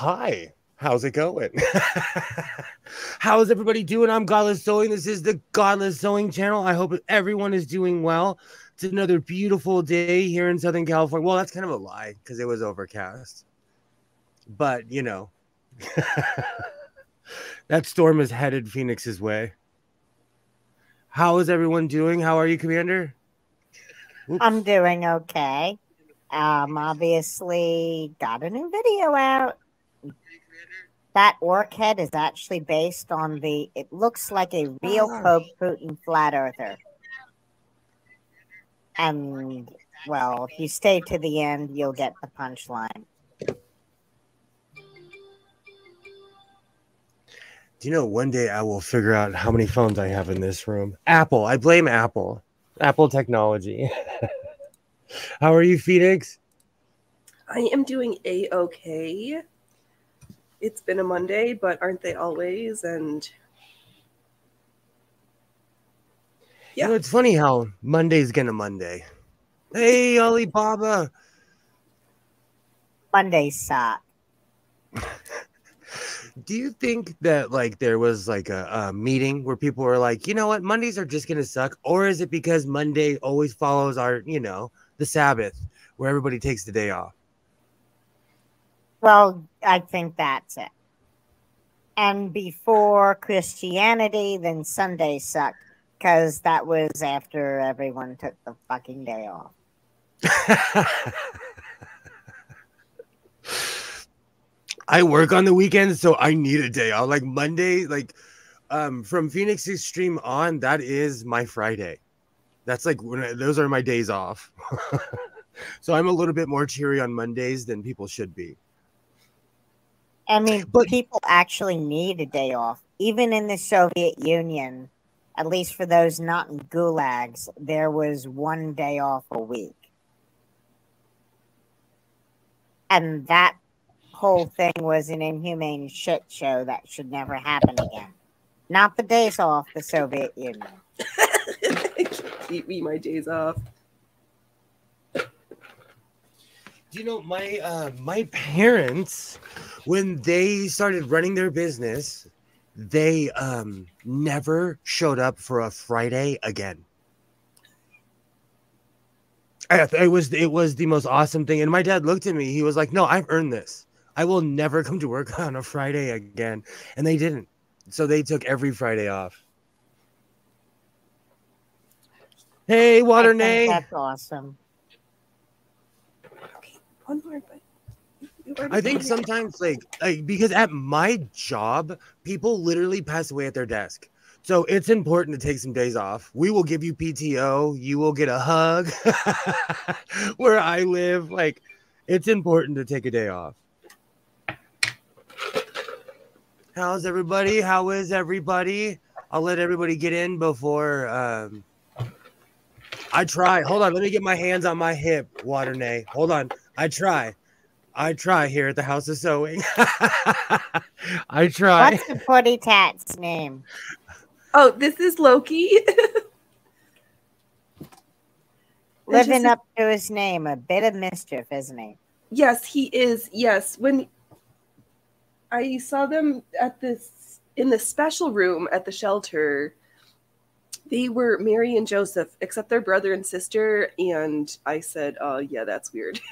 Hi, how's it going? how's everybody doing? I'm Godless Sewing. This is the Godless Sewing channel. I hope everyone is doing well. It's another beautiful day here in Southern California. Well, that's kind of a lie because it was overcast. But, you know, that storm is headed Phoenix's way. How is everyone doing? How are you, Commander? Oops. I'm doing okay. Um, obviously, got a new video out. That orc head is actually based on the. It looks like a real ah. Pope Putin flat earther. And well, if you stay to the end, you'll get the punchline. Do you know one day I will figure out how many phones I have in this room? Apple. I blame Apple. Apple technology. how are you, Phoenix? I am doing a okay. It's been a Monday, but aren't they always? And yeah, you know, it's funny how Monday's gonna Monday. Hey, Alibaba. Monday suck. Do you think that like there was like a, a, meeting where people were like, you know what, Mondays are just gonna suck, or is it because Monday always follows our, you know, the Sabbath, where everybody takes the day off? Well, I think that's it. And before Christianity, then Sunday sucked because that was after everyone took the fucking day off. I work on the weekends, so I need a day off. Like Monday, like um from Phoenix Extreme on, that is my Friday. That's like when I, those are my days off. so I'm a little bit more cheery on Mondays than people should be. I mean, but people actually need a day off. Even in the Soviet Union, at least for those not in gulags, there was one day off a week. And that whole thing was an inhumane shit show that should never happen again. Not the days off, the Soviet Union. Keep me my days off. You know my uh my parents when they started running their business they um never showed up for a friday again. It was it was the most awesome thing and my dad looked at me he was like no i've earned this. I will never come to work on a friday again and they didn't. So they took every friday off. Hey water nay that's awesome one more, but I think sometimes like, like because at my job, people literally pass away at their desk. So it's important to take some days off. We will give you PTO. You will get a hug where I live. Like it's important to take a day off. How's everybody? How is everybody? I'll let everybody get in before um I try. Hold on, let me get my hands on my hip, Waternay. Hold on. I try. I try here at the House of Sewing. I try. What's the Putty Tat's name? Oh, this is Loki. Living up to his name, a bit of mischief, isn't he? Yes, he is. Yes, when I saw them at this in the special room at the shelter, they were Mary and Joseph, except their brother and sister, and I said, "Oh, yeah, that's weird."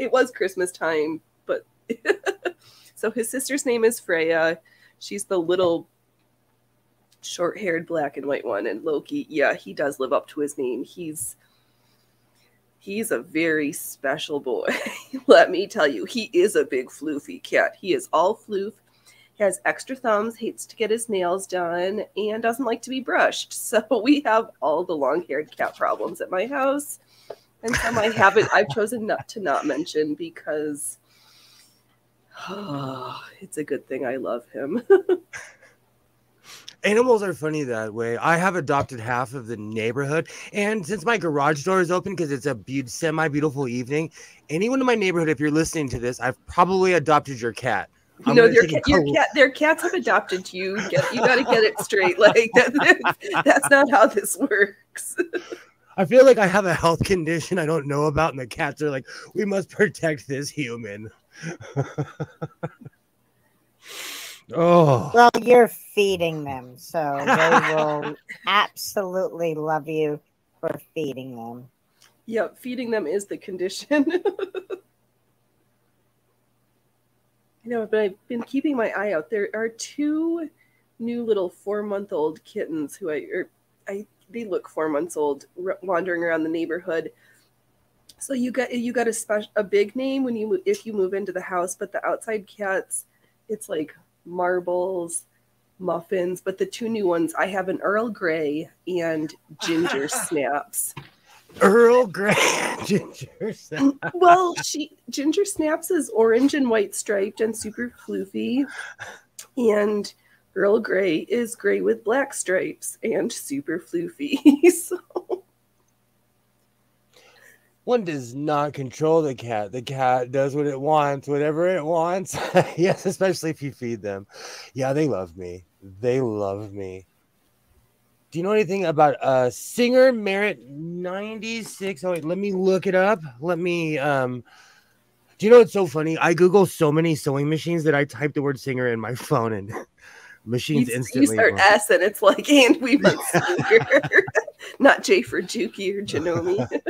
it was Christmas time, but so his sister's name is Freya. She's the little short-haired black and white one and Loki, yeah, he does live up to his name. He's he's a very special boy. Let me tell you, he is a big floofy cat. He is all floof, has extra thumbs, hates to get his nails done, and doesn't like to be brushed. So we have all the long-haired cat problems at my house and some I haven't. I've chosen not to not mention because oh, it's a good thing I love him. Animals are funny that way. I have adopted half of the neighborhood, and since my garage door is open because it's a be- semi beautiful evening, anyone in my neighborhood, if you're listening to this, I've probably adopted your cat. I'm no, their, ca- your cat, their cats have adopted you. Get, you got to get it straight. Like that, that's not how this works. I feel like I have a health condition I don't know about, and the cats are like, we must protect this human. Oh. Well, you're feeding them, so they will absolutely love you for feeding them. Yep, feeding them is the condition. you know, but I've been keeping my eye out. There are two new little four-month-old kittens who I, or I, they look four months old, r- wandering around the neighborhood. So you got you got a special a big name when you if you move into the house, but the outside cats, it's like marbles, muffins. But the two new ones, I have an Earl Grey and Ginger Snaps. Earl Grey Ginger Snaps. well, she Ginger Snaps is orange and white striped and super floofy, and Earl Grey is gray with black stripes and super floofy. so one does not control the cat. The cat does what it wants, whatever it wants. yes, especially if you feed them. Yeah, they love me. They love me. Do you know anything about uh singer merit 96? Oh wait, let me look it up. Let me um do you know what's so funny? I Google so many sewing machines that I type the word singer in my phone and machines you, instantly. You start S and it's like, and we singer, not J for Juki or Janome.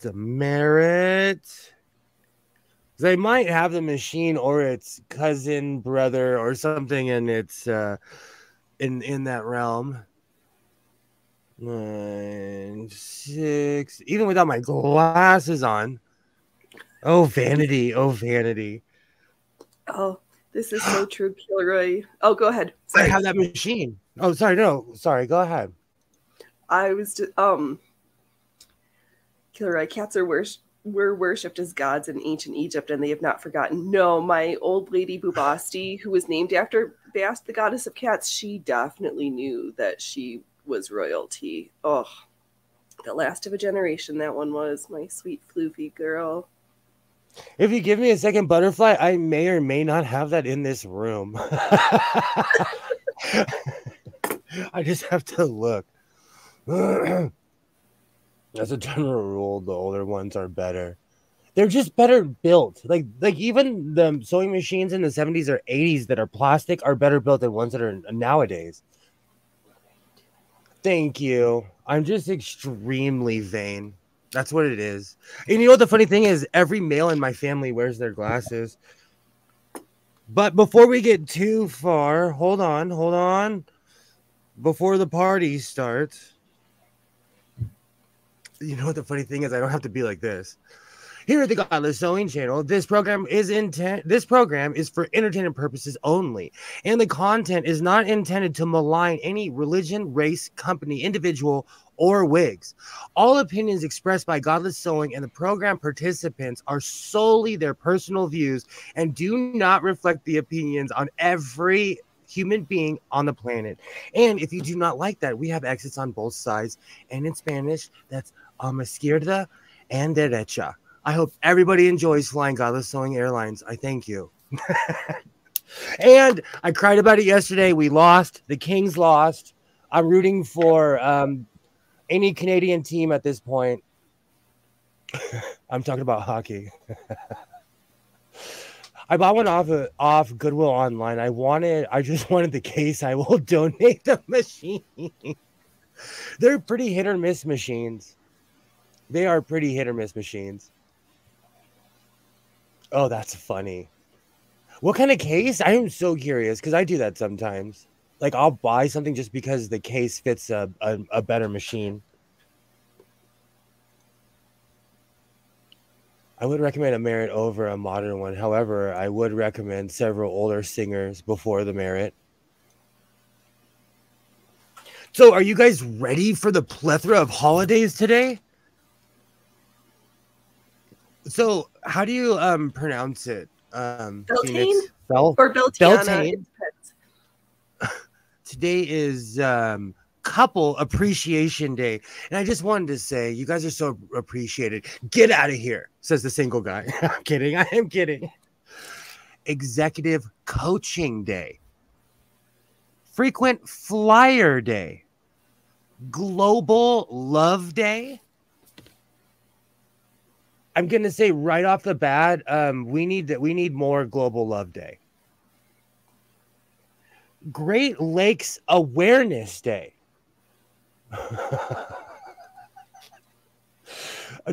the merit. They might have the machine or its cousin, brother, or something, and it's uh, in in that realm. Nine, six. Even without my glasses on. Oh vanity! Oh vanity! Oh, this is so true, Kilroy. Oh, go ahead. Sorry. I have that machine. Oh, sorry. No, sorry. Go ahead. I was just um Kilroy, cats are wors- were worshipped as gods in ancient Egypt, and they have not forgotten. No, my old lady Bubasti, who was named after Bast, the goddess of cats, she definitely knew that she was royalty. Oh, the last of a generation that one was, my sweet floofy girl. If you give me a second butterfly, I may or may not have that in this room. I just have to look. as a general rule, the older ones are better. They're just better built. Like like even the sewing machines in the 70s or 80s that are plastic are better built than ones that are nowadays. Thank you. I'm just extremely vain. That's what it is. And you know what the funny thing is? Every male in my family wears their glasses. But before we get too far, hold on, hold on. Before the party starts, you know what the funny thing is? I don't have to be like this. Here at the Godless Sewing Channel, this program is intent. This program is for entertainment purposes only, and the content is not intended to malign any religion, race, company, individual, or wigs. All opinions expressed by Godless Sewing and the program participants are solely their personal views and do not reflect the opinions on every human being on the planet. And if you do not like that, we have exits on both sides, and in Spanish, that's a izquierda and derecha. I hope everybody enjoys flying Godless Sewing Airlines. I thank you. and I cried about it yesterday. We lost. The Kings lost. I'm rooting for um, any Canadian team at this point. I'm talking about hockey. I bought one off of, off Goodwill online. I wanted, I just wanted the case. I will donate the machine. They're pretty hit or miss machines. They are pretty hit or miss machines. Oh, that's funny. What kind of case? I am so curious because I do that sometimes. Like I'll buy something just because the case fits a, a, a better machine. I would recommend a Merit over a modern one. However, I would recommend several older singers before the Merit. So, are you guys ready for the plethora of holidays today? So, how do you um pronounce it? Um, Beltane Bel- or Beltane. Today is um couple appreciation day, and I just wanted to say you guys are so appreciated. Get out of here, says the single guy. I'm kidding. I am kidding. Executive coaching day. Frequent flyer day. Global love day I'm gonna say right off the bat, um, we need that we need more Global Love Day. Great Lakes Awareness Day.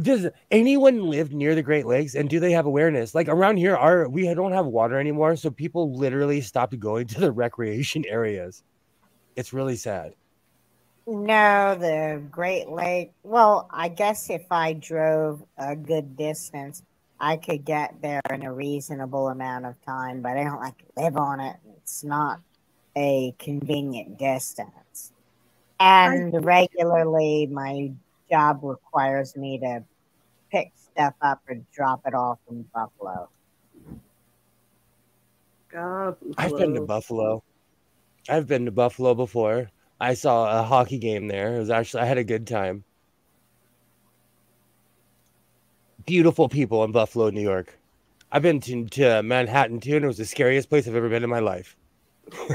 Does anyone live near the Great Lakes and do they have awareness? Like around here, our we don't have water anymore, so people literally stopped going to the recreation areas. It's really sad. No, the Great Lake. Well, I guess if I drove a good distance, I could get there in a reasonable amount of time, but I don't like to live on it. It's not a convenient distance. And regularly, my job requires me to pick stuff up and drop it off in Buffalo. God, I've been to Buffalo. I've been to Buffalo before. I saw a hockey game there. It was actually I had a good time. Beautiful people in Buffalo, New York. I've been to, to Manhattan too, and it was the scariest place I've ever been in my life.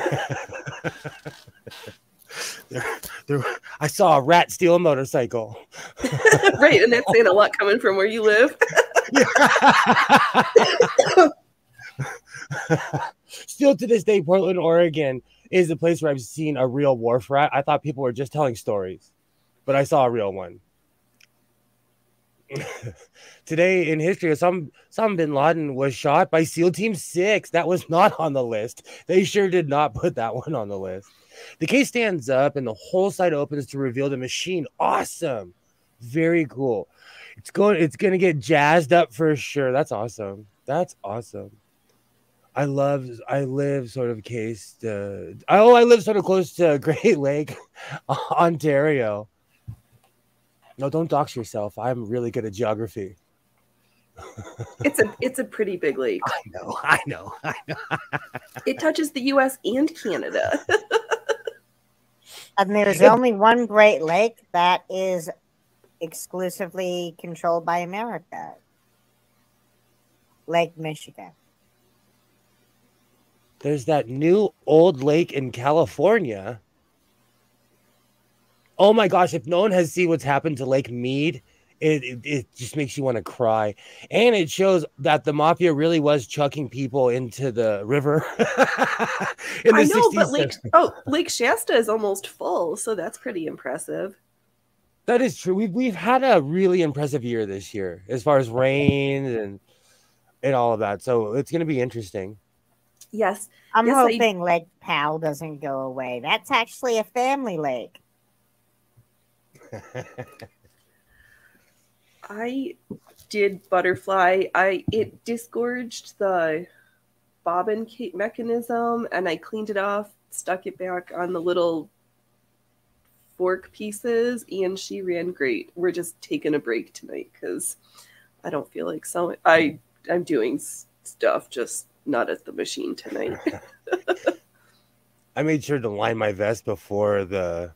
there, there, I saw a rat steal a motorcycle. right, and that's saying a lot coming from where you live. Still to this day, Portland, Oregon is the place where I've seen a real wharf rat. I thought people were just telling stories, but I saw a real one. Today in history, some some Bin Laden was shot by SEAL Team Six. That was not on the list. They sure did not put that one on the list. The case stands up and the whole side opens to reveal the machine. Awesome, very cool. It's going. It's going to get jazzed up for sure. That's awesome. That's awesome. I love I live sort of case to oh I live sort of close to Great Lake, Ontario. No, don't dox yourself. I'm really good at geography. it's a it's a pretty big lake. I know, I know, I know. it touches the US and Canada. and there's only one Great Lake that is exclusively controlled by America. Lake Michigan. There's that new old lake in California. Oh my gosh, if no one has seen what's happened to Lake Mead, it, it, it just makes you want to cry. And it shows that the mafia really was chucking people into the river. in the I know, 60s. but Lake, oh, Lake Shasta is almost full, so that's pretty impressive. That is true. We've we've had a really impressive year this year as far as rain and and all of that. So it's going to be interesting. Yes. I'm yes, hoping I... Lake Powell doesn't go away. That's actually a family lake. I did butterfly. I it disgorged the bobbin mechanism and I cleaned it off, stuck it back on the little fork pieces, and she ran great. We're just taking a break tonight because I don't feel like so. I I'm doing stuff just not at the machine tonight. I made sure to line my vest before the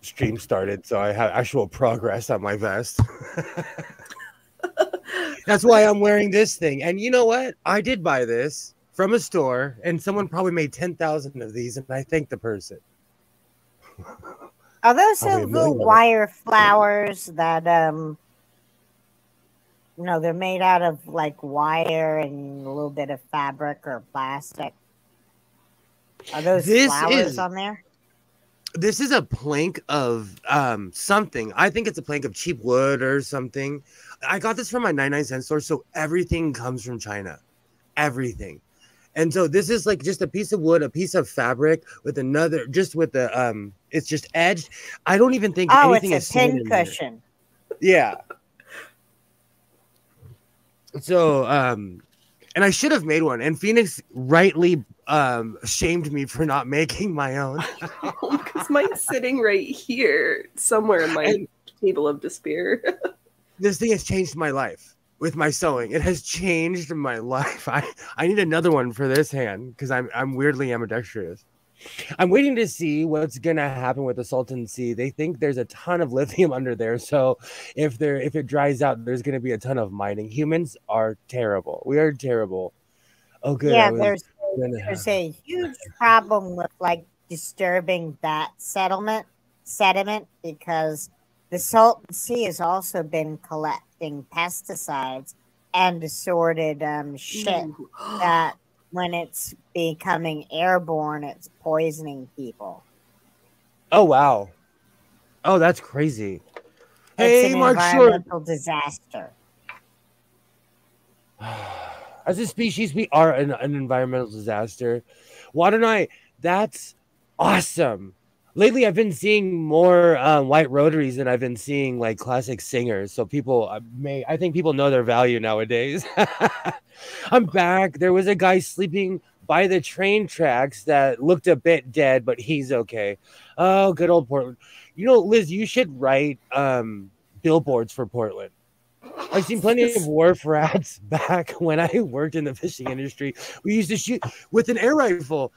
stream started, so I have actual progress on my vest. That's why I'm wearing this thing. And you know what? I did buy this from a store, and someone probably made 10,000 of these, and I thank the person. Are those the little wire flowers that um no, they're made out of like wire and a little bit of fabric or plastic. Are those this flowers is, on there? This is a plank of um something. I think it's a plank of cheap wood or something. I got this from my 99 cent store, so everything comes from China. Everything. And so this is like just a piece of wood, a piece of fabric with another, just with the um, it's just edged. I don't even think oh, anything it's a is pin cushion. Yeah, so um and I should have made one. And Phoenix rightly um shamed me for not making my own. Because mine's sitting right here, somewhere in my and table of despair. this thing has changed my life with my sewing. It has changed my life. I, I need another one for this hand because I'm I'm weirdly ambidextrous. I'm waiting to see what's gonna happen with the Salton Sea. They think there's a ton of lithium under there, so if there if it dries out, there's gonna be a ton of mining. Humans are terrible. We are terrible. Oh, good. Yeah, there's gonna... there's a huge problem with like disturbing that settlement sediment because the Salton Sea has also been collecting pesticides and assorted um, shit that when it's becoming airborne, it's poisoning people. Oh wow! Oh, that's crazy. It's hey, an Mark environmental Short. disaster. As a species, we are an, an environmental disaster. Water Knight, that's awesome. Lately, I've been seeing more um, white rotaries than I've been seeing like classic singers. So people uh, may, I think people know their value nowadays. I'm back. There was a guy sleeping by the train tracks that looked a bit dead, but he's okay. Oh, good old Portland. You know, Liz, you should write um, billboards for Portland. I've seen plenty of wharf rats back when I worked in the fishing industry. We used to shoot with an air rifle.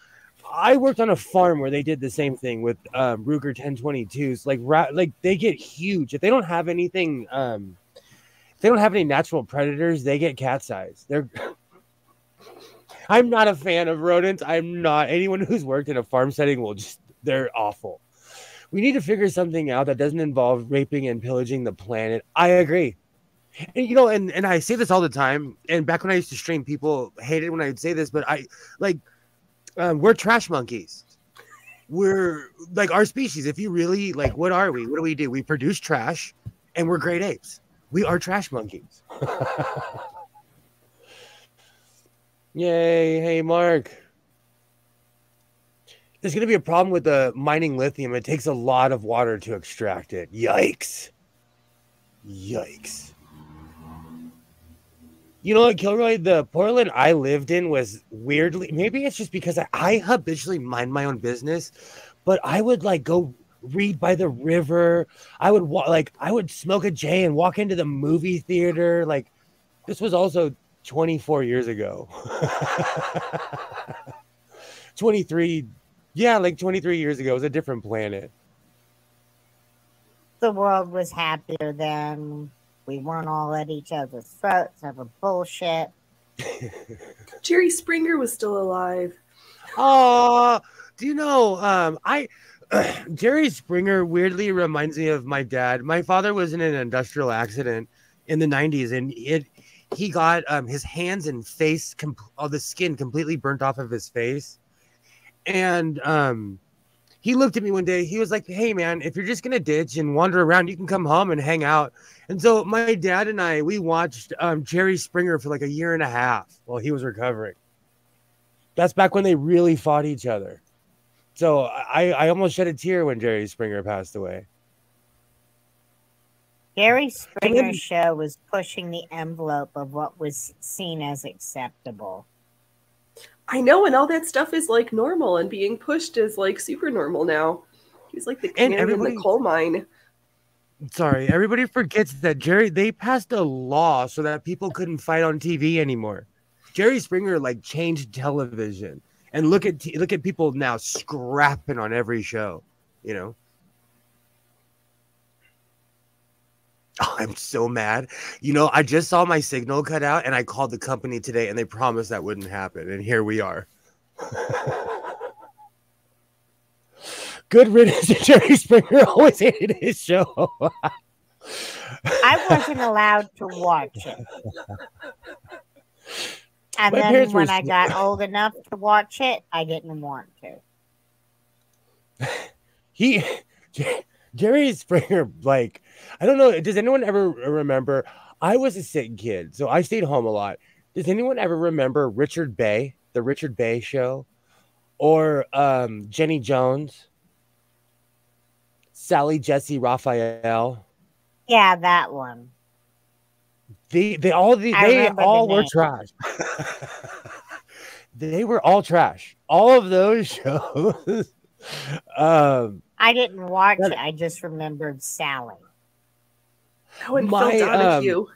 I worked on a farm where they did the same thing with um, Ruger 1022s. Like, rat, like they get huge if they don't have anything. Um, if they don't have any natural predators, they get cat size. They're. I'm not a fan of rodents. I'm not. Anyone who's worked in a farm setting will just. They're awful. We need to figure something out that doesn't involve raping and pillaging the planet. I agree. And, you know, and, and I say this all the time. And back when I used to stream, people hated when I would say this, but I like um, we're trash monkeys. We're like our species. If you really like, what are we? What do we do? We produce trash, and we're great apes. We are trash monkeys. Yay! Hey, Mark. There's going to be a problem with the mining lithium. It takes a lot of water to extract it. Yikes! Yikes! You know what, Kilroy? The Portland I lived in was weirdly. Maybe it's just because I, I habitually mind my own business, but I would like go read by the river. I would walk like I would smoke a J and walk into the movie theater. Like this was also 24 years ago. 23 yeah, like 23 years ago. It was a different planet. The world was happier then. We weren't all at each other's throats over bullshit. Jerry Springer was still alive. Oh, do you know? Um, I Jerry Springer weirdly reminds me of my dad. My father was in an industrial accident in the 90s, and it he got um, his hands and face, comp- all the skin completely burnt off of his face, and um, he looked at me one day. He was like, "Hey, man, if you're just gonna ditch and wander around, you can come home and hang out." And so my dad and I we watched um, Jerry Springer for like a year and a half while he was recovering. That's back when they really fought each other. So I I almost shed a tear when Jerry Springer passed away. Jerry Springer's show was pushing the envelope of what was seen as acceptable. I know, and all that stuff is like normal and being pushed is like super normal now. He's like the king in the coal mine. Sorry, everybody forgets that Jerry they passed a law so that people couldn't fight on TV anymore. Jerry Springer like changed television, and look at look at people now scrapping on every show. You know. Oh, I'm so mad. You know, I just saw my signal cut out and I called the company today and they promised that wouldn't happen. And here we are. Good riddance to Jerry Springer. Always hated his show. I wasn't allowed to watch it. And my then when I got old enough to watch it, I didn't want to. He Jerry Springer, like, I don't know. Does anyone ever remember? I was a sick kid, so I stayed home a lot. Does anyone ever remember Richard Bey, the Richard Bey show, or um, Jenny Jones, Sally Jessy Raphael? Yeah, that one. They they all the, they all the were trash. they were all trash. All of those shows. um, I didn't watch it. I just remembered Sally. Oh, and My, Phil Donahue. Um,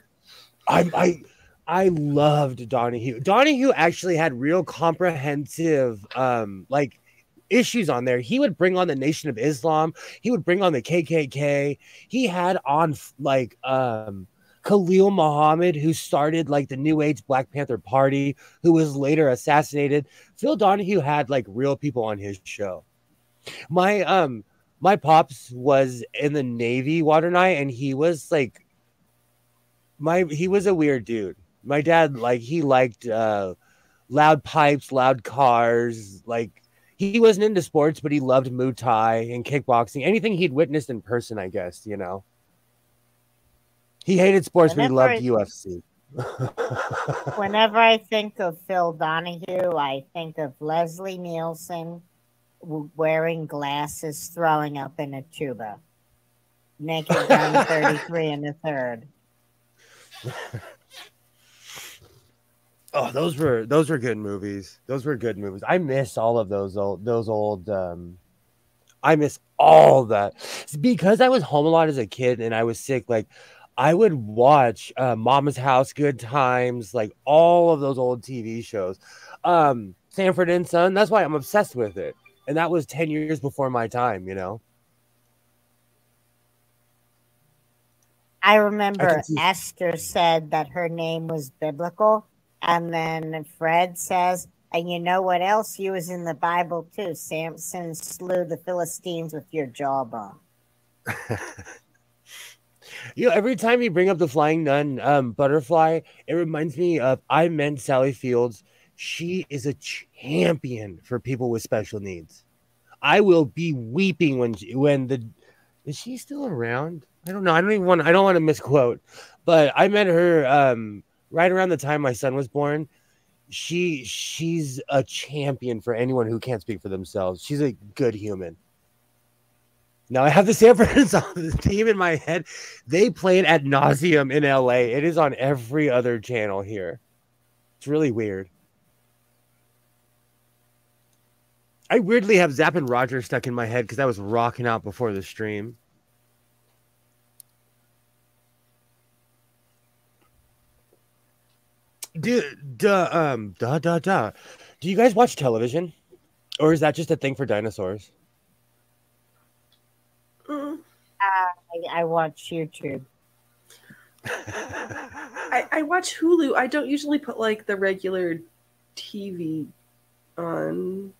I, I I loved Donahue. Donahue actually had real comprehensive um like issues on there. He would bring on the Nation of Islam. He would bring on the KKK. He had on like um Khalil Muhammad, who started like the New Age Black Panther Party, who was later assassinated. Phil Donahue had like real people on his show. My um my pops was in the Navy water night, and he was like my he was a weird dude. My dad like he liked uh loud pipes, loud cars, like he wasn't into sports, but he loved Muay Thai and kickboxing. Anything he'd witnessed in person, I guess, you know. He hated sports, but he loved I, UFC. whenever I think of Phil Donahue, I think of Leslie Nielsen wearing glasses, throwing up in a tuba. Naked Gun 33 and a third. Oh, those were those were good movies. Those were good movies. I miss all of those old those old um I miss all that. It's because I was home a lot as a kid and I was sick like I would watch uh, Mama's House, Good Times, like all of those old TV shows. Um Sanford and Son, that's why I'm obsessed with it. And that was 10 years before my time, you know. I remember I Esther said that her name was biblical and then Fred says, and you know what else? You was in the Bible too. Samson slew the Philistines with your jawbone. you know, every time you bring up the flying nun um, butterfly, it reminds me of I meant Sally Fields. She is a champion for people with special needs. I will be weeping when she, when the is she still around? I don't know. I don't even want. I don't want to misquote, but I met her um, right around the time my son was born she she's a champion for anyone who can't speak for themselves she's a good human now i have the san francisco team in my head they play it at nauseum in la it is on every other channel here it's really weird i weirdly have zapp and roger stuck in my head because i was rocking out before the stream do duh, um da da da. Do you guys watch television, or is that just a thing for dinosaurs? Mm. I, I watch YouTube. I, I watch Hulu. I don't usually put like the regular TV on.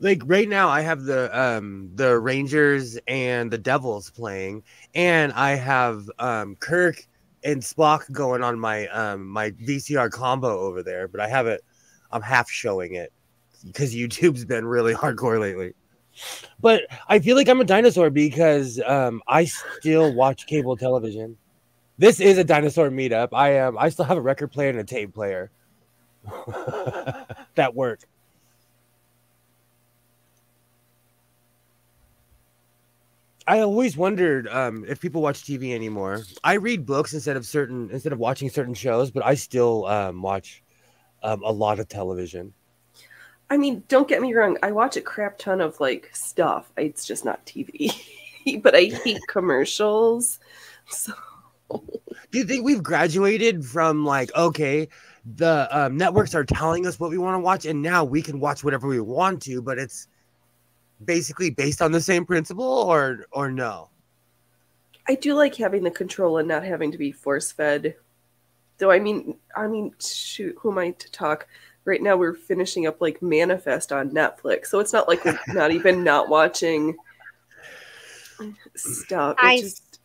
Like right now, I have the um the Rangers and the Devils playing, and I have um Kirk and Spock going on my um my VCR combo over there, but I have it. I'm half showing it because YouTube's been really hardcore lately. But I feel like I'm a dinosaur because um I still watch cable television. This is a dinosaur meetup. I am. I still have a record player and a tape player that work. I always wondered um, if people watch TV anymore. I read books instead of certain instead of watching certain shows, but I still um, watch um, a lot of television. I mean, don't get me wrong. I watch a crap ton of like stuff. It's just not TV, but I hate commercials. So, do you think we've graduated from like okay, the um, networks are telling us what we want to watch, and now we can watch whatever we want to, but it's basically based on the same principle or or no? I do like having the control and not having to be force fed. Though I mean, I mean, shoot, who am I to talk? Right now, we're finishing up like Manifest on Netflix, so it's not like we're not even not watching stuff. I just...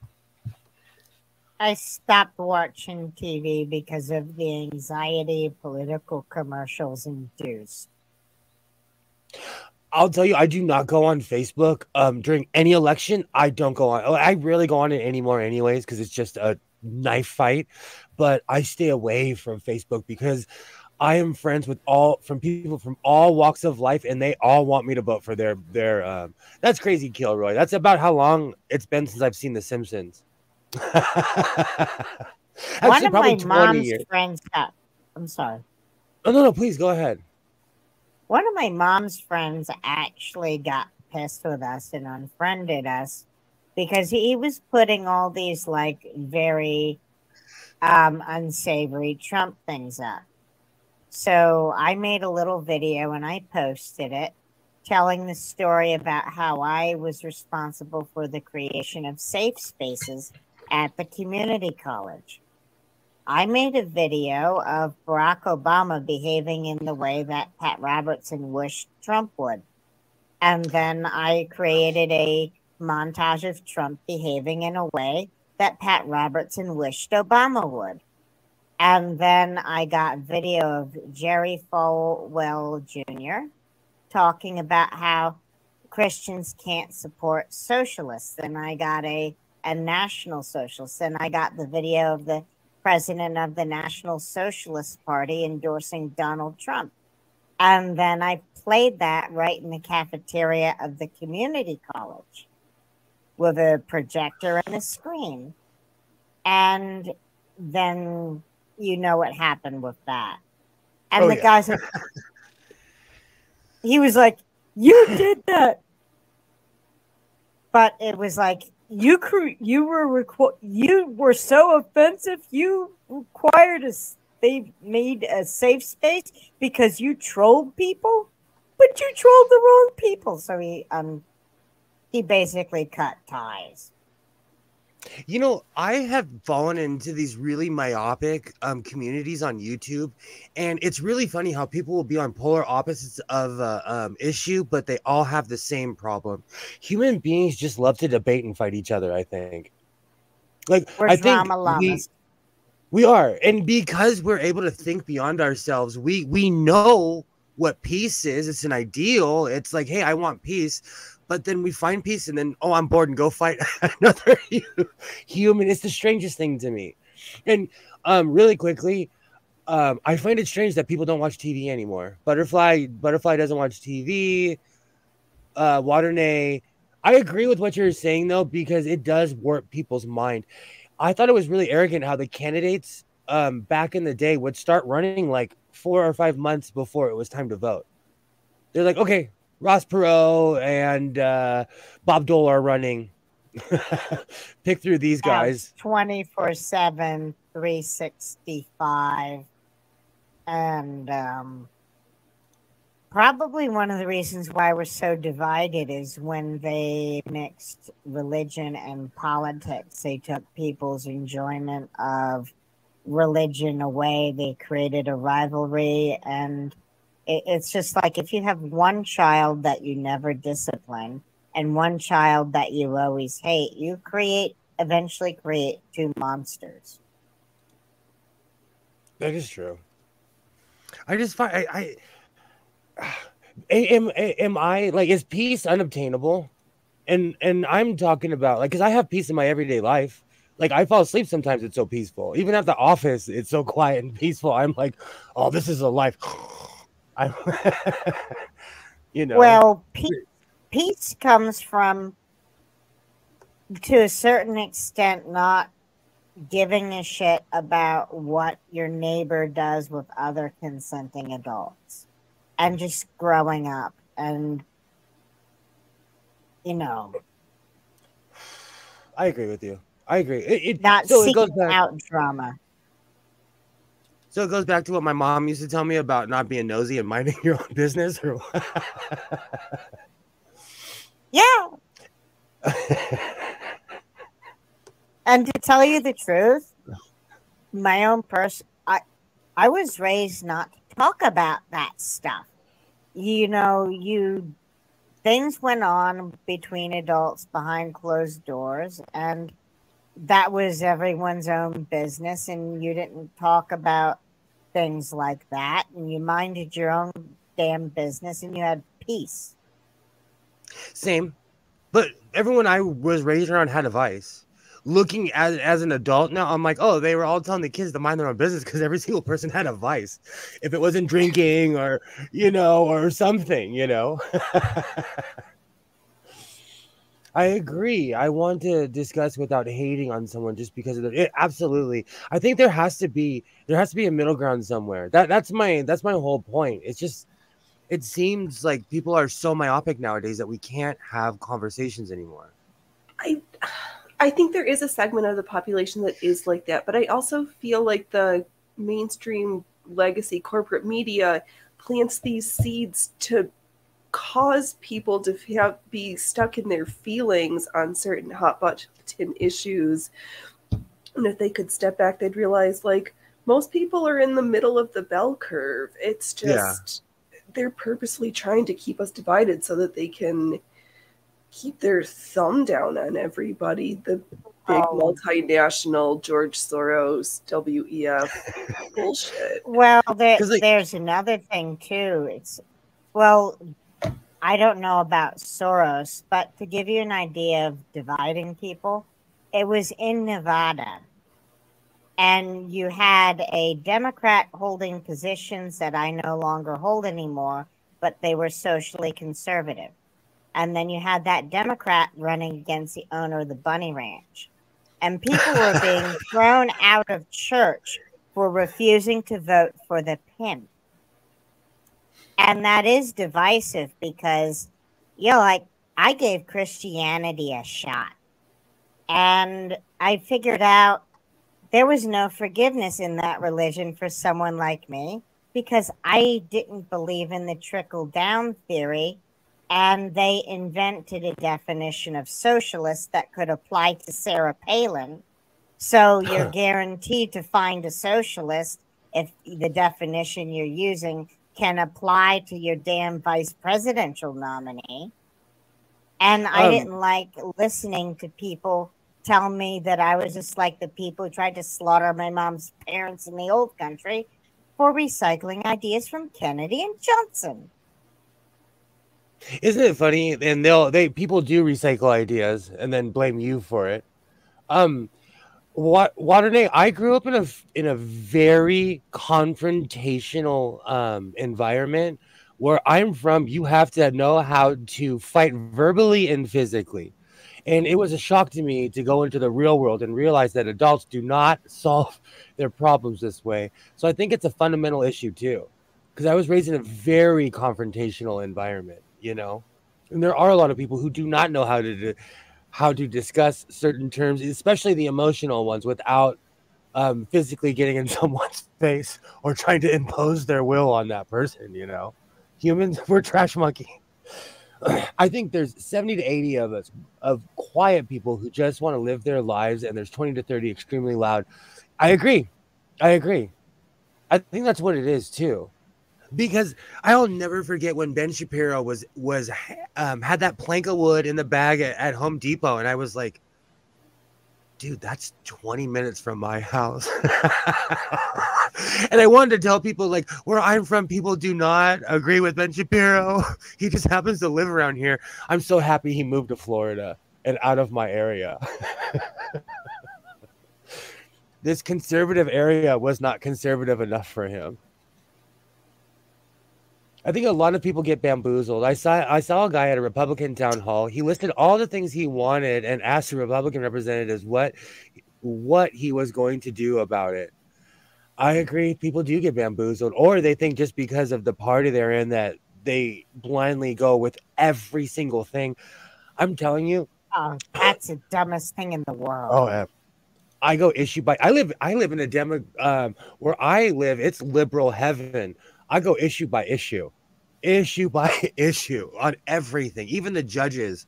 I stopped watching TV because of the anxiety political commercials induced. I'll tell you, I do not go on Facebook um, during any election. I don't go on. I rarely go on it anymore, anyways, because it's just a knife fight. But I stay away from Facebook because I am friends with all from people from all walks of life, and they all want me to vote for their their. Um, that's crazy, Kilroy. That's about how long it's been since I've seen The Simpsons. Actually, One of my mom's years. friends got. I'm sorry. Oh no, no, please go ahead one of my mom's friends actually got pissed with us and unfriended us because he was putting all these like very um, unsavory Trump things up. So I made a little video and I posted it telling the story about how I was responsible for the creation of safe spaces at the community college. I made a video of Barack Obama behaving in the way that Pat Robertson wished Trump would. And then I created a montage of Trump behaving in a way that Pat Robertson wished Obama would. And then I got video of Jerry Falwell Jr. talking about how Christians can't support socialists. And I got a, a national socialist. And I got the video of the president of the National Socialist Party endorsing Donald Trump. And then I played that right in the cafeteria of the community college with a projector and a screen. And then you know what happened with that. And oh, the yeah. guy's like, he was like, You did that. But it was like, you cre- you were requ- you were so offensive you required a they made a safe space because you trolled people? But you trolled the wrong people. So he um he basically cut ties you know, I have fallen into these really myopic um, communities on YouTube, and it's really funny how people will be on polar opposites of a um, issue, but they all have the same problem. Human beings just love to debate and fight each other. I think, like we're I think we, we are, and because we're able to think beyond ourselves, we we know what peace is. It's an ideal. It's like, hey, I want peace, but then we find peace and then oh i'm bored and go fight another human. It's the strangest thing to me. And um really quickly um i find it strange that people don't watch tv anymore. Butterfly butterfly doesn't watch tv uh waternay i agree with what you're saying though because it does warp people's mind. I thought it was really arrogant how the candidates um back in the day would start running like four or five months before it was time to vote. They're like okay Ross Perot and uh, Bob Dole are running. Pick through these guys. 24 7, 365. And um, probably one of the reasons why we're so divided is when they mixed religion and politics. They took people's enjoyment of religion away, they created a rivalry and it's just like if you have one child that you never discipline and one child that you always hate, you create eventually create two monsters. That is true. I just find I, I am am I like is peace unobtainable? And and I'm talking about like because I have peace in my everyday life. Like I fall asleep sometimes. It's so peaceful. Even at the office, it's so quiet and peaceful. I'm like, oh, this is a life. I, you know. Well, peace, peace comes from, to a certain extent, not giving a shit about what your neighbor does with other consenting adults and just growing up and you know. I agree with you. I agree. It, it not so seeking out drama so it goes back to what my mom used to tell me about not being nosy and minding your own business. Or yeah. and to tell you the truth, my own person, I, I was raised not to talk about that stuff. You know, you things went on between adults behind closed doors, and that was everyone's own business and you didn't talk about things like that and you minded your own damn business and you had peace. Same. But everyone I was raised around had a vice. Looking at it as an adult now, I'm like, oh, they were all telling the kids to mind their own business because every single person had a vice. If it wasn't drinking or, you know, or something, you know. I agree. I want to discuss without hating on someone just because of the it, absolutely. I think there has to be there has to be a middle ground somewhere. That that's my that's my whole point. It's just it seems like people are so myopic nowadays that we can't have conversations anymore. I I think there is a segment of the population that is like that, but I also feel like the mainstream legacy corporate media plants these seeds to cause people to have, be stuck in their feelings on certain hot button issues. And if they could step back, they'd realize like most people are in the middle of the bell curve. It's just yeah. they're purposely trying to keep us divided so that they can keep their thumb down on everybody. The big oh. multinational George Soros WEF bullshit. Well, there, like, there's another thing too. It's well, I don't know about Soros, but to give you an idea of dividing people, it was in Nevada. And you had a Democrat holding positions that I no longer hold anymore, but they were socially conservative. And then you had that Democrat running against the owner of the Bunny Ranch. And people were being thrown out of church for refusing to vote for the pimp. And that is divisive because, you know, like I gave Christianity a shot. And I figured out there was no forgiveness in that religion for someone like me because I didn't believe in the trickle down theory. And they invented a definition of socialist that could apply to Sarah Palin. So you're guaranteed to find a socialist if the definition you're using can apply to your damn vice presidential nominee. And I um, didn't like listening to people tell me that I was just like the people who tried to slaughter my mom's parents in the old country for recycling ideas from Kennedy and Johnson. Isn't it funny? And they'll they people do recycle ideas and then blame you for it. Um what Waternay, I grew up in a in a very confrontational um, environment. Where I'm from, you have to know how to fight verbally and physically. And it was a shock to me to go into the real world and realize that adults do not solve their problems this way. So I think it's a fundamental issue too, because I was raised in a very confrontational environment, you know, and there are a lot of people who do not know how to how to discuss certain terms, especially the emotional ones, without um, physically getting in someone's face or trying to impose their will on that person. You know, humans, we're trash monkey. I think there's 70 to 80 of us of quiet people who just want to live their lives, and there's 20 to 30 extremely loud. I agree. I agree. I think that's what it is too because I'll never forget when Ben Shapiro was was um, had that plank of wood in the bag at, at Home Depot, and I was like, dude, that's 20 minutes from my house. and I wanted to tell people like where I'm from, people do not agree with Ben Shapiro. he just happens to live around here. I'm so happy he moved to Florida and out of my area. this conservative area was not conservative enough for him. I think a lot of people get bamboozled. I saw I saw a guy at a Republican town hall. He listed all the things he wanted and asked the Republican representatives what what he was going to do about it. I agree. People do get bamboozled, or they think just because of the party they're in that they blindly go with every single thing. I'm telling you, oh, that's the dumbest thing in the world. Oh, yeah. I go issue by. I live. I live in a demo um, where I live. It's liberal heaven I go issue by issue, issue by issue on everything, even the judges.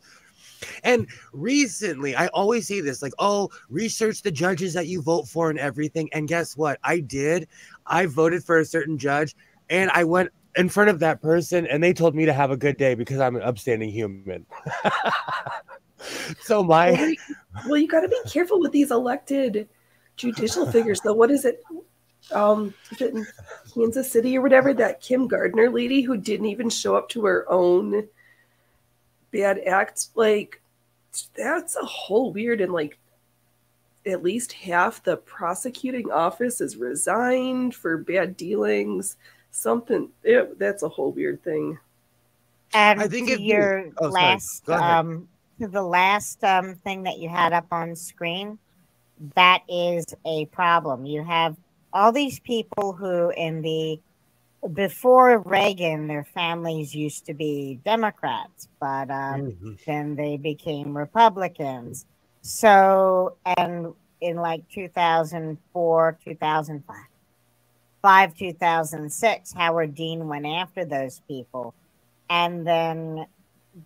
And recently, I always say this like, oh, research the judges that you vote for and everything. And guess what? I did. I voted for a certain judge and I went in front of that person and they told me to have a good day because I'm an upstanding human. so, my. Well, you, well, you got to be careful with these elected judicial figures, though. What is it? Um in Kansas City or whatever, that Kim Gardner lady who didn't even show up to her own bad acts, like that's a whole weird and like at least half the prosecuting office is resigned for bad dealings. Something it, that's a whole weird thing. And I think to your oh, last um the last um thing that you had up on screen, that is a problem. You have all these people who in the before Reagan, their families used to be Democrats, but um, mm-hmm. then they became Republicans. So, and in like 2004, 2005, 5, 2006, Howard Dean went after those people. And then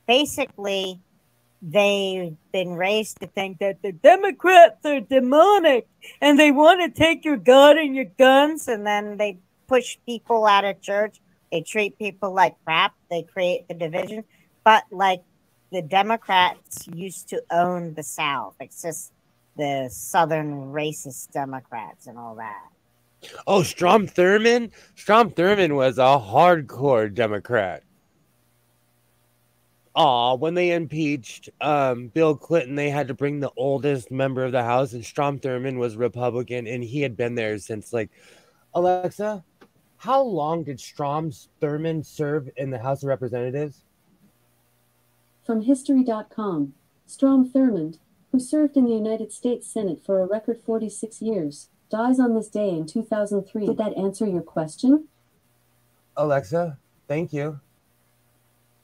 basically, they've been raised to think that the Democrats are demonic and they want to take your gun and your guns, and then they push people out of church. They treat people like crap. They create the division. But like the Democrats used to own the South. It's just the Southern racist Democrats and all that. Oh, Strom Thurmond? Strom Thurmond was a hardcore Democrat. Aw, when they impeached um, Bill Clinton, they had to bring the oldest member of the House, and Strom Thurmond was Republican, and he had been there since like Alexa. How long did Strom Thurmond serve in the House of Representatives? From History.com, Strom Thurmond, who served in the United States Senate for a record 46 years, dies on this day in 2003. Did that answer your question? Alexa, thank you.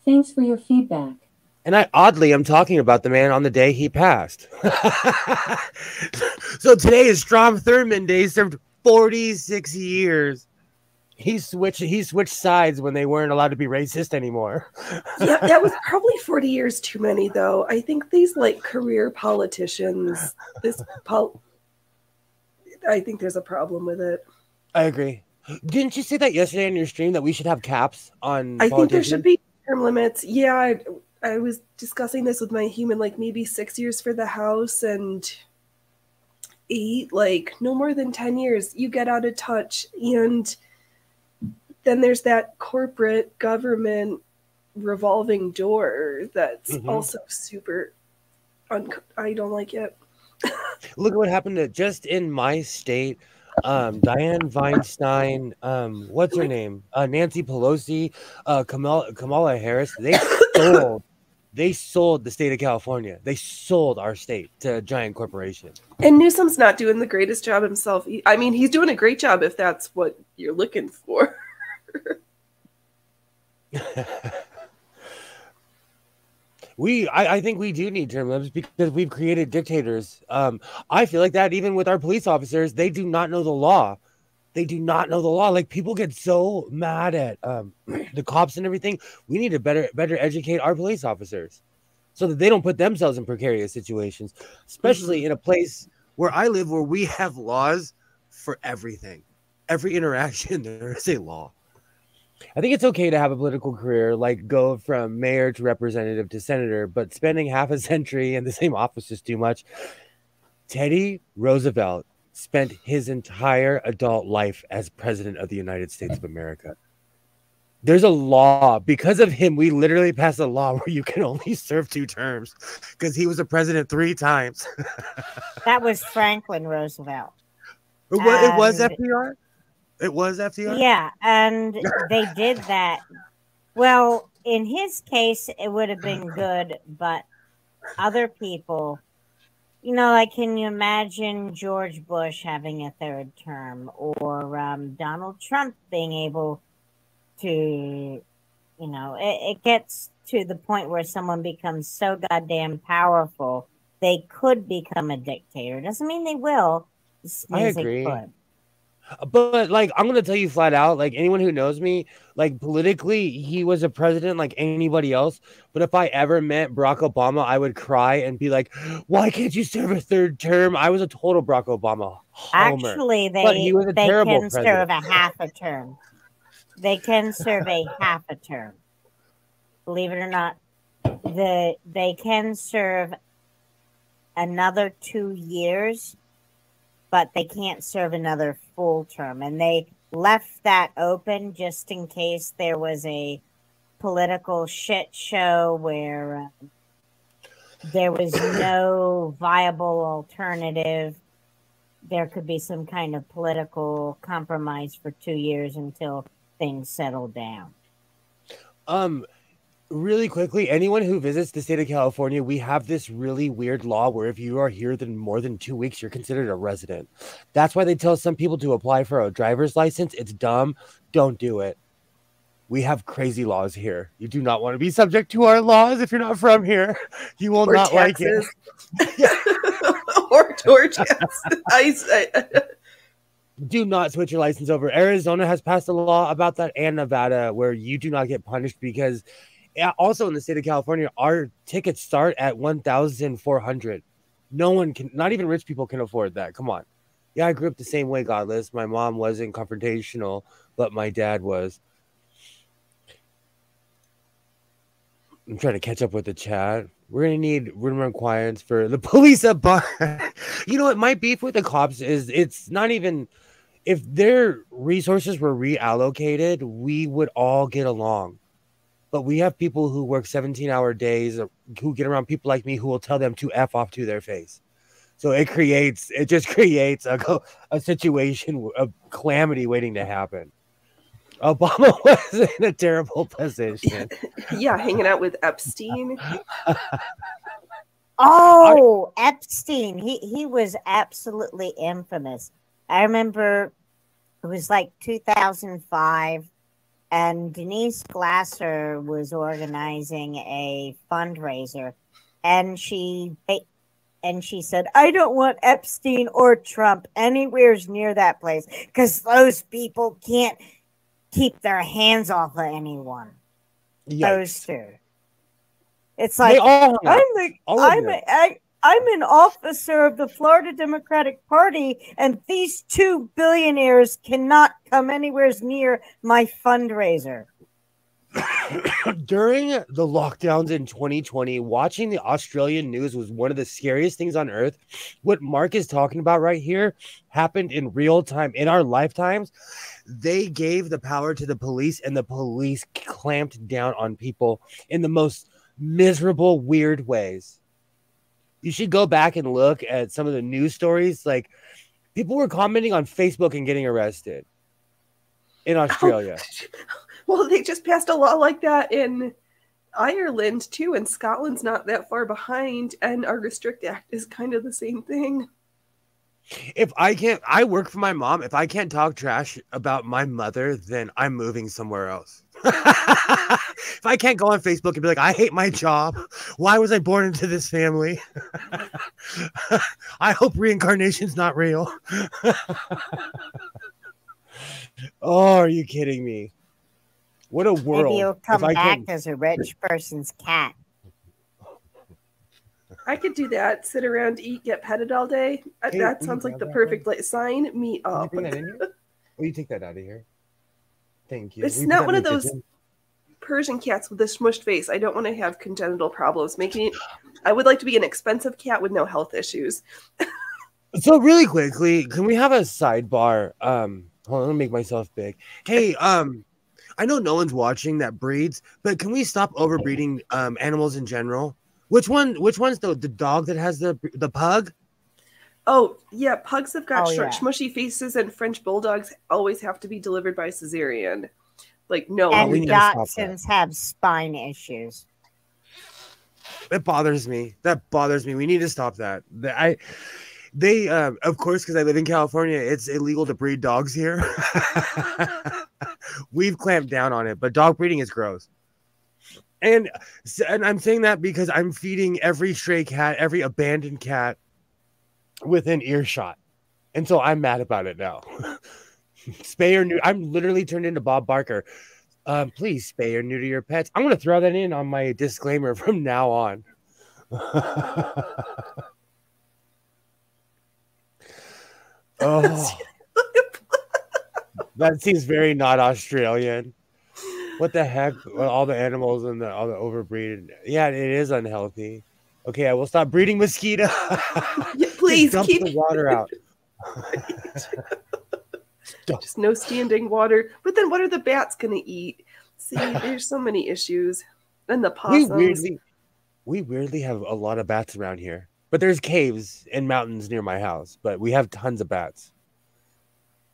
Thanks for your feedback. And I oddly am talking about the man on the day he passed. so today is Strom Thurmond Day. He served 46 years. He switched he switched sides when they weren't allowed to be racist anymore. yeah, that was probably 40 years too many though. I think these like career politicians, this pol I think there's a problem with it. I agree. Didn't you say that yesterday on your stream that we should have caps on I think there should be term limits. Yeah, I, I was discussing this with my human, like maybe six years for the house and eight, like no more than 10 years. You get out of touch. And then there's that corporate government revolving door that's mm-hmm. also super un- I don't like it. Look at what happened to just in my state um, Dianne Feinstein, um, what's her name? Uh, Nancy Pelosi, uh, Kamala, Kamala Harris. They sold, they sold the state of California. They sold our state to a giant corporation. And Newsom's not doing the greatest job himself. I mean, he's doing a great job if that's what you're looking for. we I, I, think we do need term limits because we've created dictators. Um, I feel like that even with our police officers, they do not know the law. They do not know the law. Like people get so mad at um, the cops and everything. We need to better better educate our police officers so that they don't put themselves in precarious situations, especially mm-hmm. in a place where I live where we have laws for everything. Every interaction there is a law. I think it's okay to have a political career, like go from mayor to representative to senator, but spending half a century in the same office is too much. Teddy Roosevelt spent his entire adult life as president of the United States of America. There's a law because of him. We literally passed a law where you can only serve two terms because he was a president three times. that was Franklin Roosevelt. It was, it was FDR. It was FDR? Yeah, and they did that. Well, in his case, it would have been good, but other people, you know, like, can you imagine George Bush having a third term or um, Donald Trump being able to, you know, it, it gets to the point where someone becomes so goddamn powerful, they could become a dictator. Doesn't mean they will. I agree. But like I'm gonna tell you flat out, like anyone who knows me, like politically, he was a president like anybody else. But if I ever met Barack Obama, I would cry and be like, "Why can't you serve a third term?" I was a total Barack Obama. Homer. Actually, they they can president. serve a half a term. They can serve a half a term. Believe it or not, the they can serve another two years but they can't serve another full term. And they left that open just in case there was a political shit show where uh, there was no viable alternative. There could be some kind of political compromise for two years until things settle down. Um, really quickly, anyone who visits the state of California, we have this really weird law where if you are here than more than two weeks, you're considered a resident. That's why they tell some people to apply for a driver's license. It's dumb. Don't do it. We have crazy laws here. You do not want to be subject to our laws if you're not from here. You will or not taxes. like it. or Georgia. do not switch your license over. Arizona has passed a law about that and Nevada where you do not get punished because also in the state of California, our tickets start at 1,400. No one can, not even rich people can afford that. Come on. Yeah, I grew up the same way, Godless. My mom wasn't confrontational, but my dad was. I'm trying to catch up with the chat. We're gonna need room requirements for the police up. you know what? My beef with the cops is it's not even if their resources were reallocated, we would all get along. But we have people who work 17 hour days uh, who get around people like me who will tell them to F off to their face. So it creates, it just creates a, a situation of calamity waiting to happen. Obama was in a terrible position. yeah, hanging out with Epstein. oh, Epstein. He he was absolutely infamous. I remember it was like 2005 and Denise Glasser was organizing a fundraiser and she and she said, I don't want Epstein or Trump anywhere near that place because those people can't keep their hands off of anyone. Yikes. Those two. It's like I'm the I'm a, I, I'm an officer of the Florida Democratic Party, and these two billionaires cannot come anywhere near my fundraiser. During the lockdowns in 2020, watching the Australian news was one of the scariest things on earth. What Mark is talking about right here happened in real time in our lifetimes. They gave the power to the police, and the police clamped down on people in the most miserable, weird ways you should go back and look at some of the news stories. Like people were commenting on Facebook and getting arrested in oh, Australia. Oh, well, they just passed a law like that in Ireland too, and Scotland's not that far behind, and our Restrict Act is kind of the same thing. If I can't, I work for my mom. If I can't talk trash about my mother, then I'm moving somewhere else. if I can't go on Facebook and be like, I hate my job. Why was I born into this family? I hope reincarnation's not real. oh, are you kidding me? What a world. Maybe you'll come back can... as a rich person's cat. I could do that. Sit around, eat, get petted all day. Uh, hey, that sounds like the perfect like, sign me up. Will you take that out of here? Thank you. It's not one of those Persian cats with a smushed face. I don't want to have congenital problems. Making it, I would like to be an expensive cat with no health issues. so really quickly, can we have a sidebar? Um, hold on, let me make myself big. Hey, um, I know no one's watching that breeds, but can we stop overbreeding um animals in general? Which one? Which one's the the dog that has the the pug? Oh yeah, pugs have got oh, short, yeah. smushy faces, and French bulldogs always have to be delivered by cesarean. Like no, and Dachshunds have spine issues. It bothers me. That bothers me. We need to stop that. I, they, um, of course, because I live in California, it's illegal to breed dogs here. We've clamped down on it, but dog breeding is gross. And and I'm saying that because I'm feeding every stray cat, every abandoned cat within earshot. And so I'm mad about it now. spay or new. I'm literally turned into Bob Barker. Um, please spay or neuter your pets. I'm going to throw that in on my disclaimer from now on. oh, that seems very not Australian. What the heck? All the animals and the all the overbreeding. Yeah, it is unhealthy. Okay, I will stop breeding mosquito. yeah, please dump keep the water out. Just no standing water. But then what are the bats going to eat? See, there's so many issues. And the possums. We weirdly, we weirdly have a lot of bats around here. But there's caves and mountains near my house, but we have tons of bats.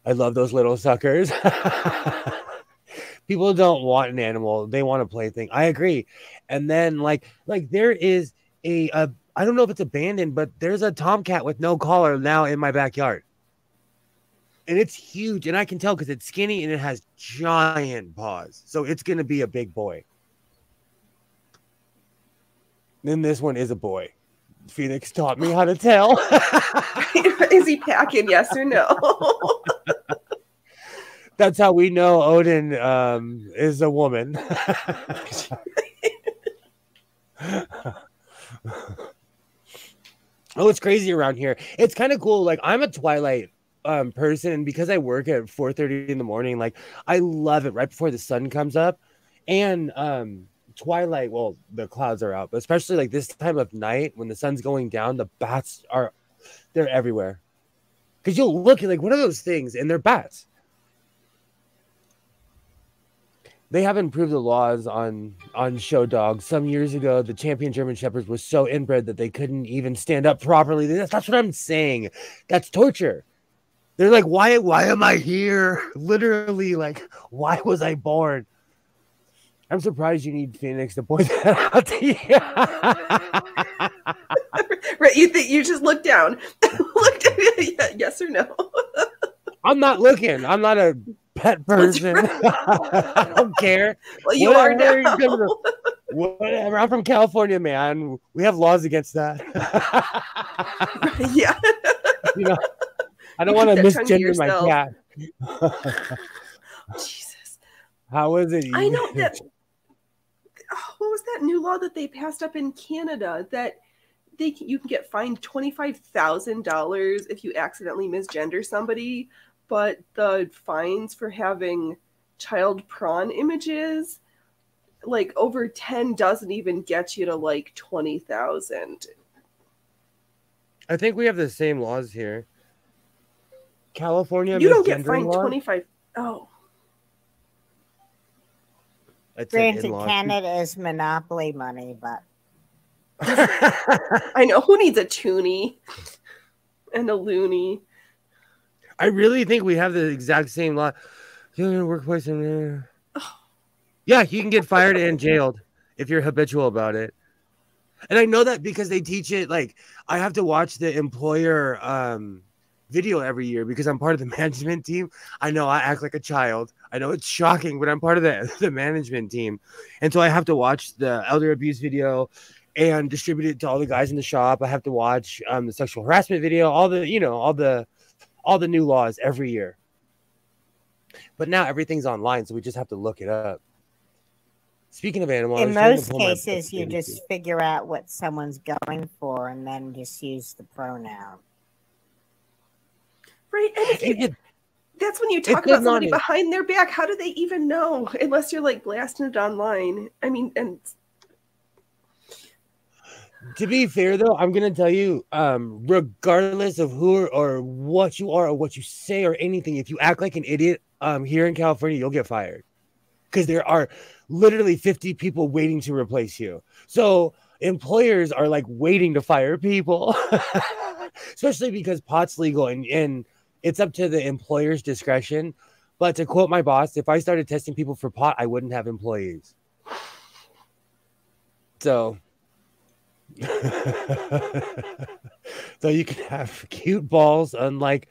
I love those little suckers. People don't want an animal, they want a plaything. I agree. And then like like there is a, a I don't know if it's abandoned, but there's a tomcat with no collar now in my backyard and it's huge, and I can tell because it's skinny and it has giant paws, so it's gonna be a big boy. Then this one is a boy. Phoenix taught me how to tell. is he packing? Yes or no? That's how we know Odin um, is a woman. oh, it's crazy around here. It's kind of cool. Like I'm a Twilight um person because I work at 4:30 in the morning, like I love it right before the sun comes up. And um twilight, well, the clouds are out, but especially like this time of night when the sun's going down, the bats are they're everywhere. Because you'll look at like one of those things and they're bats. They have improved the laws on on show dogs. Some years ago, the champion German shepherds was so inbred that they couldn't even stand up properly. That's, that's what I'm saying. That's torture. They're like, why why am I here? Literally, like, why was I born? I'm surprised you need Phoenix to point that out to you. right, you think you just look down, look down, yes or no. I'm not looking. I'm not a pet person. I don't care. Well, you whatever, are now. Whatever. I'm from California, man. We have laws against that. yeah. You know, I don't want to misgender my cat. Jesus. How is it? I know that oh, what was that new law that they passed up in Canada that they you can get fined twenty five thousand dollars if you accidentally misgender somebody, but the fines for having child prawn images, like over ten, doesn't even get you to like twenty thousand. I think we have the same laws here. California, you don't get fined twenty five. Oh. Granted, Canada is monopoly money, but I know who needs a toonie and a loonie. I really think we have the exact same law. Workplace in there. Yeah, you can get fired and jailed if you're habitual about it. And I know that because they teach it. Like I have to watch the employer um, video every year because I'm part of the management team. I know I act like a child. I know it's shocking, but I'm part of the, the management team. And so I have to watch the elder abuse video and distribute it to all the guys in the shop. I have to watch um, the sexual harassment video, all the, you know, all the all the new laws every year. But now everything's online, so we just have to look it up. Speaking of animals, in most cases, you just figure out what someone's going for and then just use the pronoun. Right. And you, that's when you talk about somebody behind their back. How do they even know unless you're like blasting it online? I mean, and to be fair though, I'm gonna tell you, um, regardless of who or, or, what you are or what you say or anything, if you act like an idiot um here in California, you'll get fired. Because there are literally 50 people waiting to replace you. So employers are like waiting to fire people. Especially because pot's legal and, and it's up to the employer's discretion. But to quote my boss, if I started testing people for pot, I wouldn't have employees. So, so you can have cute balls, unlike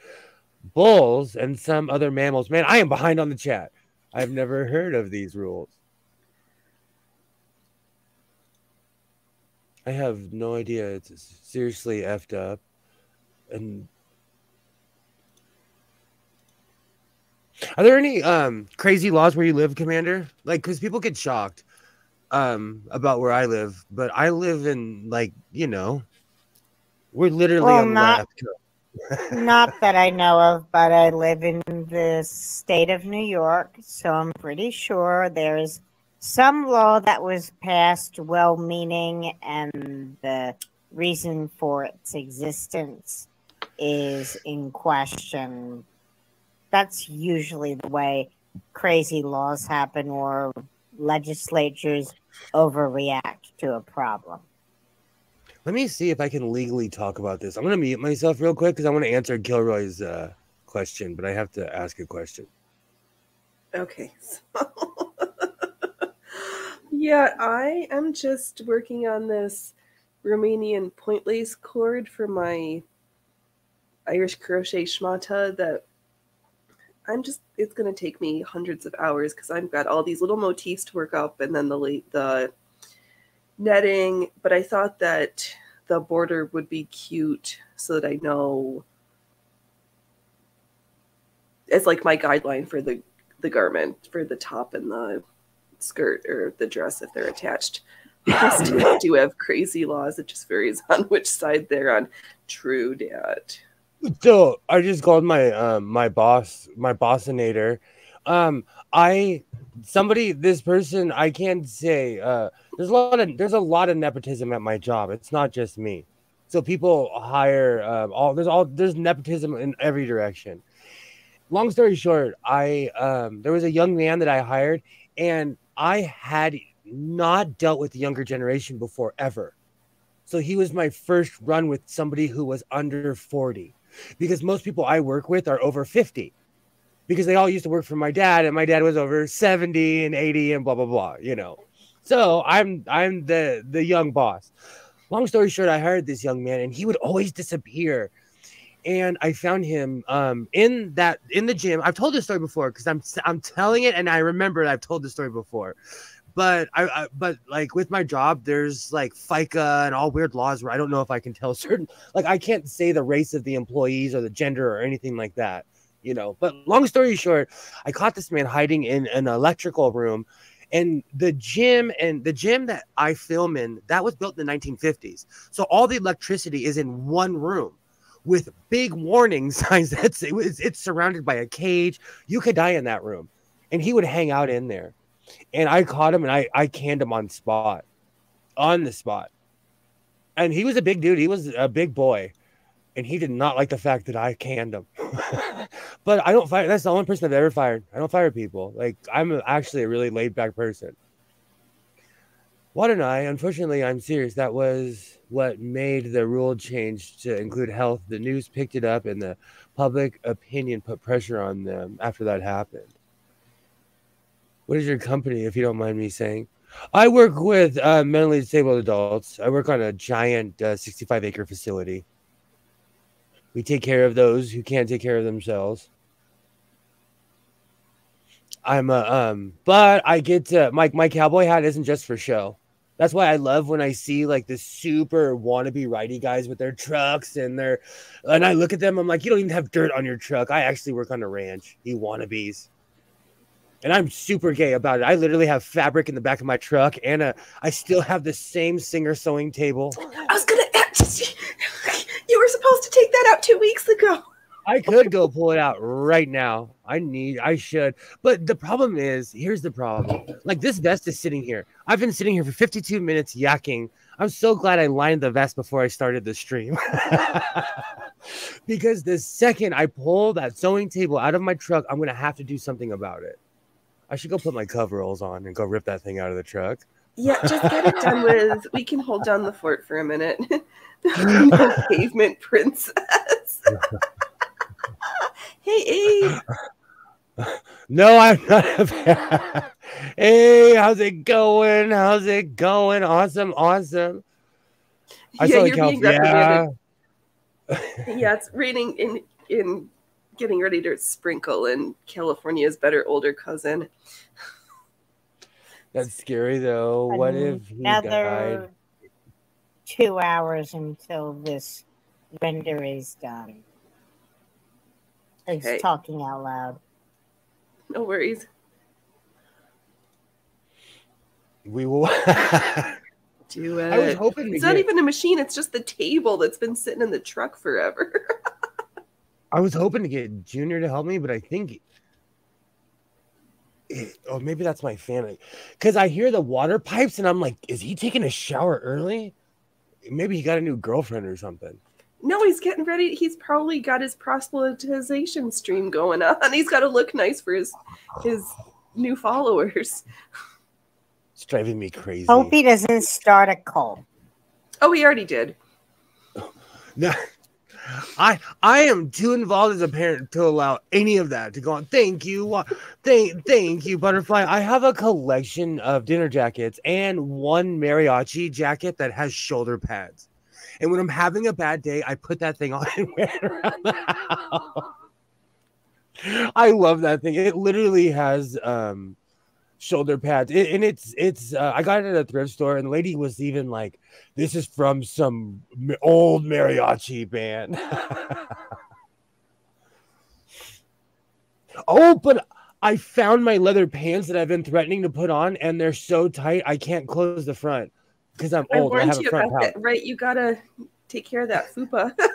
bulls and some other mammals. Man, I am behind on the chat. I've never heard of these rules. I have no idea. It's seriously effed up. And Are there any um crazy laws where you live, Commander? Like, because people get shocked um about where I live, but I live in like you know, we're literally well, on not, not that I know of, but I live in the state of New York, so I'm pretty sure there's some law that was passed well-meaning, and the reason for its existence is in question that's usually the way crazy laws happen or legislatures overreact to a problem. Let me see if I can legally talk about this. I'm going to mute myself real quick because I want to answer Gilroy's uh, question, but I have to ask a question. Okay. So yeah, I am just working on this Romanian point lace cord for my Irish crochet schmata that I'm just it's gonna take me hundreds of hours because I've got all these little motifs to work up and then the the netting. But I thought that the border would be cute so that I know it's like my guideline for the the garment for the top and the skirt or the dress if they're attached. I do have crazy laws. It just varies on which side they're on. True, Dad. So I just called my um my boss, my bossinator. Um, I somebody this person i can't say uh there's a lot of there's a lot of nepotism at my job. It's not just me. So people hire uh, all there's all there's nepotism in every direction. Long story short i um there was a young man that i hired and i had not dealt with the younger generation before ever. So he was my first run with somebody who was under 40 because most people i work with are over 50 because they all used to work for my dad and my dad was over 70 and 80 and blah blah blah you know. So i'm i'm the the young boss. Long story short i hired this young man and he would always disappear. And i found him um in that in the gym. I've told this story before because i'm i'm telling it and i remember i've told this story before but I, I, but like with my job there's like fica and all weird laws where i don't know if i can tell certain like i can't say the race of the employees or the gender or anything like that you know. But long story short, I caught this man hiding in an electrical room. And the gym and the gym that I film in, that was built in the 1950s. So all the electricity is in one room with big warning signs that was, it's surrounded by a cage. You could die in that room. And he would hang out in there. And I caught him and I, I canned him on spot, on the spot. And he was a big dude. He was a big boy and he did not like the fact that I canned him. but I don't fire. That's the only person I've ever fired. I don't fire people. Like I'm actually a really laid back person. What and I, unfortunately, I'm serious. That was what made the rule change to include health. The news picked it up, and the public opinion put pressure on them after that happened. What is your company, if you don't mind me saying? I work with uh, mentally disabled adults. I work on a giant uh, 65 acre facility. We take care of those who can't take care of themselves. I'm a um, but I get to my my cowboy hat isn't just for show. That's why I love when I see like the super wannabe righty guys with their trucks and their, and I look at them. I'm like, you don't even have dirt on your truck. I actually work on a ranch. You wannabes. And I'm super gay about it. I literally have fabric in the back of my truck, and a, I still have the same Singer sewing table. I was gonna You were supposed to take that out two weeks ago. I could go pull it out right now. I need, I should. But the problem is, here's the problem. Like this vest is sitting here. I've been sitting here for 52 minutes yakking. I'm so glad I lined the vest before I started the stream. because the second I pull that sewing table out of my truck, I'm going to have to do something about it. I should go put my coveralls on and go rip that thing out of the truck. Yeah, just get it done with. We can hold down the fort for a minute. pavement princess. hey, Abe. No, I'm not a fan. Hey, how's it going? How's it going? Awesome, awesome. I yeah, you're being yeah. yeah, it's raining in in getting ready to sprinkle in California's better older cousin. That's scary though. What if he died? two hours until this render is done. He's okay. talking out loud. No worries. We will do it. I was hoping it's not get... even a machine, it's just the table that's been sitting in the truck forever. I was hoping to get Junior to help me, but I think it, oh maybe that's my family because I hear the water pipes and I'm like, is he taking a shower early? maybe he got a new girlfriend or something. No, he's getting ready. He's probably got his proselytization stream going on. He's got to look nice for his his new followers. It's driving me crazy. Hope he doesn't start a cult. Oh, he already did. No, I I am too involved as a parent to allow any of that to go on. Thank you, thank thank you, butterfly. I have a collection of dinner jackets and one mariachi jacket that has shoulder pads. And when I'm having a bad day, I put that thing on and wear it around the house. I love that thing. It literally has um shoulder pads. It, and it's it's uh, i got it at a thrift store and the lady was even like this is from some old mariachi band. Oh but i found my leather pants that i've been threatening to put on and they're so tight i can't close the front because i'm old I, I have a front pouch. right? You gotta take care of that fupa.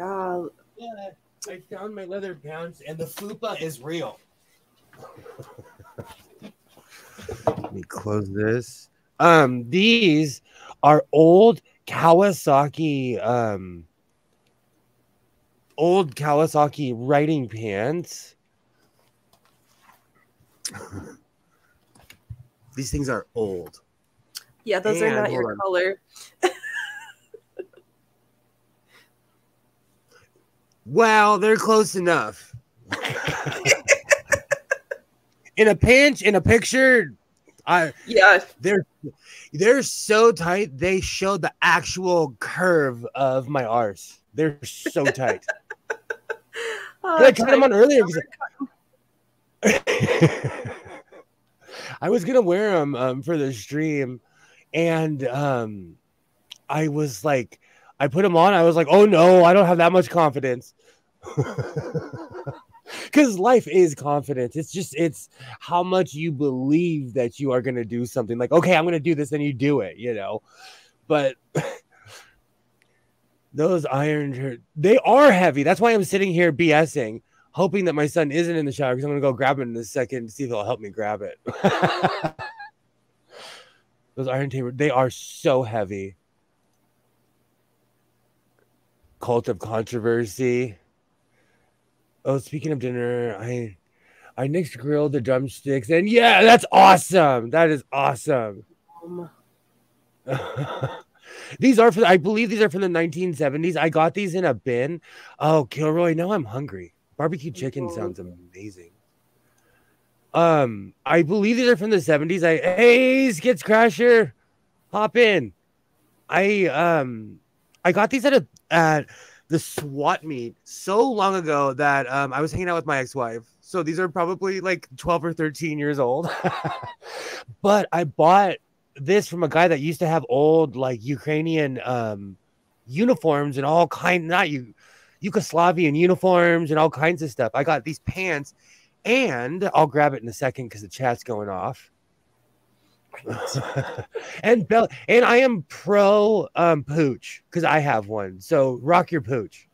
Oh. yeah, i found my leather pants and the fupa is real Let me close this. Um, these are old Kawasaki um old Kawasaki riding pants. These things are old. Yeah, those And- are not your on. color. Well, they're close enough. in a pinch, in a picture, I Yeah, they're they're so tight. They show the actual curve of my arse. They're so tight. Oh, I tried them on earlier. I was gonna wear them um, for the stream, and um, I was like, I put them on. I was like, oh no, I don't have that much confidence. Because life is confidence. It's just it's how much you believe that you are gonna do something. Like, okay, I'm gonna do this, and you do it. You know, but. Those irons, they are heavy. That's why I'm sitting here BSing hoping that my son isn't in the shower because I'm gonna go grab it in a second to see if he'll help me grab it. Those iron taper, they are so heavy. Cult of controversy. Oh, speaking of dinner, I I next grilled the drumsticks, and yeah, that's awesome. That is awesome. Um, these are for I believe these are from the 1970s. I got these in a bin. Oh, Kilroy, now I'm hungry. Barbecue chicken sounds amazing. Um, I believe these are from the 70s. I hey, Skits Crasher, hop in. I um I got these at a at the swap meet so long ago that um I was hanging out with my ex-wife. So these are probably like 12 or 13 years old. but I bought this from a guy that used to have old like Ukrainian um uniforms and all kind not you Yugoslavian uniforms and all kinds of stuff. I got these pants and I'll grab it in a second because the chat's going off. And Bell and I am pro um pooch because I have one. So rock your pooch.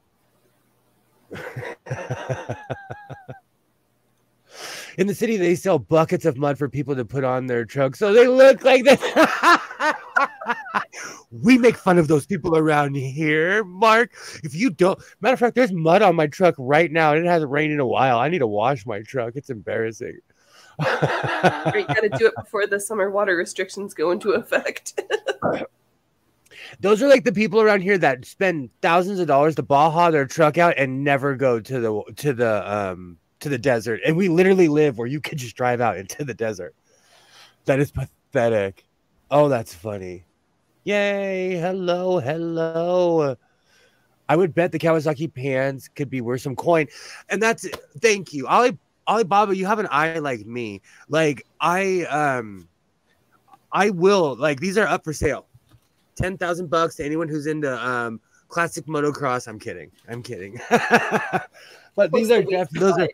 In the city, they sell buckets of mud for people to put on their truck so they look like this. we make fun of those people around here, Mark. If you don't, matter of fact, there's mud on my truck right now, and it hasn't rained in a while. I need to wash my truck. It's embarrassing. You got to do it before the summer water restrictions go into effect. Those are like the people around here that spend thousands of dollars to baja their truck out and never go to the to the um to the desert. And we literally live where you could just drive out into the desert. That is pathetic. Oh, that's funny. Yay! Hello, hello. I would bet the Kawasaki pans could be worth some coin, and that's thank you, Ali Alibaba. You have an eye like me. Like I um, I will like these are up for sale ten thousand bucks to anyone who's into um classic motocross. I'm kidding. I'm kidding. but these are def- those are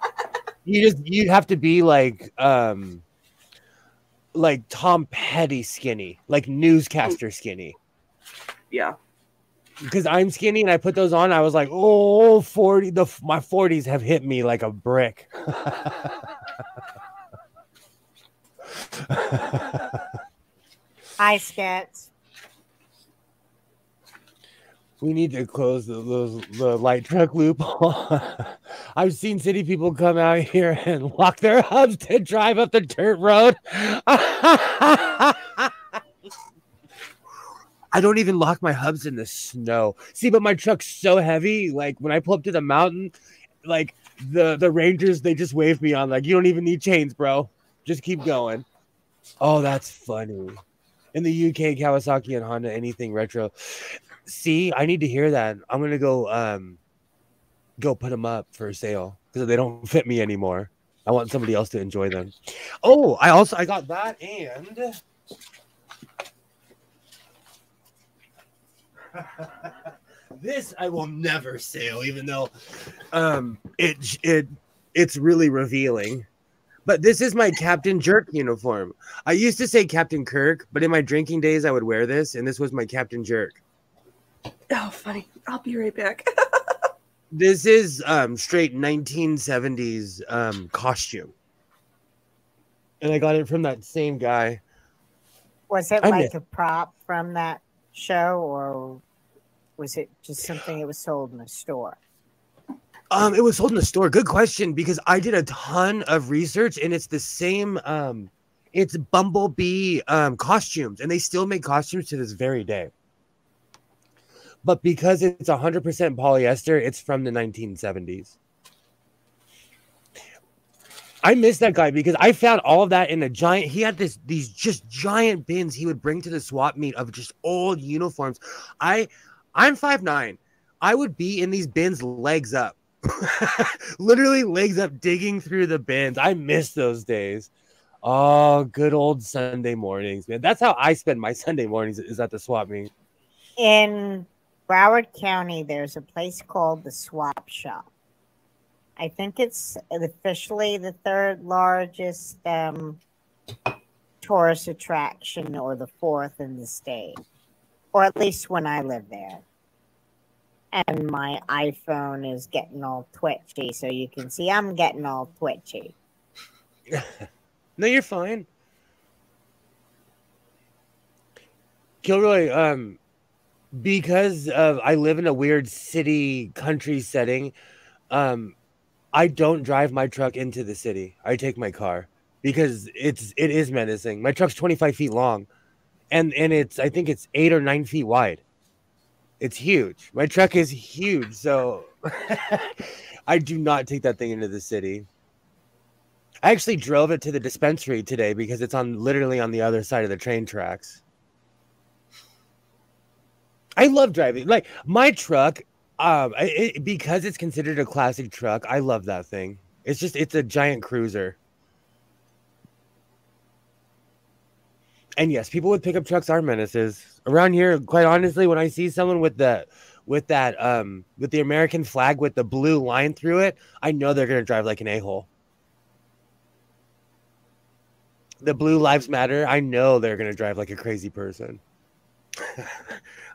you just you have to be like um like Tom Petty skinny, like newscaster skinny. yeah. Because I'm skinny and I put those on, I was like, oh, 40, the my 40s have hit me like a brick. Hi, Skits. we need to close the, the, the light truck loop. I've seen city people come out here and lock their hubs to drive up the dirt road. I don't even lock my hubs in the snow. See, but my truck's so heavy. Like when I pull up to the mountain, like the the rangers, they just wave me on. Like you don't even need chains, bro. Just keep going. Oh, that's funny. In the UK, Kawasaki and Honda, anything retro. See, I need to hear that. I'm gonna go um go put them up for sale because they don't fit me anymore. I want somebody else to enjoy them. Oh, I also I got that and this I will never sell, even though um it it it's really revealing. But this is my Captain Jerk uniform. I used to say Captain Kirk, but in my drinking days I would wear this, and this was my Captain Jerk. Oh, funny. I'll be right back. This is um straight 1970s um costume. and I got it from that same guy. Was it I like miss- a prop from that show, or was it just something that was sold in a store? Um, it was sold in the store. Good question because I did a ton of research and it's the same. Um, it's Bumblebee um costumes, and they still make costumes to this very day. But because it's 100% polyester, it's from the 1970s. I miss that guy because I found all of that in a giant. He had this these just giant bins he would bring to the swap meet of just old uniforms. I I'm five nine. I would be in these bins legs up. Literally legs up digging through the bins. I miss those days. Oh, good old Sunday mornings, man. That's how I spend my Sunday mornings is at the swap meet. In Broward County, there's a place called the Swap Shop. I think it's officially the third largest um, tourist attraction or the fourth in the state, or at least when I lived there. And my iPhone is getting all twitchy, so you can see I'm getting all twitchy. No, you're fine. Kilroy, um, because of I live in a weird city country setting, um, I don't drive my truck into the city. I take my car because it's it is menacing. My truck's 25 feet long, and and it's I think it's eight or nine feet wide. It's huge. My truck is huge, so I do not take that thing into the city. I actually drove it to the dispensary today because it's on literally on the other side of the train tracks. I love driving. Like my truck, um, it, because it's considered a classic truck. I love that thing. It's just it's a giant cruiser. And yes, people with pickup trucks are menaces around here. Quite honestly, when I see someone with the with that um with the American flag with the blue line through it, I know they're gonna drive like an a hole. The blue lives matter. I know they're gonna drive like a crazy person.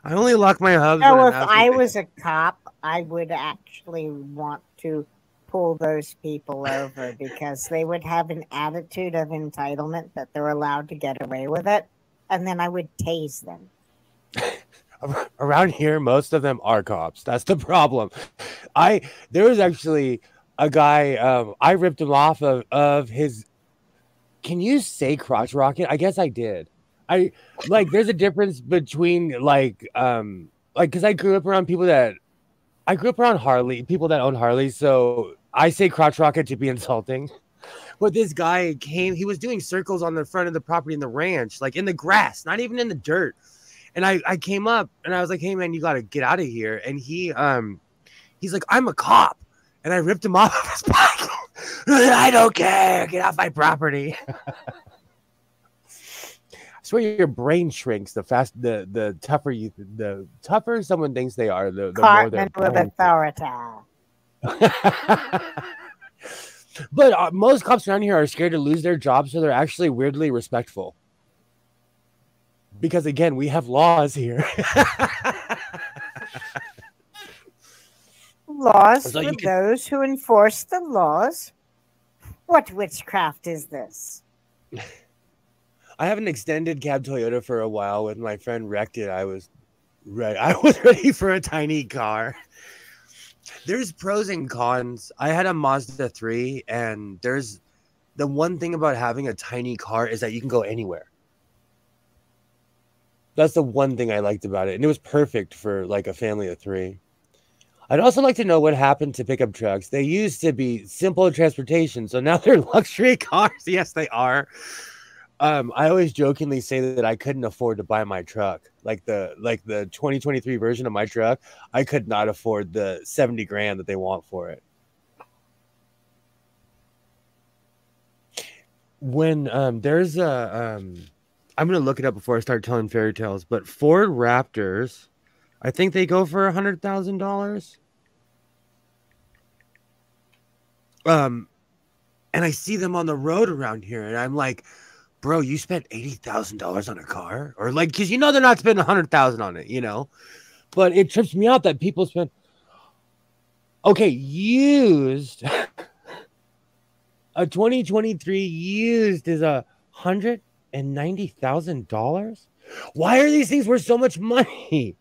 I only lock my hubs. When I'm if I was a cop, I would actually want to pull those people over because they would have an attitude of entitlement that they're allowed to get away with it, and then I would tase them. Around here most of them are cops that's the problem i there was actually a guy um i ripped him off of of his can you say crotch rocket i guess i did i like there's a difference between like um like because i grew up around people that i grew up around harley people that own harley so i say crotch rocket to be insulting but this guy came he was doing circles on the front of the property in the ranch like in the grass not even in the dirt and I, I came up and I was like, hey man, you gotta get out of here. And he um he's like, I'm a cop. And I ripped him off of his bike. I don't care. Get off my property. I swear your brain shrinks the fast the the tougher you the tougher someone thinks they are, the, the more Cartman with authority. but uh, most cops around here are scared to lose their jobs, so they're actually weirdly respectful. Because again, we have laws here. Laws So for can- those who enforce the laws. What witchcraft is this? I have an extended cab Toyota for a while. When my friend wrecked it, I was ready. I was ready for a tiny car. There's pros and cons. I had a Mazda 3, and there's the one thing about having a tiny car is that you can go anywhere. That's the one thing I liked about it. And it was perfect for like a family of three. I'd also like to know what happened to pickup trucks. They used to be simple transportation, so now they're luxury cars. Yes, they are. Um, I always jokingly say that I couldn't afford to buy my truck, like the like the 2023 version of my truck. I could not afford the 70 grand that they want for it. When um, there's a um, I'm gonna look it up before I start telling fairy tales, but Ford Raptors, I think they go for a hundred thousand dollars. Um, and I see them on the road around here, and I'm like, bro, you spent eighty thousand dollars on a car, or like, because you know they're not spending a hundred thousand on it, you know. But it trips me out that people spend. Okay, used. A 2023 used is a hundred and ninety thousand dollars. Why are these things worth so much money?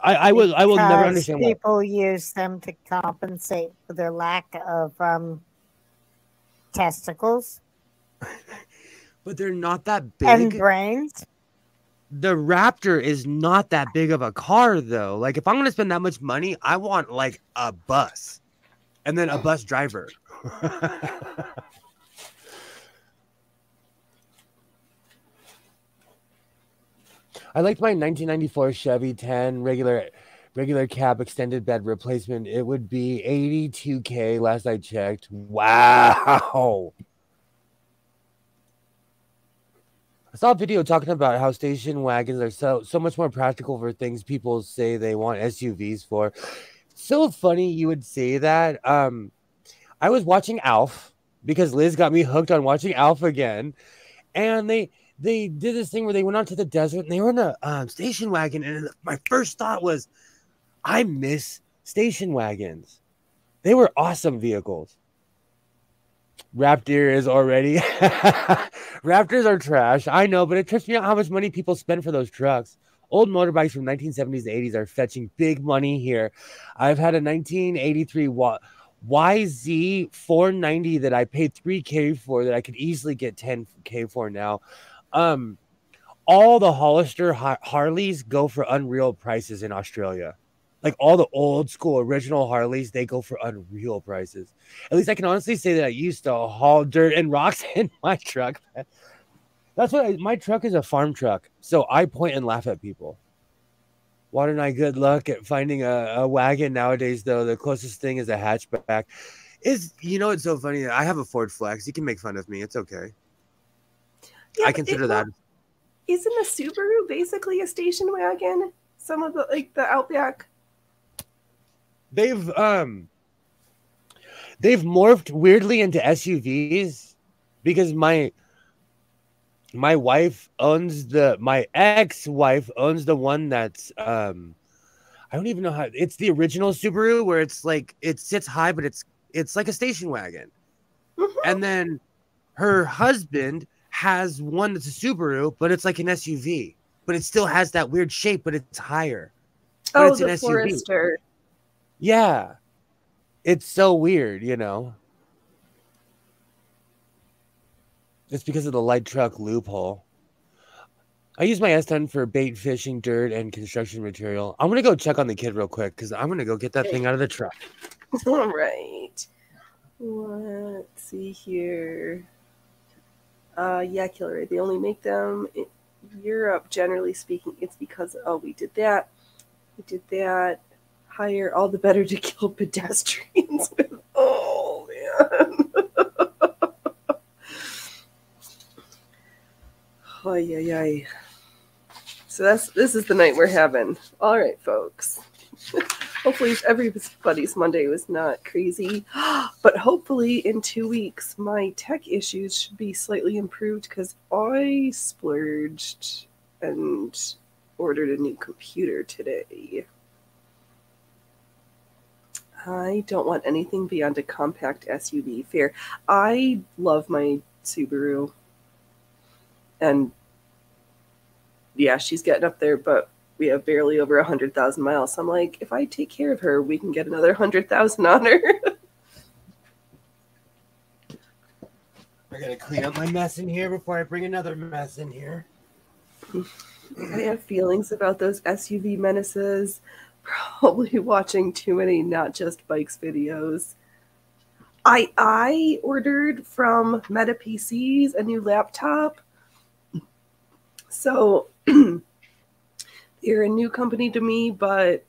I, I will I will never Because understand why. People use them to compensate for their lack of um, testicles But they're not that and big. brains. the Raptor is not that big of a car though. Like if I'm gonna spend that much money, I want like a bus and then a bus driver. I liked my 1994 Chevy 10 regular regular cab extended bed replacement. It would be 82k last I checked. Wow. I saw a video talking about how station wagons are so so much more practical for things people say they want SUVs for. So funny you would say that. Um, I was watching Alf because Liz got me hooked on watching Alf again, and they they did this thing where they went out to the desert and they were in a um, station wagon, and my first thought was, I miss station wagons. They were awesome vehicles. Raptor is already. Raptors are trash. I know, but it trips me out how much money people spend for those trucks. Old motorbikes from 1970s to 80s are fetching big money here. I've had a 1983 Wa- YZ 490 that I paid 3K for that I could easily get 10K for now. Um, all the Hollister Har- Harleys go for unreal prices in Australia. Like all the old school original Harleys, they go for unreal prices. At least I can honestly say that I used to haul dirt and rocks in my truck. That's what I, my truck is a farm truck. So I point and laugh at people. Water and I good luck at finding a, a wagon nowadays, though. The closest thing is a hatchback. Is you know it's so funny. I have a Ford Flex. You can make fun of me. It's okay. Yeah, I consider it- that. Isn't a Subaru basically a station wagon? Some of the like the Outback. They've um they've morphed weirdly into SUVs because my my wife owns the my ex-wife owns the one that's um I don't even know how it's the original Subaru where it's like it sits high but it's it's like a station wagon. Mhm. And then her husband has one that's a Subaru but it's like an SUV but it still has that weird shape but it's higher. But Oh, it's an the SUV. Forester. Yeah. It's so weird, you know. It's because of the light truck loophole. I use my S10 for bait fishing, dirt, and construction material. I'm gonna go check on the kid real quick because I'm gonna go get that thing out of the truck. All right. Let's see here. Uh, yeah, Killer. They only make them in Europe, generally speaking. It's because oh, we did that, we did that. Hire all the better to kill pedestrians with. Oh man. Ay, ay, ay. So that's this is the night we're having. All right, folks. hopefully everybody's Monday was not crazy, but hopefully in two weeks my tech issues should be slightly improved because I splurged and ordered a new computer today. I don't want anything beyond a compact SUV fare. I love my Subaru. And yeah, she's getting up there, but we have barely over a hundred thousand miles. So I'm like, if I take care of her, we can get another hundred thousand on her. I gotta clean up my mess in here before I bring another mess in here. I have feelings about those SUV menaces. Probably watching too many not just bikes videos. I I ordered from Meta PCs a new laptop. So they're a new company to me, but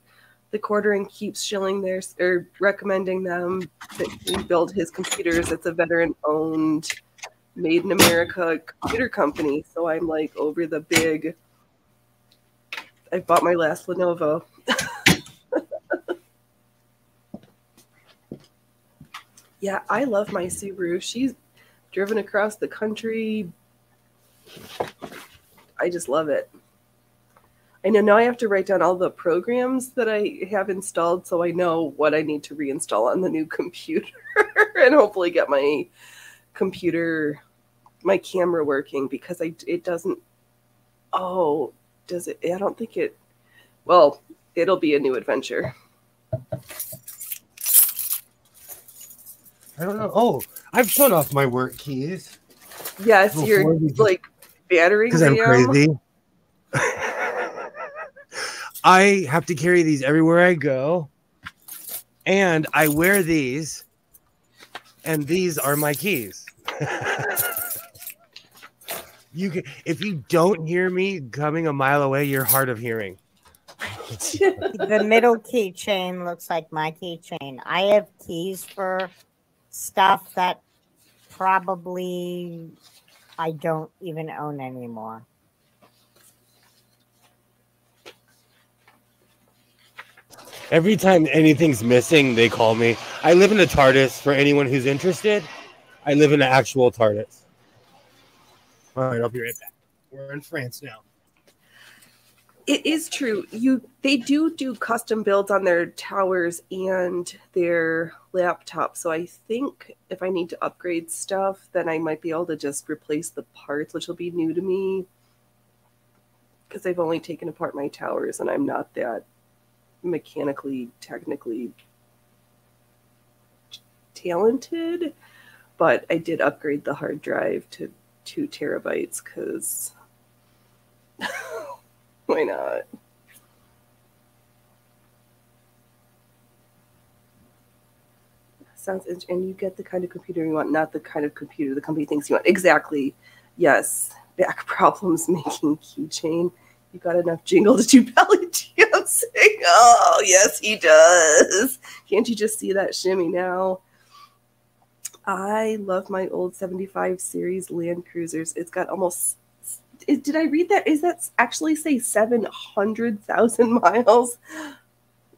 the quartering keeps shilling their or recommending them that he build his computers. It's a veteran owned, made in America computer company. So I'm like over the big. I bought my last Lenovo. Yeah, I love my Subaru. She's driven across the country. I just love it. I know now I have to write down all the programs that I have installed so I know what I need to reinstall on the new computer. and hopefully get my computer, my camera working because I it doesn't. Oh, does it? I don't think it. Well, it'll be a new adventure. I don't know. Oh, I've shown off my work keys. Yes, Before you're we like battering because I'm crazy. I have to carry these everywhere I go, and I wear these, and these are my keys. you can, if you don't hear me coming a mile away, you're hard of hearing. the middle keychain looks like my keychain. I have keys for stuff that probably I don't even own anymore. Every time anything's missing, they call me. I live in a TARDIS. For anyone who's interested, I live in an actual TARDIS. All right, I'll be right back. We're in France now. It is true. You they do do custom builds on their towers and their laptops. So I think if I need to upgrade stuff, then I might be able to just replace the parts, which will be new to me. Because I've only taken apart my towers and I'm not that mechanically, technically talented. But I did upgrade the hard drive to two terabytes because why not? Sounds int- and you get the kind of computer you want, not the kind of computer the company thinks you want. Exactly. Yes. Back problems making keychain. You got enough jingle to do belly dancing. Oh, yes, he does. Can't you just see that shimmy now? I love my old 75 series Land Cruisers. It's got almost is- did I read that? Is that actually say 700,000 miles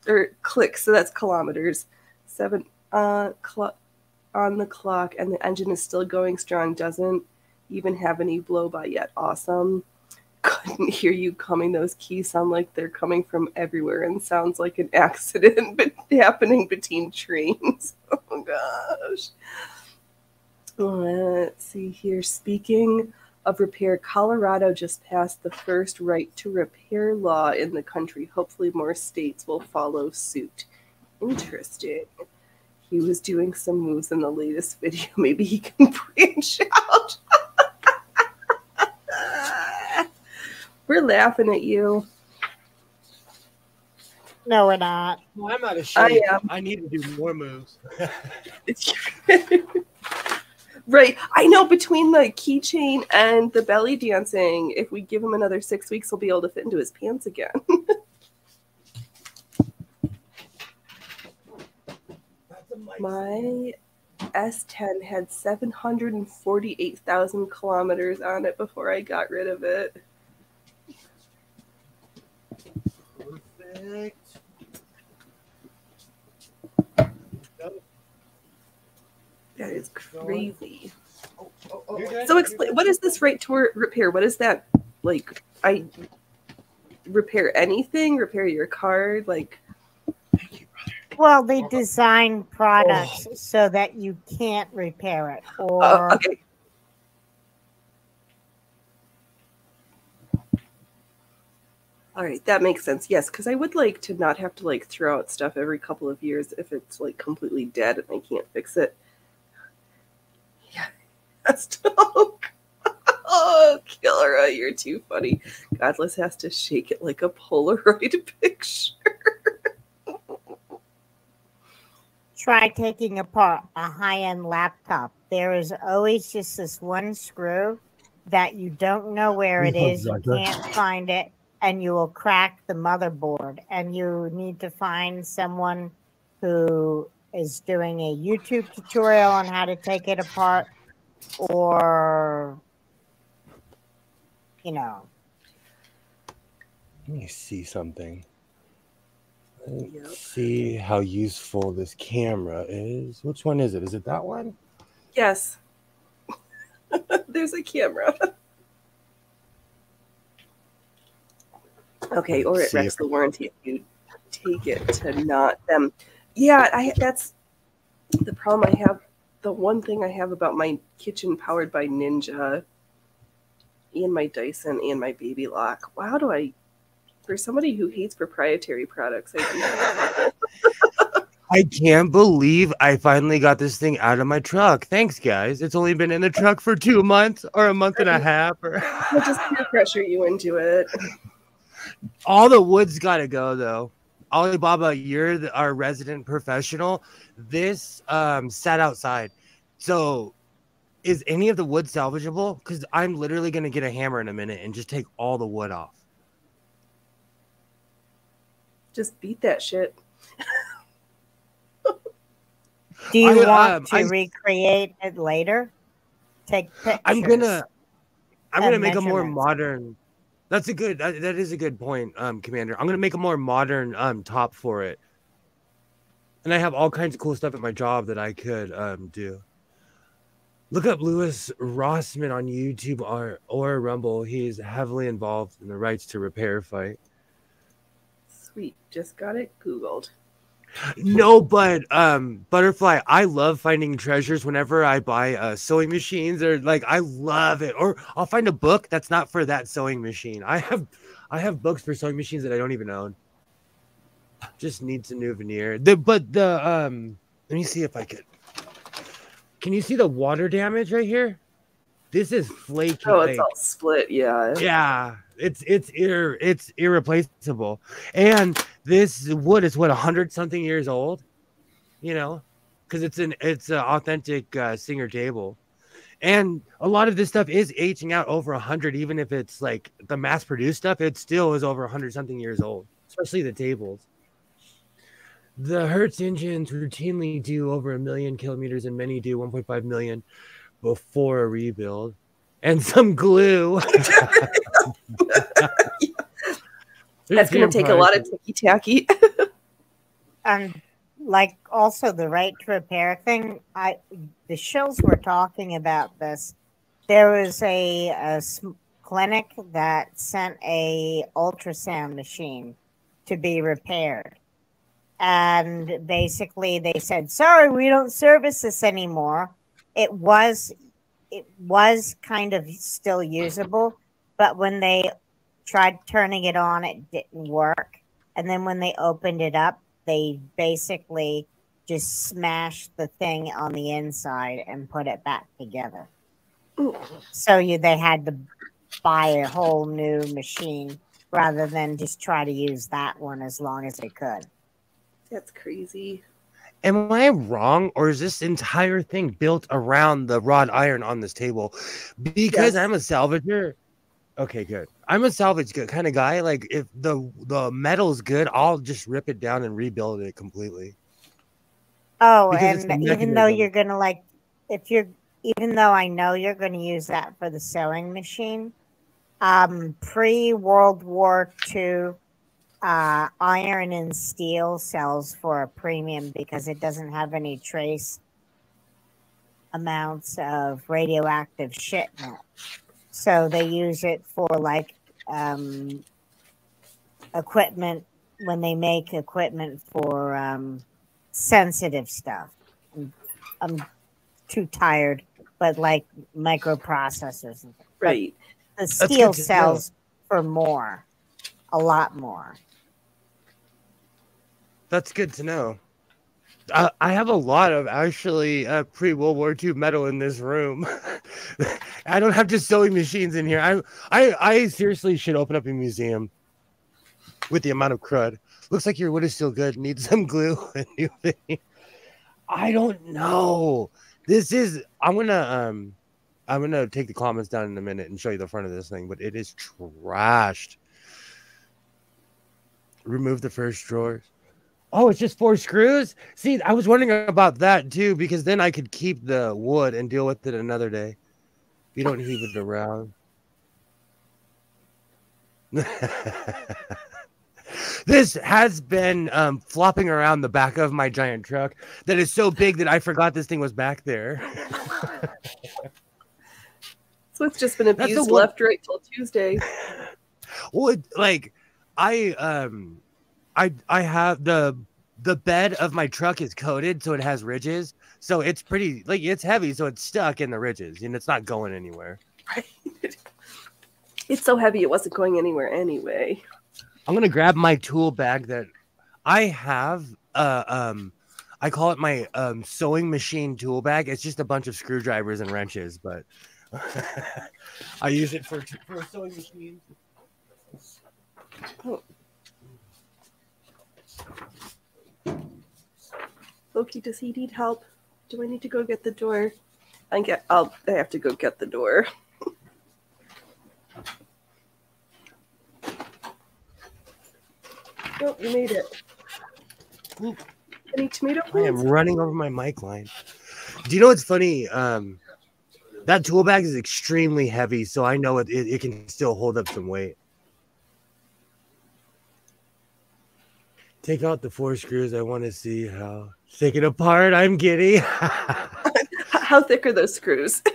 or clicks? So that's kilometers. Seven uh, cl- on the clock, and the engine is still going strong. Doesn't even have any blow by yet. Awesome. Couldn't hear you coming. Those keys sound like they're coming from everywhere and sounds like an accident but happening between trains. Oh gosh. Let's see here. Speaking of repair, Colorado just passed the first right to repair law in the country. Hopefully, more states will follow suit. Interesting. He was doing some moves in the latest video. Maybe he can branch out. We're laughing at you. No, we're not. Well, I'm out of I am. I need to do more moves. right. I know between the keychain and the belly dancing, if we give him another six weeks, he'll be able to fit into his pants again. My S10 had 748,000 kilometers on it before I got rid of it. Perfect. That is crazy. You're good. So explain what is this right to repair? What is that like? I repair anything, repair your card, like Well, they design products so that you can't repair it, or uh, okay. All right, that makes sense. Yes, because I would like to not have to like throw out stuff every couple of years if it's like completely dead and I can't fix it. Yeah, that's dope. oh, Killera, you're too funny. Godless has to shake it like a Polaroid picture. Try taking apart a high-end laptop. There is always just this one screw that you don't know where it is, you can't find it, and you will crack the motherboard. And you need to find someone who is doing a YouTube tutorial on how to take it apart, or you know, Let me see something. Let's Yep. see how useful this camera is. Which one is it? Is it that one? Yes. There's a camera. Okay, or it wrecks the warranty if you take it to not them. Yeah, I that's the problem I have the one thing I have about my kitchen powered by Ninja and my Dyson and my baby lock. Wow, do I for somebody who hates proprietary products, I I can't believe I finally got this thing out of my truck. Thanks, guys. It's only been in the truck for two months or a month and a half. Or will just peer pressure you into it. All the wood's got to go, though. Alibaba, you're the, our resident professional. This um, sat outside. So, is any of the wood salvageable? Because I'm literally going to get a hammer in a minute and just take all the wood off. Just beat that shit. Do you I, want um, to I, recreate it later? Take pictures. I'm gonna. I'm gonna make a more modern. That's a good. That, that is a good point, um, Commander. I'm gonna make a more modern um top for it. And I have all kinds of cool stuff at my job that I could um do. Look up Louis Rossmann on YouTube or or Rumble. He's heavily involved in the rights to repair fight. Sweet, just got it googled. No, but um, butterfly, I love finding treasures whenever I buy uh, sewing machines or like I love it. Or I'll find a book that's not for that sewing machine. I have I have books for sewing machines that I don't even own. Just needs a new veneer. The but the um let me see if I could. Can you see the water damage right here? This is flaky. Oh, it's all split. Yeah. Yeah, it's it's ir- it's irreplaceable. And this wood is what a hundred something years old, you know, because it's an it's an authentic uh, Singer table, and a lot of this stuff is aging out over a hundred. Even if it's like the mass produced stuff, it still is over a hundred something years old, especially the tables. The Hertz engines routinely do over a million kilometers, and many do 1.5 million before a rebuild, and some glue. That's going to take a lot of ticky tacky. um, like also the right to repair thing. I the shows were talking about this. There was a, a clinic that sent a ultrasound machine to be repaired, and basically they said, "Sorry, we don't service this anymore." It was it was kind of still usable, but when they tried turning it on, it didn't work. And then when they opened it up, they basically just smashed the thing on the inside and put it back together. So you they had to buy a whole new machine rather than just try to use that one as long as they could. That's crazy. Am I wrong, or is this entire thing built around the wrought iron on this table? Because yes. I'm a salvager, Okay, good. I'm a salvage good kind of guy. Like if the the metal's good, I'll just rip it down and rebuild it completely. Oh, because and even though you're gonna like, if you're even though I know you're gonna use that for the sewing machine, um, pre World War II, uh, iron and steel sells for a premium because it doesn't have any trace amounts of radioactive shit in it. So they use it for like um, equipment when they make equipment for um, sensitive stuff. I'm too tired, but like microprocessors. Right. But the steel sells for more, a lot more. That's good to know. Uh, I have a lot of actually uh, pre World War II metal in this room. I don't have just sewing machines in here. I, I, I seriously should open up a museum with the amount of crud. Looks like your wood is still good. Needs some glue. I don't know. This is. I'm gonna um, I'm gonna take the comments down in a minute and show you the front of this thing, but it is trashed. Remove the first drawers. Oh, it's just four screws. See, I was wondering about that too because then I could keep the wood and deal with it another day. You don't heave it around. this has been um, flopping around the back of my giant truck that is so big that I forgot this thing was back there. so it's just been abused left, right till Tuesday. well, like I um I I have the the bed of my truck is coated so it has ridges. So it's pretty like it's heavy, so it's stuck in the ridges and it's not going anywhere. Right. It's so heavy it wasn't going anywhere anyway. I'm gonna grab my tool bag that I have. Uh, um, I call it my um, sewing machine tool bag. It's just a bunch of screwdrivers and wrenches, but I use it for for sewing machines. Oh. Loki, does he need help? Do I need to go get the door? I get. I'll. I have to go get the door. oh, you made it. Oop. Any tomato I am running over my mic line. Do you know what's funny? Um, that tool bag is extremely heavy, so I know it, it, it can still hold up some weight. Take out the four screws. I want to see how take it apart. I'm giddy. How thick are those screws?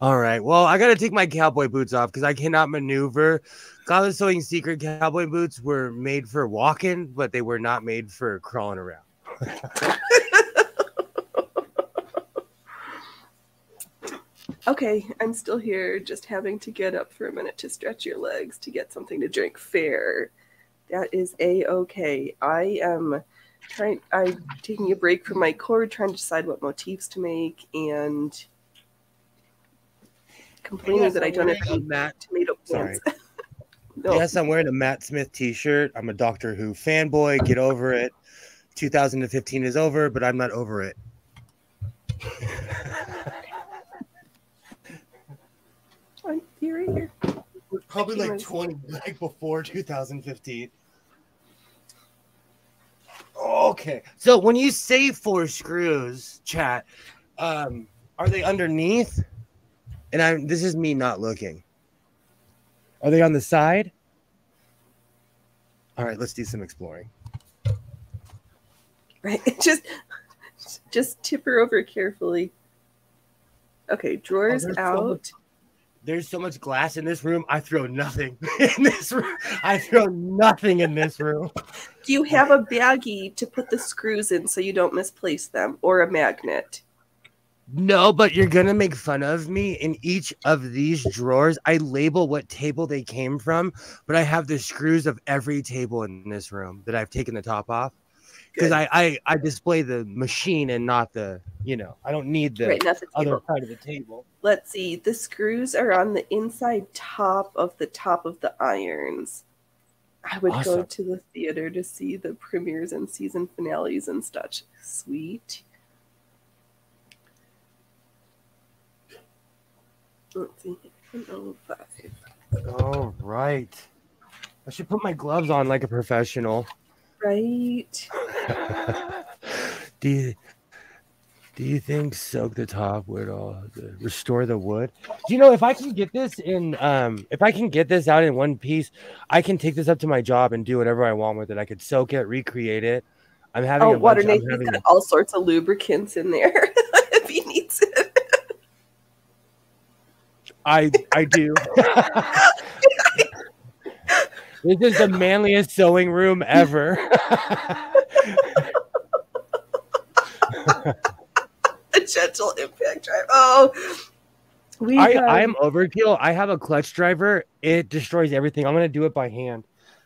All right. Well, I got to take my cowboy boots off because I cannot maneuver. Gala Sewing Secret cowboy boots were made for walking, but they were not made for crawling around. okay, I'm still here, just having to get up for a minute to stretch your legs to get something to drink. Fair. That is a okay. I am trying. I'm taking a break from my cord, trying to decide what motifs to make, and complaining that I don't have any Matt. tomato Sorry. plants. no, Yes, I'm wearing a Matt Smith t-shirt. I'm a Doctor Who fanboy. Get over it. 2015 is over, but I'm not over it. I'm here. Probably like Nice. 20, like before 2015. Okay. So when you say four screws, chat, um, are they underneath? And I'm this is me not looking. Are they on the side? All right, let's do some exploring. Right, just just tip her over carefully. Okay, drawers so out. There's so much glass in this room. I throw nothing in this room. I throw nothing in this room. Do you have a baggie to put the screws in so you don't misplace them, or a magnet? No, but you're gonna make fun of me. In each of these drawers, I label what table they came from, but I have the screws of every table in this room that I've taken the top off because I, I I display the machine and not the you know I don't need the right, the other side of the table. Let's see. The screws are on the inside top of the top of the irons. I would go to the theater to see the premieres and season finales and such. Sweet. Let's see. 105. All right, I should put my gloves on like a professional. Right. do you do you think soak the top would all restore the wood? Do you know if I can get this in um if I can get this out in one piece, I can take this up to my job and do whatever I want with it. I could soak it, recreate it. I'm having Oh, a water bunch, Nate, I'm having got all sorts of lubricants in there if he needs it. I I do. this is the manliest sewing room ever. A gentle impact drive. Oh, we I, have- I am overkill. I have a clutch driver. It destroys everything. I'm gonna do it by hand.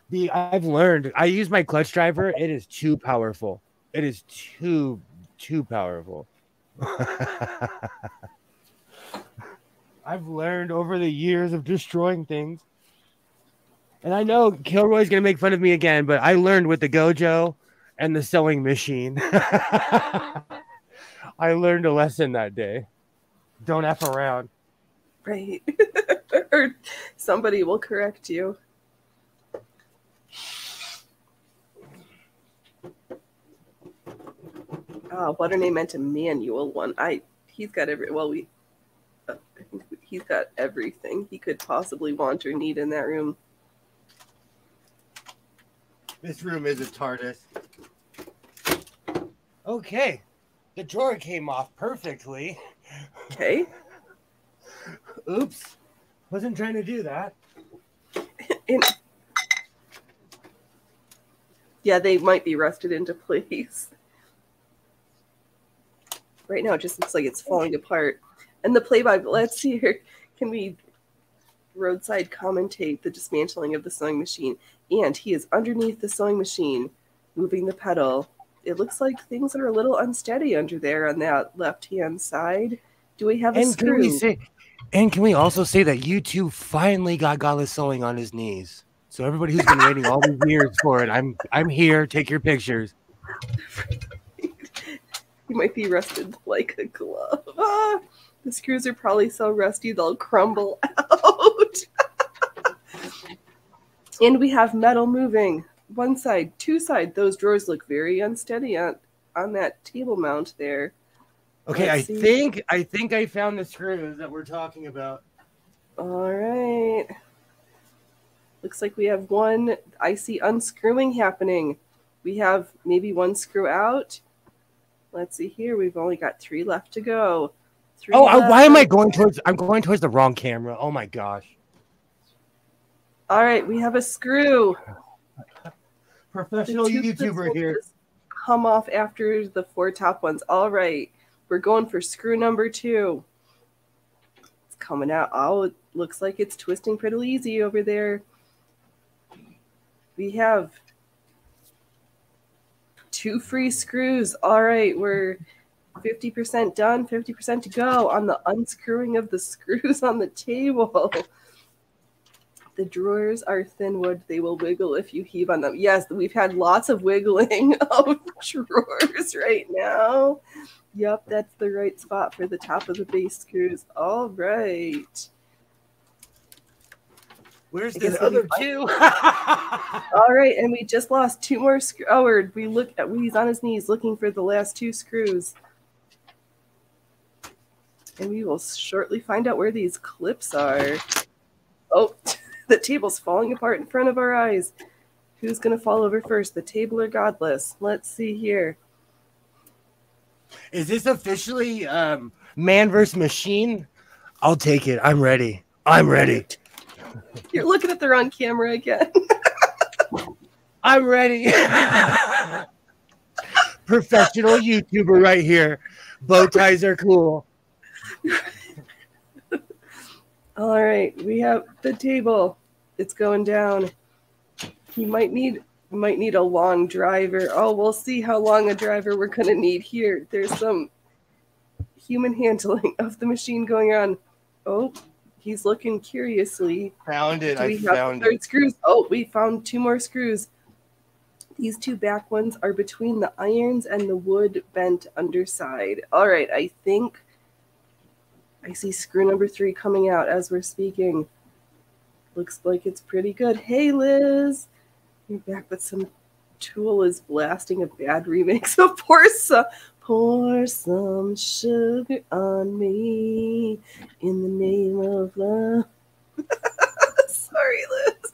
The I've learned. I use my clutch driver. It is too powerful. It is too too powerful. I've learned over the years of destroying things. And I know Kilroy's gonna make fun of me again, but I learned with the Gojo and the sewing machine. I learned a lesson that day. Don't F around. right. or somebody will correct you. Ah, what her name meant a manual one. I he's got every well we uh, he's got everything he could possibly want or need in that room. This room is a TARDIS. Okay. The drawer came off perfectly. Okay. Oops. Wasn't trying to do that. In, yeah, they might be rusted into place. Right now, it just looks like it's falling apart. And the play by, let's see here. Can we roadside commentate the dismantling of the sewing machine? And he is underneath the sewing machine, moving the pedal. It looks like things are a little unsteady under there on that left hand side. Do we have a And screw? can we say, and can we also say that you two finally got Godless sewing on his knees? So everybody who's been waiting all these years for it, I'm I'm here. Take your pictures. He might be rusted like a glove. Ah, the screws are probably so rusty they'll crumble out. and we have metal moving. One side, two side. Those drawers look very unsteady on, on that table mount there. Okay, Let's I see. think I think I found the screws that we're talking about. All right. Looks like we have one. I see unscrewing happening. We have maybe one screw out. Let's see here. We've only got three left to go. Three Oh, I, left. why am I going towards? I'm going towards the wrong camera. Oh my gosh! All right, we have a screw. Professional YouTuber here. Come off after the four top ones. All right, we're going for screw number two. It's coming out. Oh, it looks like it's twisting pretty easy over there. We have two free screws. All right, we're 50% done, 50% to go on the unscrewing of the screws on the table. The drawers are thin wood. They will wiggle if you heave on them. Yes, we've had lots of wiggling of drawers right now. Yep, that's the right spot for the top of the base screws. All right. Where's the other two? All right, and we just lost two more screws. Oh, we look at he's on his knees looking for the last two screws. And we will shortly find out where these clips are. Oh, the table's falling apart in front of our eyes. Who's going to fall over first, the table or godless? Let's see here. Is this officially um, man versus machine? I'll take it. I'm ready. I'm ready. You're looking at the wrong camera again. I'm ready. Professional YouTuber right here. Bow ties are cool. All right, we have the table. It's going down. You might need might need a long driver. Oh, we'll see how long a driver we're gonna need here. There's some human handling of the machine going on. Oh, he's looking curiously. Found it. Do I we have found third it. screws? Oh, we found two more screws. These two back ones are between the irons and the wood bent underside. All right, I think I see screw number three coming out as we're speaking. Looks like it's pretty good. Hey, Liz. You're back with some tool is blasting a bad remix of pour some, pour some sugar on me in the name of love. Sorry, Liz.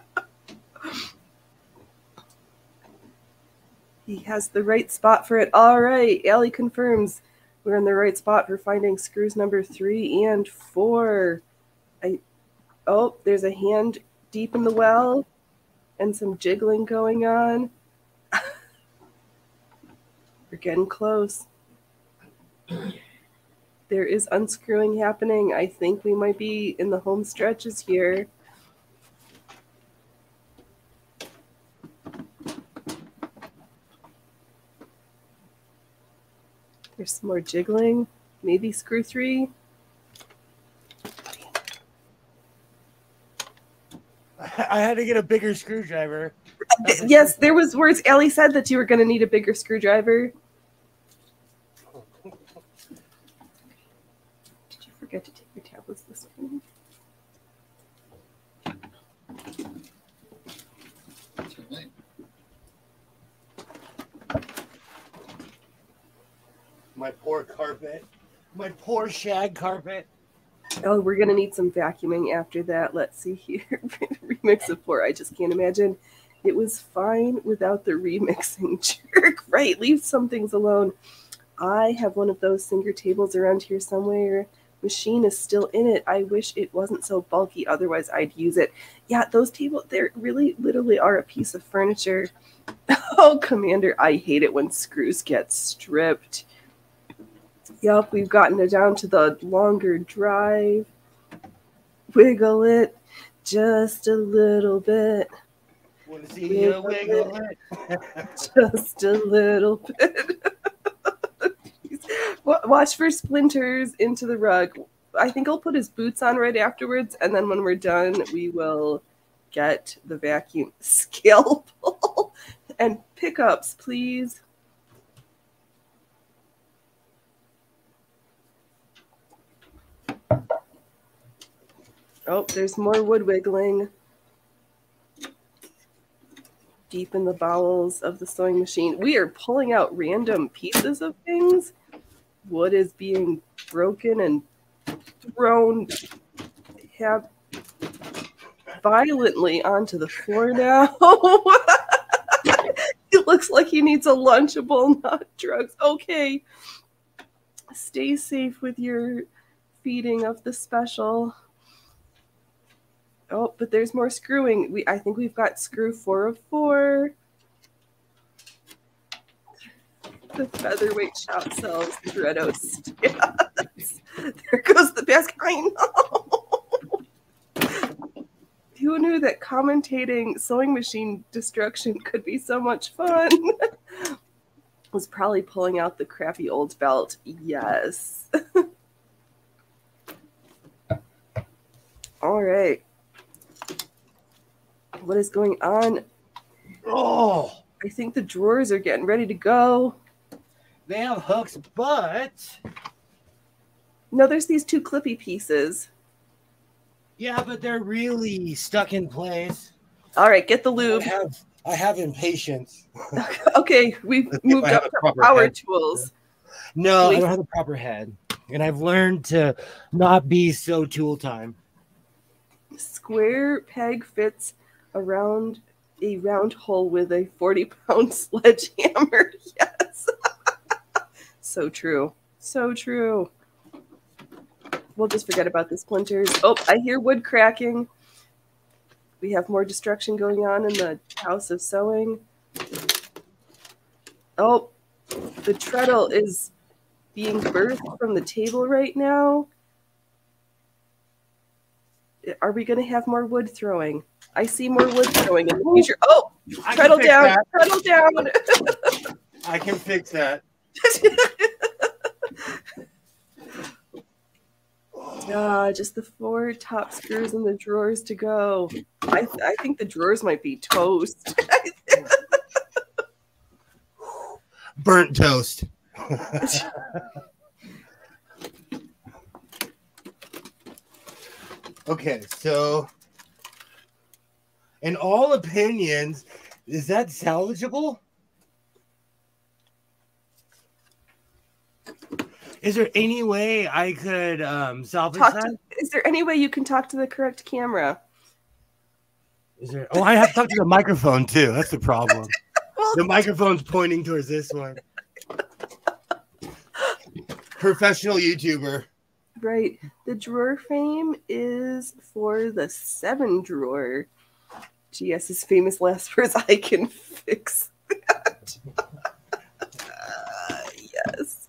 he has the right spot for it. All right, Allie confirms we're in the right spot for finding screws number three and four. I oh, there's a hand deep in the well and some jiggling going on. we're getting close. There is unscrewing happening. I think we might be in the home stretches here. There's some more jiggling. Maybe screw three. I had to get a bigger screwdriver. Yes, there was words. Ellie said that you were going to need a bigger screwdriver. Did you forget to take your tablets this morning? My poor carpet. My poor shag carpet. Oh, we're gonna need some vacuuming after that. Let's see here. Remix of four. I just can't imagine. It was fine without the remixing jerk. Right, leave some things alone. I have one of those Singer tables around here somewhere. Machine is still in it. I wish it wasn't so bulky, otherwise I'd use it. Yeah, those tables, they're really literally are a piece of furniture. Oh, Commander, I hate it when screws get stripped. Yep, we've gotten it down to the longer drive. Wiggle it just a little bit. Want to see you Wiggle wiggle it? Just a little bit. Watch for splinters into the rug. I think I'll put his boots on right afterwards, and then when we're done, we will get the vacuum scalpel and pickups, please. Oh, there's more wood wiggling deep in the bowels of the sewing machine. We are pulling out random pieces of things. Wood is being broken and thrown have violently onto the floor now. it looks like he needs a lunchable, not drugs. Okay. Stay safe with your feeding of the special. Oh, but there's more screwing. We I think we've got screw four of four. The featherweight shop sells stats. There goes the basket. I know. Who knew that commentating sewing machine destruction could be so much fun? Was probably pulling out the crappy old belt. Yes. All right. What is going on? Oh, I think the drawers are getting ready to go. they have hooks, but No, there's these two clippy pieces. yeah, but they're really stuck in place. All right, get the I lube. have I have impatience. Okay, we've Let's see if moved up to power head. tools. No, I don't have the proper head, and I've learned to not be so tool time. Square peg fits around a round hole with a 40 pound sledgehammer. Yes. so true. So true. We'll just forget about the splinters. Oh, I hear wood cracking. We have more destruction going on in the house of sewing. Oh, the treadle is being birthed from the table right now. Are we going to have more wood throwing? I see more wood throwing in the future. Oh, I treadle down, that. treadle down. I can fix that. Ah, just the four top screws in the drawers to go. I, I think the drawers might be toast. Burnt toast. okay, so in all opinions, is that salvageable? Is there any way I could um, salvage talk that? to, is there any way you can talk to the correct camera? Is there? Oh, I have to talk to the microphone too. That's the problem. Well, the microphone's pointing towards this one. Professional YouTuber. right. The drawer frame is for the seven drawer. GS's famous last words I can fix that. Uh, yes.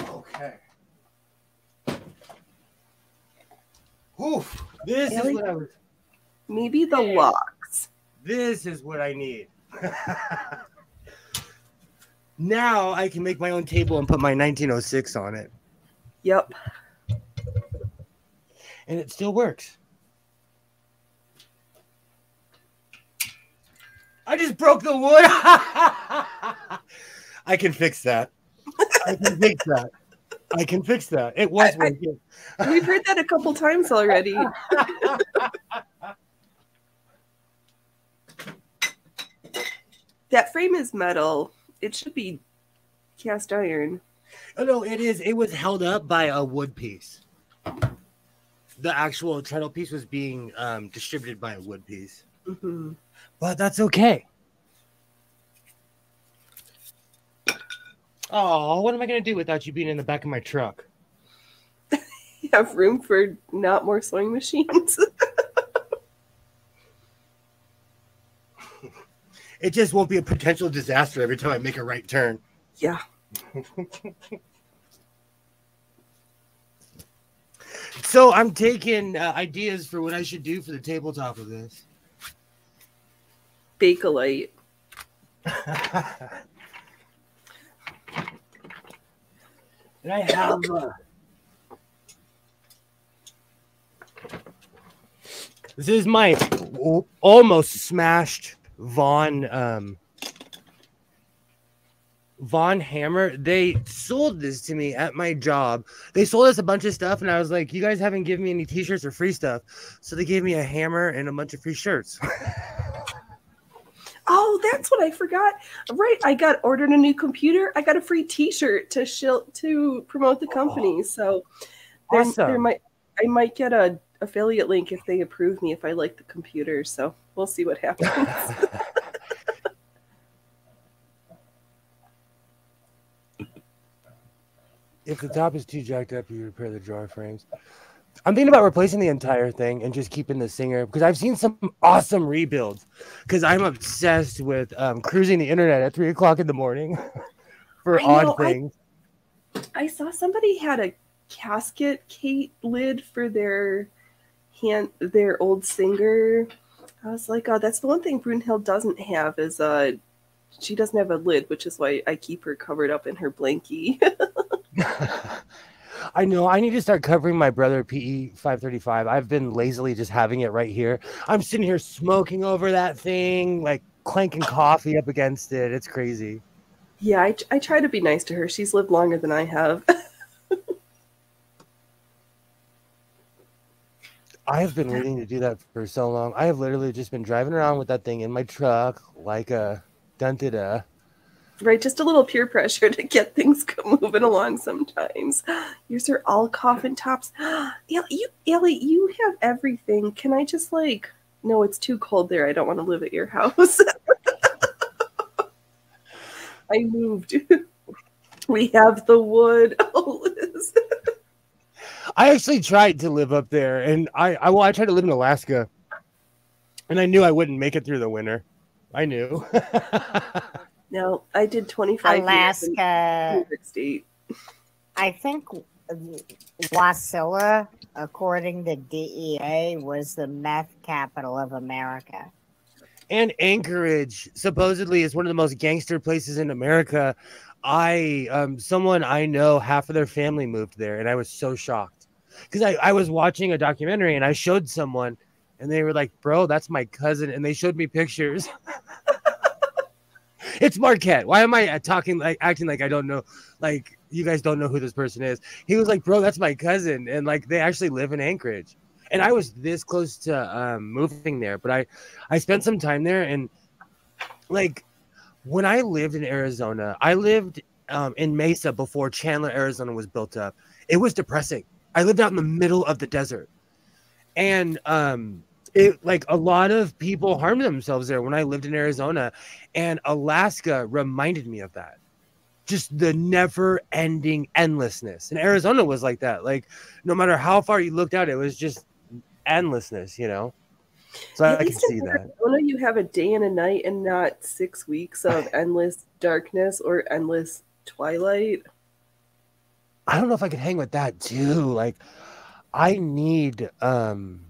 Okay. Oof. This is what I was. Maybe the locks. This is what I need. now I can make my own table and put my 1906 on it, Yep. and it still works. I just broke the wood. I can fix that. I can fix that. I can fix that. It was I- I- We've heard that a couple times already. that frame is metal. It should be cast iron. Oh no, it is. It was held up by a wood piece. The actual treadle piece was being um, distributed by a wood piece, hmm but that's okay. Oh, what am I gonna do without you being in the back of my truck? You have room for not more sewing machines. It just won't be a potential disaster every time I make a right turn. Yeah. so I'm taking uh, ideas for what I should do for the tabletop of this. Bakelite. and I have. Uh, this is my almost smashed Vaughan um, Vaughan Hammer. They sold this to me at my job. They sold us a bunch of stuff, and I was like, "You guys haven't given me any T-shirts or free stuff," so they gave me a hammer and a bunch of free shirts. Oh, that's what I forgot. Right, I got ordered a new computer. I got a free T-shirt to shil- to promote the company. Oh, so there, Awesome. there might I might get a affiliate link if they approve me if I like the computer. So we'll see what happens. if the top is too jacked up, you repair the drawer frames. I'm thinking about replacing the entire thing and just keeping the singer because I've seen some awesome rebuilds. Because I'm obsessed with um, cruising the internet at three o'clock in the morning for I know, odd I- things. I saw somebody had a casket Kate lid for their hand their old singer. I was like, oh, that's the one thing Brunhild doesn't have is uh she doesn't have a lid, which is why I keep her covered up in her blankie. I know I need to start covering my brother PE 535. I've been lazily just having it right here. I'm sitting here smoking over that thing, like clanking coffee up against it. It's crazy. yeah, I, I try to be nice to her. She's lived longer than I have. I have been waiting to do that for so long. I have literally just been driving around with that thing in my truck like a dun da. Right, just a little peer pressure to get things moving along sometimes. Yours are all coffin tops. You, Ellie, you have everything. Can I just like? No, it's too cold there. I don't want to live at your house. I moved. we have the wood. Oh. I actually tried to live up there, and I, I well, I tried to live in Alaska, and I knew I wouldn't make it through the winter. I knew. No, I did 25 years Alaska. State. I think Wasilla, according to DEA, was the meth capital of America. and Anchorage supposedly is one of the most gangster places in America. I um someone I know half of their family moved there and I was so shocked because I, I was watching a documentary and I showed someone and they were like, bro, that's my cousin. And they showed me pictures. it's Marquette. Why am I uh, talking like acting like I don't know? Like you guys don't know who this person is. He was like, bro, that's my cousin. And like they actually live in Anchorage. And I was this close to um, moving there, but I I spent some time there and like when I lived in Arizona, I lived um, in Mesa before Chandler, Arizona was built up. It was depressing. I lived out in the middle of the desert. And um it like a lot of people harmed themselves there when I lived in Arizona and Alaska reminded me of that. Just the never ending endlessness. And Arizona was like that. Like no matter how far you looked out, it was just endlessness, you know. So I, At I can least in see that. Arizona, you have a day and a night and not six weeks of endless darkness or endless twilight. I don't know if I could hang with that too. Like I need um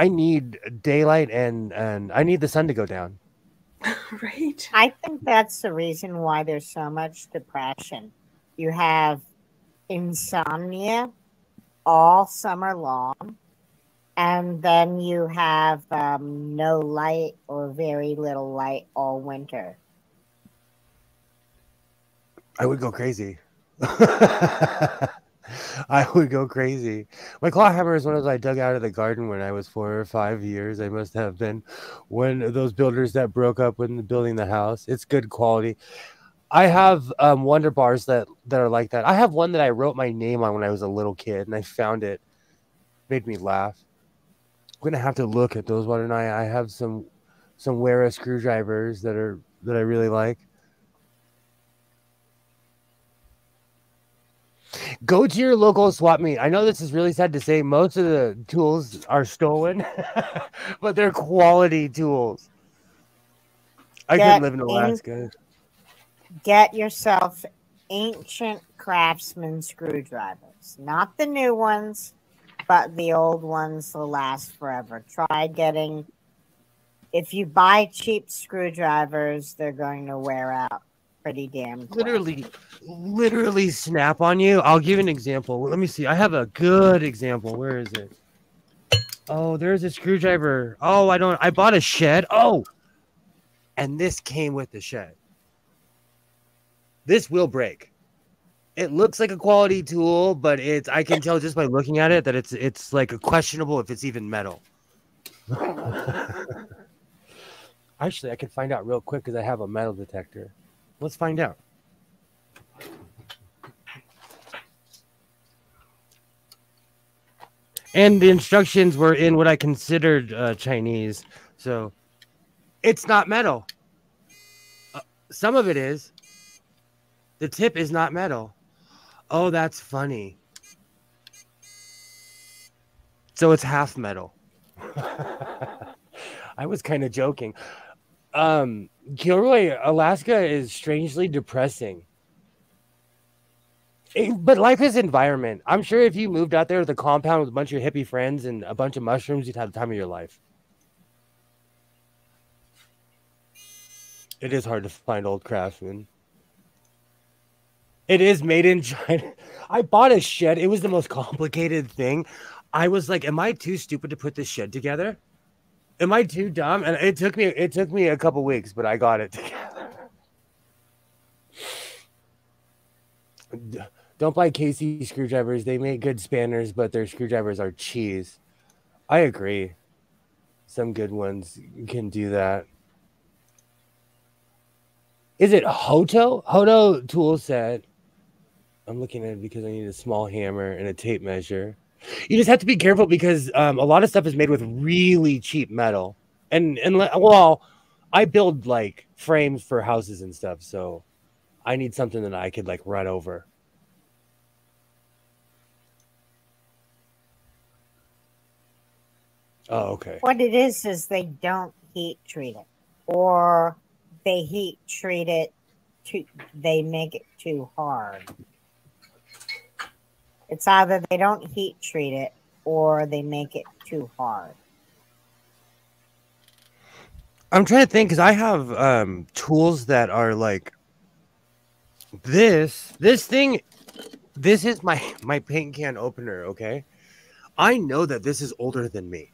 I need daylight and and I need the sun to go down. right? I think that's the reason why there's so much depression. You have insomnia all summer long, and then you have um, no light or very little light all winter. I would go crazy. I would go crazy. My claw hammer is one of those I dug out of the garden when I was four or five years. I must have been one of those builders that broke up when building the house. It's good quality. I have um, wonder bars that that are like that. I have one that I wrote my name on when I was a little kid, and I found it. Made me laugh. I'm gonna have to look at those one, and I I have some some Wera screwdrivers that are that I really like. Go to your local swap meet. I know this is really sad to say. Most of the tools are stolen, but they're quality tools. I couldn't live in in- Alaska. get yourself ancient craftsman screwdrivers, not the new ones, but the old ones will last forever. Try getting, if you buy cheap screwdrivers, they're going to wear out pretty damn literally literally snap on you. I'll give an example. Let me see. I have a good example. Where is it? Oh there's a screwdriver. Oh i don't i bought a shed. Oh and this came with the shed. This will break. It looks like a quality tool but it's i can tell just by looking at it that it's it's like a questionable if it's even metal. Actually i can find out real quick because i have a metal detector Let's find out. And the instructions were in what I considered uh, Chinese. So it's not metal. Uh, some of it is. The tip is not metal. Oh, that's funny. So it's half metal. I was kind of joking. Um, Gilroy, Alaska is strangely depressing. It, but life is environment. I'm sure if you moved out there with a compound with a bunch of hippie friends and a bunch of mushrooms, you'd have the time of your life. It is hard to find old craftsmen. It is made in China. I bought a shed. It was the most complicated thing. I was like, am I too stupid to put this shed together? Am I too dumb? And it took me it took me a couple weeks, but I got it together. Don't buy Casey screwdrivers. They make good spanners, but their screwdrivers are cheese. I agree. Some good ones can do that. Is it Hoto? Hoto tool set. I'm looking at it because I need a small hammer and a tape measure you just have to be careful because um, a lot of stuff is made with really cheap metal, and and well, I build like frames for houses and stuff, so I need something that I could like run over. Oh, okay. What it is is they don't heat treat it, or they heat treat it. To, they make it too hard. It's either they don't heat treat it or they make it too hard. I'm trying to think because I have um, tools that are like this. This thing, this is my my paint can opener. Okay, I know that this is older than me.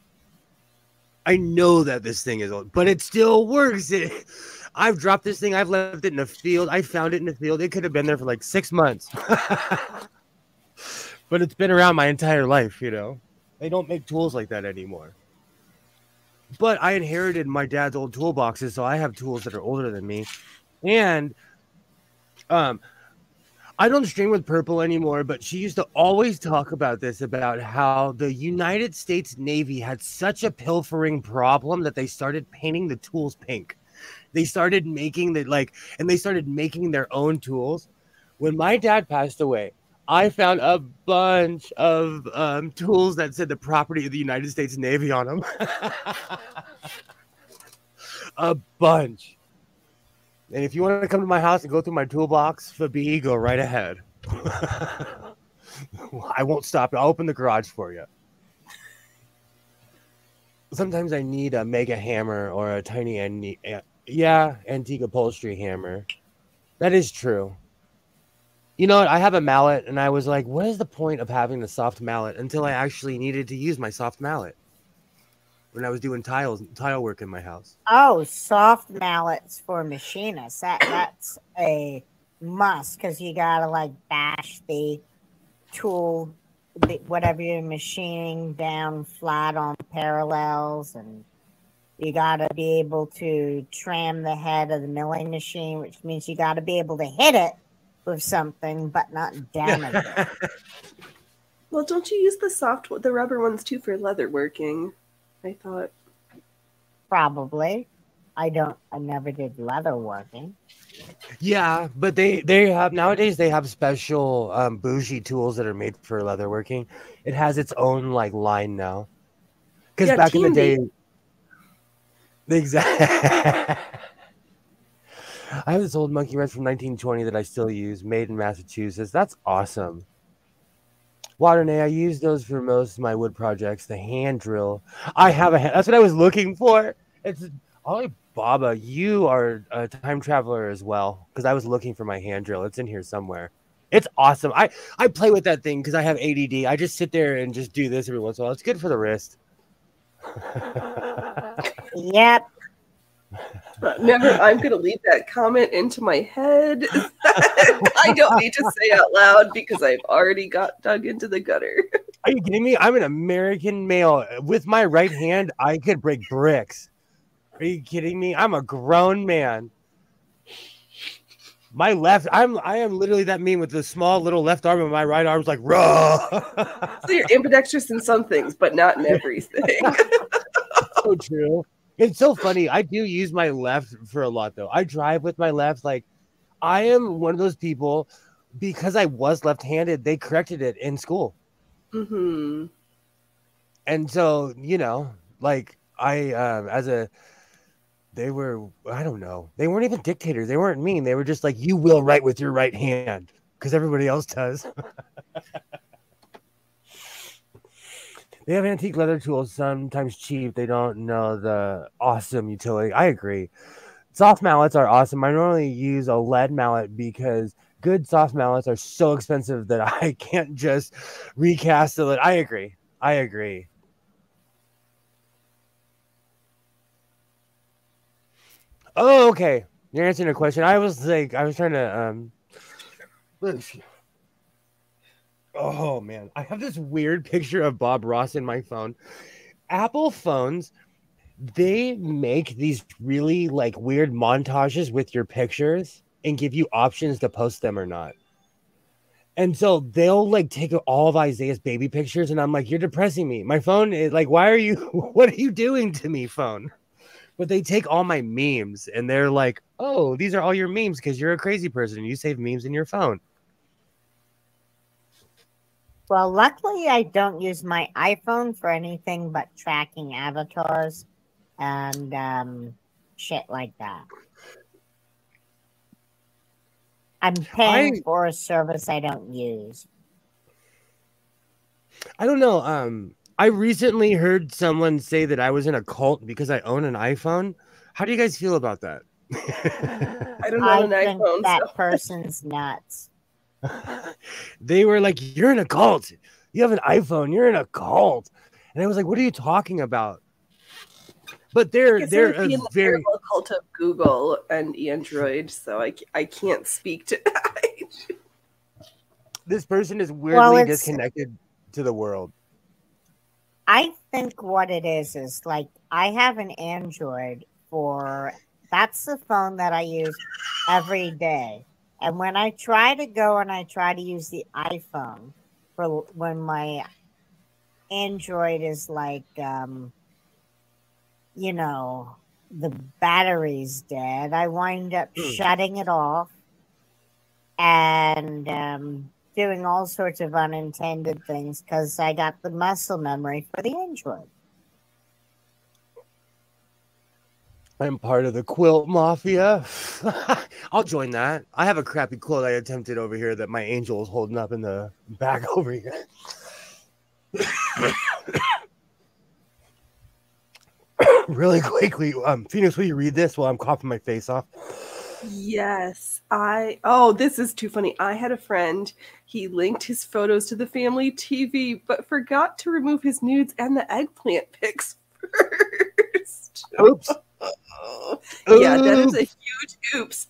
I know that this thing is old, but it still works. It, I've dropped this thing. I've left it in a field. I found it in the field. It could have been there for like six months. but it's been around my entire life, you know. They don't make tools like that anymore. But I inherited my dad's old toolboxes, so I have tools that are older than me. And um I don't stream with Purple anymore, but she used to always talk about this about how the United States Navy had such a pilfering problem that they started painting the tools pink. They started making the like and they started making their own tools. When my dad passed away, I found a bunch of um, tools that said the property of the United States Navy on them. a bunch. And if you want to come to my house and go through my toolbox, Fabi, go right ahead. I won't stop. I'll open the garage for you. Sometimes I need a mega hammer or a tiny, yeah, antique upholstery hammer. That is true you know what? I have a mallet, and I was like, what is the point of having the soft mallet until I actually needed to use my soft mallet when I was doing tiles tile work in my house. Oh, soft mallets for machinists. That that's a must because you gotta like bash the tool, the, whatever you're machining down flat on parallels, and you gotta be able to tram the head of the milling machine, which means you gotta be able to hit it with something but not damage it. Well, don't you use the soft, the rubber ones too for leather working? I thought. Probably. I don't. I never did leather working. Yeah, but they they have nowadays they have special um, bougie tools that are made for leather working. It has its own like line now. Because yeah, back in the day, exactly. I have this old monkey wrench from 1920 that I still use, made in Massachusetts. That's awesome. Waternay, I use those for most of my wood projects. The hand drill. I have a hand. That's what I was looking for. It's Ollie Baba. You are a time traveler as well because I was looking for my hand drill. It's in here somewhere. It's awesome. I I play with that thing because I have ADD. I just sit there and just do this every once in a while. It's good for the wrist. Yep. Never. I'm gonna leave that comment into my head. I don't need to say out loud because I've already got dug into the gutter. Are you kidding me? I'm an American male. With my right hand, I could break bricks. Are you kidding me? I'm a grown man. My left, I'm I am literally that mean with the small little left arm and my right arm's like raw. So you're ambidextrous in some things, but not in everything. so true. It's so funny. I do use my left for a lot though. I drive with my left. Like I am one of those people because I was left-handed. They corrected it in school, hmm and so you know, like I um, as a they were I don't know. They weren't even dictators. They weren't mean. They were just like you will write with your right hand because everybody else does. they have antique leather tools, sometimes cheap. They don't know the awesome utility. I agree. Soft mallets are awesome. I normally use a lead mallet because good soft mallets are so expensive that I can't just recast it. I agree. I agree. Oh, okay. You're answering a question. I was like, I was trying to um Oh man, I have this weird picture of Bob Ross in my phone. Apple phones, they make these really like weird montages with your pictures and give you options to post them or not. And so they'll like take all of Isaiah's baby pictures, and I'm like, you're depressing me. My phone is like, why are you? What are you doing to me, phone? But they take all my memes and they're like, oh, these are all your memes because you're a crazy person. You save memes in your phone. Well, luckily, I don't use my iPhone for anything but tracking avatars and um, shit like that. I'm paying I- for a service I don't use. I don't know. Um, I recently heard someone say that I was in a cult because I own an iPhone. How do you guys feel about that? I don't know I an think iPhone. that so- person's nuts. They were like, "You're in a cult. You have an iPhone. You're in a cult." And I was like, "What are you talking about?" But they're they're I would be a the very cult of Google and Android, so I, I can't speak to that. this person is weirdly it's- disconnected to the world. I think what it is is like I have an Android for that's the phone that I use every day. And when I try to go and I try to use the iPhone for when my Android is like um you know the battery's dead, I wind up Hmm. shutting it off and um doing all sorts of unintended things because I got the muscle memory for the Android. I'm part of the quilt mafia. I'll join that. I have a crappy quilt I attempted over here that my angel is holding up in the back over here. really quickly, um, Phoenix, will you read this while I'm coughing my face off? Yes, I. Oh, this is too funny. I had a friend. He linked his photos to the family TV, but forgot to remove his nudes and the eggplant pics first. Oops. yeah, that is a huge oops.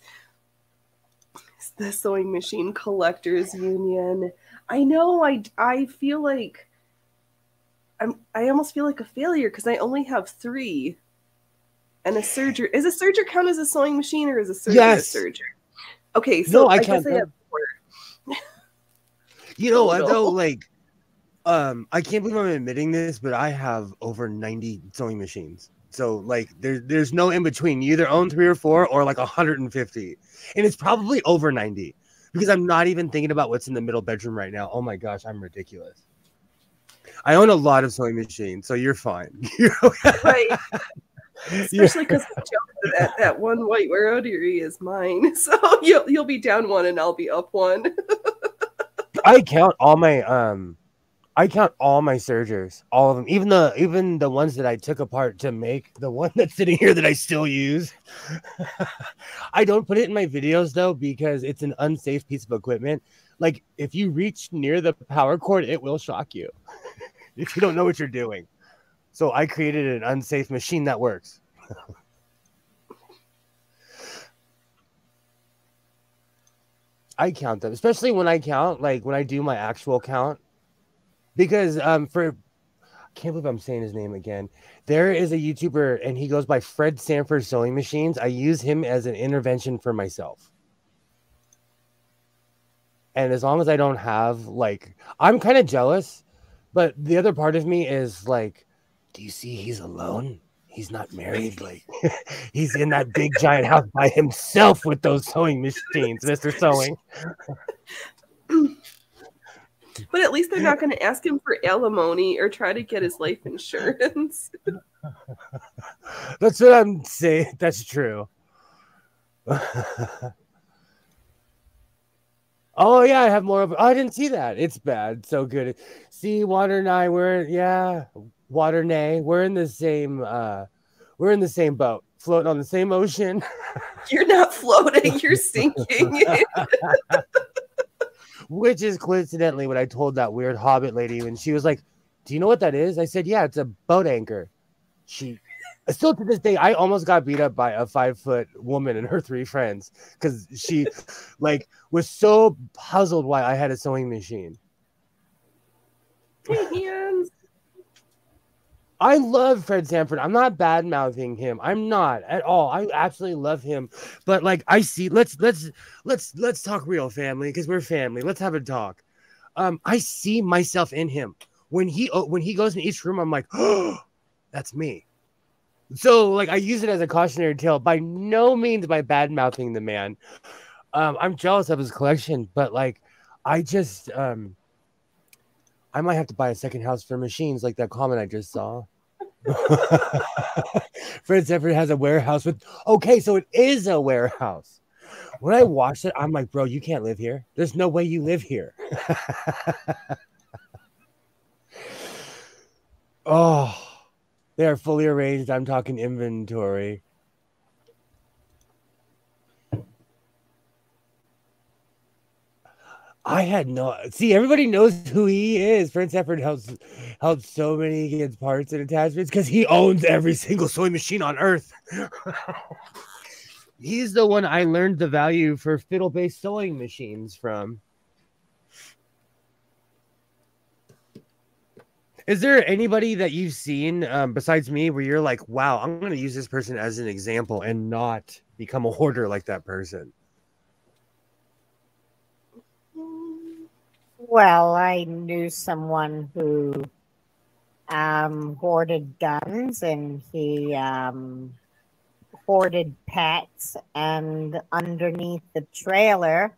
It's the Sewing Machine Collectors Union. I know. I I feel like I'm. I almost feel like a failure because I only have three. And a serger is a serger count as a sewing machine or is a serger Yes. a serger? Okay, so No, I I, can't guess I have four. You know what Total. though? Like, um, I can't believe I'm admitting this, but I have over 90 sewing machines. So like there, there's no in between. You either own three or four or like 150. And it's probably over 90 because I'm not even thinking about what's in the middle bedroom right now. Oh my gosh, I'm ridiculous. I own a lot of sewing machines, so you're fine. You're okay. Right. Especially because that, that one white rotary is mine. So you'll you'll be down one and I'll be up one. I count all my um I count all my sergers, all of them, even the even the ones that I took apart to make the one that's sitting here that I still use. I don't put it in my videos though because it's an unsafe piece of equipment. Like if you reach near the power cord, it will shock you if you don't know what you're doing. So I created an unsafe machine that works. I count them, especially when I count, like when I do my actual count, because um for I can't believe I'm saying his name again. There is a YouTuber and he goes by Fred Sanford Sewing Machines. I use him as an intervention for myself. And as long as I don't have like I'm kind of jealous, but the other part of me is like, do you see he's alone? He's not married. Like he's in that big giant house by himself with those sewing machines, Mr. Sewing. But at least they're not going to ask him for alimony or try to get his life insurance. That's what I'm saying. That's true. oh yeah, I have more of. Oh, I didn't see that. It's bad. So good. See, Water and I, we're yeah, Water Nay, we're in the same. uh We're in the same boat, floating on the same ocean. You're not floating. You're sinking which is coincidentally what I told that weird Hobbit lady when she was like, "Do you know what that is?" I said, "Yeah, it's a boat anchor." She still to this day, I almost got beat up by a five foot woman and her three friends because she like was so puzzled why I had a sewing machine. hands. I love Fred Sanford. I'm not bad mouthing him. I'm not at all. I absolutely love him. But like I see, let's let's let's let's talk real family because we're family. Let's have a talk. Um, I see myself in him when he uh, when he goes in each room. I'm like, oh, that's me. So like I use it as a cautionary tale. By no means by bad mouthing the man. Um, I'm jealous of his collection, but like I just um I might have to buy a second house for machines like that comment I just saw. Fred Sanford has a warehouse with okay, so it is a warehouse. When I watched it, I'm like, bro, you can't live here. There's no way you live here. oh, they are fully arranged. I'm talking inventory. I had no see. Everybody knows who he is. Prince Sanford helps helps so many kids parts and attachments because he owns every single sewing machine on earth. He's the one I learned the value for fiddle based sewing machines from. Is there anybody that you've seen um, besides me where you're like, wow, I'm going to use this person as an example and not become a hoarder like that person? Well, I knew someone who um, hoarded guns and he um, hoarded pets. And underneath the trailer,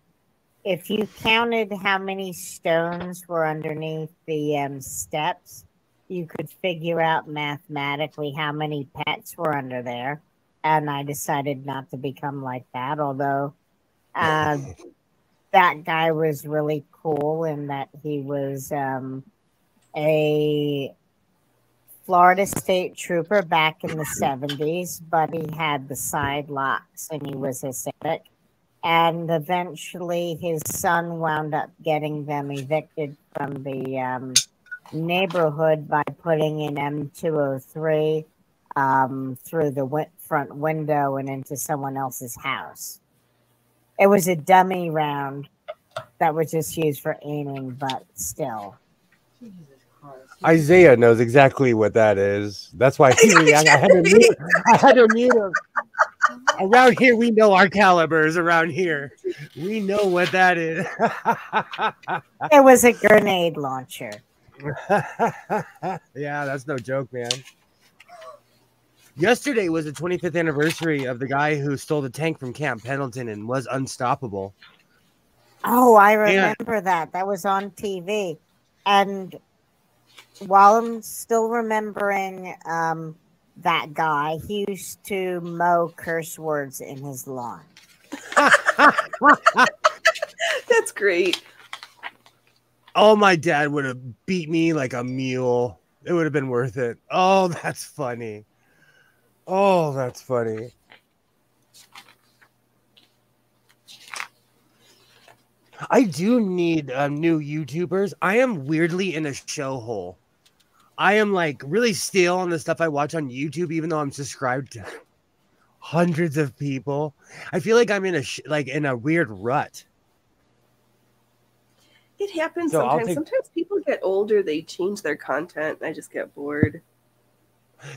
if you counted how many stones were underneath the um, steps, you could figure out mathematically how many pets were under there. And I decided not to become like that, although uh, that guy was really cool in that he was um, a Florida State Trooper back in the 70s, but he had the side locks and he was civic. And eventually his son wound up getting them evicted from the um, neighborhood by putting in M203 um, through the w- front window and into someone else's house. It was a dummy round that was just used for aiming, but still. Isaiah knows exactly what that is. That's why he reacted. I had to mute. I had to mute him. Around here, we know our calibers. Around here, we know what that is. it was a grenade launcher. yeah, that's no joke, man. Yesterday was the 25th anniversary of the guy who stole the tank from Camp Pendleton and was unstoppable. Oh, I remember yeah. that. That was on TV. And while I'm still remembering um, that guy. He used to mow curse words in his lawn. That's great. Oh, my dad would have beat me like a mule. It would have been worth it. Oh, that's funny. Oh, that's funny. I do need um, new YouTubers. I am weirdly in a show hole. I am like really stale on the stuff I watch on YouTube, even though I'm subscribed to hundreds of people. I feel like I'm in a sh- like in a weird rut. It happens so sometimes. Take... Sometimes people get older, they change their content. I just get bored.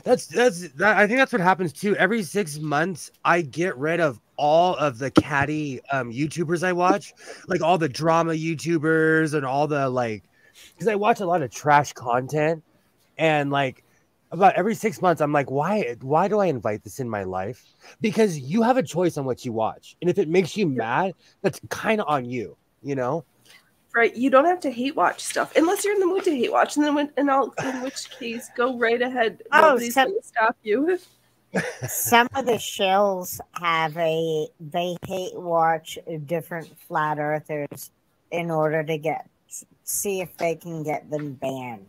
That's that's that, I think that's what happens too. Every six months, I get rid of all of the catty um, YouTubers I watch, like all the drama YouTubers and all the like, because I watch a lot of trash content, and like about every six months, I'm like, why why do I invite this in my life? Because you have a choice on what you watch, and if it makes you mad, that's kind of on you, you know right. You don't have to hate watch stuff unless you're in the mood to hate watch, and then when, and I'll, in which case, go right ahead. Oh, Nobody's some, gonna stop you. some of the shells have a they hate watch different flat earthers in order to get see if they can get them banned.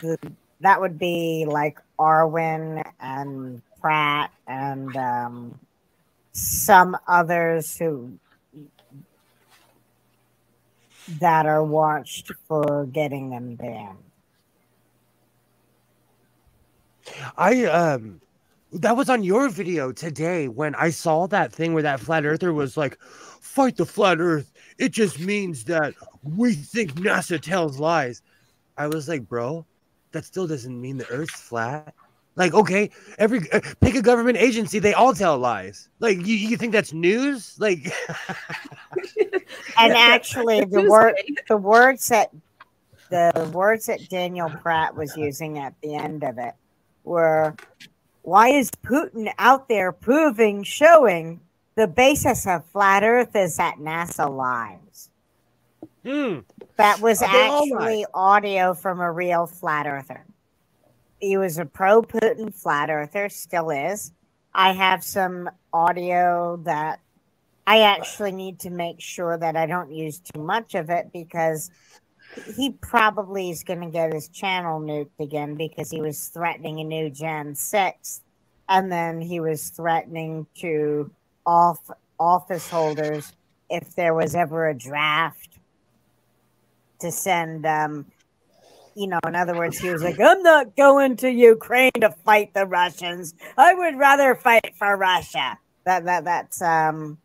The, that would be like Arwen and Pratt and um, some others who that are watched for getting them banned. I um that was on your video today when I saw that thing where that flat earther was like, fight the flat earth. It just means that we think NASA tells lies. I was like, bro, that still doesn't mean the earth's flat. Like, okay, every uh, pick a government agency, they all tell lies. Like, you, you think that's news? Like, and actually, the word the words that the words that Daniel Pratt was using at the end of it were, "Why is Putin out there proving, showing the basis of flat Earth is that NASA lies?" Hmm. That was actually audio from a real flat earther he was a pro Putin flat earther, still is. I have some audio that I actually need to make sure that I don't use too much of it because he probably is going to get his channel nuked again because he was threatening a new Gen 6 and then he was threatening to off office holders if there was ever a draft to send um, you know, in other words, he was like, I'm not going to Ukraine to fight the Russians. I would rather fight for Russia. That that that's um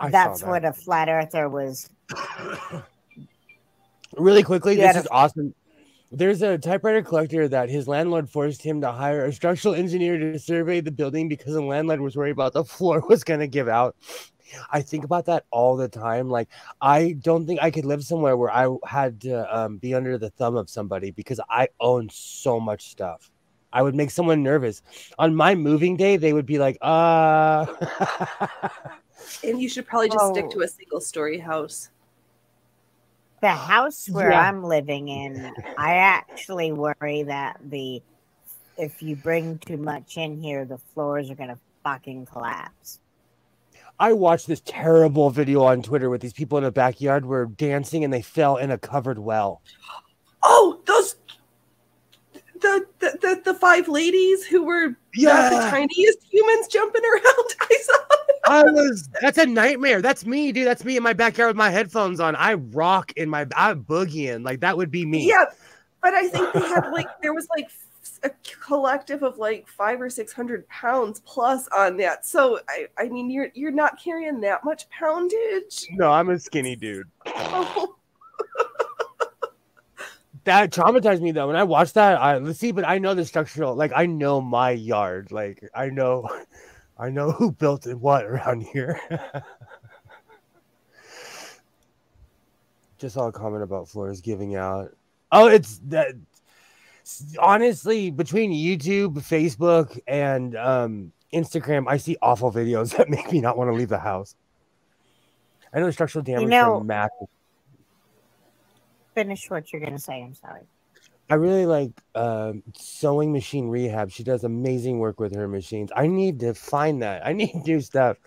I that's that. what a flat earther was. really quickly, this is awesome. There's a typewriter collector that his landlord forced him to hire a structural engineer to survey the building because the landlord was worried about the floor was going to give out. I think about that all the time. Like, I don't think I could live somewhere where I had to um, be under the thumb of somebody because I own so much stuff. I would make someone nervous. On my moving day, they would be like, uh. and you should probably just oh. stick to a single story house. The house where yeah. I'm living in, I actually worry that the if you bring too much in here, the floors are gonna fucking collapse. I watched this terrible video on Twitter with these people in a backyard were dancing and they fell in a covered well. Oh, those the the, the, the five ladies who were yeah. the tiniest humans jumping around. I saw. I was. That's a nightmare. That's me, dude. That's me in my backyard with my headphones on. I rock in my. I'm boogieing. Like that would be me. Yeah, but I think they had like there was like a collective of like five or six hundred pounds plus on that. So I, I mean, you're you're not carrying that much poundage. No, I'm a skinny dude. Oh. that traumatized me though. When I watched that, I let's see, but I know the structural. Like I know my yard. Like I know, I know who built it what around here. Just saw a comment about floors giving out. Oh, it's that honestly, between YouTube, Facebook, and um, Instagram, I see awful videos that make me not want to leave the house. I know structural damage you know, from Mac. Finish what you're going to say. I'm sorry. I really like uh, sewing machine rehab. She does amazing work with her machines. I need to find that. I need new stuff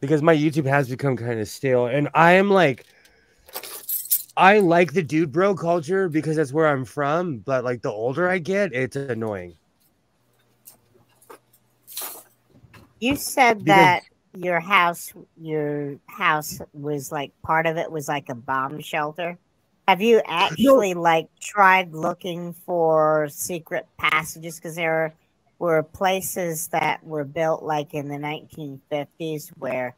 because my YouTube has become kind of stale, and I am like, I like the dude bro culture because that's where I'm from. But like the older I get, it's annoying. You said because... that your house, your house was like part of it was like a bomb shelter. Have you actually no. like tried looking for secret passages? Because there were places that were built like in the 1950s where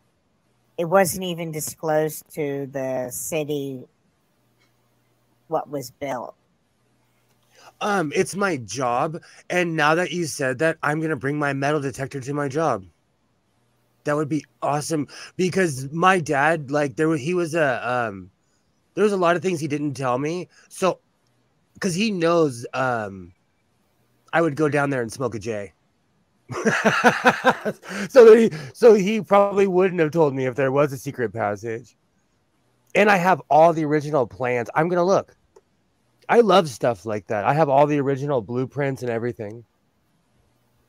it wasn't even disclosed to the city what was built. Um, it's my job, and now that you said that, I'm gonna bring my metal detector to my job. That would be awesome because my dad, like, there was he was a um, there was a lot of things he didn't tell me, so because he knows um, I would go down there and smoke a J. so he, so he probably wouldn't have told me if there was a secret passage. And I have all the original plans. I'm gonna look. I love stuff like that. I have all the original blueprints and everything.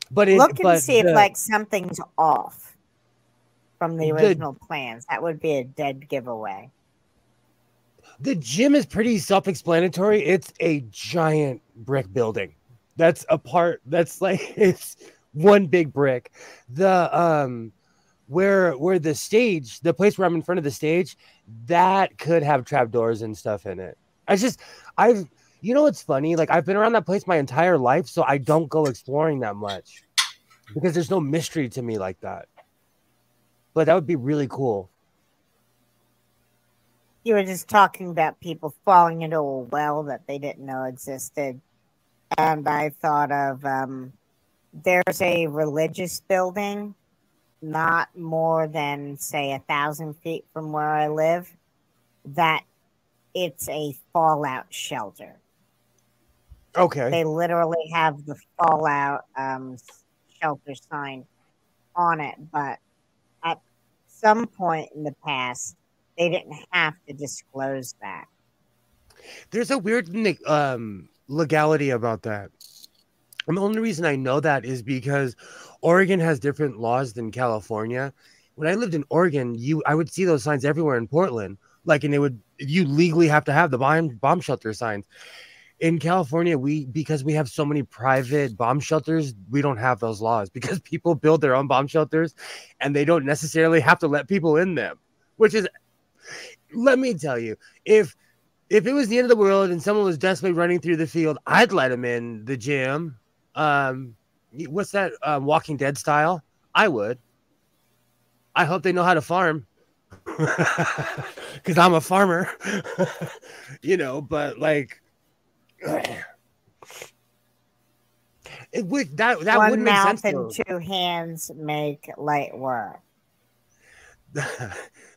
But it, look and but see the, if like something's off from the original the, plans. That would be a dead giveaway. The gym is pretty self-explanatory. It's a giant brick building. That's a part. That's like it's one big brick. The um where where the stage, the place where I'm in front of the stage, that could have trapdoors and stuff in it. I just I've you know what's funny? Like I've been around that place my entire life, so I don't go exploring that much because there's no mystery to me like that. But that would be really cool. You were just talking about people falling into a well that they didn't know existed. And I thought of um, there's a religious building not more than, say, a thousand feet from where I live that it's a fallout shelter. Okay. They literally have the fallout um, shelter sign on it, but at some point in the past, they didn't have to disclose that. There's a weird um, legality about that. And the only reason I know that is because Oregon has different laws than California. When I lived in Oregon, you I would see those signs everywhere in Portland like and it would you legally have to have the bomb bomb shelter signs in california we because we have so many private bomb shelters we don't have those laws because people build their own bomb shelters and they don't necessarily have to let people in them which is let me tell you if if it was the end of the world and someone was desperately running through the field i'd let them in the gym. Um what's that um, walking dead style? I would. I hope they know how to farm. Because I'm a farmer, you know. But like, it would that that one would mouth make sense, and two hands make light work.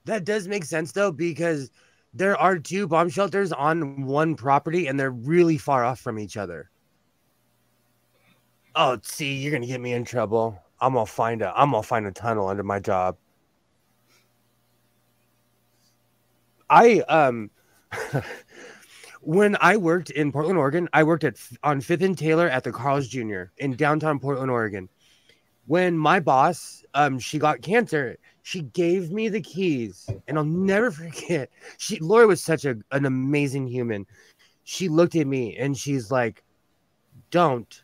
that does make sense though, because there are two bomb shelters on one property, and they're really far off from each other. Oh, see, you're gonna get me in trouble. I'm gonna find a I'm gonna find a tunnel under my job. I um when I worked in Portland, Oregon, I worked at on Fifth and Taylor at the Carl's Jr. in downtown Portland, Oregon. When my boss, um, she got cancer, she gave me the keys, and I'll never forget. She Lori was such a, an amazing human. She looked at me and she's like, "Don't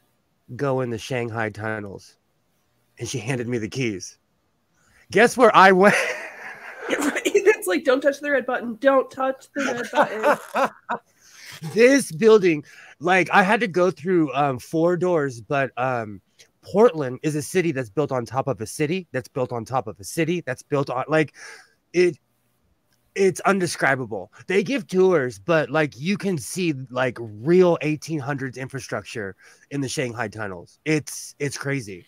go in the Shanghai tunnels," and she handed me the keys. Guess where I went? It's like, don't touch the red button. Don't touch the red button. this building, like, I had to go through um, four doors, but um, Portland is a city that's built on top of a city that's built on top of a city that's built on like it it's undescribable. They give tours, but like you can see like real 1800s infrastructure in the Shanghai tunnels. It's it's crazy.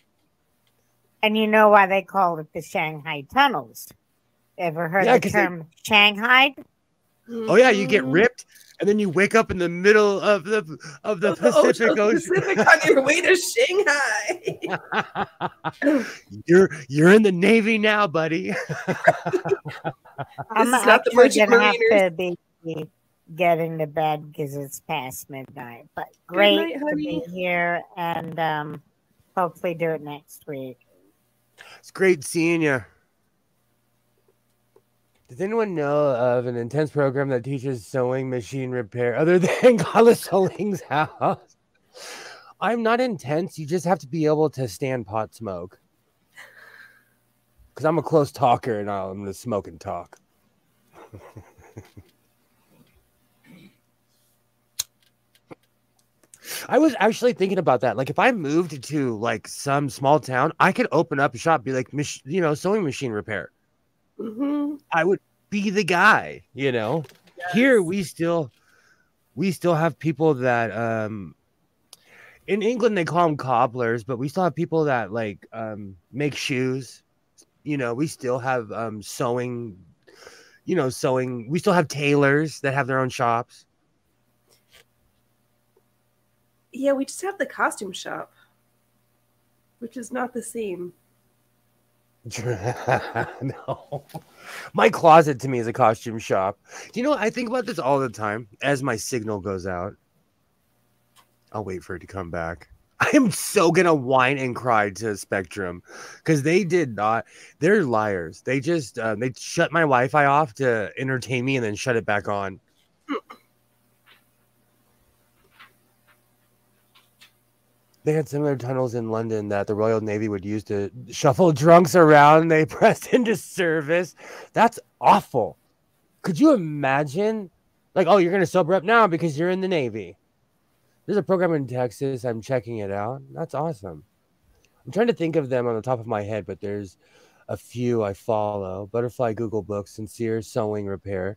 And you know why they call it the Shanghai tunnels? Ever heard yeah, the term they... Shanghai? Oh yeah, you get mm-hmm. ripped, and then you wake up in the middle of the of the Pacific oh, Ocean. Pacific on your way to Shanghai. you're you're in the Navy now, buddy. I'm actually gonna have to be getting to bed because it's past midnight. But great night, to be here and um, hopefully do it next week. It's great seeing you. Does anyone know of an intense program that teaches sewing machine repair other than Carla Sewing's house? I'm not intense. You just have to be able to stand pot smoke. Because I'm a close talker and I'm going to smoke and talk. I was actually thinking about that. Like, if I moved to like some small town, I could open up a shop, be like, you know, sewing machine repair. Hmm I would be the guy, you know. Here we still we still have people that um in England they call them cobblers, but we still have people that like um make shoes. You know, we still have um sewing you know, sewing. We still have tailors that have their own shops. Yeah, we just have the costume shop, which is not the same. no. My closet to me is a costume shop. Do you know, I think about this all the time as my signal goes out. I'll wait for it to come back. I am so gonna whine and cry to Spectrum because they did not. They're liars. They just uh, they shut my Wi-Fi off to entertain me and then shut it back on. They had similar tunnels in London that the Royal Navy would use to shuffle drunks around. They pressed into service. That's awful. Could you imagine? Like, oh, you're going to sober up now because you're in the Navy. There's a program in Texas. I'm checking it out. That's awesome. I'm trying to think of them on the top of my head, but there's a few I follow Butterfly Google Books, Sincere Sewing Repair.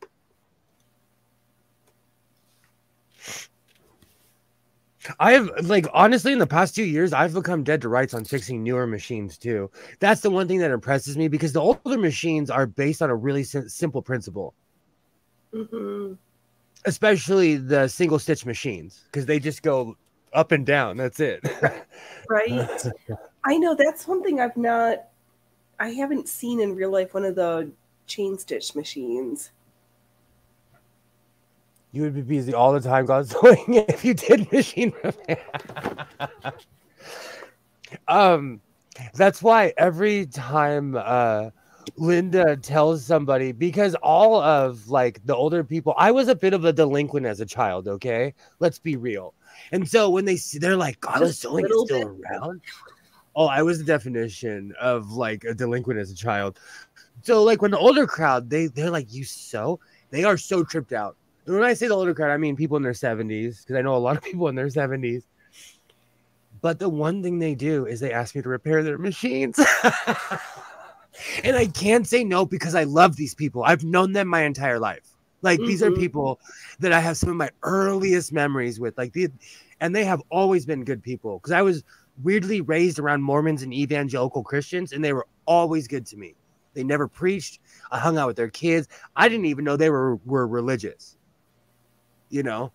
I have like honestly in the past two years, I've become dead to rights on fixing newer machines too. That's the one thing that impresses me because the older machines are based on a really sim- simple principle, hmm especially the single stitch machines because they just go up and down. That's it. Right? I know that's one thing I've not, I haven't seen in real life one of the chain stitch machines. You would be busy all the time, God sewing if you did machine repair. um, that's why every time uh Linda tells somebody because all of like the older people, I was a bit of a delinquent as a child. Okay, let's be real. And so when they see, they're like, "God, is Just sewing is still bit. around." Oh, I was the definition of like a delinquent as a child. So like when the older crowd, they they're like, "You sew?" They are so tripped out. And when I say the older crowd, I mean people in their seventies because I know a lot of people in their seventies. But the one thing they do is they ask me to repair their machines. and I can't say no because I love these people. I've known them my entire life. Like these are Mhm. people that I have some of my earliest memories with. Like the and they have always been good people because I was weirdly raised around Mormons and evangelical Christians, and they were always good to me. They never preached. I hung out with their kids. I didn't even know they were were religious. You know,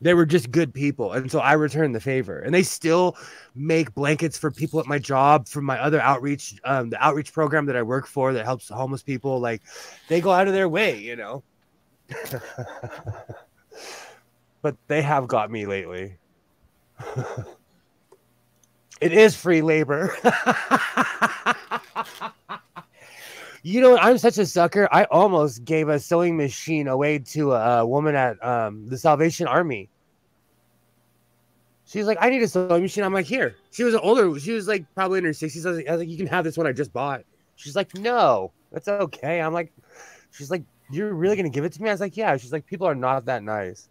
they were just good people, and so I returned the favor. And they still make blankets for people at my job, from my other outreach, um, the outreach program that I work for that helps homeless people. Like, they go out of their way, you know. but they have got me lately. it is free labor. you know, I'm such a sucker. I almost gave a sewing machine away to a, woman at um, the Salvation Army. She's like, I need a sewing machine. I'm like, here. She was older. She was like probably in her 60s. I like, I was like, you can have this one I just bought. She's like, no, that's okay. I'm like, she's like, you're really gonna give it to me? I was like, yeah. She's like, people are not that nice.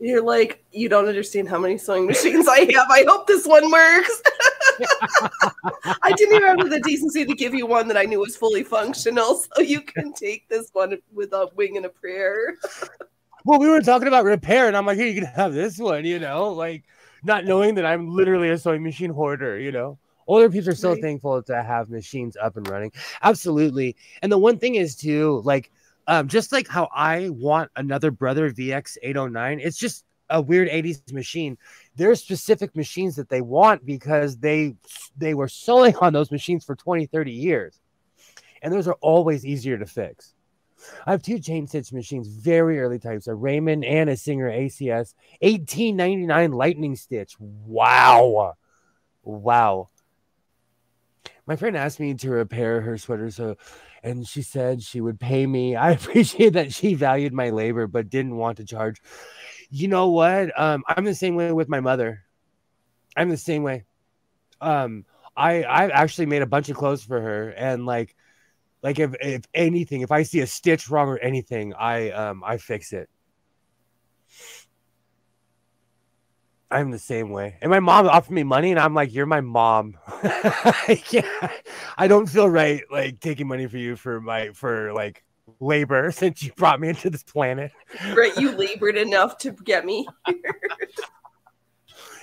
You're like, you don't understand how many sewing machines I have. I hope this one works. I didn't even have the decency to give you one that I knew was fully functional, so you can take this one with a wing and a prayer. Well, we were talking about repair, and I'm like, here, you can have this one, you know, like not knowing that I'm literally a sewing machine hoarder, you know. Older people are so Right. thankful to have machines up and running. Absolutely. And the one thing is too, like, um, just like how I want another brother VX 809, it's just a weird 80s machine. There are specific machines that they want because they they were sewing on those machines for 20, 30 years. And those are always easier to fix. I have two chain stitch machines, very early types, a Raymond and a Singer ACS 1899 Lightning Stitch. Wow. Wow. My friend asked me to repair her sweater, so and she said she would pay me. I appreciate that she valued my labor, but didn't want to charge. You know what? Um, I'm the same way with my mother. I'm the same way. Um, I I've actually made a bunch of clothes for her, and like, like if if anything, if I see a stitch wrong or anything, I um I fix it. I'm the same way. And my mom offered me money, and I'm like, "You're my mom. I can't. I don't feel right like taking money for you for my for like labor since you brought me into this planet. Right, you labored enough to get me here.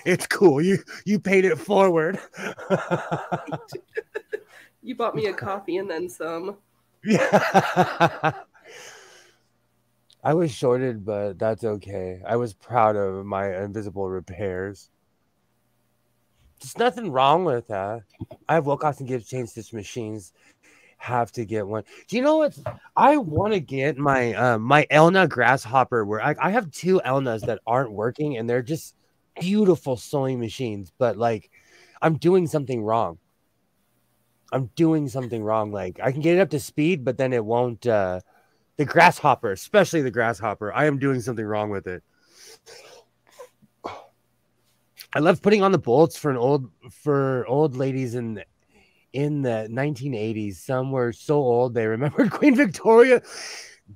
It's cool. You you paid it forward. you bought me a coffee and then some. Yeah. I was shorted, but that's okay. I was proud of my invisible repairs. There's nothing wrong with that. I have Willcox and Gibbs chain stitch machines. Have to get one. Do you know what? I want to get my uh, my Elna grasshopper. Where I, I have two Elnas that aren't working, and they're just beautiful sewing machines. But like, I'm doing something wrong. I'm doing something wrong. Like I can get it up to speed, but then it won't. uh the grasshopper, especially the grasshopper. I am doing something wrong with it. I love putting on the bolts for an old for old ladies in in the 1980s. Some were so old they remembered Queen Victoria.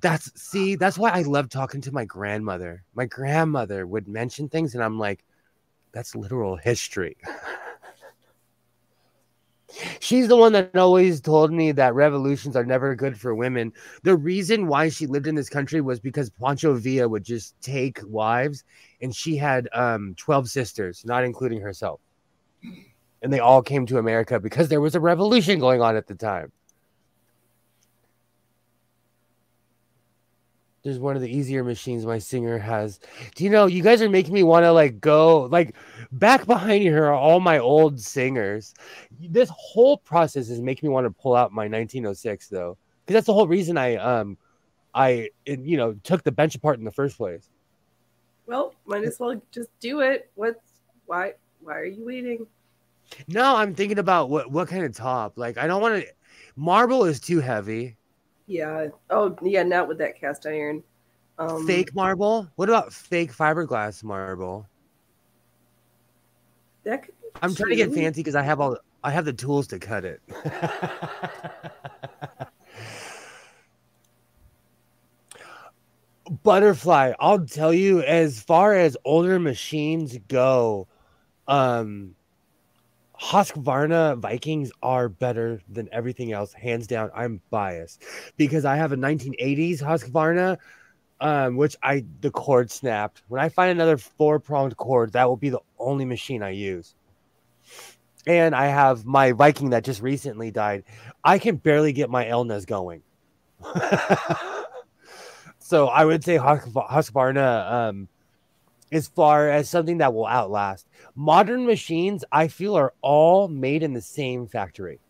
That's see, that's why I love talking to my grandmother. My grandmother would mention things, and I'm like, that's literal history. She's the one that always told me that revolutions are never good for women. The reason why she lived in this country was because Pancho Villa would just take wives, and she had um, 12 sisters, not including herself. And they all came to America because there was a revolution going on at the time. There's one of the easier machines my singer has. Do you know, you guys are making me want to like go like back behind here are all my old singers. This whole process is making me want to pull out my 1906 though. Because that's the whole reason I um I you know took the bench apart in the first place. Well, might as well just do it. What's why why are you waiting? No, I'm thinking about what what kind of top. Like I don't want to marble is too heavy. Yeah. Oh, yeah. Not with that cast iron. Um, fake marble. What about fake fiberglass marble? That could I'm trying to get fancy because I have all. I have the tools to cut it. Butterfly. I'll tell you, as far as older machines go, um, Husqvarna Vikings are better than everything else, hands down. I'm biased because I have a 1980s Husqvarna, um, which I the cord snapped. When I find another four pronged cord, that will be the only machine I use. And I have my Viking that just recently died. I can barely get my Elnas going. so I would say Husqvarna um, as far as something that will outlast. Modern machines, I feel, are all made in the same factory.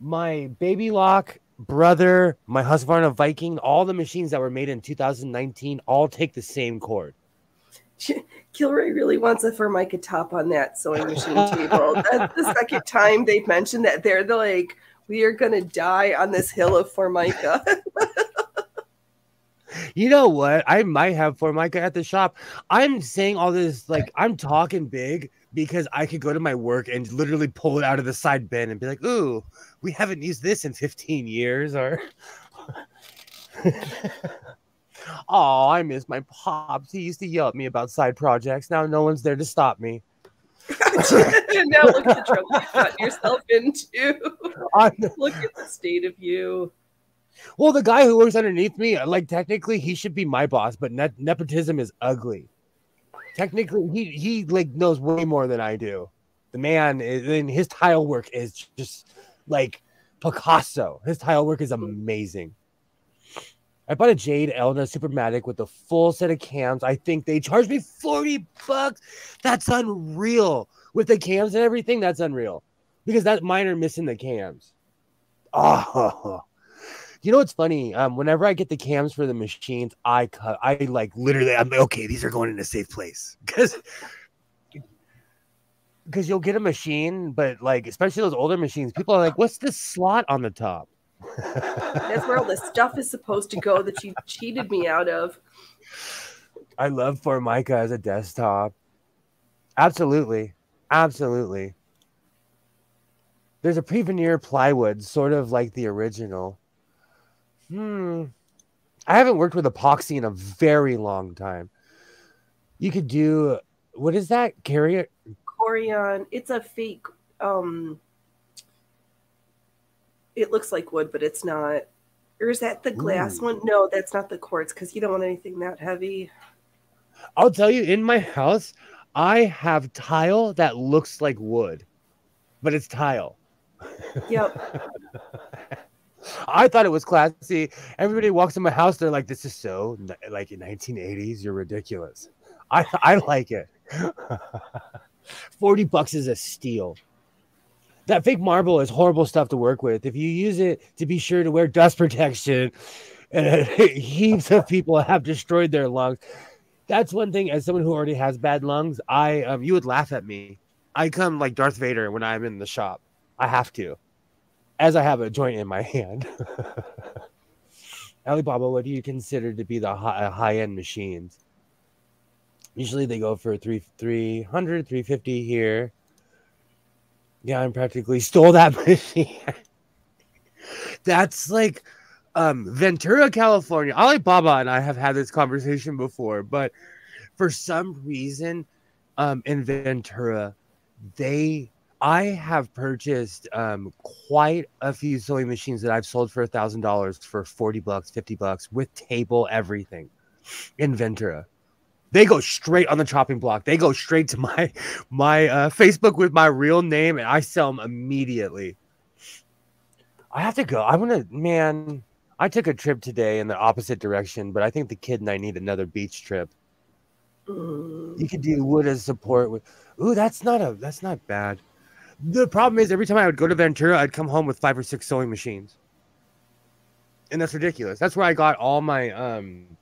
My Baby Lock brother, my Husqvarna Viking, all the machines that were made in 2019 all take the same cord. Kilroy really wants a Formica top on that sewing machine table. That's the second time they've mentioned that they're the like, we are gonna die on this hill of Formica. You know what? I might have Formica at the shop. I'm saying all this like I'm talking big because I could go to my work and literally pull it out of the side bin and be like, "Ooh, we haven't used this in 15 years," or "Oh, I miss my pops. He used to yell at me about side projects. Now no one's there to stop me." now look at the trouble you got yourself into. look at the state of you. Well, the guy who works underneath me, like technically, he should be my boss, but ne- nepotism is ugly. Technically, he he like knows way more than I do. The man is, and his tile work is just like Picasso. His tile work is amazing. I bought a Jade Elna Supermatic with a full set of cams. I think they charged me 40 bucks. That's unreal. With the cams and everything, that's unreal. Because that mine are missing the cams. Oh, You know what's funny? Um, whenever I get the cams for the machines, I cut. I like literally. I'm like, okay, these are going in a safe place because because you'll get a machine, but like especially those older machines, people are like, "What's this slot on the top?" That's where all the stuff is supposed to go that you cheated me out of. I love Formica as a desktop. Absolutely, absolutely. There's a Preveneer plywood, sort of like the original. Hmm. I haven't worked with epoxy in a very long time. You could do what is that? Carrier Corian. It's a fake. Um, it looks like wood, but it's not. Or is that the glass Ooh. one? No, that's not the quartz because you don't want anything that heavy. I'll tell you, in my house, I have tile that looks like wood, but it's tile. Yep. I thought it was classy. Everybody walks in my house, they're like, "This is so like in 1980s. You're ridiculous." I I like it. 40 bucks is a steal. That fake marble is horrible stuff to work with. If you use it to be sure to wear dust protection, and heaps of people have destroyed their lungs. That's one thing. As someone who already has bad lungs, I um, you would laugh at me. I come like Darth Vader when I'm in the shop. I have to, as I have a joint in my hand. Alibaba, what do you consider to be the high, high end machines? Usually they go for three, 300, 350 here. Yeah, I practically stole that machine. That's like um, Ventura, California. Alibaba and I have had this conversation before, but for some reason, um, in Ventura, they I have purchased um, quite a few sewing machines that I've sold for a thousand dollars for 40 bucks, 50 bucks with table, everything in Ventura. They go straight on the chopping block. They go straight to my my uh, Facebook with my real name, and I sell them immediately. I have to go. I want to, man. I took a trip today in the opposite direction, but I think the kid and I need another beach trip. You could do wood as support with. Ooh, that's not a. That's not bad. The problem is every time I would go to Ventura, I'd come home with five or six sewing machines, and that's ridiculous. That's where I got all my um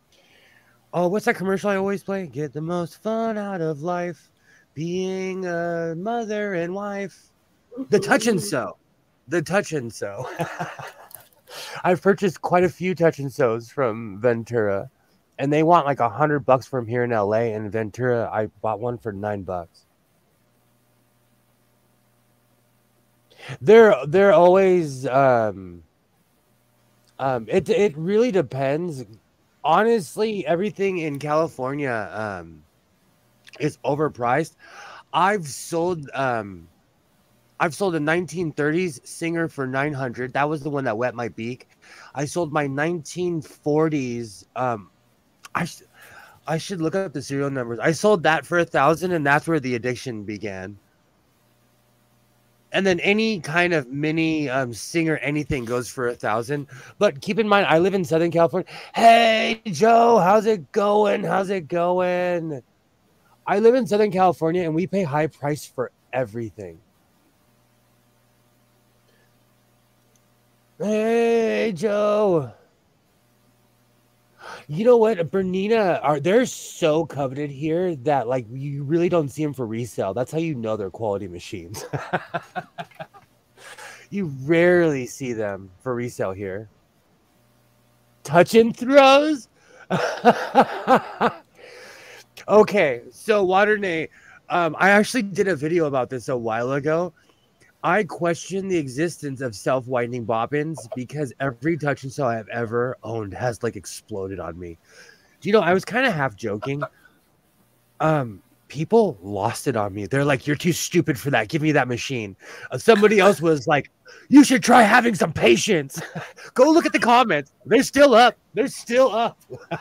Oh, what's that commercial I always play? Get the most fun out of life, being a mother and wife. The touch and sew. The touch and sew. I've purchased quite a few touch and sews from Ventura, and they want like a hundred bucks from here in LA. And Ventura, I bought one for nine bucks. They're they're always um um it it really depends honestly, everything in California um, is overpriced. I've sold um, I've sold a 1930s Singer for 900. That was the one that wet my beak. I sold my 1940s. Um, I sh- I should look up the serial numbers. I sold that for a thousand, and that's where the addiction began and then any kind of mini um, singer anything goes for a thousand. But keep in mind i live in southern california. Hey joe how's it going? How's it going? I live in southern california and we pay high price for everything. Hey joe you know what, Bernina are they're so coveted here that like you really don't see them for resale. That's how you know they're quality machines. you rarely see them for resale here. Touch and throws. okay, so Waternay, um, I actually did a video about this a while ago I question the existence of self winding bobbins because every touch and sew I've ever owned has like exploded on me. Do you know, I was kind of half joking. Um, people lost it on me. They're like, "You're too stupid for that. Give me that machine." Uh, somebody else was like, "You should try having some patience." Go look at the comments. They're still up. They're still up.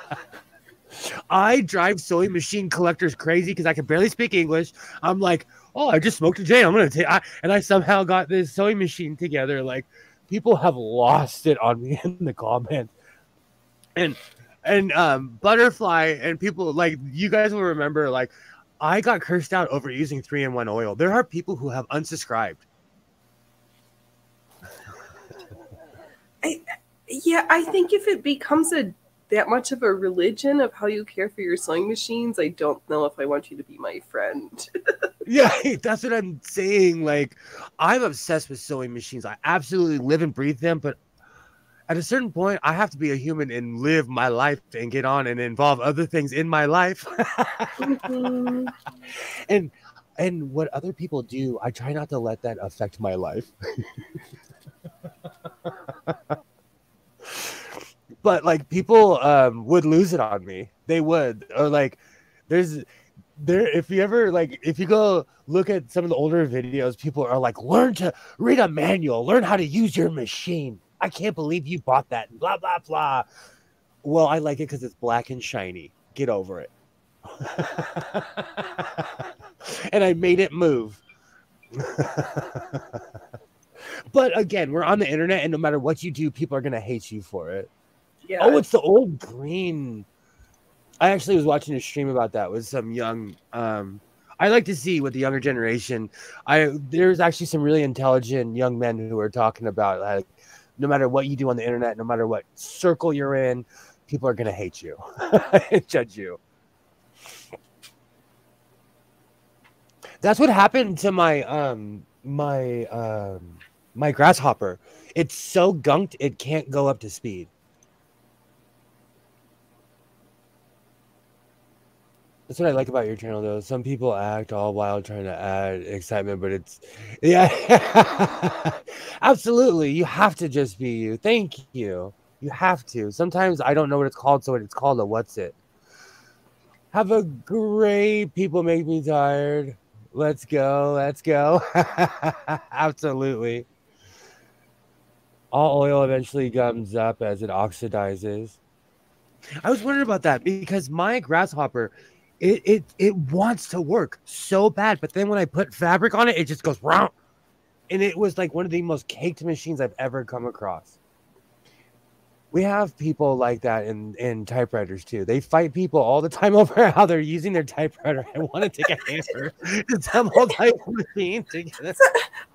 I drive sewing machine collectors crazy because I can barely speak English. I'm like, oh, I just smoked a J. I'm gonna take, I, and I somehow got this sewing machine together. Like people have lost it on me in the comments, and and um, butterfly and people like you guys will remember like I got cursed out over using three in one oil. There are people who have unsubscribed. I, Yeah, I think if it becomes a that much of a religion of how you care for your sewing machines, I don't know if I want you to be my friend. yeah, that's what I'm saying. Like, I'm obsessed with sewing machines. I absolutely live and breathe them, but at a certain point, I have to be a human and live my life and get on and involve other things in my life. mm-hmm. And and what other people do, I try not to let that affect my life. But like people um, would lose it on me. They would, or like there's there if you ever like if you go look at some of the older videos, people are like, learn to read a manual, learn how to use your machine. I can't believe you bought that. Blah blah blah. Well, I like it because it's black and shiny. Get over it. and I made it move. but again, we're on the internet, and no matter what you do, people are gonna hate you for it. Yeah. Oh, it's the old green. I actually was watching a stream about that with some young. Um, I like to see with the younger generation. I there's actually some really intelligent young men who are talking about like, no matter what you do on the internet, no matter what circle you're in, people are gonna hate you judge you. That's what happened to my um my um my grasshopper. It's so gunked it can't go up to speed. That's what I like about your channel, though. Some people act all wild trying to add excitement, but it's, yeah, absolutely. You have to just be you. Thank you. You have to. Sometimes I don't know what it's called, so it's called a what's it. Have a great people make me tired. Let's go. Let's go. absolutely. All oil eventually gums up as it oxidizes. I was wondering about that because my grasshopper it it it wants to work so bad, but then when I put fabric on it, it just goes round. And it was like one of the most caked machines I've ever come across. We have people like that in in typewriters too. They fight people all the time over how they're using their typewriter. I want to take a hammer to some whole type of machine together. So,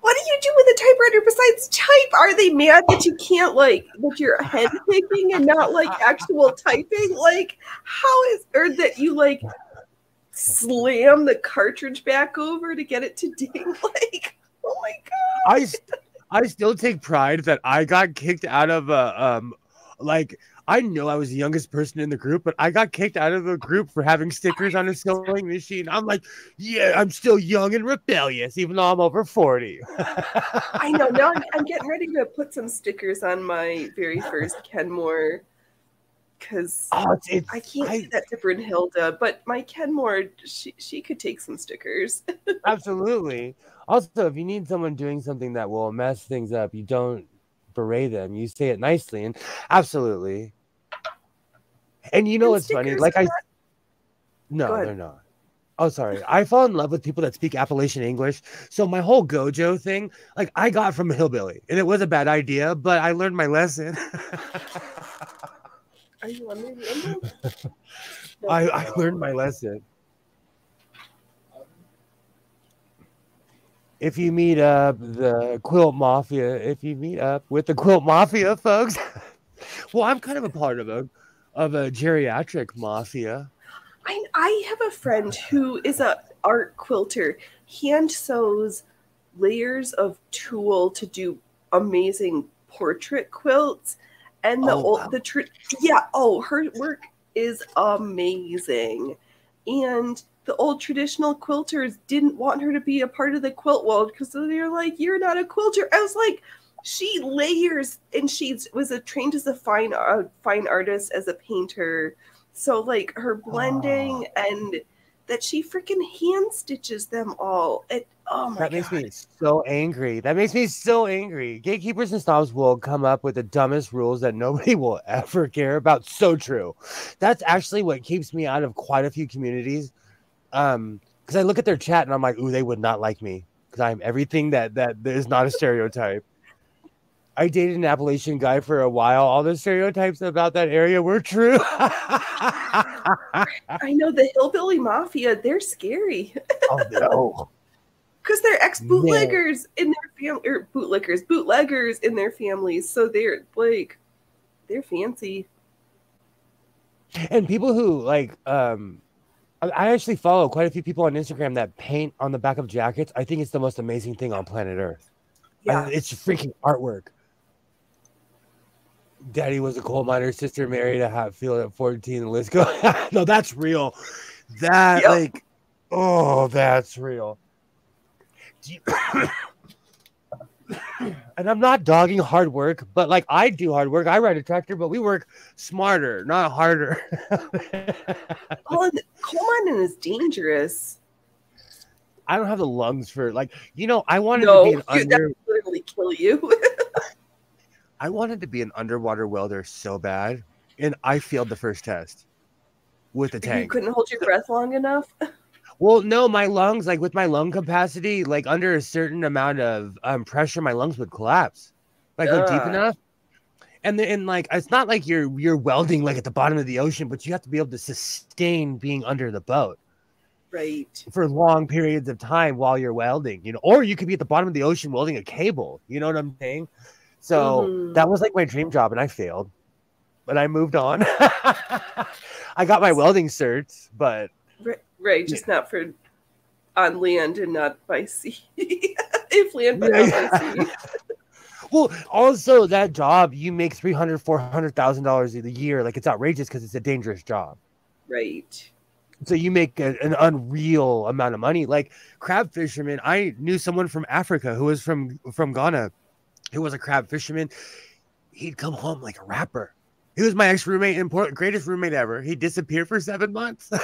what do you do with a typewriter besides type? Are they mad that you can't like that you're head picking and not like actual typing? Like how is or that you like slam the cartridge back over to get it to ding like oh my god i i still take pride that i got kicked out of a um like I know I was the youngest person in the group, but I got kicked out of the group for having stickers on a sewing machine. I'm like, yeah, I'm still young and rebellious, even though I'm over 40. I know. Now I'm, I'm, getting ready to put some stickers on my very first Kenmore because oh, I can't I, that to Hilda, but my Kenmore, she she could take some stickers. absolutely. Also, if you need someone doing something that will mess things up, you don't berate them. You say it nicely, and absolutely. And you know and what's funny? Like I, no, they're not. Oh, sorry. I fall in love with people that speak Appalachian English. So my whole Gojo thing, like I got from a hillbilly, and it was a bad idea, but I learned my lesson. Are you under the I, I learned my lesson. If you meet up the Quilt Mafia, if you meet up with the Quilt Mafia folks, well, I'm kind of a part of a of a geriatric mafia. I I have a friend who is a art quilter. Hand sews layers of tulle to do amazing portrait quilts and the oh, old wow. the tr- yeah oh her work is amazing and the old traditional quilters didn't want her to be a part of the quilt world because they're like you're not a quilter i was like she layers and she was a, trained as a fine uh, fine artist as a painter so like her blending oh. and that she freaking hand stitches them all it Oh that makes God. me so angry. That makes me so angry. Gatekeepers and snobs will come up with the dumbest rules that nobody will ever care about. So true. That's actually what keeps me out of quite a few communities. Um, because I look at their chat and I'm like, ooh, they would not like me because I'm everything that that is not a stereotype. I dated an Appalachian guy for a while. All the stereotypes about that area were true. I know the hillbilly mafia, they're scary. oh no because they're ex bootleggers in their family or bootleggers, bootleggers in their families. So they're like, they're fancy. And people who like um I actually follow quite a few people on Instagram that paint on the back of jackets. I think it's the most amazing thing on planet Earth. Yeah. it's freaking artwork. Daddy was a coal miner, sister married a Hatfield at 14. Let's go. no, that's real. That, yep. like, oh, that's real. And I'm not dogging hard work, but like I do hard work. I ride a tractor, but we work smarter, not harder. oh, coal mining is dangerous. I don't have the lungs for like you know. I wanted no, to be an under. That literally kill you. I wanted to be an underwater welder so bad, and I failed the first test with the tank. You couldn't hold your breath long enough. Well, no, my lungs, like with my lung capacity, like under a certain amount of um, pressure, my lungs would collapse. Like uh. deep enough. And then, and like it's not like you're you're welding like at the bottom of the ocean, but you have to be able to sustain being under the boat. Right. For long periods of time while you're welding, you know, or you could be at the bottom of the ocean welding a cable. You know what I'm saying? So mm-hmm. that was like my dream job, and I failed. But I moved on. I got my welding certs, but Right, just yeah. not for on land and not by sea. if land, but yeah, not by sea. well, also that job you make three hundred, four hundred thousand dollars a year. Like it's outrageous because it's a dangerous job. Right. So you make a, an unreal amount of money. Like crab fishermen, I knew someone from Africa who was from from Ghana, who was a crab fisherman. He'd come home like a rapper. He was my ex roommate, important, greatest roommate ever. He disappeared for seven months.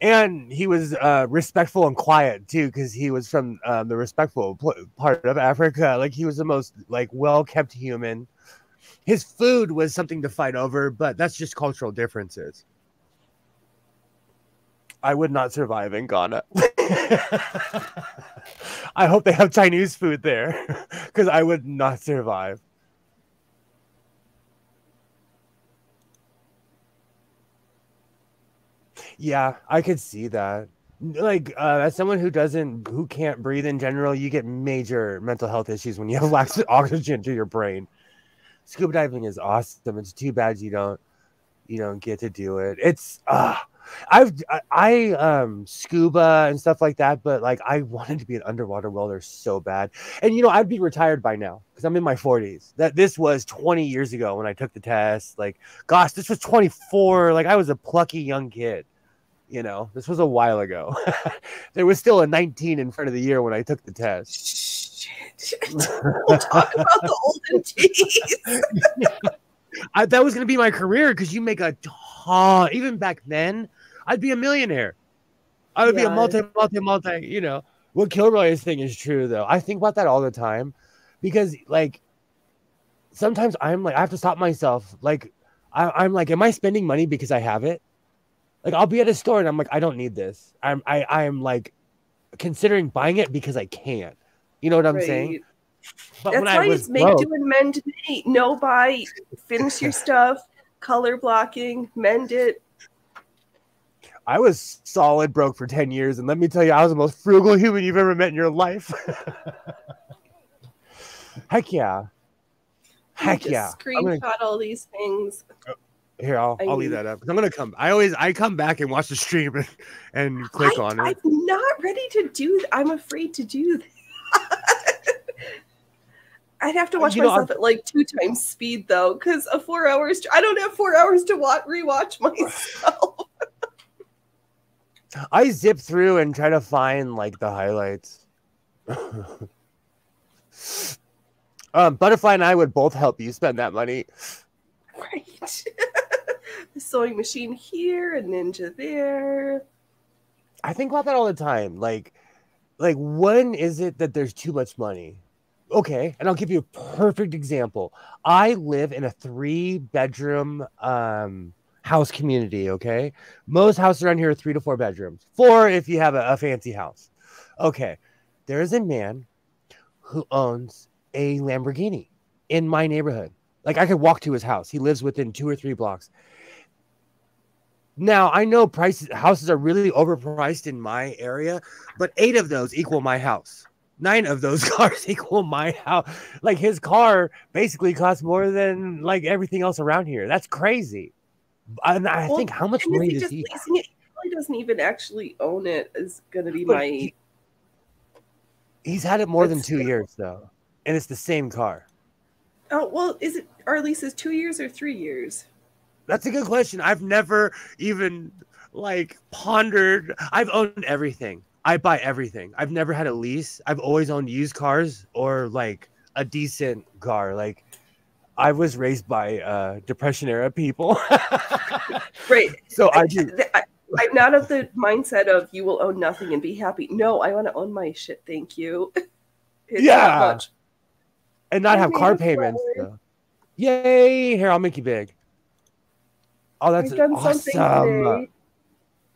and he was uh, respectful and quiet too, because he was from um, the respectful part of Africa. Like he was the most like well kept human. His food was something to fight over, but that's just cultural differences. I would not survive in Ghana. I hope they have Chinese food there because I would not survive. Yeah, I could see that. Like, uh, as someone who doesn't, who can't breathe in general, you get major mental health issues when you have lack of oxygen to your brain. Scuba diving is awesome. It's too bad you don't, you don't get to do it. It's, uh, I've I, I um scuba and stuff like that, but like I wanted to be an underwater welder so bad. And you know, I'd be retired by now because I'm in my 40s. That this was 20 years ago when I took the test. Like, gosh, this was 24. Like I was a plucky young kid. You know, this was a while ago. there was still a 19 in front of the year when I took the test. we'll talk about the olden days. I, that was going to be my career because you make a ton. Even back then, I'd be a millionaire. I would yeah. be a multi, multi, multi. You know what Kilroy's thing is true though. I think about that all the time because, like, sometimes I'm like I have to stop myself. Like, I, I'm like, am I spending money because I have it? Like I'll be at a store and I'm like, I don't need this. I'm I I'm like considering buying it because I can't. You know what I'm right. saying? But That's why it's make broke, do and mend me. No buy, finish your stuff, color blocking, mend it. I was solid broke for 10 years, and let me tell you, I was the most frugal human you've ever met in your life. Heck yeah. Heck yeah. Screenshot gonna... all these things. Here, I'll, I will leave that up. I'm gonna come. I always I come back and watch the stream and, and click I, on it. I'm not ready to do. I'm afraid to do that. I'd have to watch you myself know, at like two times speed though, because a four hours. I don't have four hours to watch rewatch myself. I zip through and try to find like the highlights. um, Butterfly and I would both help you spend that money. Right. Sewing machine here, a ninja there. I think about that all the time. Like, like when is it that there's too much money? Okay, and I'll give you a perfect example. I live in a three bedroom um, house community. Okay, most houses around here are three to four bedrooms. Four if you have a, a fancy house. Okay, there is a man who owns a Lamborghini in my neighborhood. Like I could walk to his house. He lives within two or three blocks. Now I know prices houses are really overpriced in my area, but eight of those equal my house. nine of those cars equal my house. Like his car basically costs more than like everything else around here. That's crazy. And I Well, think how much money he does he? leasing it? He probably doesn't even actually own it. Is going to be But my. he- He's had it more than two years though, and it's the same car. Oh well, is it our lease is two years or three years? That's a good question. I've never even like pondered. I've owned everything. I buy everything. I've never had a lease. I've always owned used cars or like a decent car. Like I was raised by uh depression era people. Right. so I do I, I'm not of the mindset of you will own nothing and be happy. No, I want to own my shit. Thank you. It's Yeah. and not I have car payments. Yay! Here, I'll make you big. Oh, that's I've done awesome. something today.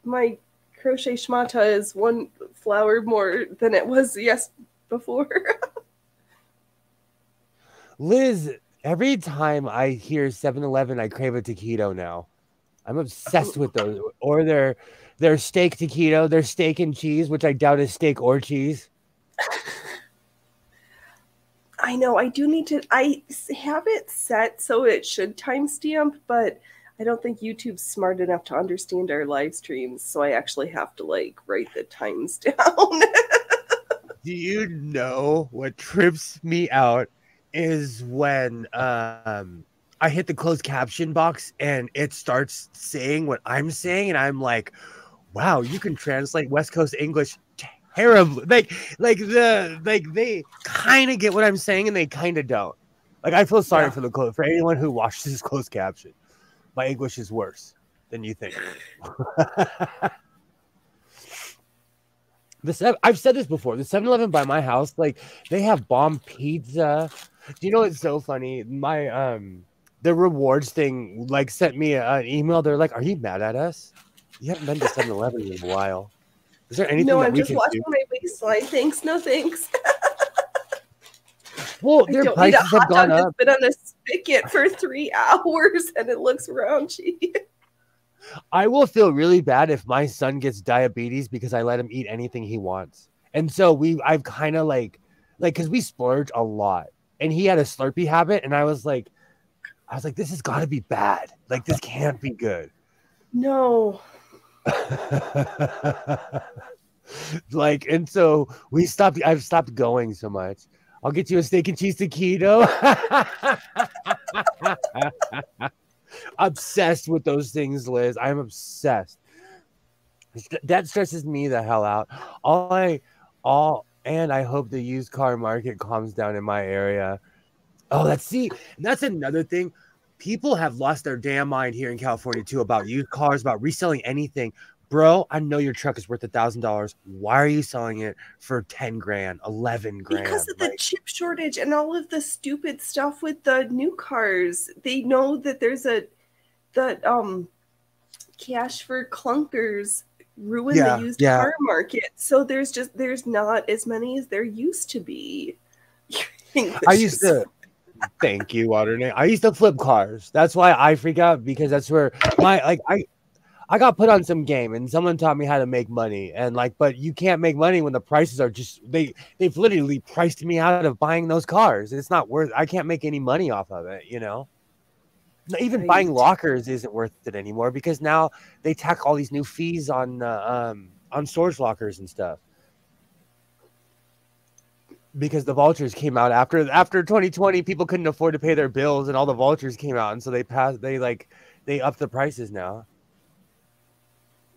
My crochet schmata is one flower more than it was yes before. Liz, every time I hear 7-Eleven, I crave a taquito now. I'm obsessed with those. Or their their steak taquito, their steak and cheese, which I doubt is steak or cheese. I know I do need to. I have it set so it should timestamp, but I don't think YouTube's smart enough to understand our live streams, so I actually have to like write the times down. Do you know what trips me out is when um I hit the closed caption box and it starts saying what I'm saying, and I'm like, wow, you can translate West Coast English terribly. Like, like the like they kind of get what I'm saying and they kind of don't. Like, I feel sorry Yeah. for the close for anyone who watches this closed caption. My English is worse than you think. The seven, I've said this before. The 7-Eleven by my house, like they have bomb pizza. Do you know what's so funny? My um the rewards thing like sent me a- an email. They're like, "Are you mad at us? You haven't been to 7-Eleven in a while. Is there anything no, that I'm we just can watching do?" my waistline. Thanks, no thanks. Well, their don't need a prices have hot gone dog up. that's been on a spigot for three hours and it looks raunchy. I will feel really bad if my son gets diabetes because I let him eat anything he wants. And so we, I've kind of like, like, cause we splurge a lot, and he had a Slurpee habit, and I was like, I was like, this has got to be bad. Like, this can't be good. No. like, and so we stopped. I've stopped going so much. I'll get you a steak and cheese taquito. obsessed with those things, Liz. I'm obsessed. That stresses me the hell out. All I, all, and I hope the used car market calms down in my area. Oh, let's see, that's another thing. People have lost their damn mind here in California too about used cars, about reselling anything. Bro, I know your truck is worth a thousand dollars. Why are you selling it for 10 grand, 11 grand? Because of the chip shortage and all of the stupid stuff with the new cars. They know that there's a the um cash for clunkers ruin Yeah, the used yeah. car market. So there's just there's not as many as there used to be. I used to thank you, Waternay. I used to flip cars. That's why I freak out because that's where my like I I got put on some game and someone taught me how to make money. And like, but you can't make money when the prices are just they they've literally priced me out of buying those cars. It's not worth I can't make any money off of it, you know. Even buying lockers isn't worth it anymore because now they tack all these new fees on uh, um on storage lockers and stuff because the vultures came out after after 2020 people couldn't afford to pay their bills and all the vultures came out and so they passed they like they up the prices now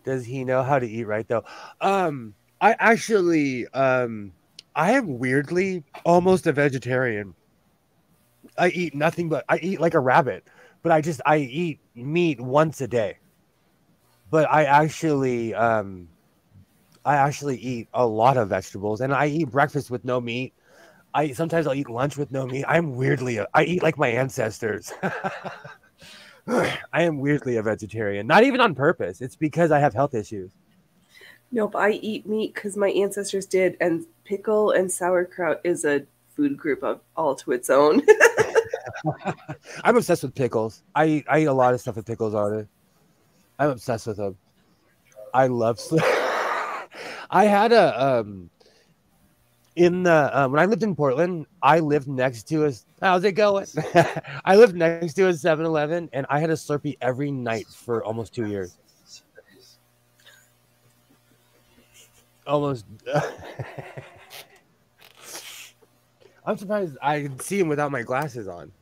does he know how to eat right though um i actually um i am weirdly almost a vegetarian i eat nothing but i eat like a rabbit but i just i eat meat once a day but i actually um I actually eat a lot of vegetables, and I eat breakfast with no meat. I sometimes I'll eat lunch with no meat. I'm weirdly, I eat like my ancestors. I am weirdly a vegetarian, not even on purpose. It's because I have health issues. Nope, I eat meat because my ancestors did, and pickle and sauerkraut is a food group of all to its own. I'm obsessed with pickles. I eat, I eat a lot of stuff with pickles on it. I'm obsessed with them. I love. I had a um. In the uh, when I lived in Portland, I lived next to a how's it going? I lived next to a 7-Eleven and I had a Slurpee every night for almost two years. Almost. I'm surprised I can see him without my glasses on.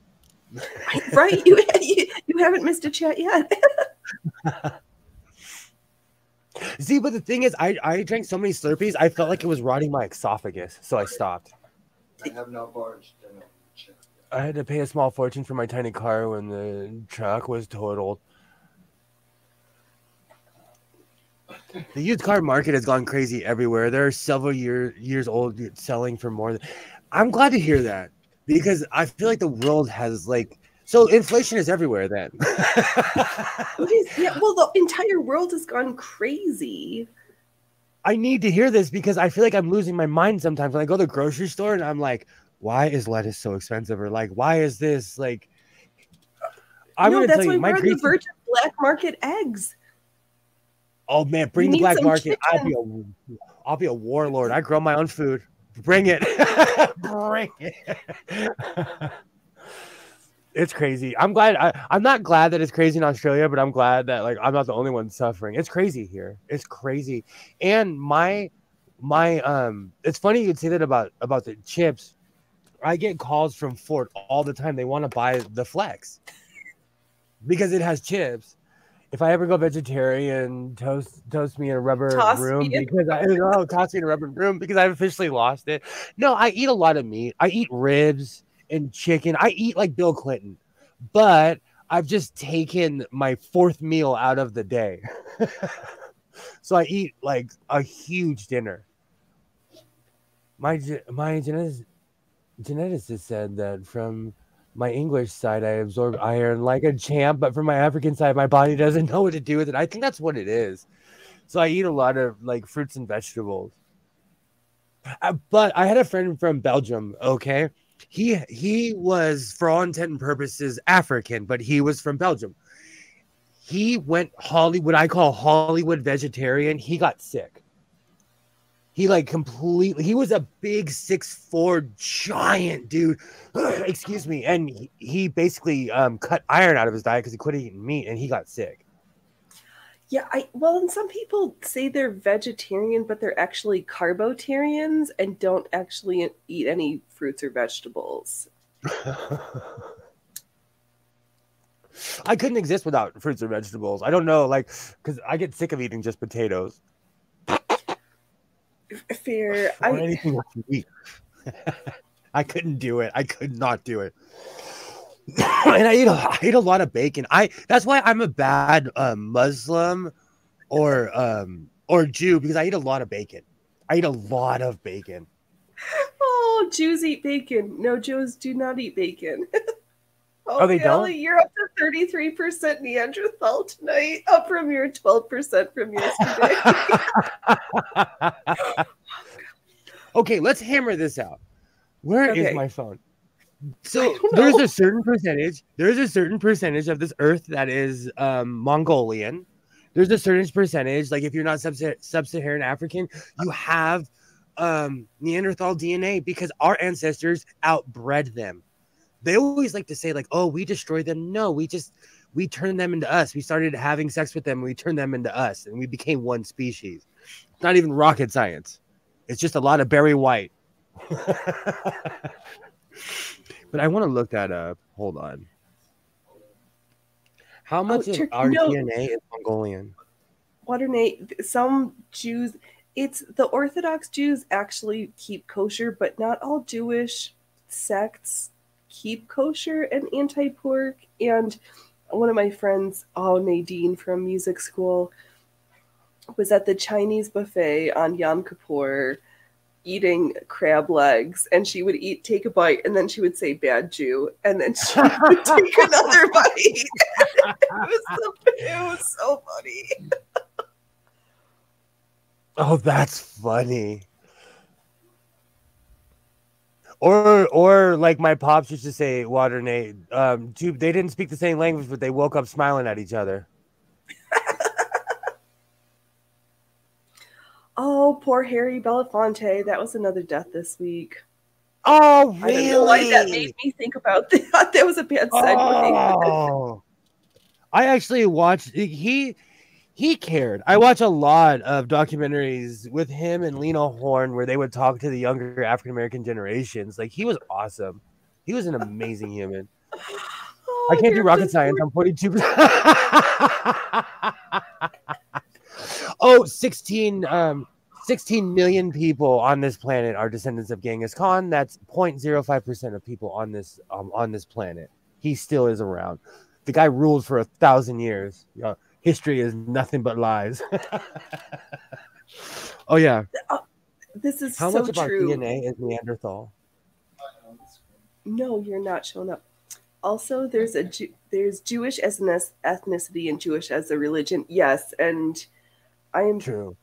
right, you, you you haven't missed a chat yet. See, but the thing is, I, I drank so many Slurpees, I felt like it was rotting my esophagus, so I stopped. I have not barged. I had to pay a small fortune for my tiny car when the truck was totaled. The used car market has gone crazy everywhere. There are several year, years old selling for more than. I'm glad to hear that because I feel like the world has like so inflation is everywhere then. yeah, well, the entire world has gone crazy. I need to hear this because I feel like I'm losing my mind sometimes when I go to the grocery store and I'm like, why is lettuce so expensive? Or like, why is this like? I'm no, that's why we're on the verge of black market eggs. Oh man, bring the black market! I'll be a, I'll be a warlord. I grow my own food. Bring it, bring it. it's crazy. I'm glad. I, I'm not glad that it's crazy in Australia, but I'm glad that like I'm not the only one suffering. It's crazy here. It's crazy. And my my um, it's funny you'd say that about about the chips. I get calls from Ford all the time. They want to buy the Flex because it has chips. If I ever go vegetarian, toast toast me in a rubber toss room because I oh, toss me in a rubber room because I've officially lost it. No, I eat a lot of meat. I eat ribs and chicken. I eat like Bill Clinton, but I've just taken my fourth meal out of the day. so I eat like a huge dinner. My my geneticist, geneticist said that from my English side, I absorb iron like a champ, but from my African side, my body doesn't know what to do with it. I think that's what it is. So I eat a lot of like fruits and vegetables. Uh, but I had a friend from Belgium, okay? He he was for all intent and purposes African, but he was from Belgium. He went Hollywood, I call Hollywood vegetarian. He got sick. He like completely. He was a big six four giant dude. Excuse me, and he, he basically um, cut iron out of his diet because he quit eating meat, and he got sick. Yeah, I well, and some people say they're vegetarian, but they're actually carbotarians and don't actually eat any fruits or vegetables. I couldn't exist without fruits or vegetables. I don't know, like, because I get sick of eating just potatoes. Fair. I... anything I couldn't do it. I could not do it. and I eat a, I eat a lot of bacon. I that's why I'm a bad uh, Muslim or um or Jew because I eat a lot of bacon. I eat a lot of bacon. Oh, Jews eat bacon. No, Jews do not eat bacon. oh, oh, they don't. You're up to thirty three percent Neanderthal tonight, up from your twelve percent from yesterday. okay, let's hammer this out. Where okay. is my phone? So there's a certain percentage there's a certain percentage of this earth that is um mongolian. There's a certain percentage like if you're not sub-saharan african you have um neanderthal dna because our ancestors outbred them. They always like to say like oh we destroyed them. No we just we turned them into us. We started having sex with them we turned them into us and we became one species. It's not even rocket science. It's just a lot of Barry White But I want to look that up. Hold on. How oh, much oh, of our no. DNA is Mongolian? Waternet, some Jews, it's the Orthodox Jews actually keep kosher, but not all Jewish sects keep kosher and anti pork. And one of my friends, oh, Nadine from music school, was at the Chinese buffet on Yom Kippur eating crab legs and she would eat take a bite and then she would say bad jew and then she would take another bite. It, was so, it was so funny. Oh that's funny. Or or like my pops used to say water nate um they didn't speak the same language but they woke up smiling at each other Oh, poor Harry Belafonte. That was another death this week. Oh, I don't know why that made me think about that. That was a bad segue. Oh. I actually watched he he cared. I watch a lot of documentaries with him and Lena Horne where they would talk to the younger African American generations. Like he was awesome. He was an amazing human. Oh, I can't do rocket science. I'm 42. oh, 16 um 16 million people on this planet are descendants of Genghis Khan. That's 0.05% of people on this um, on this planet. He still is around. The guy ruled for a thousand years. You know, history is nothing but lies. oh yeah. This is How so much of our true. DNA is Neanderthal? No, you're not showing up. Also, there's a Jew- there's Jewish as an ethnicity and Jewish as a religion. Yes, and I am True.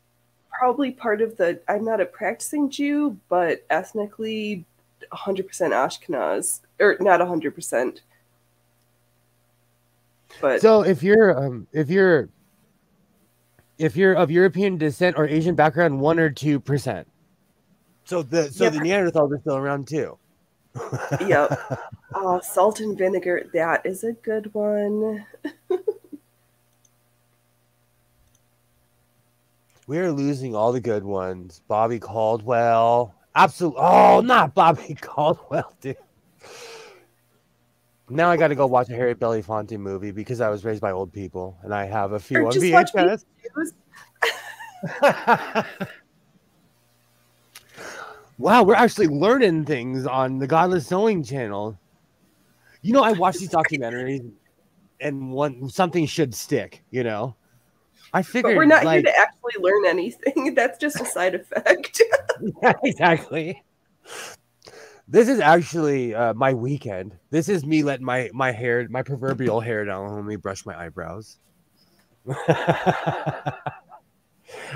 probably part of the. I'm not a practicing Jew, but ethnically, 100% Ashkenaz, or not 100%. But So if you're um if you're if you're of European descent or Asian background, one or two percent. So the so the Neanderthals are still around too. Yep. uh, salt and vinegar, that is a good one. We are losing all the good ones. Bobby Caldwell. Absolute. Oh, not Bobby Caldwell, dude. Now I got to go watch a Harry Belafonte movie because I was raised by old people and I have a few Or on VHS. Wow, we're actually learning things on the Godless Sewing channel. You know, I watch these documentaries and one something should stick, you know. I figured But we're not like here to actually learn anything. That's just a side effect. yeah, exactly. This is actually uh, my weekend. This is me letting my my hair, my proverbial hair down Let me brush my eyebrows. my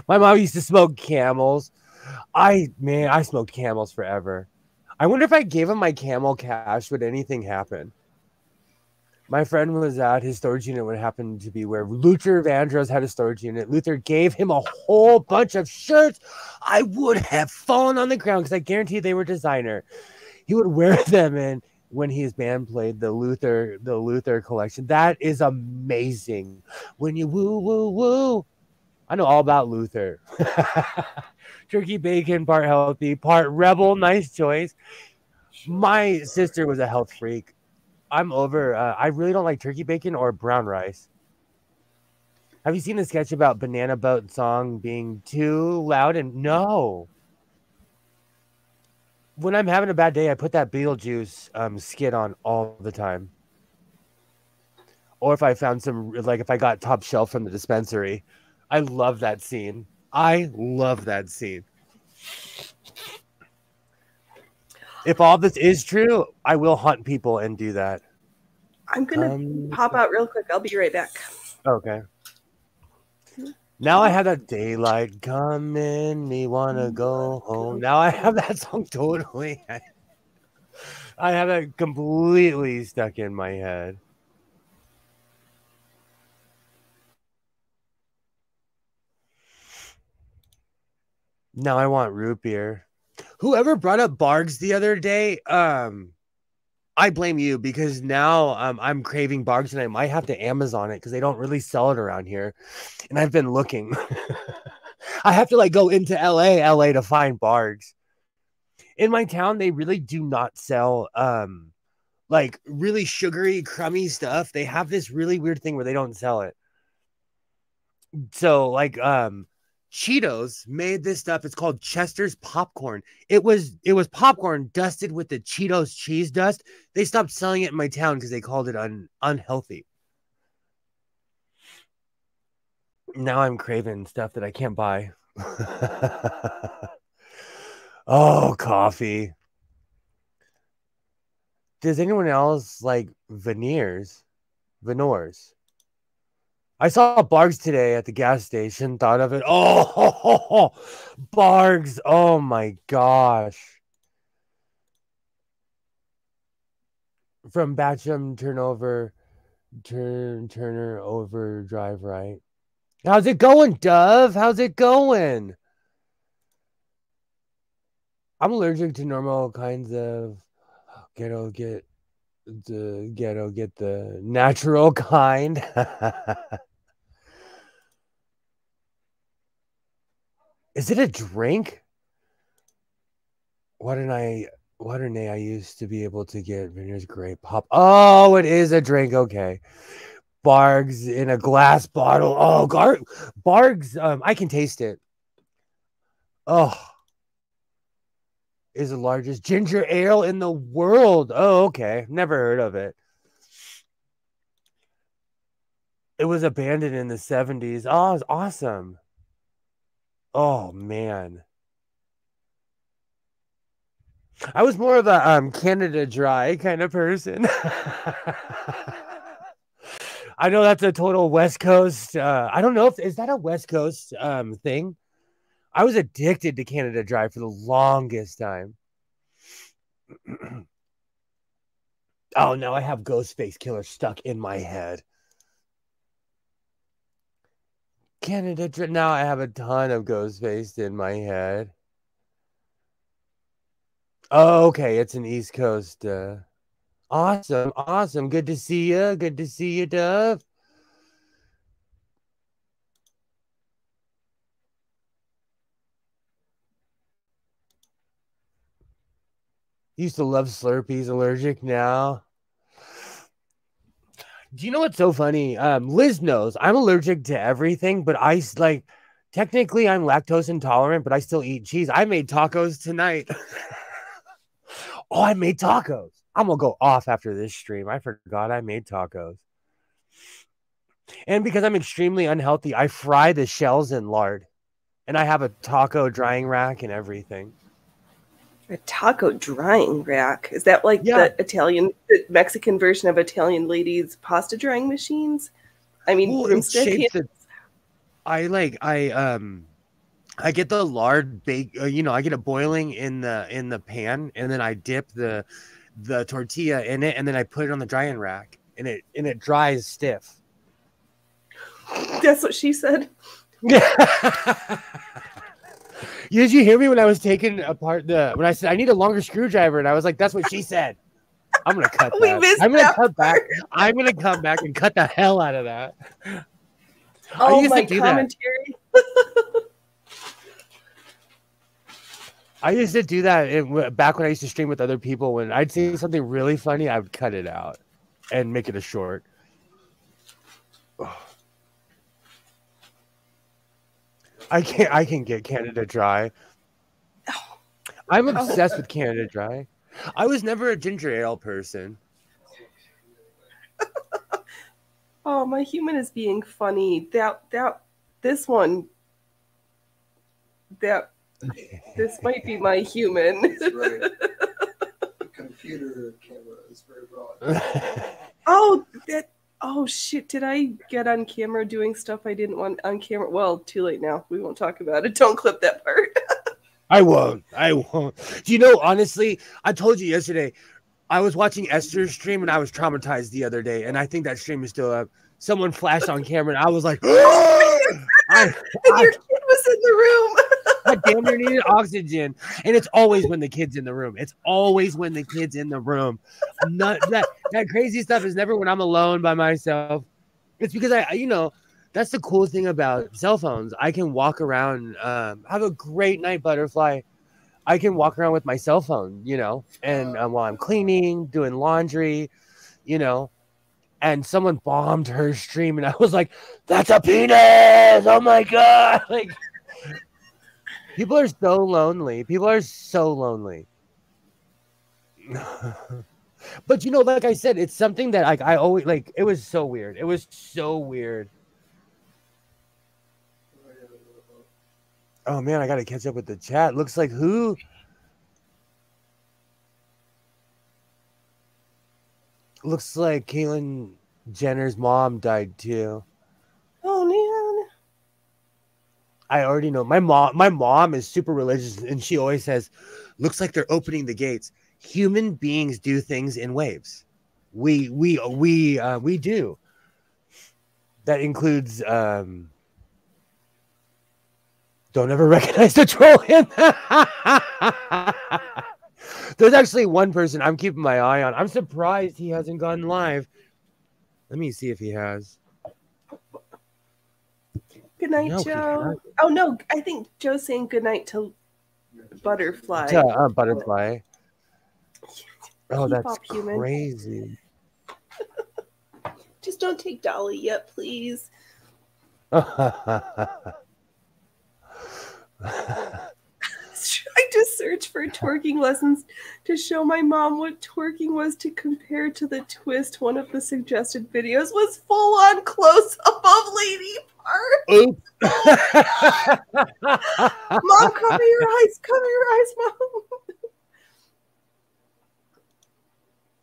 mom used to smoke camels. I man, I smoked camels forever. I wonder if I gave him my camel cash, would anything happen? My friend was at his storage unit when it happened to be where Luther Vandross had a storage unit. Luther gave him a whole bunch of shirts. I would have fallen on the ground because I guarantee they were designer. He would wear them in when his band played the Luther, the Luther collection. That is amazing. When you woo woo woo. I know all about Luther. Turkey bacon, part healthy, part rebel. Nice choice. My sister was a health freak. I'm over. Uh, I really don't like turkey bacon or brown rice. Have you seen the sketch about Banana Boat song being too loud? And no. When I'm having a bad day, I put that Beetlejuice um, skit on all the time. Or if I found some, like if I got top shelf from the dispensary, I love that scene. I love that scene. If all this is true, I will hunt people and do that. I'm gonna Um, pop out real quick. I'll be right back. Okay. Now I have that daylight coming, me wanna go home. Now I have that song totally. I have it completely stuck in my head. Now I want root beer. Whoever brought up Barq's the other day, um, I blame you because now um, I'm craving Barq's and I might have to Amazon it because they don't really sell it around here. And I've been looking. I have to like go into LA, LA to find Barq's. In my town, they really do not sell um like really sugary, crummy stuff. They have this really weird thing where they don't sell it. So like um Cheetos made this stuff. It's called Chester's popcorn. It was it was popcorn dusted with the Cheetos cheese dust. They stopped selling it in my town because they called it un, unhealthy. Now I'm craving stuff that I can't buy. oh, coffee. Does anyone else like veneers? Veneers. I saw Barq's today at the gas station. Thought of it. Oh, Barq's. Oh my gosh. From Batchum turnover, turn Turner over drive right. How's it going, Dove? How's it going? I'm allergic to normal kinds of ghetto get the ghetto get the natural kind. Is it a drink? What didn't I what didn't I used to be able to get Vineyard's Grape Pop? Oh, it is a drink. Okay. Barq's in a glass bottle. Oh, Gar- Barq's, um, I can taste it. Oh, is the largest ginger ale in the world. Oh, okay. Never heard of it. It was abandoned in the 70s. Oh, it's awesome. Oh, man. I was more of a um, Canada Dry kind of person. I know that's a total West Coast. Uh, I don't know if is that a West Coast um, thing. I was addicted to Canada Dry for the longest time. oh no, I have Ghostface Killah stuck in my head. Canada. Now I have a ton of Ghostface in my head. Oh, okay, it's an East Coast. Uh, awesome, awesome. Good to see you. Good to see you, Dove. Used to love Slurpees. Allergic now. Do you know what's so funny? Um, Liz knows I'm allergic to everything, but I like technically I'm lactose intolerant, but I still eat cheese. I made tacos tonight. oh, I made tacos. I'm gonna go off after this stream. I forgot I made tacos. And because I'm extremely unhealthy, I fry the shells in lard. And I have a taco drying rack and everything. A taco drying rack. Is that like Yeah. the Italian, the Mexican version of Italian ladies' pasta drying machines? I mean, Well, it's broomstick shaped the- I like I um I get the lard bake uh, you know I get it boiling in the in the pan and then I dip the the tortilla in it and then I put it on the drying rack and it and it dries stiff. That's what she said. Did you hear me when I was taking apart the when I said I need a longer screwdriver and I was like that's what she said. I'm gonna cut We that. missed I'm gonna cut back. I'm gonna come back and cut the hell out of that. I Oh, used to my do that. commentary. I used to do that in, back when I used to stream with other people. When I'd see something really funny, I would cut it out and make it a short. I can't. I can get Canada Dry. Oh. I'm obsessed oh. with Canada Dry. I was never a ginger ale person. Oh, my human is being funny. That that this one. That this might be my human. That's right. the computer camera is very broad. oh, that. Oh shit! Did I get on camera doing stuff I didn't want on camera? Well, too late now. We won't talk about it. Don't clip that part. I won't. I won't. Do you know, honestly, I told you yesterday, I was watching Esther's stream and I was traumatized the other day, and I think that stream is still up. Someone flashed on camera and I was like, I, and I, your kid was in the room. I damn near needed oxygen. And it's always when the kid's in the room. It's always when the kid's in the room. Not that that crazy stuff is never when I'm alone by myself. It's because I, you know, that's the cool thing about cell phones. I can walk around, um, have a great night, butterfly. I can walk around with my cell phone, you know, and um, while I'm cleaning, doing laundry, you know, and someone bombed her stream, and I was like, "That's a penis! Oh my god!" Like, people are so lonely. People are so lonely. but you know, like I said, it's something that like I always like. It was so weird. It was so weird. Oh man, I gotta catch up with the chat. Looks like who? Looks like Caitlyn Jenner's mom died too. Oh man. I already know. My mom, my mom is super religious, and she always says, "Looks like they're opening the gates." Human beings do things in waves. We we we uh, we do. That includes um, Don't ever recognize the troll in There's actually one person I'm keeping my eye on. I'm surprised he hasn't gone live. Let me see if he has. Good night, No, Joe. Oh no, I think Joe's saying good night to Butterfly. To, uh, butterfly. Oh, that's crazy. Just don't take Dolly yet, please. I just searched for twerking lessons to show my mom what twerking was to compare to the twist. One of the suggested videos was full on close above lady part. Oops. Mom, cover your eyes, cover your eyes, mom.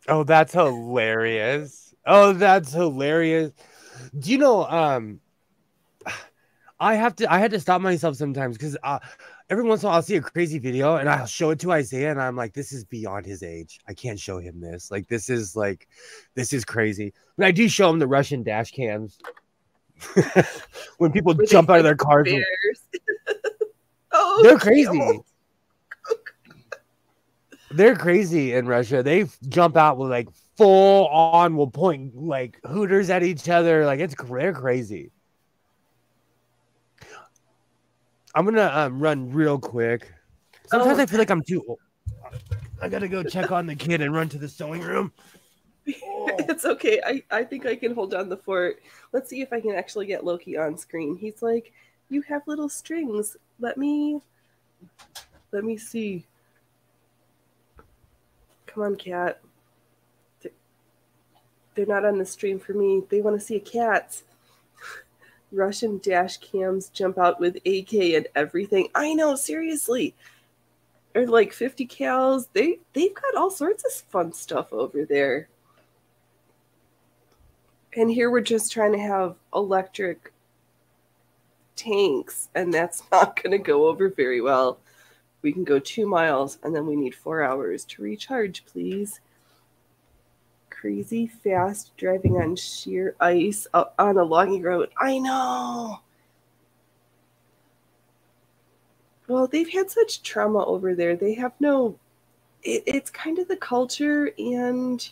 Oh, that's hilarious. Oh, that's hilarious. Do you know um I have to I had to stop myself sometimes because uh every once in a while I'll see a crazy video and I'll show it to Isaiah and I'm like, this is beyond his age. I can't show him this. Like this is like this is crazy. But I do show him the Russian dash cams. when people they jump out of their cars. and- oh, They're crazy. They're crazy in Russia. They jump out with like full on, will point like hooters at each other. Like it's they're crazy. I'm gonna um, run real quick. Sometimes Oh. I feel like I'm too. old. I gotta go check on the kid and run to the sewing room. It's okay. I, I think I can hold down the fort. Let's see if I can actually get Loki on screen. He's like, "You have little strings. Let me let me see." Come on, cat. They're not on the stream for me. They want to see a cat. Russian dash cams jump out with AK and everything. I know, seriously. Or like 50 cals. They they've got all sorts of fun stuff over there. And here we're just trying to have electric tanks, and that's not going to go over very well. We can go two miles, and then we need four hours to recharge, please. Crazy fast driving on sheer ice on a logging road. I know. Well, they've had such trauma over there. They have no. It, it's kind of the culture, and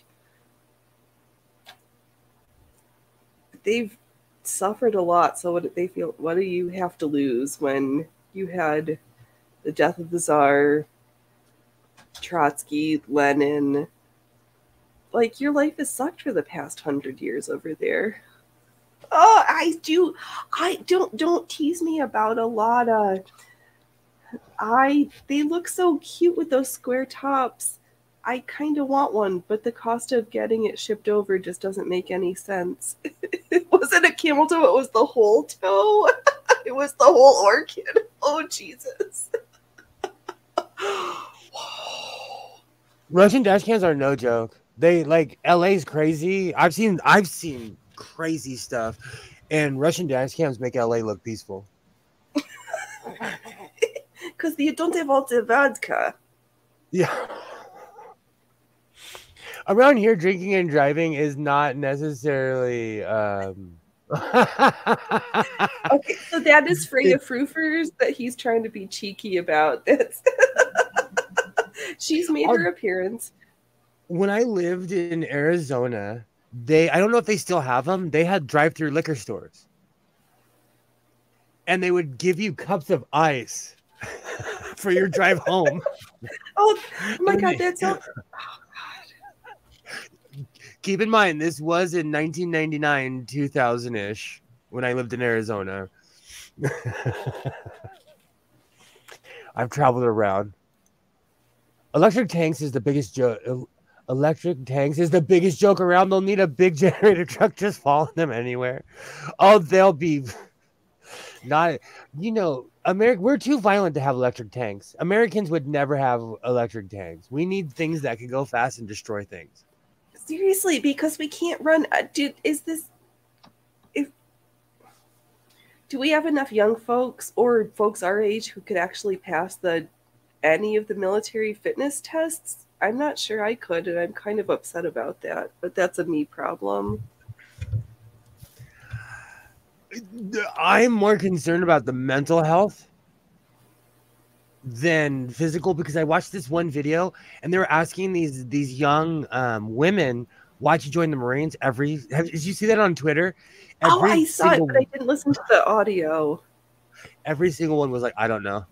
they've suffered a lot. So what do they feel? What do you have to lose when you had the death of the czar, Trotsky, Lenin? Like your life has sucked for the past hundred years over there. Oh, I do. I don't don't tease me about a lot of. I they look so cute with those square tops. I kind of want one, but the cost of getting it shipped over just doesn't make any sense. it wasn't a camel toe, it was the whole toe. it was the whole orchid. Oh, Jesus. Russian dash cams are no joke. They like LA's crazy. I've seen I've seen crazy stuff, and Russian dash cams make LA look peaceful. Because you don't have all the vodka. Yeah. Around here, drinking and driving is not necessarily. Um... Okay, so that is Freya Frufers that he's trying to be cheeky about. That's She's made her appearance. When I lived in Arizona, they I don't know if they still have them. They had drive-through liquor stores. And they would give you cups of ice for your drive home. Oh, oh my god, that's so Keep in mind this was in 1999, 2000-ish when I lived in Arizona. I've traveled around. Electric tanks is the biggest joke. Electric tanks is the biggest joke around. They'll need a big generator truck just following them anywhere. Oh, they'll be not. You know, America. We're too violent to have electric tanks. Americans would never have electric tanks. We need things that can go fast and destroy things. seriously because we can't run. Uh, dude, is this? If do we have enough young folks or folks our age who could actually pass the any of the military fitness tests? I'm not sure I could, and I'm kind of upset about that. But that's a me problem. I'm more concerned about the mental health than physical because I watched this one video and they were asking these these young um, women why'd you join the Marines every have, did you see that on Twitter? Every oh, I saw it, but I didn't listen to the audio. Every single one was like, I don't know.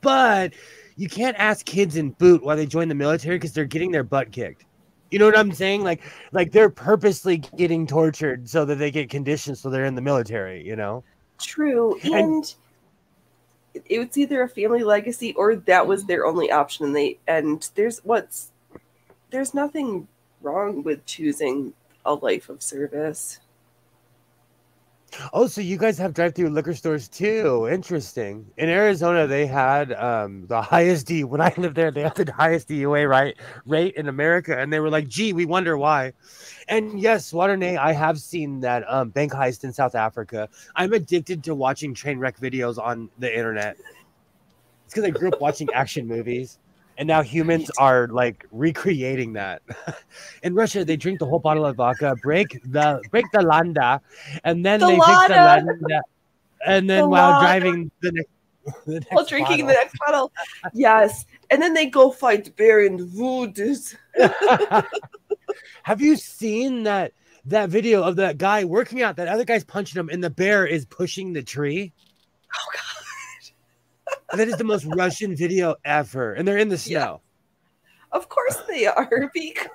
But you can't ask kids in boot why they join the military because they're getting their butt kicked. You know what I'm saying? Like, like they're purposely getting tortured so that they get conditioned so they're in the military. You know. True, and, and it was either a family legacy or that was their only option. And they and there's what's there's nothing wrong with choosing a life of service. Oh, so you guys have drive-through liquor stores too? Interesting. In Arizona, they had um, the highest D. When I lived there, they had the highest DUA right rate in America, and they were like, "Gee, we wonder why." And yes, Waterne, I have seen that um, bank heist in South Africa. I'm addicted to watching train wreck videos on the internet. It's because I grew up watching action movies and now humans are like recreating that. In Russia, they drink the whole bottle of vodka, break the break the landa, and then the they drink the landa, and then the while driving the next. The next while drinking bottle. the next bottle, yes, and then they go fight bear in the woods. Have you seen that that video of that guy working out? That other guy's punching him, and the bear is pushing the tree. Oh God that is the most Russian video ever, and they're in the snow. Yeah. Of course they are, because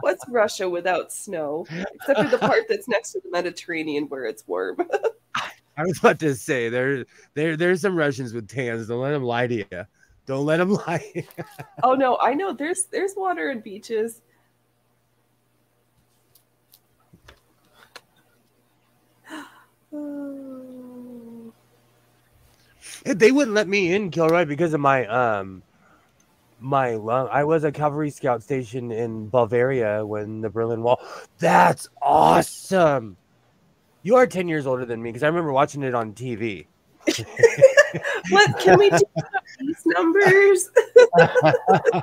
what's Russia without snow? Except for the part that's next to the Mediterranean where it's warm. I was about to say there, there, there's some Russians with tans. Don't let them lie to you. Don't let them lie. oh no, I know. There's there's water and beaches. Oh. They wouldn't let me in Kilroy because of my um my lung. I was a cavalry scout station in Bavaria when the Berlin Wall. That's awesome. You are 10 years older than me because I remember watching it on TV. what can we do these numbers?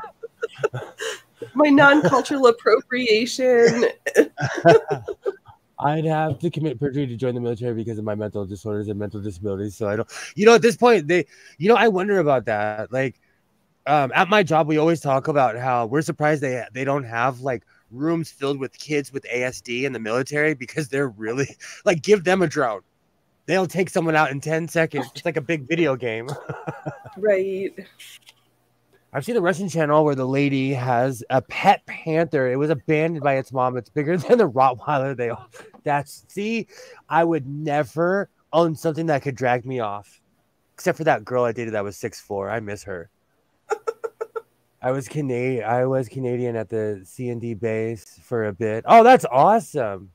my non-cultural appropriation. I'd have to commit perjury to join the military because of my mental disorders and mental disabilities. So I don't, you know, at this point, they, you know, I wonder about that. Like, um, at my job, we always talk about how we're surprised they they don't have like rooms filled with kids with ASD in the military because they're really like give them a drone. They'll take someone out in 10 seconds. It's like a big video game. right. I've seen the Russian channel where the lady has a pet panther. It was abandoned by its mom. It's bigger than the Rottweiler. They all that's see, I would never own something that could drag me off. Except for that girl I dated that was six four. I miss her. I was Canadian. I was Canadian at the C and D base for a bit. Oh, that's awesome.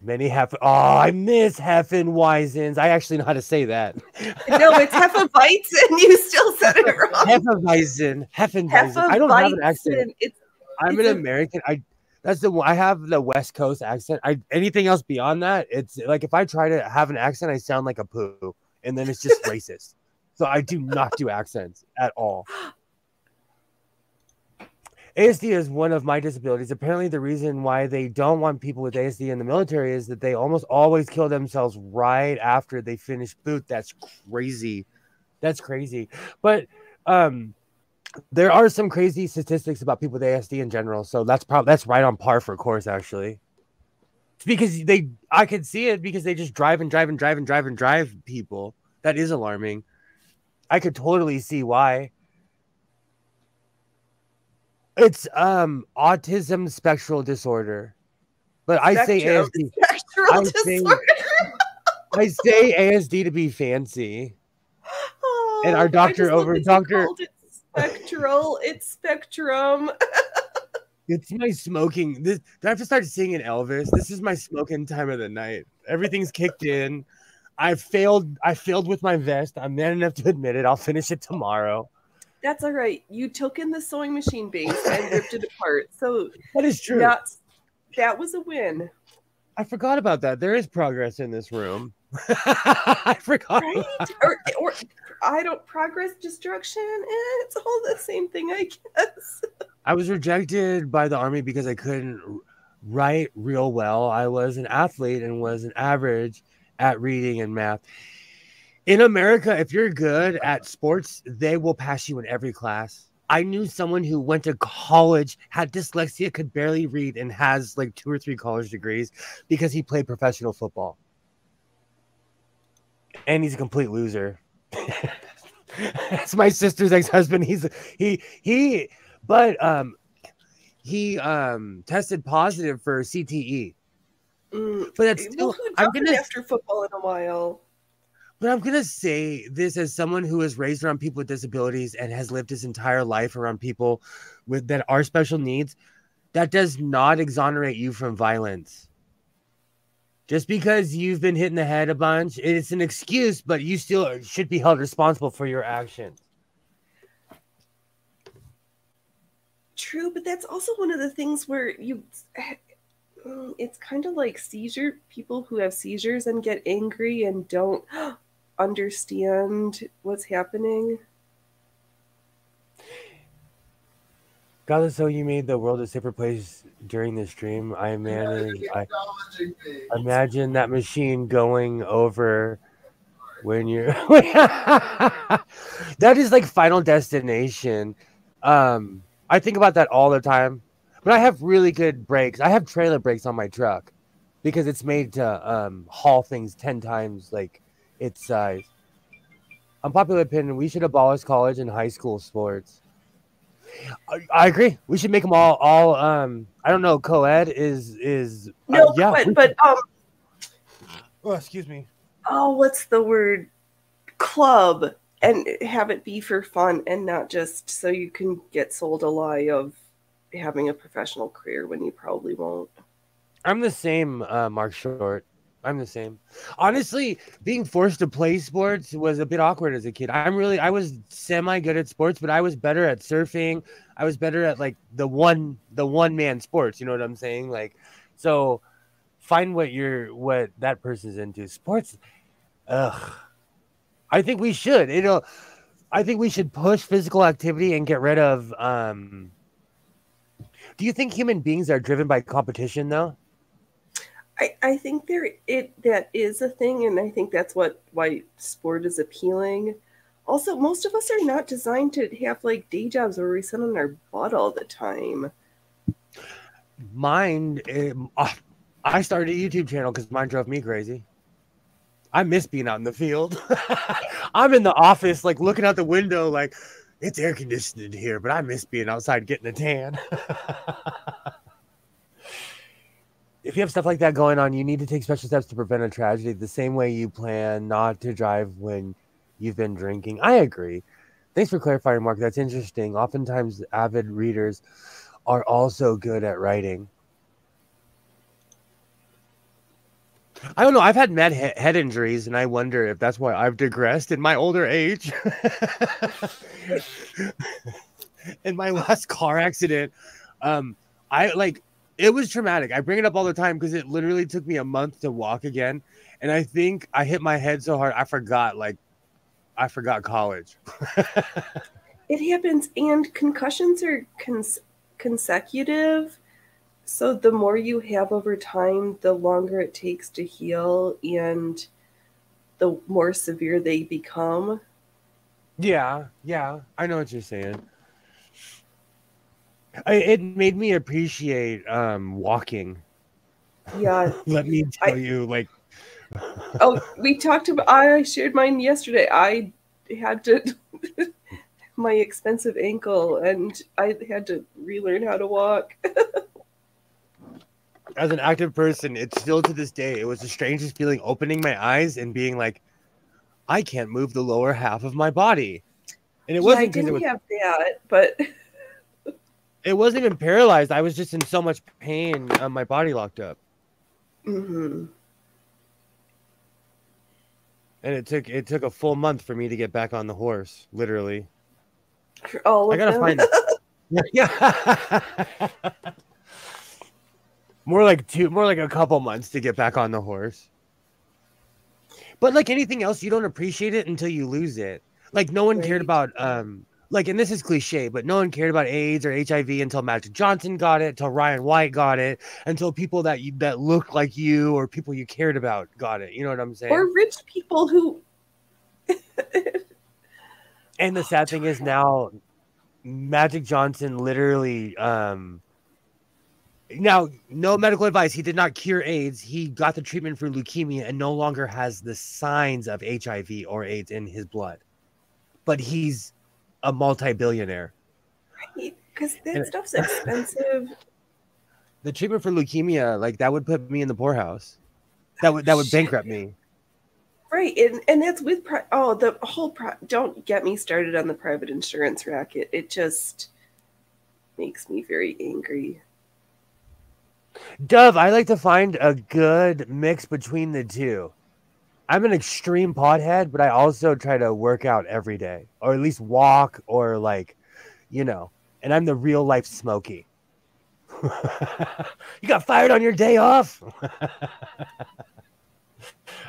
Many have. Oh, I miss Heffenweisens. I actually know how to say that. no, it's Hefeweizen. You still said it wrong. Hefeweizen. Heffenweisen. I don't have an accent. It's, I'm it's an a, American. I that's the I have the West Coast accent. I anything else beyond that, it's like if I try to have an accent, I sound like a poo, and then it's just racist. So I do not do accents at all. ASD is one of my disabilities. Apparently, the reason why they don't want people with ASD in the military is that they almost always kill themselves right after they finish boot. That's crazy. That's crazy. But um, there are some crazy statistics about people with ASD in general. So that's probably that's right on par for course, actually. It's because they I can see it because they just drive and drive and drive and drive and drive people. That is alarming. I could totally see why. It's um autism spectral disorder. But I say ASD. I say, I say ASD to be fancy. Oh, and our doctor over doctor it spectral, it's spectrum. it's my smoking. This do I have to start singing Elvis? This is my smoking time of the night. Everything's kicked in. I failed. I failed with my vest. I'm man enough to admit it. I'll finish it tomorrow. That's all right. You took in the sewing machine base and ripped it apart. So that is true. That's, that was a win. I forgot about that. There is progress in this room. I forgot. Right? Or, or, I don't progress destruction. Eh, it's all the same thing, I guess. I was rejected by the army because I couldn't write real well. I was an athlete and was an average, at reading and math. In America, if you're good at sports, they will pass you in every class. I knew someone who went to college, had dyslexia, could barely read, and has like two or three college degrees because he played professional football. And he's a complete loser. That's my sister's ex-husband. He's he he but um he um tested positive for CTE. Mm, But that's still I'm gonna after football in a while. But I'm gonna say this as someone who is raised around people with disabilities and has lived his entire life around people with that are special needs. That does not exonerate you from violence. Just because you've been hit in the head a bunch, it's an excuse, but you still should be held responsible for your actions. True, but that's also one of the things where you. It's kind of like seizure people who have seizures and get angry and don't understand what's happening. God, so you made the world a safer place during this stream. I managed. I, Imagine that machine going over when you're that is like final destination. Um, I think about that all the time. But I have really good brakes. I have trailer brakes on my truck because it's made to um, haul things 10 times like its size. Unpopular opinion, we should abolish college and high school sports. I, I agree. We should make them all all um I don't know, co-ed is is uh, No, yeah. but but um, Oh, excuse me. oh, what's the word? Club and have it be for fun and not just so you can get sold a lie of having a professional career when you probably won't. I'm the same, uh, Mark Short. I'm the same. Honestly, being forced to play sports was a bit awkward as a kid. I'm really, I was semi good at sports, but I was better at surfing. I was better at like the one, the one man sports. You know what I'm saying? Like, so find what you're, what that person's into. Sports, ugh. I think we should. You know, I think we should push physical activity and get rid of. um Do you think human beings are driven by competition though? I, I think there it that is a thing, and I think that's what why sport is appealing. Also, most of us are not designed to have like day jobs where we sit on our butt all the time. mine um, uh, i started a youtube channel because mine drove me crazy i miss being out in the field i'm in the office like looking out the window like it's air conditioned here but i miss being outside getting a tan if you have stuff like that going on you need to take special steps to prevent a tragedy the same way you plan not to drive when you've been drinking i agree thanks for clarifying mark that's interesting oftentimes avid readers are also good at writing. I don't know. I've had mad he- head injuries, and I wonder if that's why I've digressed in my older age. in my last car accident, um, I like it was traumatic. I bring it up all the time because it literally took me a month to walk again, and I think I hit my head so hard I forgot like I forgot college. It happens, and concussions are cons- consecutive. So the more you have over time, the longer it takes to heal, and the more severe they become. Yeah, yeah, I know what you're saying. I, it made me appreciate um walking. Yeah. Let me tell I- you, like, Oh, we talked about. I shared mine yesterday. I had to my expensive ankle, and I had to relearn how to walk. as an active person, it's still to this day, it was the strangest feeling opening my eyes and being like, I can't move the lower half of my body, and it yeah, I wasn't didn't it was have that, but it wasn't even paralyzed. I was just in so much pain, uh, my body locked up, Mhm. and it took it took a full month for me to get back on the horse, literally. For all I gotta them. find Yeah. more like two, more like a couple months to get back on the horse. But like anything else, you don't appreciate it until you lose it. Like no one cared about um like, and this is cliche, but no one cared about AIDS or HIV until Magic Johnson got it, until Ryan White got it, until people that you that looked like you or people you cared about got it. You know what I'm saying? Or rich people who. and the sad thing is now, Magic Johnson literally, um, now no medical advice. He did not cure AIDS. He got the treatment for leukemia and no longer has the signs of HIV or AIDS in his blood, but he's a multi-billionaire. Right, Because that and stuff's expensive. The treatment for leukemia, like that would put me in the poorhouse. That would that would bankrupt me. Right, and and that's with pri- oh the whole pri- don't get me started on the private insurance racket. It just makes me very angry. Dove, I like to find a good mix between the two. I'm an extreme pothead, but I also try to work out every day, or at least walk, or like, you know. And I'm the real life Smokey. you got fired on your day off.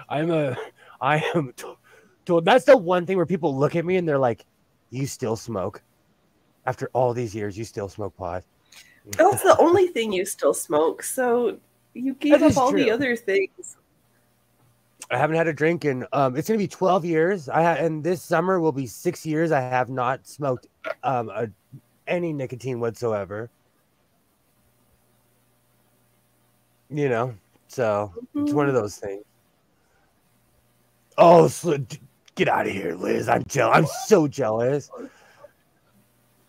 I'm a, I am. Told that's the one thing where people look at me and they're like, "You still smoke? After all these years, you still smoke pot?" That's the only thing you still smoke. So you gave up all true. the other things. I haven't had a drink in um it's gonna be 12 years. I ha- and this summer will be six years. I have not smoked um a, any nicotine whatsoever. You know, so mm-hmm. it's one of mm-hmm. those things. Oh, so, get out of here, Liz. I'm jealous. I'm so jealous.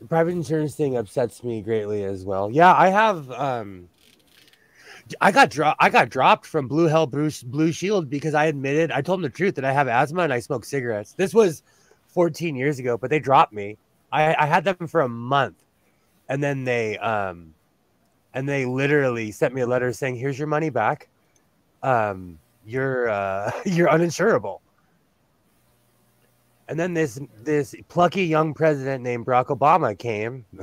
The private insurance thing upsets me greatly as well. Yeah, I have um I got dropped. I got dropped from Blue Hell Blue, Blue Shield because I admitted I told them the truth that I have asthma and I smoke cigarettes. This was 14 years ago, but they dropped me. I, I had them for a month, and then they um, and they literally sent me a letter saying, "Here's your money back. Um, you're uh, you're uninsurable." And then this this plucky young president named Barack Obama came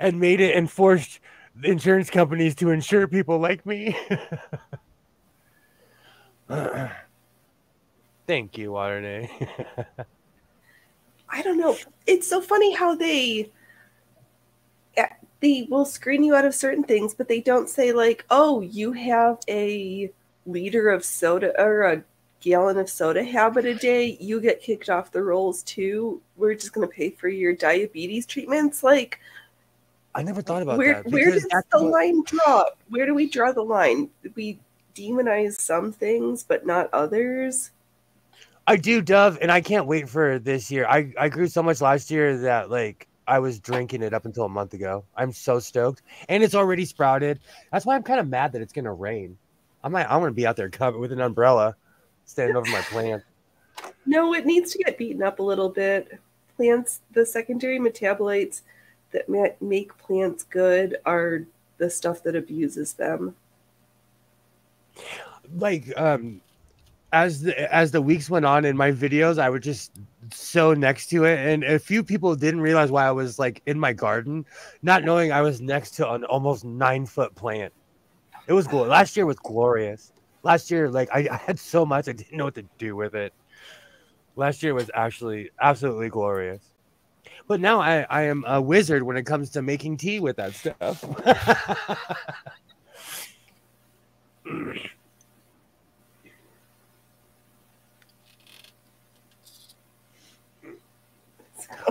and made it and forced insurance companies to insure people like me. Thank you, Waternay. I don't know. It's so funny how they eh, they will screen you out of certain things, but they don't say like, "Oh, you have a liter of soda or a gallon of soda habit a day. You get kicked off the rolls too. We're just going to pay for your diabetes treatments." Like, I never thought about where, that. Where does the line drop? Where do we draw the line? We demonize some things, but not others. I do, Dove, and I can't wait for this year. I, I grew so much last year that like I was drinking it up until a month ago. I'm so stoked, and it's already sprouted. That's why I'm kind of mad that it's gonna rain. I'm like, I'm gonna be out there covered with an umbrella, standing over my plant. No, it needs to get beaten up a little bit. Plants, the secondary metabolites that make plants good are the stuff that abuses them. Like um as the as the weeks went on in my videos, I would just so next to it, and a few people didn't realize why I was like in my garden, not knowing I was next to an almost nine foot plant. It was cool. Last year was glorious. Last year, like I, I had so much, I didn't know what to do with it. Last year was actually absolutely glorious. But now I, I am a wizard when it comes to making tea with that stuff.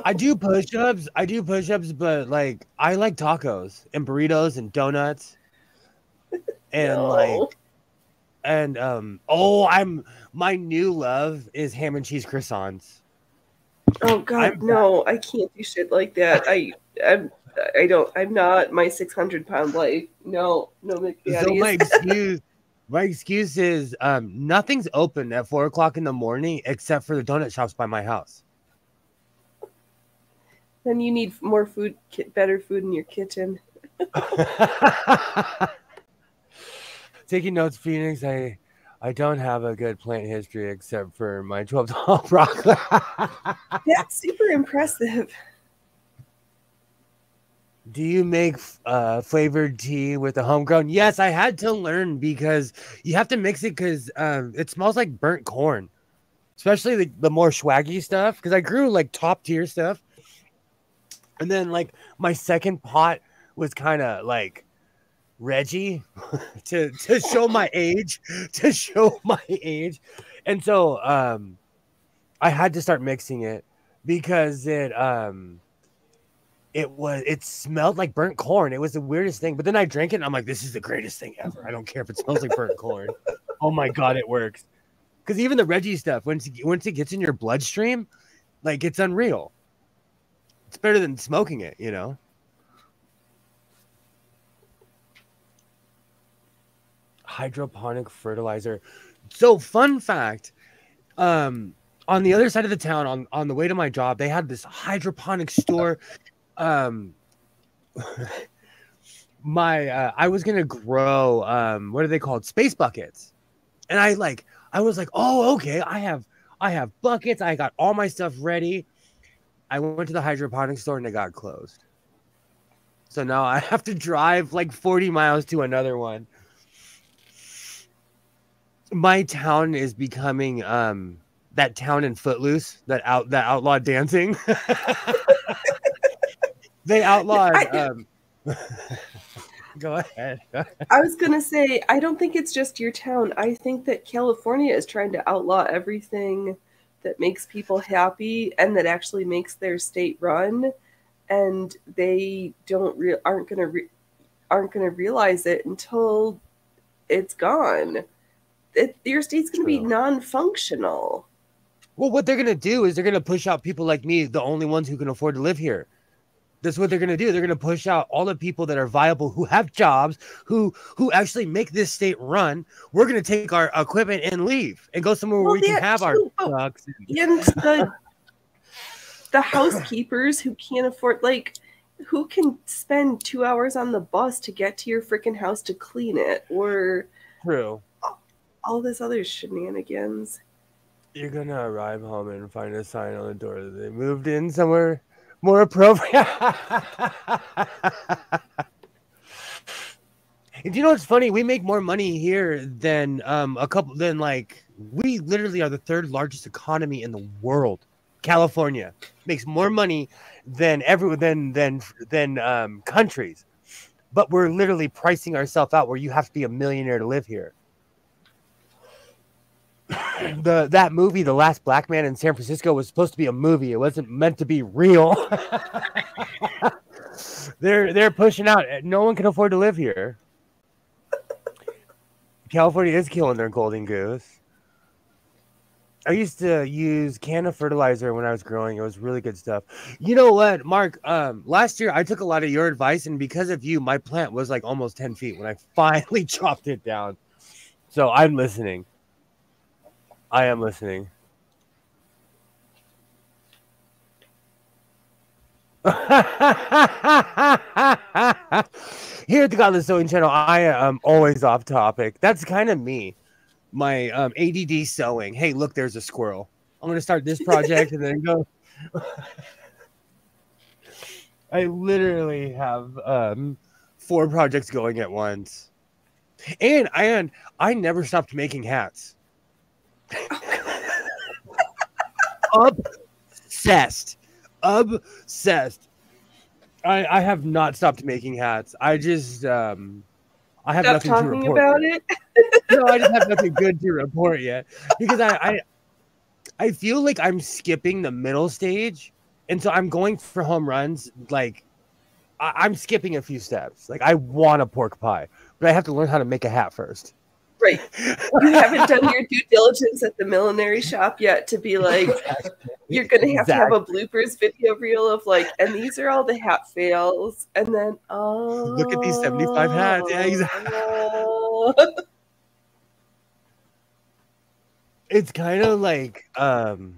I do push ups. I do push ups, but like I like tacos and burritos and donuts. And no. like and um oh I'm my new love is ham and cheese croissants. Oh God, I'm, no! I can't do shit like that. I, I'm, I don't. I'm not my 600 pound life. No, no. So my excuse, my excuse is, um, nothing's open at four o'clock in the morning except for the donut shops by my house. Then you need more food, better food in your kitchen. Taking notes, Phoenix. I I don't have a good plant history except for my 12 tall broccoli. That's super impressive. Do you make uh, flavored tea with a homegrown? Yes, I had to learn because you have to mix it because um, it smells like burnt corn. especially the, the more swaggy stuff because I grew like top tier stuff. And then like my second pot was kind of like Reggie to to show my age, to show my age. And so um I had to start mixing it because it um it was it smelled like burnt corn. It was the weirdest thing. But then I drank it and I'm like, this is the greatest thing ever. I don't care if it smells like burnt corn. Oh my god, it works. Because even the Reggie stuff, once it, once it gets in your bloodstream, like it's unreal. It's better than smoking it, you know. Hydroponic fertilizer. So, fun fact, um, on the other side of the town, on on the way to my job, they had this hydroponic store. Um, my uh, I was gonna grow um, what are they called? Space buckets, and I like I was like, oh okay, I have I have buckets. I got all my stuff ready. I went to the hydroponic store and it got closed. So now I have to drive like 40 miles to another one. My town is becoming um that town in Footloose, that out that outlaw dancing. they outlawed um Go ahead. I was gonna say, I don't think it's just your town. I think that California is trying to outlaw everything that makes people happy and that actually makes their state run, and they don't re- aren't gonna re- aren't gonna realize it until it's gone. It, your state's gonna be non-functional. Well, what they're gonna do is they're gonna push out people like me, the only ones who can afford to live here. That's what they're gonna do. They're gonna push out all the people that are viable, who have jobs, who who actually make this state run. We're gonna take our equipment and leave and go somewhere where we can have our trucks. Oh, and the the housekeepers who can't afford like who can spend two hours on the bus to get to your freaking house to clean it or True. All this other shenanigans You're gonna arrive home and find a sign on the door that they moved in somewhere more appropriate. And do you know what's funny? We make more money here than um a couple than like we literally are the third largest economy in the world. California makes more money than every than than than um countries. But we're literally pricing ourselves out where you have to be a millionaire to live here. The that movie, The Last Black Man in San Francisco, was supposed to be a movie. It wasn't meant to be real. they're they're pushing out. No one can afford to live here. California is killing their golden goose. I used to use can of fertilizer when I was growing. It was really good stuff. You know what, Mark? Um, last year I took a lot of your advice, and because of you, my plant was like almost 10 feet when I finally chopped it down. So I'm listening. I am listening. Here at the Godless Sewing Channel, I am always off topic. That's kind of me. My um, ADD sewing. Hey, look, there's a squirrel. I'm going to start this project and then go. I literally have um, four projects going at once. And and I never stopped making hats. Obsessed. Obsessed. I, I have not stopped making hats. I just um I have stop nothing to talking report. about yet. it No, I just have nothing good to report yet. Because I, I I feel like I'm skipping the middle stage. And so I'm going for home runs. Like I, I'm skipping a few steps. Like I want a pork pie, but I have to learn how to make a hat first. Right you haven't done your due diligence at the millinery shop yet to be like you're gonna have to have a bloopers video reel of like and these are all the hat fails and then oh Look at these 75 hats. Yeah, exactly it's kind of like um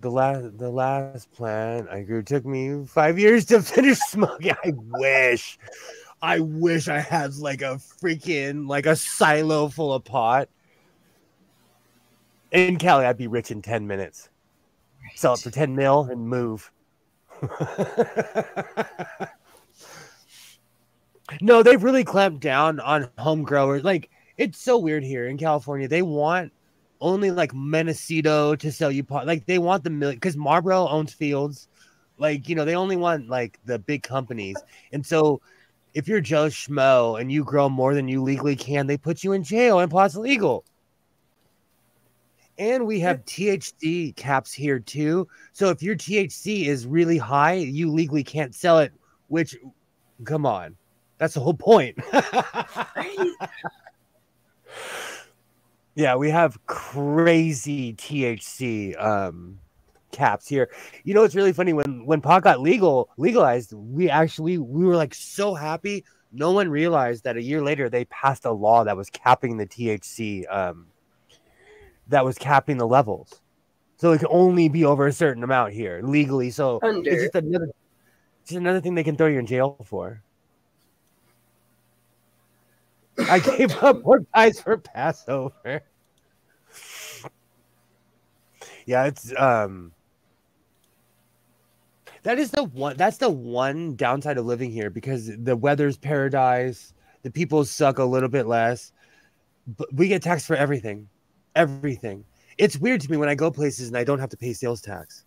the last the last plant I grew took me five years to finish smoking. I wish, I wish I had like a freaking like a silo full of pot. In Cali, I'd be rich in ten minutes. Sell it for ten mil and move. no, they've really clamped down on home growers. Like it's so weird here in California. They want only like Menacito to sell you pot. Like they want the million because Marlboro owns fields. Like you know, they only want like the big companies, and so if you're Joe Schmo and you grow more than you legally can, they put you in jail and pot's illegal. And we have THC caps here too. So if your THC is really high, you legally can't sell it. Which, come on, that's the whole point. yeah, we have crazy THC um, caps here. You know, it's really funny when when pot got legal legalized. We actually we were like so happy. No one realized that a year later they passed a law that was capping the THC, um, that was capping the levels, so it could only be over a certain amount here legally. So Under. it's just another, just another thing they can throw you in jail for. I gave up pork pies for Passover. Yeah, it's um that is the one that's the one downside of living here because the weather's paradise, the people suck a little bit less, but we get taxed for everything. Everything. It's weird to me when I go places and I don't have to pay sales tax.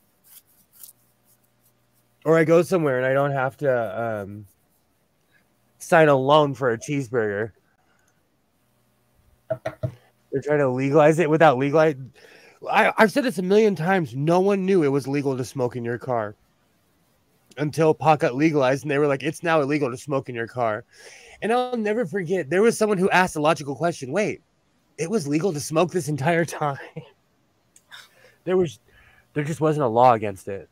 Or I go somewhere and I don't have to um sign a loan for a cheeseburger. They're trying to legalize it without legalize. I, I've said this a million times. No one knew it was legal to smoke in your car until pot got legalized, and they were like, "It's now illegal to smoke in your car." And I'll never forget. There was someone who asked a logical question. Wait, it was legal to smoke this entire time. there was, there just wasn't a law against it.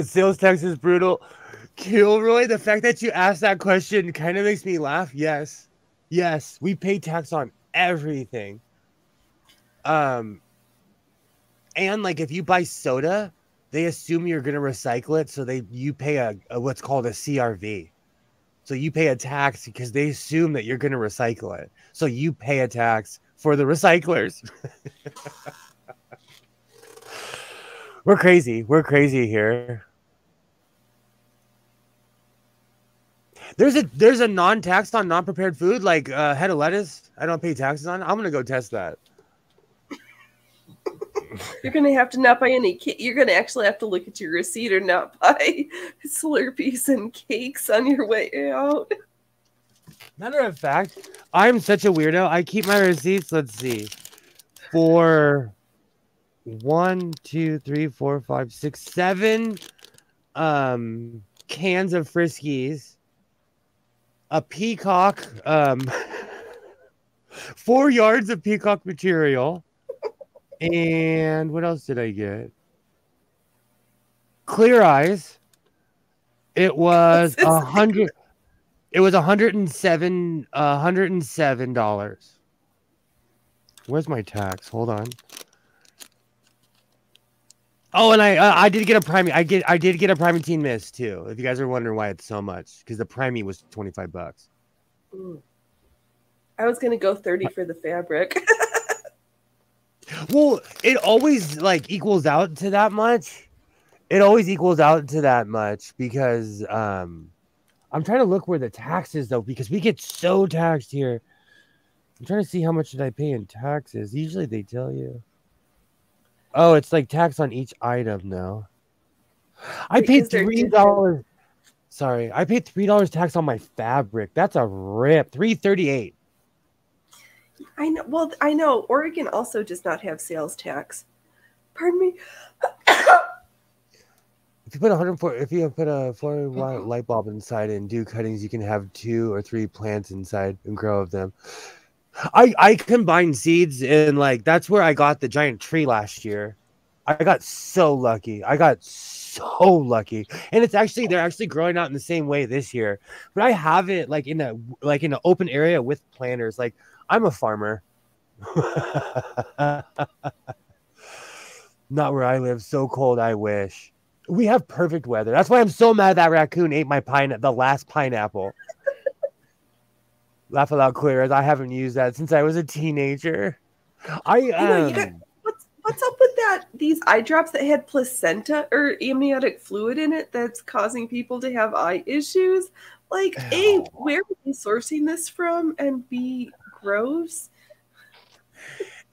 Sales tax is brutal. Kilroy, the fact that you asked that question kind of makes me laugh. Yes. Yes, we pay tax on everything. Um and like if you buy soda, they assume you're going to recycle it, so they you pay a, a what's called a CRV. So you pay a tax because they assume that you're going to recycle it. So you pay a tax for the recyclers. We're crazy. We're crazy here. There's a there's a non-tax on non-prepared food like a uh, head of lettuce. I don't pay taxes on. I'm gonna go test that. You're gonna have to not buy any. Ca- you're gonna actually have to look at your receipt or not buy Slurpees and cakes on your way out. Matter of fact, I'm such a weirdo. I keep my receipts. Let's see, for one, two, three, four, five, six, seven um cans of Friskies a peacock, um, four yards of peacock material, and what else did I get? Clear eyes. It was a hundred. It was a hundred and seven. A hundred and seven dollars. Where's my tax? Hold on. Oh, and I uh, I did get a prime. I get I did get a Primatene Mist too. If you guys are wondering why it's so much, because the primey was twenty five bucks. I was gonna go thirty for the fabric. well, it always like equals out to that much. It always equals out to that much because um, I'm trying to look where the tax is though, because we get so taxed here. I'm trying to see how much did I pay in taxes. Usually they tell you. Oh, it's like tax on each item now. I paid three dollars. Sorry, I paid three dollars tax on my fabric. That's a rip. Three thirty eight. I know. Well, I know. Oregon also does not have sales tax. Pardon me. if you put a hundred four, if you put a four mm-hmm. watt light bulb inside and do cuttings, you can have two or three plants inside and grow of them. I I combined seeds and like that's where I got the giant tree last year. I got so lucky. I got so lucky, and it's actually they're actually growing out in the same way this year. But I have it like in a like in an open area with planters. Like I'm a farmer. Not where I live. So cold. I wish we have perfect weather. That's why I'm so mad that raccoon ate my pine the last pineapple. Laugh aloud clear as I haven't used that since I was a teenager. I you know, got, what's what's up with that? These eye drops that had placenta or amniotic fluid in it that's causing people to have eye issues. Like, A, where are they sourcing this from? And B, gross.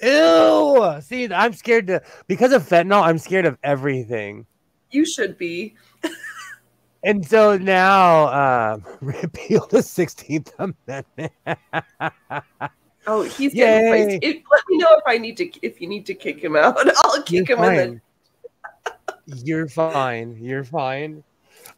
Ew. See, I'm scared to because of fentanyl. I'm scared of everything. You should be. And so now, um, repeal the Sixteenth Amendment. Oh, he's getting Yay. feisty. If- let me know if I need to if you need to kick him out. I'll kick You're him in fine. You're fine. You're fine.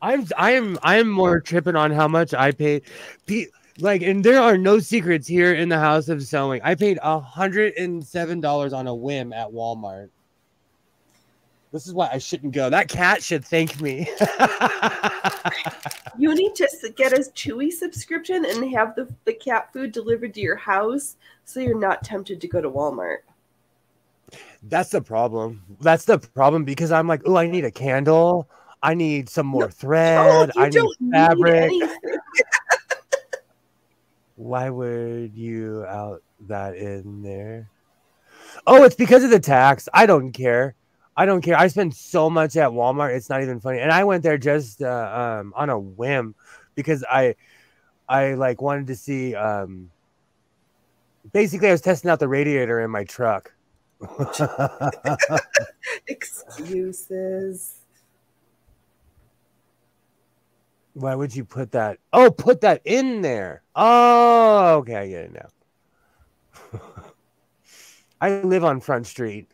I'm I am I am more tripping on how much I paid. Pe- Like, and there are no secrets here in the house of sewing. I paid a hundred and seven dollars on a whim at Walmart. This is why I shouldn't go. That cat should thank me. You need to get a Chewy subscription and have the, the cat food delivered to your house so you're not tempted to go to Walmart. That's the problem. That's the problem because I'm like, oh, I need a candle. I need some more thread. you I need need fabric. anything. Why would you out that in there? Oh, it's because of the tax. I don't care. I don't care. I spend so much at Walmart. It's not even funny. And I went there just uh, um, on a whim because I, I like wanted to see. Um, basically, I was testing out the radiator in my truck. Excuses. Why would you put that? Oh, put that in there. Oh, okay, I get it now. I live on Front Street.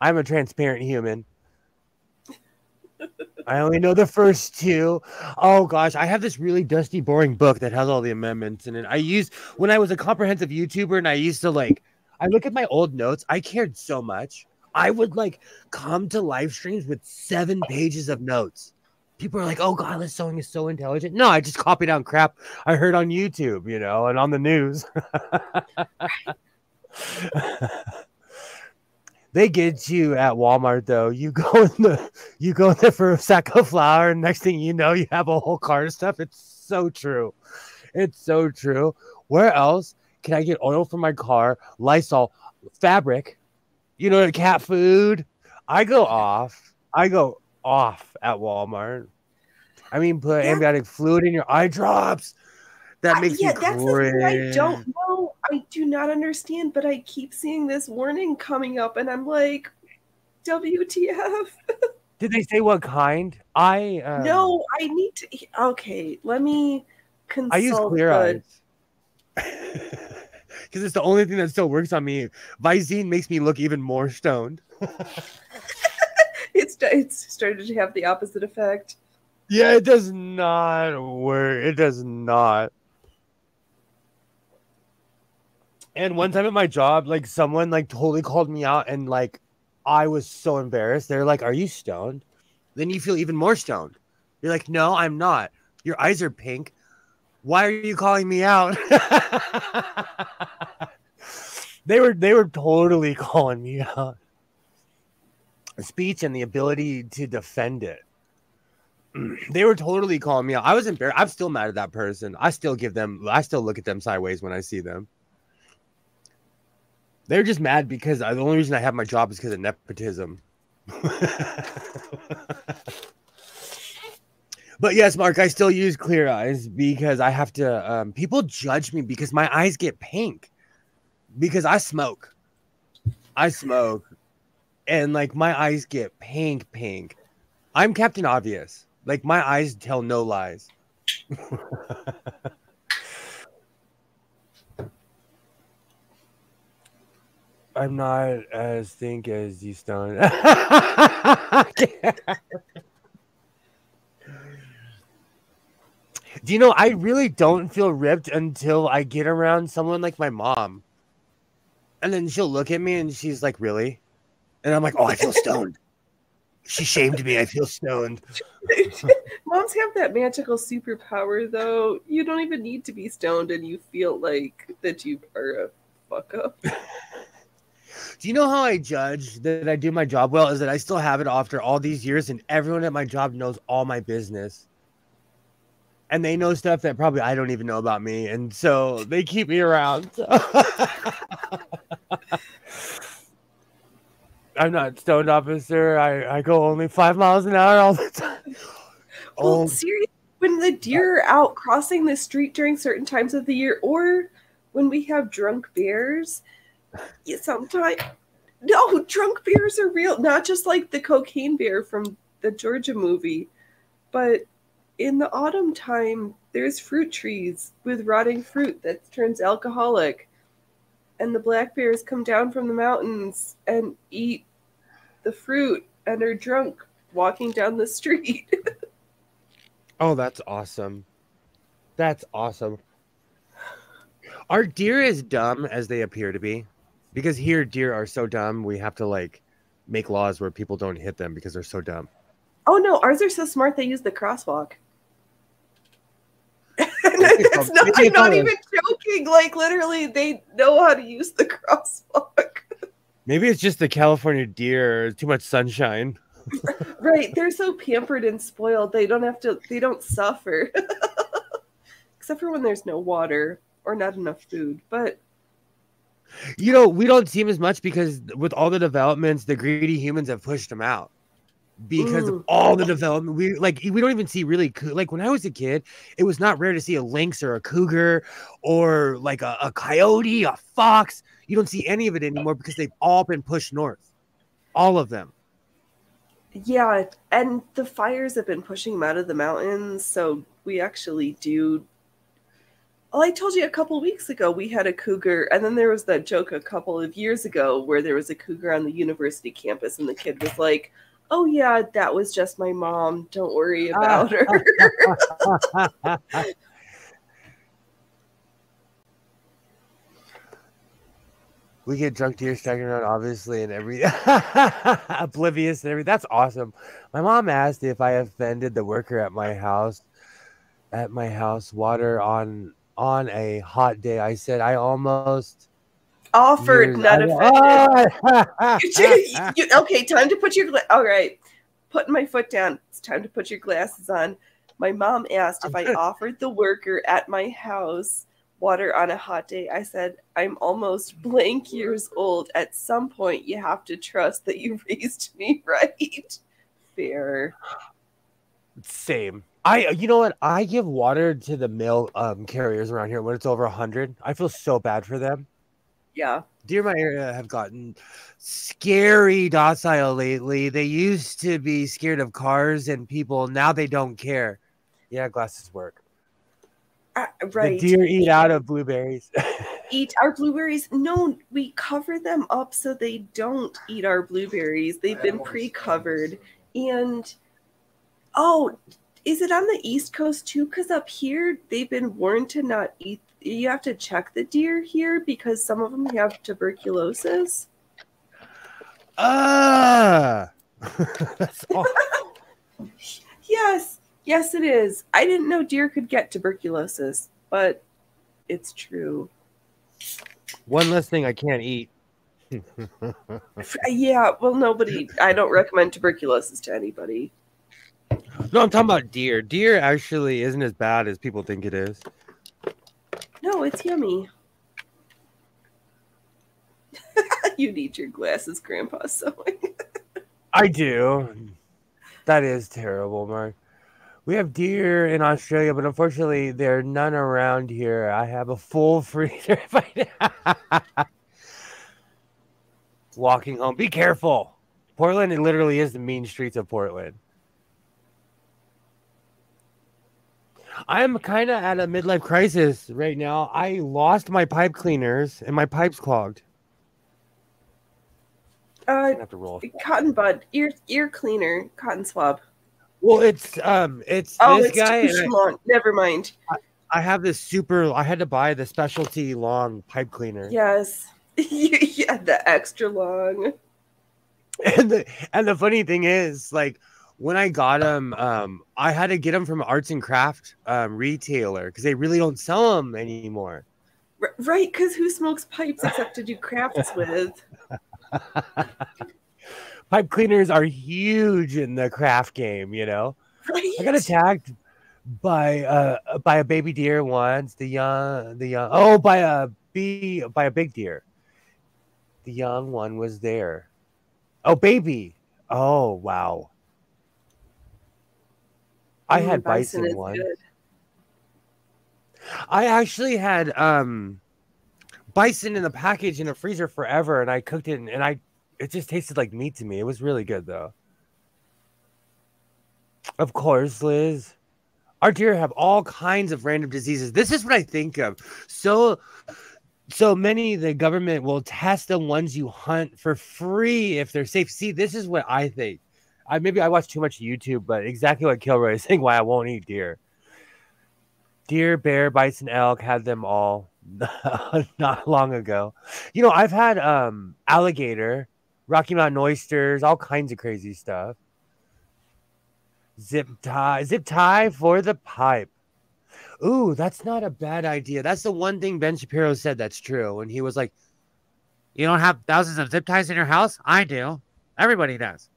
I'm a transparent human. I only know the first two. Oh gosh, I have this really dusty, boring book that has all the amendments in it. I used when I was a comprehensive YouTuber and I used to like I look at my old notes. I cared so much. I would like come to live streams with seven pages of notes. People are like, "Oh God, this sewing is so intelligent." No, I just copy down crap I heard on YouTube, you know, and on the news. they get you at Walmart though. You go in the you go in there for a sack of flour, and next thing you know, you have a whole cart of stuff. It's so true. It's so true. Where else can I get oil for my car, Lysol, fabric, you know, cat food? I go off. I go off at Walmart. I mean, put Yeah. fluid in your eye drops. That makes I- yeah, me that's the thing I don't know. I do not understand, but I keep seeing this warning coming up, and I'm like, WTF? Did they say what kind? I um, no, I need to. Okay, let me consult. I use clear the- eyes. Because it's the only thing that still works on me. Visine makes me look even more stoned. It's it's started to have the opposite effect. Yeah, it does not work. It does not. And one time at my job, like someone like totally called me out and like I was so embarrassed. They're like, Are you stoned? Then you feel even more stoned. You're like, No, I'm not. Your eyes are pink. Why are you calling me out? they were they were totally calling me out. Speech and the ability to defend it they were totally calling me out. I was embarrassed. I'm still mad at that person. I still give them. I still look at them sideways when I see them. They're just mad because I, the only reason I have my job is because of nepotism. but yes, Mark, I still use clear eyes because I have to. Um, people judge me because my eyes get pink because I smoke. I smoke, and like my eyes get pink, pink. I'm Captain Obvious. Like my eyes tell no lies. I'm not as think as you stone. Do you know I really don't feel ripped until I get around someone like my mom. And then she'll look at me and she's like, Really? And I'm like, Oh, I feel stoned. She shamed me. I feel stoned. Moms have that magical superpower, though. You don't even need to be stoned, and you feel like that you are a fuck up. Do you know how I judge that I do my job well? Is that I still have it after all these years, and everyone at my job knows all my business. And they know stuff that probably I don't even know about me. And so they keep me around. I'm not stoned, officer. I, I go only five miles an hour all the time. Well, Oh, seriously, when the deer are out crossing the street during certain times of the year, or when we have drunk bears, yeah, sometimes no drunk bears are real, not just like the cocaine bear from the Georgia movie, but in the autumn time, there's fruit trees with rotting fruit that turns alcoholic. And the black bears come down from the mountains and eat the fruit and are drunk walking down the street. Oh, that's awesome. That's awesome. Are deer as dumb as they appear to be? Because here deer are so dumb, we have to like make laws where people don't hit them because they're so dumb. oh no, ours are so smart they use the crosswalk. That's not, I'm it's not even joking. Like literally, they know how to use the crosswalk. Maybe it's just the California deer, too much sunshine. Right, they're so pampered and spoiled. They don't have to. They don't suffer, except for when there's no water or not enough food. But You know, we don't see them as much because with all the developments, the greedy humans have pushed them out. Because of Mm. all the development, we like we don't even see really coo- like when I was a kid, it was not rare to see a lynx or a cougar or like a, a coyote, a fox. You don't see any of it anymore because they've all been pushed north, all of them. yeah, and the fires have been pushing them out of the mountains. So we actually do. Well, I told you a couple weeks ago we had a cougar, and then there was that joke a couple of years ago where there was a cougar on the university campus, and the kid was like, "Oh yeah, that was just my mom. Don't worry ah. about her." we get drunk deer striking around, obviously, and every oblivious and everything. That's awesome. My mom asked if I offended the worker at my house, at my house, water on on a hot day. I said I almost Offered, not offended. You- okay, time to put your all right. Putting my foot down. It's time to put your glasses on. My mom asked if I offered the worker at my house water on a hot day. I said, "I'm almost blank years old. At some point, you have to trust that you raised me right." Fair. Same. I you know what? I give water to the mail um, carriers around here when it's over hundred. I feel so bad for them. Yeah. deer in my area have gotten scary docile lately. They used to be scared of cars and people. Now they don't care. Yeah, glasses work. Uh, right. The deer eat out of blueberries. eat our blueberries. No, we cover them up so they don't eat our blueberries. They've been pre-covered. And oh, is it on the East Coast too? Because up here they've been warned to not eat. You have to check the deer here because some of them have tuberculosis. Ah, that's all. Yes, yes, it is. I didn't know deer could get tuberculosis, but it's true. One less thing I can't eat. Yeah, well, nobody. I don't recommend tuberculosis to anybody. No, I'm talking about deer. Deer actually isn't as bad as people think it is. No, it's yummy. you need your glasses, Grandpa sewing. I do. That is terrible, Mark. We have deer in Australia, but unfortunately, there are none around here. I have a full freezer. Walking home. Be careful. Portland, it literally is the mean streets of Portland. I am kind of at a midlife crisis right now. I lost my pipe cleaners and my pipes clogged. Uh, have to roll. cotton bud, ear ear cleaner, cotton swab. Well, it's um, it's Oh, this it's guy. I- long. Never mind. I have this super. I had to buy the specialty long pipe cleaner. Yes. yeah, the extra long. And the and the funny thing is, like when I got them, um, I had to get them from arts and craft um, retailer because they really don't sell them anymore. R- right, because who smokes pipes except to do crafts with? Pipe cleaners are huge in the craft game. You know, Right. I got attacked by uh by a baby deer once. The young, the young. Oh, by a bee, by a big deer. The young one was there. Oh, baby. Oh, wow. I had bison, is one. good. I actually had um bison in the package in a freezer forever, and I cooked it, and, and I it just tasted like meat to me. It was really good though. Of course, Liz. Our deer have all kinds of random diseases. This is what I think of. So so many the government will test the ones you hunt for free if they're safe. See, this is what I think. I maybe I watch too much YouTube, but exactly what Kilroy is saying why I won't eat deer. Deer, bear, bison, elk had them all not long ago. You know, I've had um alligator, Rocky Mountain oysters, all kinds of crazy stuff. Zip tie, zip tie for the pipe. Ooh, that's not a bad idea. That's the one thing Ben Shapiro said that's true. And he was like, You don't have thousands of zip ties in your house? I do. Everybody does.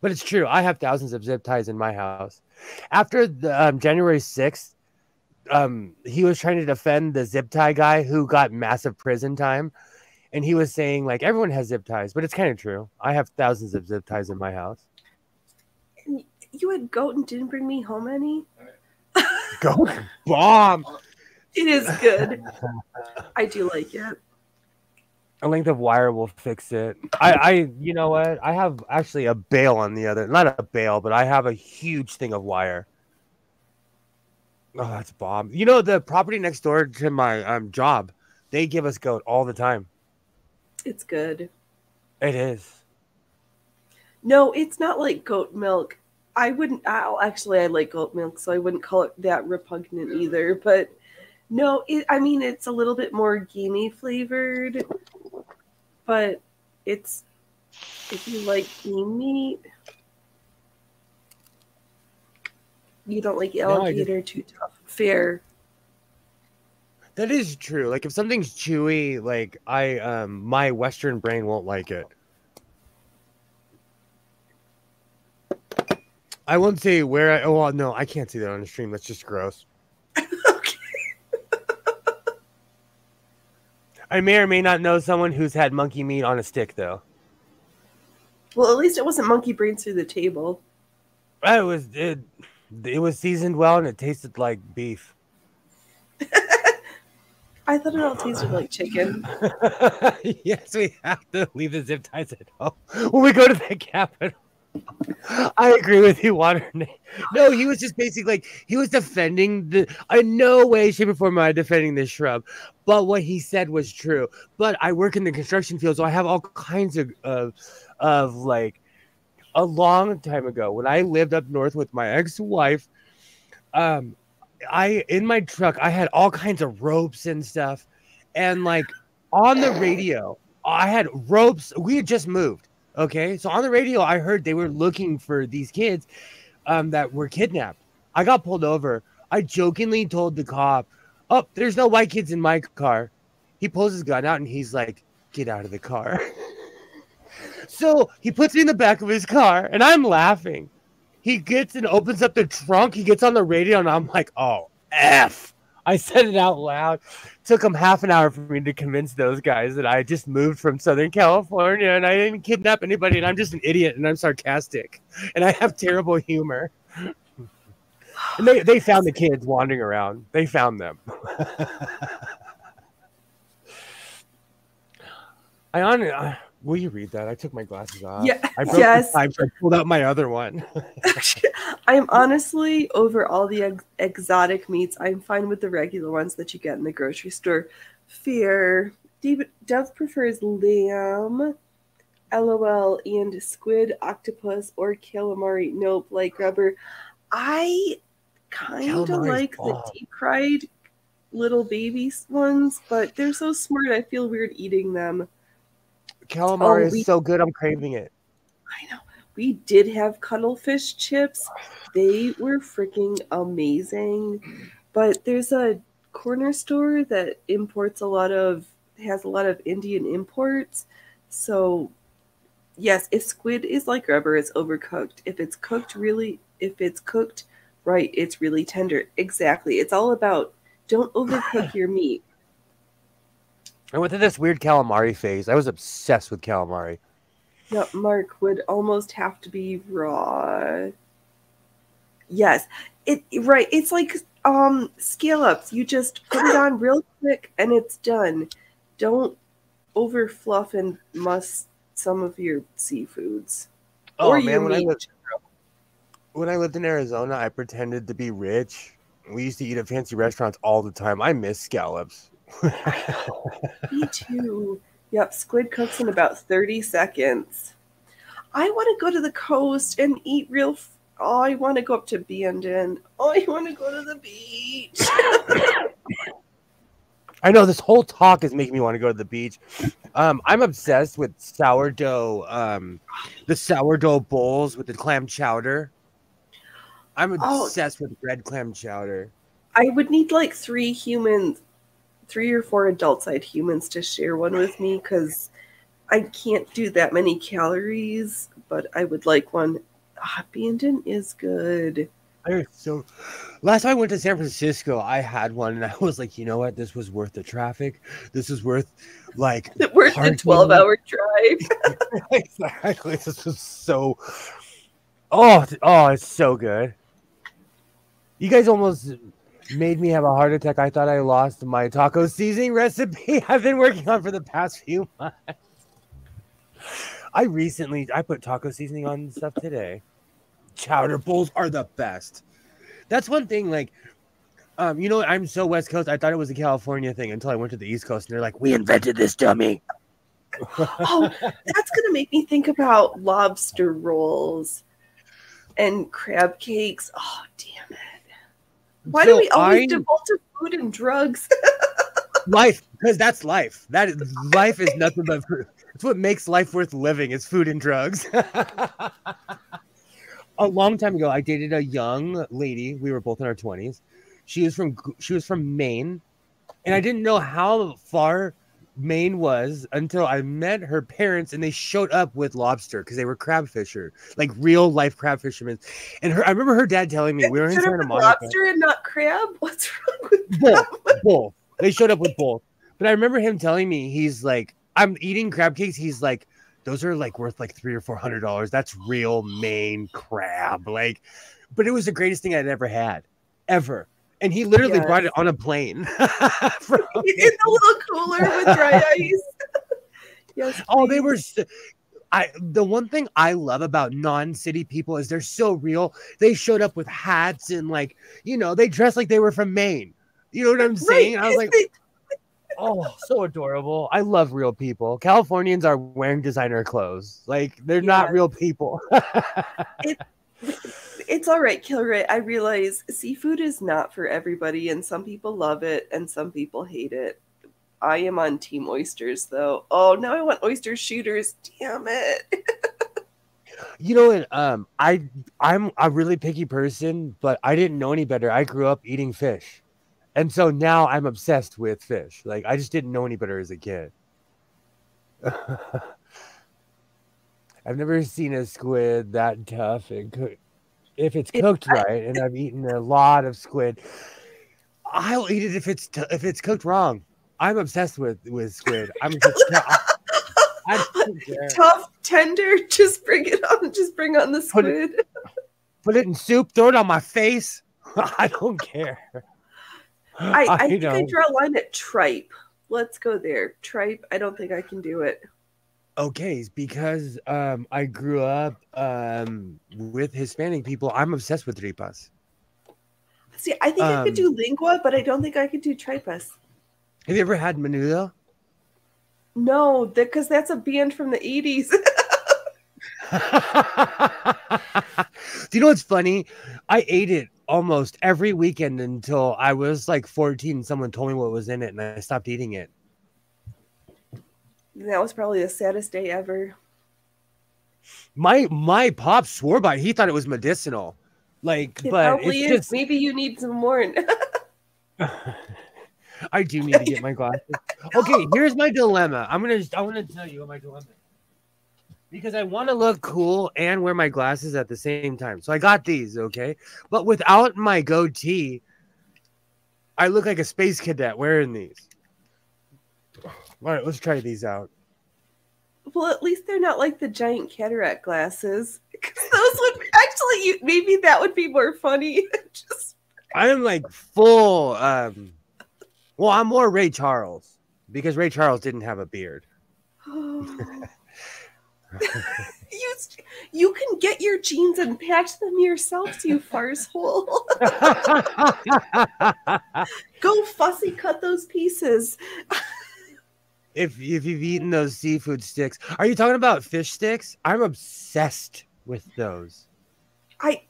But it's true. I have thousands of zip ties in my house. After the, um, January 6th, um, he was trying to defend the zip tie guy who got massive prison time. And he was saying, like, everyone has zip ties, but it's kind of true. I have thousands of zip ties in my house. You had goat and didn't bring me home any. goat bomb. It is good. I do like it. A length of wire will fix it. I, I, you know what? I have actually a bale on the other, not a bale, but I have a huge thing of wire. Oh, that's bomb. You know the property next door to my um job, they give us goat all the time. It's good. It is. No, it's not like goat milk. I wouldn't. I'll, actually, I like goat milk, so I wouldn't call it that repugnant either. But no, it, I mean it's a little bit more gamey flavored, but it's if you like game meat, you don't like No, alligator too tough. Fair. That is true. Like if something's chewy, like I um my western brain won't like it. I won't say where I oh well, no, I can't see that on the stream. That's just gross. okay. I may or may not know someone who's had monkey meat on a stick though. Well, at least it wasn't monkey brains through the table. It was it, it was seasoned well and it tasted like beef. I thought it all tasted like chicken. yes, we have to leave the zip ties at home when we go to the Capitol. I agree with you, Water. No, he was just basically like he was defending the. In no way, shape, or form am I defending this shrub, but what he said was true. But I work in the construction field, so I have all kinds of of, of like a long time ago when I lived up north with my ex-wife. Um, I in my truck I had all kinds of ropes and stuff, and like on the radio I had ropes. We had just moved. Okay, so on the radio I heard they were looking for these kids um, that were kidnapped. I got pulled over. I jokingly told the cop, "Oh, there's no white kids in my car." He pulls his gun out and he's like, "Get out of the car." so he puts me in the back of his car, and I'm laughing he gets and opens up the trunk. He gets on the radio, and I'm like, "Oh, f!" I said it out loud. Took them half an hour for me to convince those guys that I just moved from Southern California and I didn't kidnap anybody, and I'm just an idiot and I'm sarcastic and I have terrible humor. And they, they found the kids wandering around. They found them. I on. Will you read that? I took my glasses off. Yeah, I yes. pipe, so I pulled out my other one. I'm honestly over all the ex- exotic meats. I'm fine with the regular ones that you get in the grocery store. Fear. Dev prefers lamb, LOL, and squid, octopus, or calamari. Nope, like rubber. I kind of like the deep fried little baby ones, but they're so smart. I feel weird eating them. Calamari Oh, is so good. I'm craving it. I know. We did have cuttlefish chips. They were freaking amazing. But there's a corner store that imports a lot of has a lot of Indian imports. So yes, if squid is like rubber, it's overcooked. If it's cooked really if it's cooked right, it's really tender. Exactly. It's all about don't overcook your meat. I went through this weird calamari phase. I was obsessed with calamari. Mark would almost have to be raw. Yes. It right. It's like um scallops. You just put it on real quick and it's done. Don't over fluff and muss some of your seafoods. Oh or man, when I, lived, when I lived in Arizona, I pretended to be rich. We used to eat at fancy restaurants all the time. I miss scallops. Me too. Yep, squid cooks in about 30 seconds. I want to go to the coast and eat real. F- oh, I want to go up to Bandon. Oh, I want to go to the beach. I know this whole talk is making me want to go to the beach. Um, I'm obsessed with sourdough, um, the sourdough bowls with the clam chowder. I'm Oh. obsessed with red clam chowder. I would need like three humans, three or four adult side humans to share one with me because I can't do that many calories, but I would like one. Ah, Bandon is good. They're so. Last time I went to San Francisco, I had one, and I was like, you know what? This was worth the traffic. This is worth, like, Worth the 12 hour drive. exactly. This was so. Oh, oh, it's so good. You guys almost made me have a heart attack. I thought I lost my taco seasoning recipe I've been working on for the past few months. I recently I put taco seasoning on stuff today. Chowder bowls are the best. That's one thing. Like, um, you know, I'm so West Coast. I thought it was a California thing until I went to the East Coast, and they're like, "We invented this dummy." oh, that's going to make me think about lobster rolls and crab cakes. Oh, damn it. Why do we always I- default to food and drugs? life because that's life that is life is nothing but food. it's what makes life worth living is food and drugs a long time ago i dated a young lady we were both in our 20s she was from she was from maine and i didn't know how far maine was until i met her parents and they showed up with lobster because they were crab fisher like real life crab fishermen and her i remember her dad telling me we were in santa monica lobster and not crab? What's wrong with both, both. They showed up with both. But I remember him telling me he's like, I'm eating crab cakes. He's like, those are like worth like three or four hundred dollars. That's real Maine crab. Like, but it was the greatest thing I'd ever had, ever. And he literally Yes. brought it on a plane. from in the little cooler with dry ice? yes. Oh, they were. So, I the one thing I love about non-city people is they're so real. They showed up with hats and like you know they dressed like they were from Maine. You know what I'm saying? I was like, oh, so adorable. I love real people. Californians are wearing designer clothes. Like they're not real people. It's all right, Kilroy. I realize seafood is not for everybody, and some people love it and some people hate it. I am on team oysters, though. Oh, now I want oyster shooters. Damn it. you know what? Um, I I'm a really picky person, but I didn't know any better. I grew up eating fish. And so now I'm obsessed with fish. Like I just didn't know any better as a kid. I've never seen a squid that tough and cook. If it's It- cooked right, and I've eaten a lot of squid, I'll eat it if it's t- if it's cooked wrong. I'm obsessed with with squid. I'm just I, I. Tough, tender. Just bring it on. Just bring on the Put squid. put it in soup, throw it on my face. I don't care. I, I think I draw a line at tripe. Let's go there. Tripe. I don't think I can do it. Okay, because um, I grew up um, with Hispanic people. I'm obsessed with tripas. See, I think I could Um, do lingua, but I don't think I could do tripas. Have you ever had menudo? No, because that's a band from the 80s. Do you know what's funny? I ate it almost every weekend until I was like 14. Someone told me what was in it, and I stopped eating it. That was probably the saddest day ever. My my pop swore by it. He thought it was medicinal. Like, It but probably it's is. just Maybe you need some more. I do need to get my glasses. Okay, here's my dilemma. I'm gonna I want to tell you what my dilemma is. Because I want to look cool and wear my glasses at the same time. So I got these, okay? But without my goatee, I look like a space cadet wearing these. All right, let's try these out. well, at least they're not like the giant cataract glasses. those would Actually, you maybe that would be more funny. Just I'm like full. Um, well, I'm more Ray Charles because Ray Charles didn't have a beard. you you can get your jeans and patch them yourself, you farcehole. Go fussy cut those pieces. If if you've eaten those seafood sticks, are you talking about fish sticks? I'm obsessed with those. I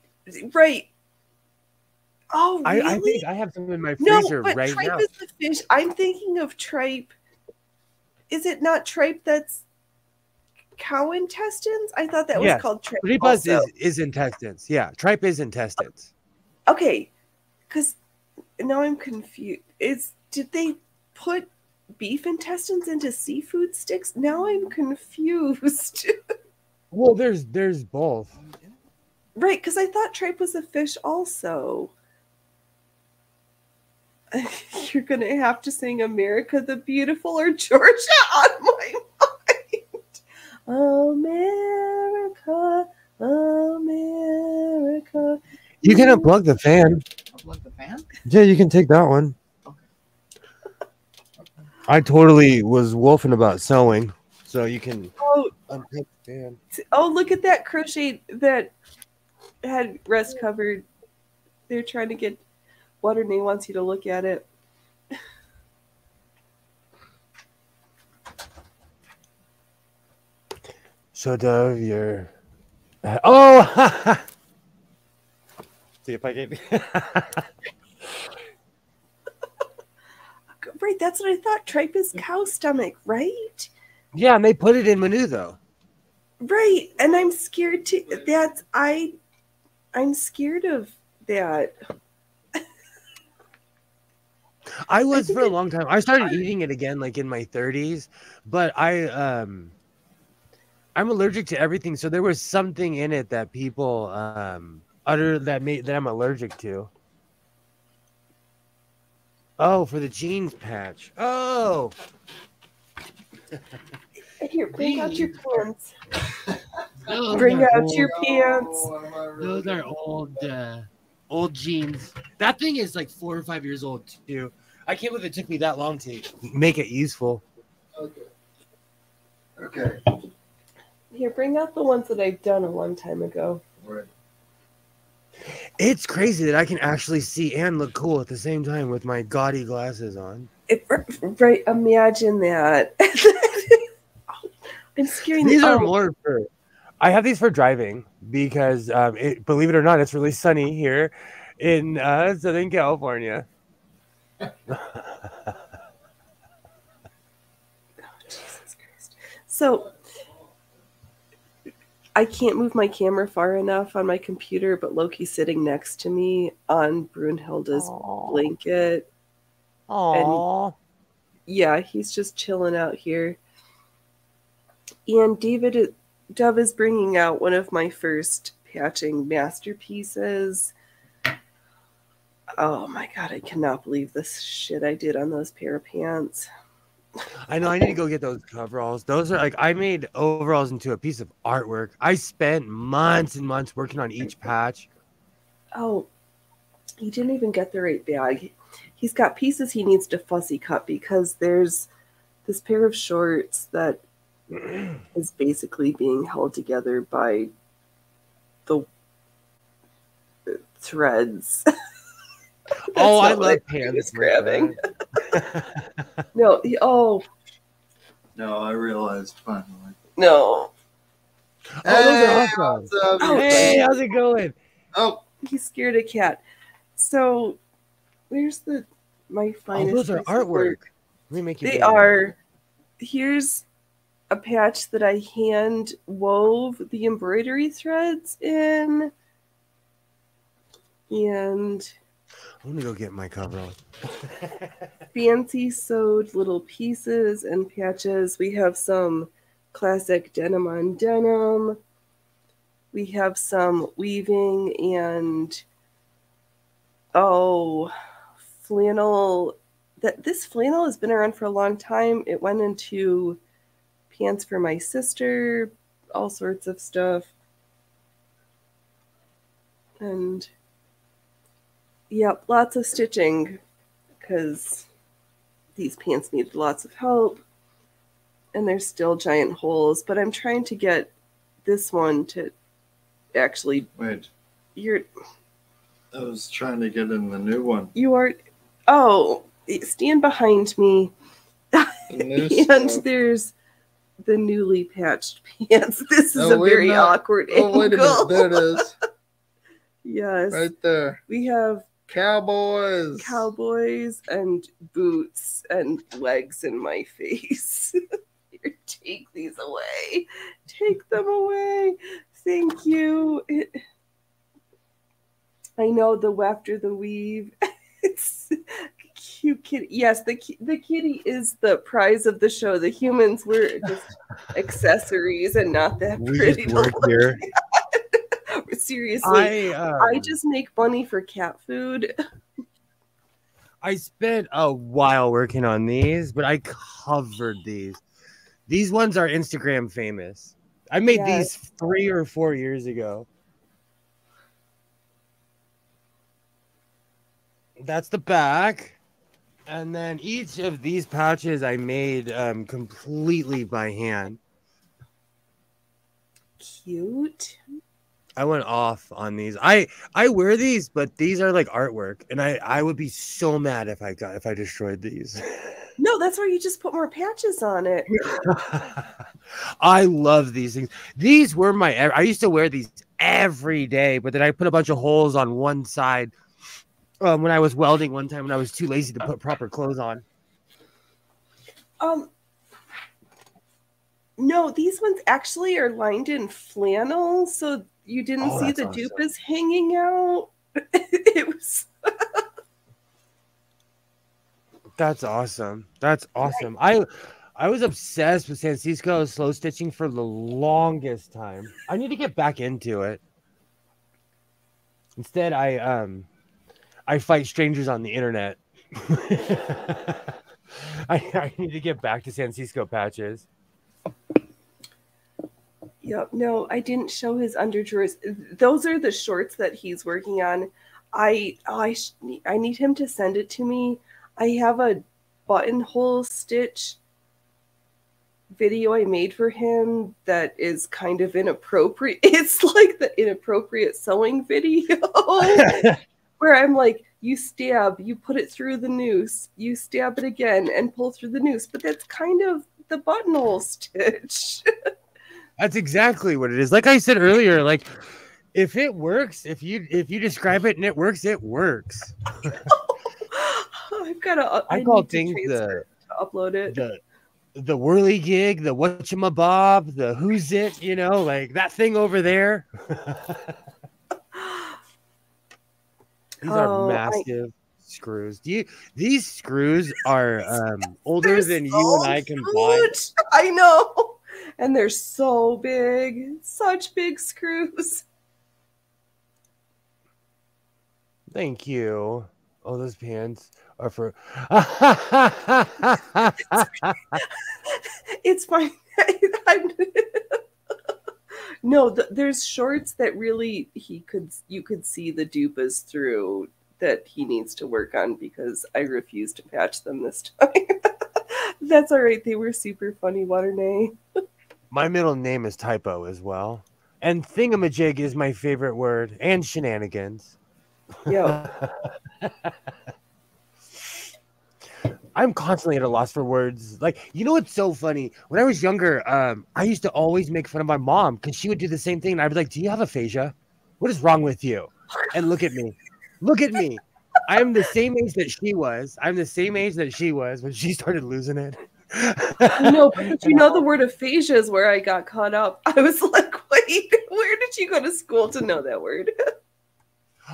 right. Oh, I, really? I think I have some in my freezer no, but right tripe now. is the fish. I'm thinking of tripe. Is it not tripe that's cow intestines? I thought that was Yes, called tripe. Tripas also. is, is intestines. Yeah, tripe is intestines. Okay, because now I'm confused. Is did they put beef intestines into seafood sticks? Now I'm confused. Well, there's there's both. right, because I thought tripe was a fish also. You're gonna have to sing "America the Beautiful" or "Georgia" on my mind. America, America. You can unplug the fan. Unplug the fan? Yeah, you can take that one. I totally was wolfing about sewing, so you can Oh, fan. oh, look at that crochet that had rest covered. They're trying to get Waterny wants you to look at it. So Dove, you're oh. See if I can. Right, that's what I thought. Tripe is cow stomach, right? yeah, and they put it in menudo. Right, and I'm scared to. That's I. I'm scared of that. I was think for a it- long time. I started eating it again, like in my 30s, but I um, I'm allergic to everything. So there was something in it that people um utter that made that I'm allergic to. Oh, for the jeans patch. Oh, Here, bring out your pants. Those Bring out old- your pants. Oh, am I really Those are old, uh, old jeans. That thing is like four or five years old too. I can't believe it took me that long to make it useful. Okay. Okay. Here, bring out the ones that I've done a long time ago. Right. It's crazy that I can actually see and look cool at the same time with my gaudy glasses on. If, right, imagine that. I'm scaring These the are oh, more for. I have these for driving because, um, it, believe it or not, it's really sunny here in uh, Southern California. Jesus Christ. So I can't move my camera far enough on my computer, but Loki's sitting next to me on Brunhilde's blanket. Aww. Yeah, he's just chilling out here. And David uh, Dove is bringing out one of my first patching masterpieces. Oh my god, I cannot believe this shit I did on those pair of pants. I know I need to go get those coveralls. Those are like I made overalls into a piece of artwork. I spent months and months working on each patch. Oh, he didn't even get the right bag. He's got pieces he needs to fussy cut because there's this pair of shorts that is basically being held together by the threads. oh, I not what love I pants. grabbing. No, he, oh No, I realized finally. no, Oh, those are Hey, awesome. what's up, Oh, Hey, how's it going? Oh, he's scared a cat. So where's the my Oh, finest? those are piece of work? artwork. Let me make you. They bigger. are. Here's a patch that I hand wove the embroidery threads in. And I'm gonna go get my coveralls. fancy sewed little pieces and patches. We have some classic denim on denim. We have some weaving and oh, flannel. That this flannel has been around for a long time. It went into pants for my sister, all sorts of stuff. And yep, lots of stitching because these pants needed lots of help. And there's still giant holes, but I'm trying to get this one to actually Wait, you're I was trying to get in the new one. you are oh stand behind me The and stuff. there's the newly patched pants this is Oh, a very no. awkward Oh, wait a minute. There it is. yes Right there. we have Cowboys. cowboys and boots and legs in my face. Here, take these away. Take them away. Thank you. It, i know the weft or the weave. It's cute kitty. Yes the the kitty is the prize of the show. The humans were just accessories and not that We pretty just to work here. Seriously I I um, just make money for cat food I spent a while working on these, but I covered these. These ones are Instagram famous. I made Yes. these three or four years ago. That's the back. And then each of these pouches I made um, completely by hand. cute I went off on these. I I wear these, but these are like artwork, and I I would be so mad if I got if I destroyed these. No, that's where you just put more patches on it. I love these things. These were my. I used to wear these every day, but then I put a bunch of holes on one side um, when I was welding one time when I was too lazy to put proper clothes on. Um, no, these ones actually are lined in flannel, so you didn't Oh, see the awesome. dupas hanging out. it was That's awesome. That's awesome. I I was obsessed with San Francisco slow stitching for the longest time. I need to get back into it. Instead, I um I fight strangers on the internet. I, I need to get back to San Francisco patches. Yep. No, I didn't show his underdrawers. Those are the shorts that he's working on. I oh, I sh- I need him to send it to me. I have a buttonhole stitch video I made for him that is kind of inappropriate. It's like the inappropriate sewing video where I'm like, you stab, you put it through the noose, you stab it again and pull through the noose. But that's kind of the buttonhole stitch. That's exactly what it is. Like I said earlier, like if it works, if you if you describe it and it works, it works. I've got to. I, call things the to upload it. the the whirly gig, the whatchamabob, the who's it, you know, like that thing over there. These Oh, are I- massive screws. Do you these screws are um older They're than you and I can huge. I know, and they're so big, such big screws. Thank you. Oh, those pants are for It's fine. No, th- there's shorts that really he could you could see the dupas through that he needs to work on because I refuse to patch them this time. That's all right. They were super funny, Waternay. My middle name is typo as well. And thingamajig is my favorite word, and shenanigans. Yo, I'm constantly at a loss for words. Like, you know what's so funny? When I was younger, um, I used to always make fun of my mom because she would do the same thing. And I'd be like, Do you have aphasia? What is wrong with you? And look at me. Look at me. I'm the same age that she was. I'm the same age that she was when she started losing it. No, but you know the word aphasia is where I got caught up. I was like, wait, where did you go to school to know that word?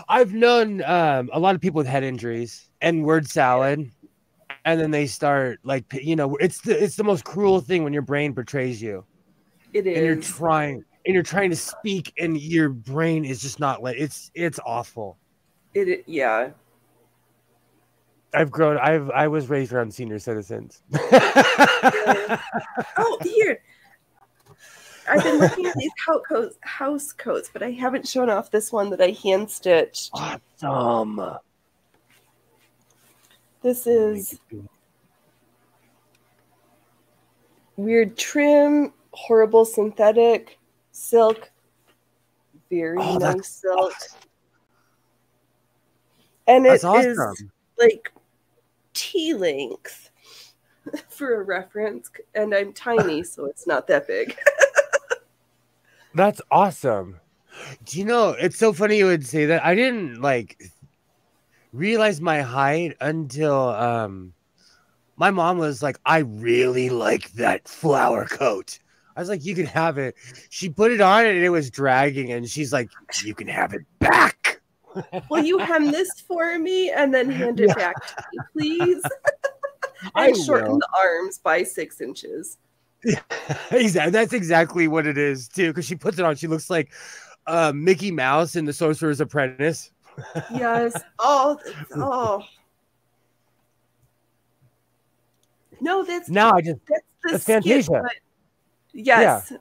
I've known um, a lot of people with head injuries and word salad, and then they start like you know it's the it's the most cruel thing when your brain betrays you It and you're trying and you're trying to speak and your brain is just not like it's it's awful. It yeah. I've grown. I've I was raised around senior citizens. Oh, here. I've been looking at these house coats, house coats, but I haven't shown off this one that I hand stitched. Awesome. This is weird trim, horrible synthetic, silk, very Oh, nice silk. And it is awesome. like T length for a reference, and I'm tiny, so it's not that big. That's awesome. Do you know, it's so funny you would say that. I didn't like realize my height until um my mom was like, I really like that flower coat. I was like, you can have it. She put it on and it was dragging, and she's like, you can have it back. Will you hem this for me and then hand it back to me, please? I shorten will. the arms by six inches. Yeah, exactly. That's exactly what it is too. Because she puts it on, she looks like uh, Mickey Mouse in The Sorcerer's Apprentice. Yes. Oh, oh. No, that's Now I just that's the that's Fantasia. yes.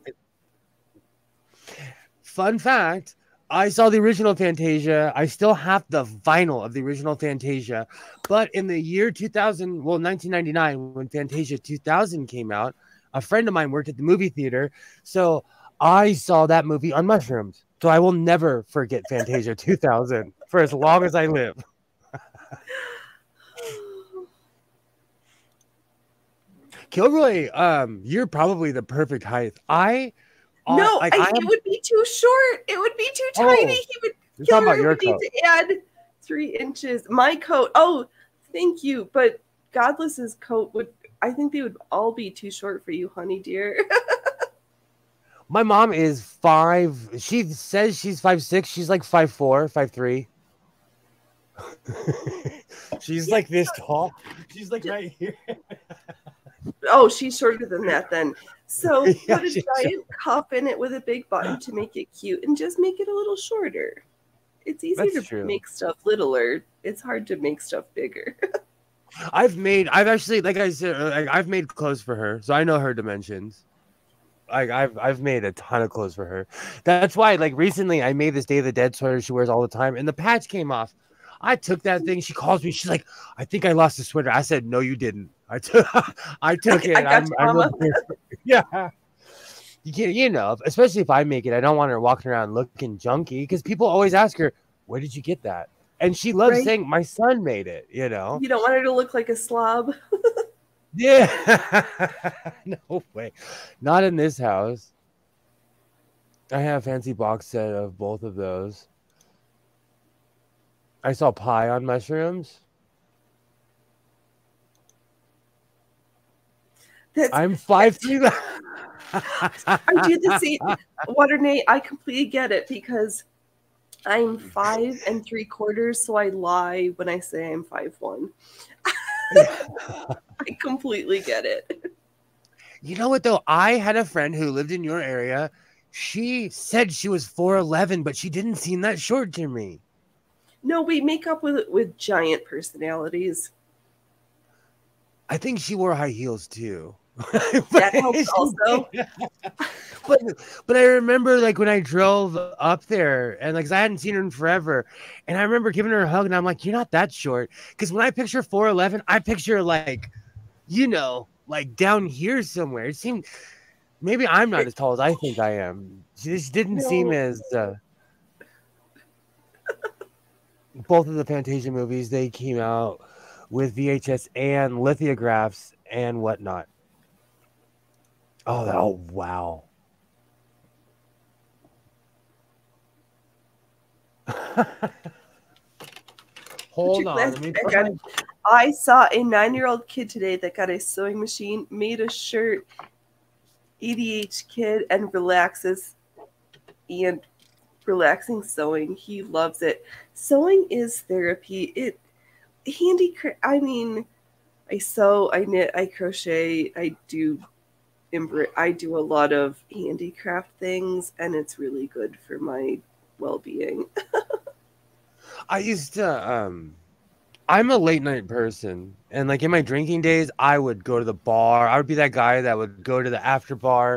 fun fact I saw the original Fantasia. I still have the vinyl of the original Fantasia. But in the year 2000, well, 1999, when Fantasia 2000 came out, a friend of mine worked at the movie theater. So I saw that movie on mushrooms. So I will never forget Fantasia 2000 for as long as I live. Kilroy, um, you're probably the perfect height. I no, like, I, I it would be too short. It would be too Oh, tiny. He would you're talking about your would need coat. to add three inches. My coat. Oh, thank you. But Godless's coat would. I think they would all be too short for you, honey dear. My mom is five. She says she's five six. She's like five four, five three. she's like this tall. She's like right here. oh, she's shorter than that then. So Yeah, put a giant cuff in it with a big button to make it cute, and just make it a little shorter. It's easy That's to true. make stuff littler. It's hard to make stuff bigger. I've made. I've actually, like I said, uh, like, I've made clothes for her, so I know her dimensions. Like I've I've made a ton of clothes for her. That's why, like recently, I made this Day of the Dead sweater she wears all the time, and the patch came off. I took that thing. She calls me. She's like, "I think I lost the sweater." I said, "No, you didn't. I took. I took it. I got I'm- you, I'm yeah." You can, you know, especially if I make it, I don't want her walking around looking junky because people always ask her, "Where did you get that?" And she loves Right. saying, "My son made it." You know. You don't want her to look like a slob. Yeah. no way. Not in this house. I have a fancy box set of both of those. I saw pie on mushrooms. That's I'm five three. I do the same. Water Nate, I completely get it because I'm five and three quarters, so I lie when I say I'm five one. I completely get it. You know what though? I had a friend who lived in your area. She said she was 4'11, but she didn't seem that short to me. No, we make up with with giant personalities. I think she wore high heels too. That helps also. but but I remember like when I drove up there and like I hadn't seen her in forever, and I remember giving her a hug and I'm like, "You're not that short." Because when I picture 4'11, I picture like, you know, like down here somewhere. It seemed maybe I'm not as tall as I think I am. She just didn't seem as. Uh, both of the Fantasia movies they came out with VHS and lithographs and whatnot. Oh, that- oh wow. Hold on. Let me back put. I saw a nine year old kid today that got a sewing machine, made a shirt, EDH kid, and relaxes and relaxing sewing. He loves it. Sewing is therapy. It handicraft. I mean, I sew, I knit, I crochet, I do. Embr- I do a lot of handicraft things, and it's really good for my well being. I used to um I'm a late night person and like in my drinking days I would go to the bar. I would be that guy that would go to the after bar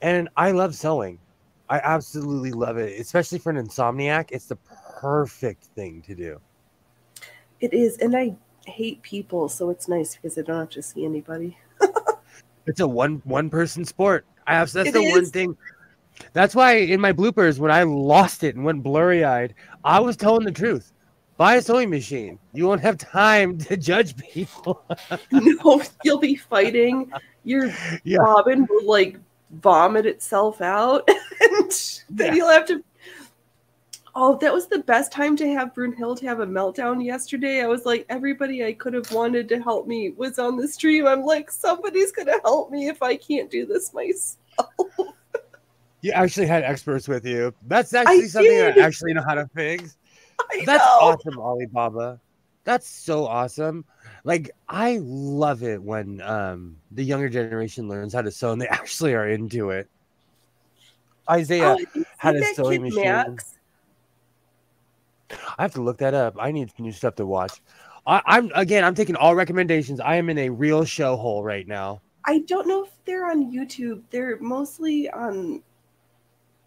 And I love sewing. I absolutely love it, especially for an insomniac. It's the perfect thing to do. It is, and I hate people, so it's nice because I don't have to see anybody. It's a one one person sport. I have that's It the one thing. That's why in my bloopers when I lost it and went blurry eyed, I was telling the truth. Buy a sewing machine. You won't have time to judge people. no, you'll be fighting. Your Yeah. bobbin will like vomit itself out, and then Yeah. you'll have to. Oh, that was the best time to have Brunhild have a meltdown yesterday. I was like, everybody I could have wanted to help me was on the stream. I'm like, somebody's gonna help me if I can't do this myself. You actually had experts with you. That's actually something I actually know how to fix. I That's know. awesome, Alibaba. That's so awesome. Like I love it when um the younger generation learns how to sew and they actually are into it. Isaiah, Oh, had a sewing machine. Max? I have to look that up. I need new stuff to watch. I, I'm again. I'm taking all recommendations. I am in a real show hole right now. I don't know if they're on YouTube. They're mostly on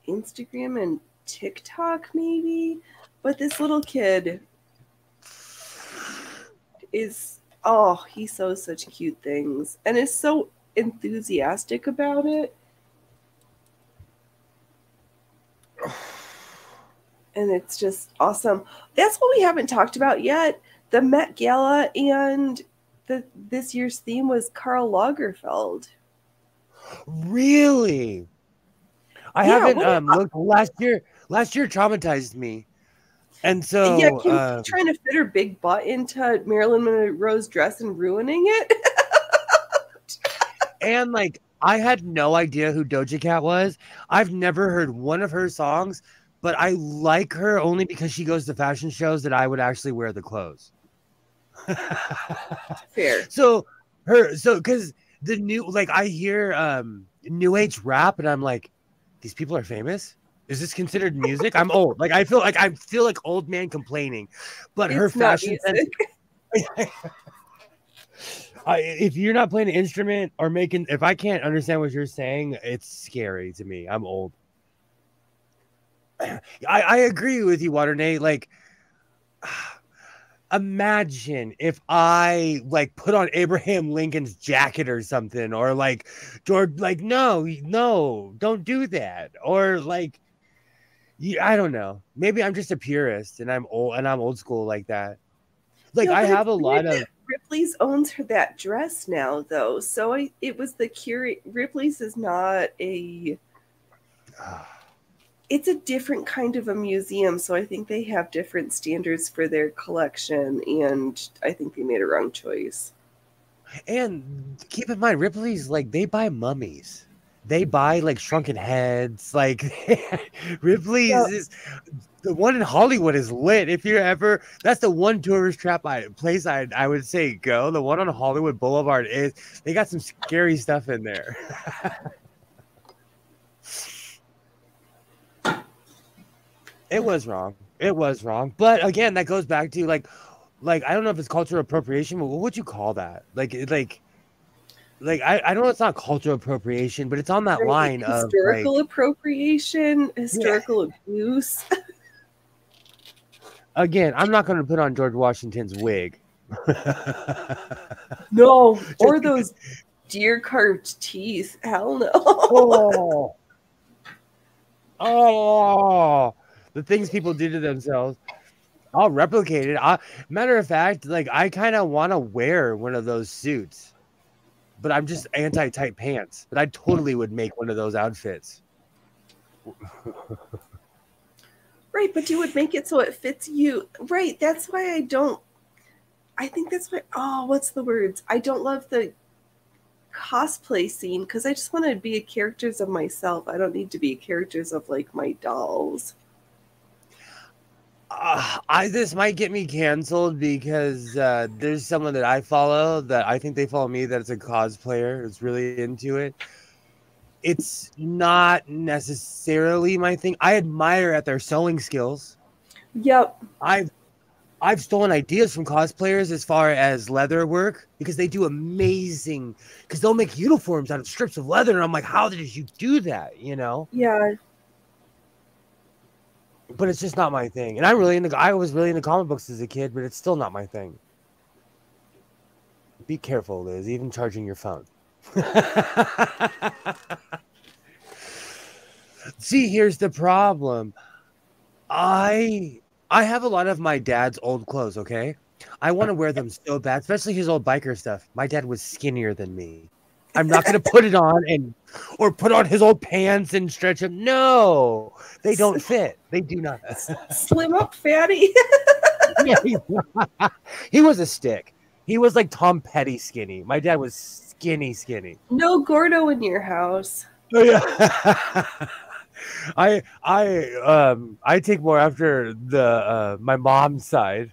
Instagram and TikTok, maybe. But this little kid is oh, he sews such cute things and is so enthusiastic about it. And it's just awesome. That's what we haven't talked about yet. The Met Gala and the this year's theme was Karl Lagerfeld. Really? I Yeah, haven't um looked last year. Last year traumatized me, and so yeah, Kim uh, trying to fit her big butt into Marilyn Monroe's dress and ruining it. and like I had no idea who Doja Cat was. I've never heard one of her songs, but I like her only because she goes to fashion shows that I would actually wear the clothes. Fair. so her so because the new like I hear um new age rap and I'm like, these people are famous. Is this considered music? I'm old. Like I feel like I feel like old man complaining, but her It's not fashion sense. I, if you're not playing an instrument or making, if I can't understand what you're saying, it's scary to me. I'm old. I, I agree with you, Water Nate. Like, imagine if I like put on Abraham Lincoln's jacket or something, or like George, like, no, no, don't do that, or like, yeah, I don't know. Maybe I'm just a purist and I'm old and I'm old school like that. Like, No, I have a lot of. Ripley's owns her that dress now, though. So I, it was the curate. Ripley's is not a. Ah. It's a different kind of a museum, so I think they have different standards for their collection, and I think they made a wrong choice. And keep in mind, Ripley's like they buy mummies. They buy like shrunken heads. Like Ripley's Yeah. is the one in Hollywood is lit. If you're ever, that's the one tourist trap I place I I would say go. The one on Hollywood Boulevard is they got some scary stuff in there. it was wrong. It was wrong. But again, that goes back to like like I don't know if it's cultural appropriation, but what would you call that? Like like like I, I don't know it's not cultural appropriation, but it's on that Right, line of like, historical appropriation, historical abuse. again, I'm not going to put on George Washington's wig. No, or those deer carved teeth. Hell no. oh, oh, the things people do to themselves. I'll replicate it. I, matter of fact, like I kind of want to wear one of those suits, but I'm just anti tight pants. But I totally would make one of those outfits. Right, but you would make it so it fits you. Right, that's why I don't. I think that's why. Oh, what's the words? I don't love the cosplay scene because I just want to be a characters of myself. I don't need to be characters of like my dolls. Uh, I this might get me canceled because uh, there's someone that I follow that I think they follow me that's a cosplayer. It's really into it. It's not necessarily my thing. I admire at their sewing skills. Yep. I've I've stolen ideas from cosplayers as far as leather work because they do amazing because they'll make uniforms out of strips of leather and I'm like how did you do that you know Yeah, but it's just not my thing and I'm really into I was really into comic books as a kid but it's still not my thing be careful Liz even charging your phone See, here's the problem. I I have a lot of my dad's old clothes, okay? I want to wear them so bad, especially his old biker stuff. My dad was skinnier than me. I'm not gonna put it on and or put on his old pants and stretch them. No, they don't fit. They do not. slim up, fatty. Yeah, he, he was a stick. He was like Tom Petty skinny. My dad was skinny, skinny. no Gordo in your house. Oh yeah. I I um I take more after the uh my mom's side.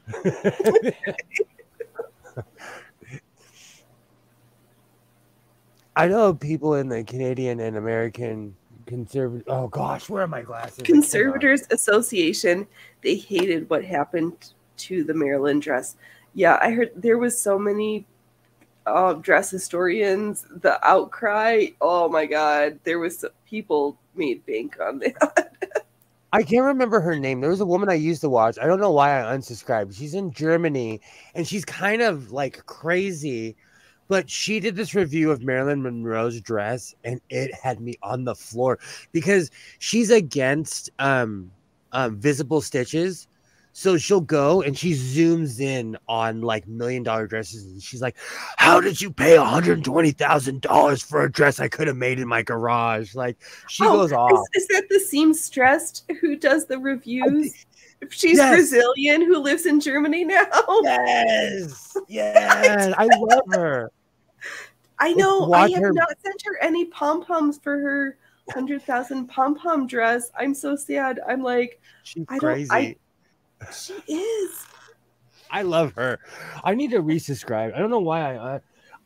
I know people in the Canadian and American conservative oh gosh, where are my glasses? Conservators Association, they hated what happened to the Marilyn dress. Yeah, I heard there was so many uh, dress historians. The outcry. Oh my God, there was people made bank on that. I can't remember her name. There was a woman I used to watch. I don't know why I unsubscribed. She's in Germany and she's kind of like crazy, but she did this review of Marilyn Monroe's dress and it had me on the floor because she's against um, um visible stitches. So she'll go and she zooms in on like million dollar dresses and she's like, How did you pay $120,000 for a dress I could have made in my garage? Like she Oh, goes off. Is, is that the seamstress who does the reviews? She's Yes. Brazilian who lives in Germany now. Yes, yes, I love her. I know. I have her- not sent her any pom poms for her hundred thousand pom pom dress. I'm so sad. I'm like, She's I crazy. I- she is. I love her. I need to resubscribe. I don't know why I, uh,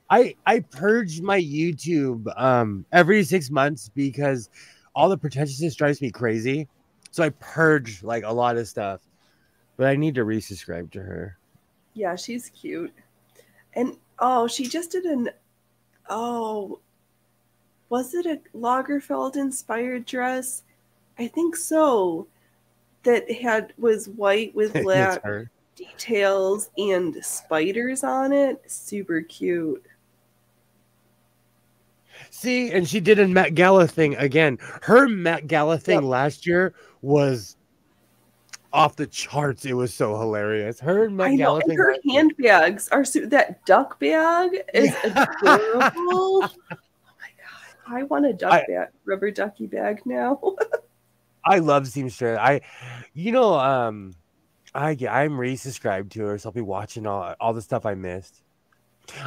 I, I purged my YouTube um every six months because all the pretentiousness drives me crazy. So I purge like a lot of stuff, but I need to resubscribe to her. Yeah, she's cute. And oh, she just did an oh, was it a Lagerfeld inspired dress? I think so. That had was white with black details and spiders on it. Super cute. See, and she did a Met Gala thing again. Her Met Gala thing Yep. last year was off the charts. It was so hilarious. Her Met I know, and her handbags are su- that duck bag is Yeah. adorable. oh my god, I want a duck I- bag, rubber ducky bag now. I love Seamstress. I, you know, um, I get- I'm resubscribed to her, so I'll be watching all all the stuff I missed.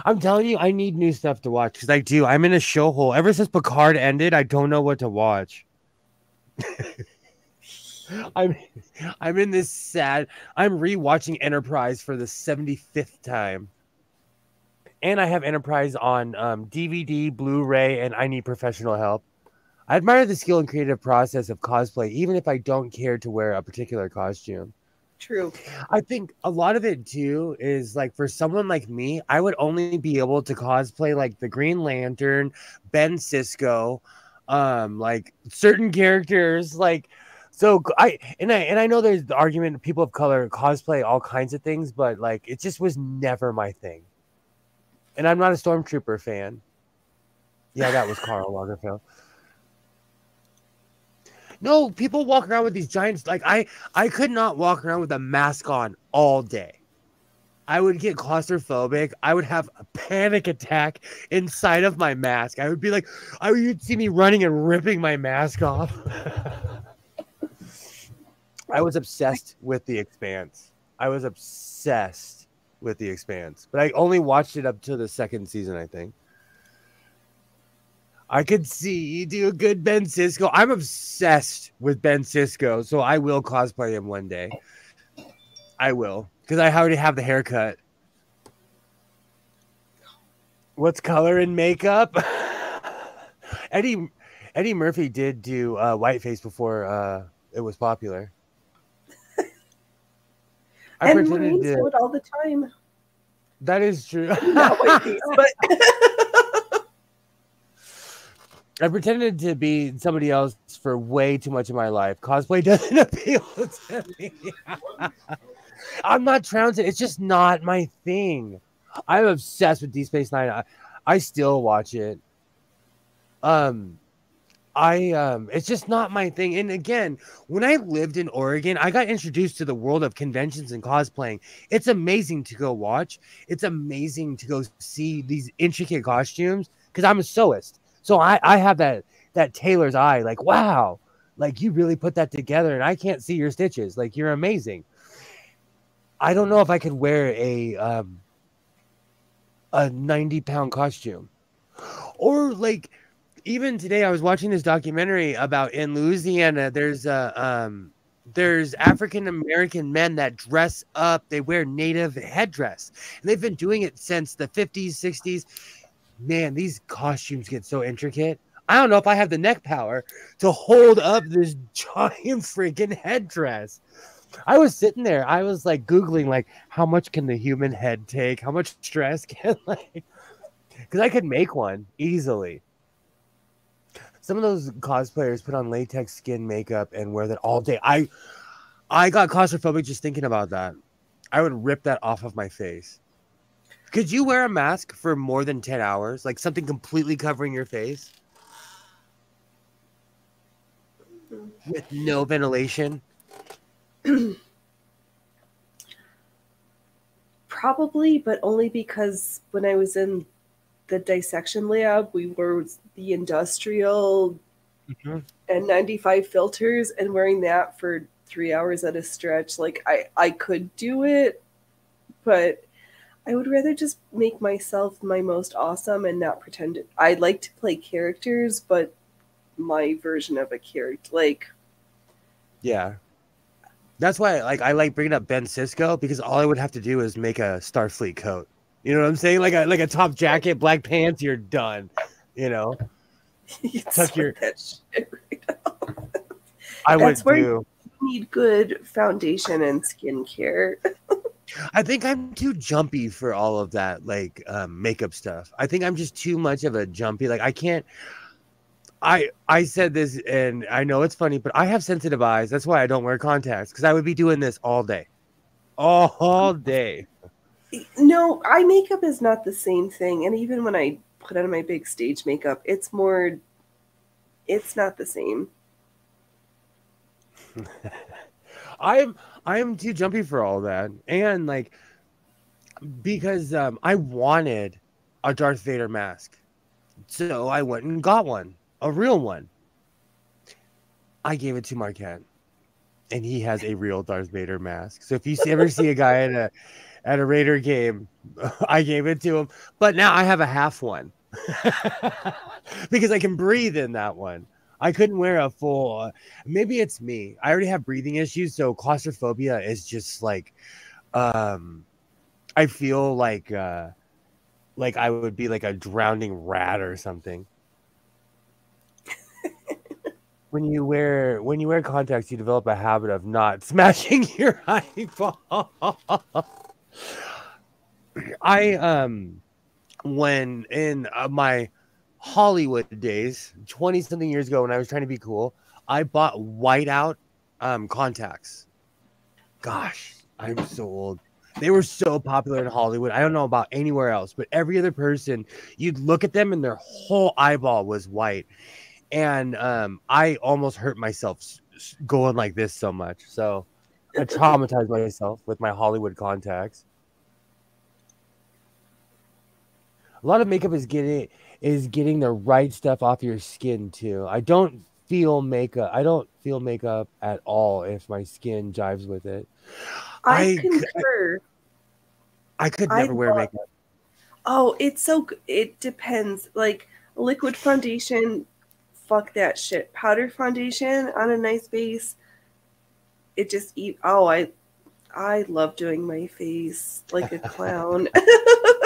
I'm telling you, I need new stuff to watch because I do. I'm in a show hole. Ever since Picard ended, I don't know what to watch. I'm I'm in this sad. I'm rewatching Enterprise for the 75th time. And I have Enterprise on um, DVD, Blu-ray, and I need professional help. I admire the skill and creative process of cosplay, even if I don't care to wear a particular costume. True. I think a lot of it too is like for someone like me, I would only be able to cosplay like the Green Lantern, Ben Sisko, um, like certain characters, like so I and I and I know there's the argument people of color cosplay all kinds of things, but like it just was never my thing. And I'm not a stormtrooper fan. Yeah, that was Karl Lagerfeld. No, people walk around with these giants. Like I, I could not walk around with a mask on all day. I would get claustrophobic. I would have a panic attack inside of my mask. I would be like, I would you'd see me running and ripping my mask off. I was obsessed with the Expanse. I was obsessed with the Expanse, but I only watched it up to the second season, I think. I could see you do a good Ben Sisko. I'm obsessed with Ben Sisko, so I will cosplay him one day. I will, because I already have the haircut. What's color and makeup? Eddie Eddie Murphy did do uh, whiteface before uh, it was popular. I and pretended Marines to. do it all the time. That is true. But I pretended to be somebody else for way too much of my life. Cosplay doesn't appeal to me. I'm not trouncing. It's just not my thing. I'm obsessed with Deep Space Nine. I, I still watch it. Um, I um, it's just not my thing. And again, when I lived in Oregon, I got introduced to the world of conventions and cosplaying. It's amazing to go watch. It's amazing to go see these intricate costumes because I'm a sewist. So I, I have that that tailor's eye, like, wow, like you really put that together, and I can't see your stitches. Like you're amazing. I don't know if I could wear a um a 90 pound costume. Or like even today I was watching this documentary about in Louisiana, there's a um there's African American men that dress up, they wear native headdress. And they've been doing it since the 50s, 60s man, these costumes get so intricate. I don't know if I have the neck power to hold up this giant freaking headdress. I was sitting there, I was like Googling, like, how much can the human head take? How much stress can, like, because I could make one easily. Some of those cosplayers put on latex skin makeup and wear that all day. I, I got claustrophobic just thinking about that. I would rip that off of my face. Could you wear a mask for more than 10 hours? Like something completely covering your face? With no ventilation? probably, but only because when I was in the dissection lab, we were the industrial Mhm. N95 filters and wearing that for three hours at a stretch. Like I, I could do it, but I would rather just make myself my most awesome and not pretend it. I like to play characters, but my version of a character, like Yeah. That's why like I like bringing up Ben Sisko because all I would have to do is make a Starfleet coat. You know what I'm saying? Like a like a top jacket, black pants, you're done. You know? it's Tuck your- that right I would That's where- do. need good foundation and skincare. I think I'm too jumpy for all of that like um, makeup stuff. I think I'm just too much of a jumpy. Like I can't. I I said this and I know it's funny, but I have sensitive eyes. That's why I don't wear contacts because I would be doing this all day, all, all day. No, eye makeup is not the same thing. And even when I put on my big stage makeup, it's more, it's not the same. I'm I'm too jumpy for all that, and like because um, I wanted a Darth Vader mask, so I went and got one, a real one. I gave it to Marquette, and he has a real Darth Vader mask. So if you ever see a guy in a at a Raider game, I gave it to him. But now I have a half one because I can breathe in that one. I couldn't wear a full. Uh, maybe it's me. I already have breathing issues, so claustrophobia is just like, um, I feel like, uh, like I would be like a drowning rat or something. when you wear when you wear contacts, you develop a habit of not smashing your eyeball. I um, when in uh, my Hollywood days, 20 something years ago when I was trying to be cool, I bought whiteout um contacts. Gosh, I'm so old. They were so popular in Hollywood. I don't know about anywhere else, but every other person, you'd look at them and their whole eyeball was white. And um, I almost hurt myself going like this so much. So I traumatized myself with my Hollywood contacts. A lot of makeup is getting is getting the right stuff off your skin too. I don't feel makeup. I don't feel makeup at all if my skin jives with it. I, I- concur. I could I never wear thought- makeup. Oh, it's so. It depends. Like liquid foundation, fuck that shit. Powder foundation on a nice base. It just eat. Oh, I, I love doing my face like a clown.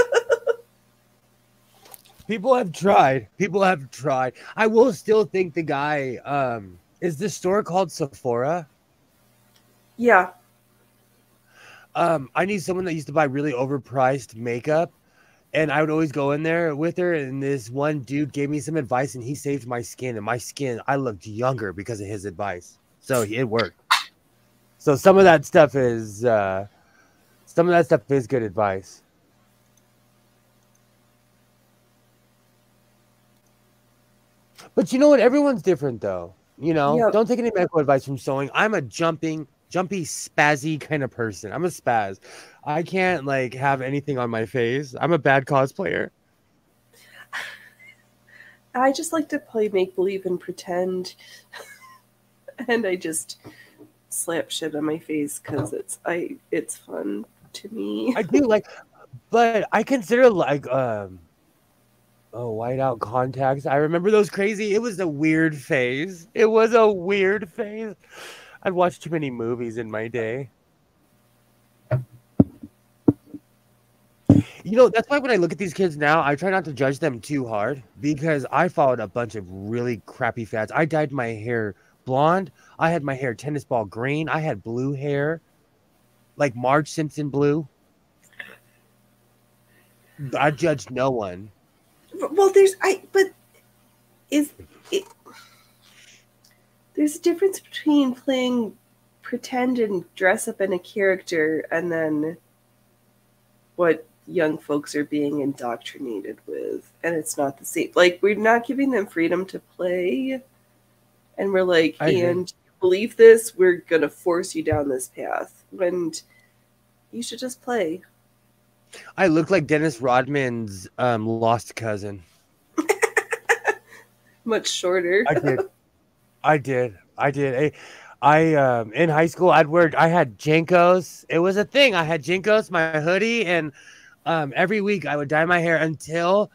People have tried. People have tried. I will still think the guy um is this store called Sephora? yeah, um, I need someone that used to buy really overpriced makeup, and I would always go in there with her. And this one dude gave me some advice, and he saved my skin. And my skin, I looked younger because of his advice. So it worked. So some of that stuff is, uh, some of that stuff is good advice. But you know what? Everyone's different, though. You know, Yep. don't take any medical advice from sewing. I'm a jumping, jumpy, spazzy kind of person. I'm a spaz. I can't like have anything on my face. I'm a bad cosplayer. I just like to play make believe and pretend, and I just slap shit on my face because it's I it's fun to me. I do like, but I consider like um, oh, whiteout contacts. I remember those crazy. It was a weird phase. It was a weird phase. I'd watched too many movies in my day. You know, that's why when I look at these kids now, I try not to judge them too hard because I followed a bunch of really crappy fads. I dyed my hair blonde. I had my hair tennis ball green. I had blue hair, like Marge Simpson blue. I judged no one. Well, there's I but is it there's a difference between playing pretend and dress up in a character and then what young folks are being indoctrinated with. And it's not the same. Like we're not giving them freedom to play. And we're like I and you believe this? We're gonna force you down this path. When you should just play I look like Dennis Rodman's um, lost cousin. much shorter I did. I did. I did. I, I um in high school I'd wear I had JNCOs. It was a thing. I had JNCOs, my hoodie, and um every week I would dye my hair until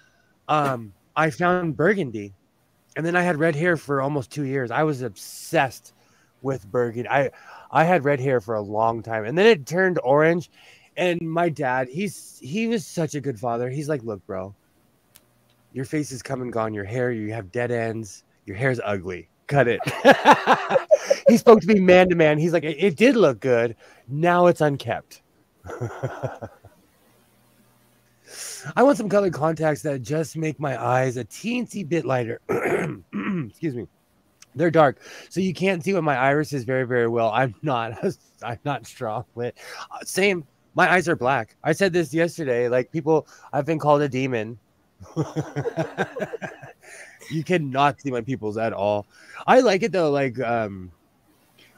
um I found burgundy. And then I had red hair for almost two years. I was obsessed with burgundy. I I had red hair for a long time. And then it turned orange. And my dad, he's he was such a good father. He's like, look, bro, your face is come and gone. Your hair, you have dead ends. Your hair's ugly. Cut it. he spoke to me man to man. He's like, it, it did look good. Now it's unkept. I want some colored contacts that just make my eyes a teensy bit lighter. Excuse me. They're dark, so you can't see what my iris is very, very well. I'm not. I'm not strong lit. Uh, Same. My eyes are black. I said this yesterday. Like people, I've been called a demon. you cannot see my pupils at all. I like it though. Like um,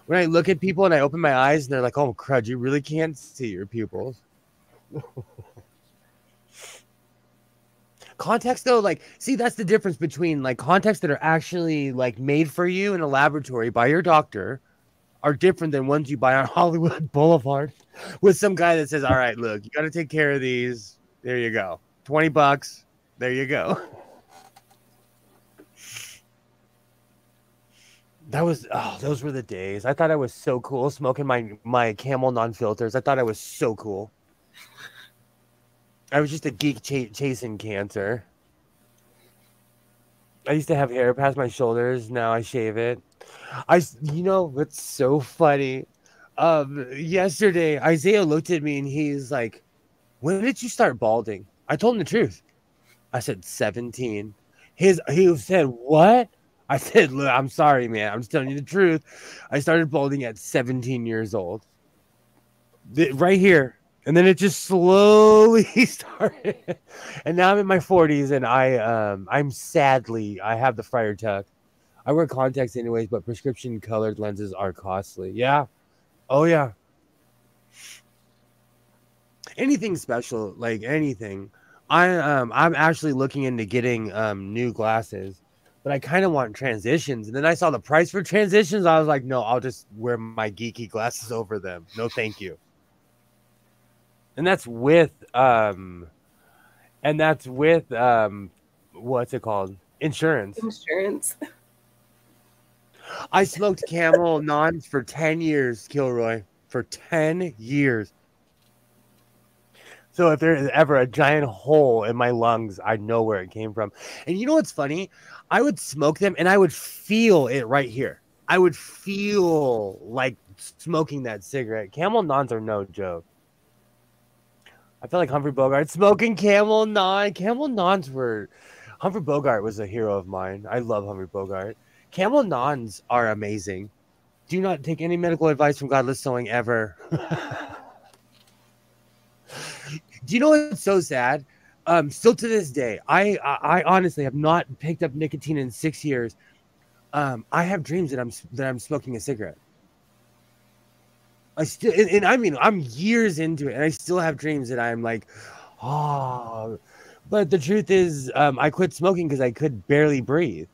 when I look at people and I open my eyes and they're like, "Oh crud, you really can't see your pupils." context though like see that's the difference between like contacts that are actually like made for you in a laboratory by your doctor are different than ones you buy on hollywood boulevard with some guy that says all right look you got to take care of these. There you go. 20 bucks. There you go. That was oh those were the days. I thought i was so cool smoking my my camel non-filters. I thought i was so cool. I was just a geek ch- chasing cancer. I used to have hair past my shoulders. Now I shave it. I, you know, what's so funny? Um, yesterday Isaiah looked at me and he's like, "When did you start balding?" I told him the truth. I said 17. His he said, "What?" I said, "Look, I'm sorry, man. I'm just telling you the truth. I started balding at 17 years old. Th- right here." and then it just slowly started and now i'm in my 40s and i um i'm sadly i have the friar tuck i wear contacts anyways but prescription colored lenses are costly. Yeah. Oh yeah. Anything special like anything. I um i'm actually looking into getting um new glasses but i kind of want transitions. And then i saw the price for transitions. I was like no i'll just wear my geeky glasses over them. No thank you. And that's with um and that's with um what's it called? Insurance. Insurance i smoked camel non for 10 years kilroy for 10 years so if there is ever a giant hole in my lungs i know where it came from and you know what's funny i would smoke them and i would feel it right here i would feel like smoking that cigarette camel nons are no joke I feel like Humphrey Bogart smoking Camel Non. Camel Nons were Humphrey Bogart was a hero of mine. I love Humphrey Bogart. Camel Nons are amazing. Do not take any medical advice from Godless Sewing ever. Do you know what's so sad? Um, still to this day, I, I I honestly have not picked up nicotine in six years. Um, I have dreams that I'm that I'm smoking a cigarette. I still, and, and I mean, I'm years into it, and I still have dreams that I'm like, oh. But the truth is, um, I quit smoking because I could barely breathe.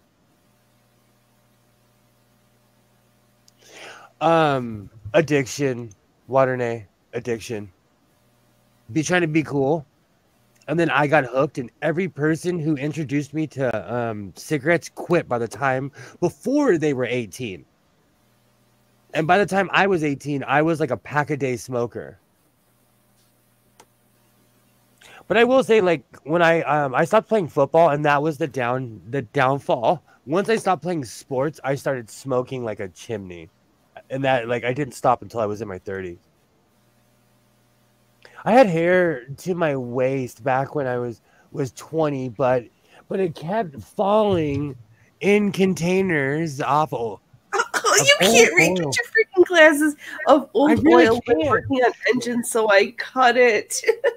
Um, addiction, Waternay, addiction. Be trying to be cool, and then I got hooked, and every person who introduced me to um, cigarettes quit by the time before they were 18. And by the time I was 18, I was like a pack a day smoker. But I will say, like when I um I stopped playing football, and that was the down the downfall. Once I stopped playing sports, I started smoking like a chimney, and that like I didn't stop until I was in my 30s. I had hair to my waist back when I was was 20, but but it kept falling in containers off. Oh, you can't reach your freaking glasses of old really oil can't. working on engines, so I cut it.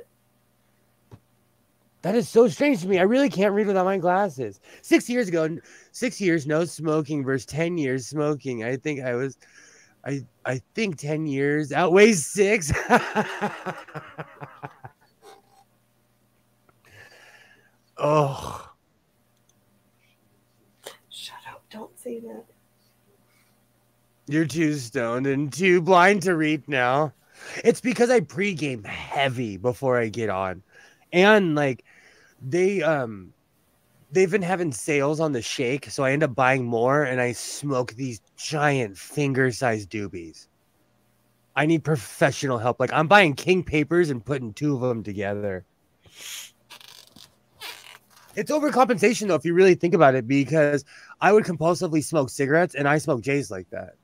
That is so strange to me. I really can't read without my glasses. Six years ago, six years no smoking versus ten years smoking. I think I was, I I think ten years outweighs six. oh, Shut up! Don't say that. you're too stoned and too blind to read now. It's because I pregame heavy before I get on, and like they um they've been having sales on the shake, so I end up buying more and I smoke these giant finger sized doobies. I need professional help. Like I'm buying king papers and putting two of them together. It's overcompensation though, if you really think about it, because I would compulsively smoke cigarettes and I smoke J's like that.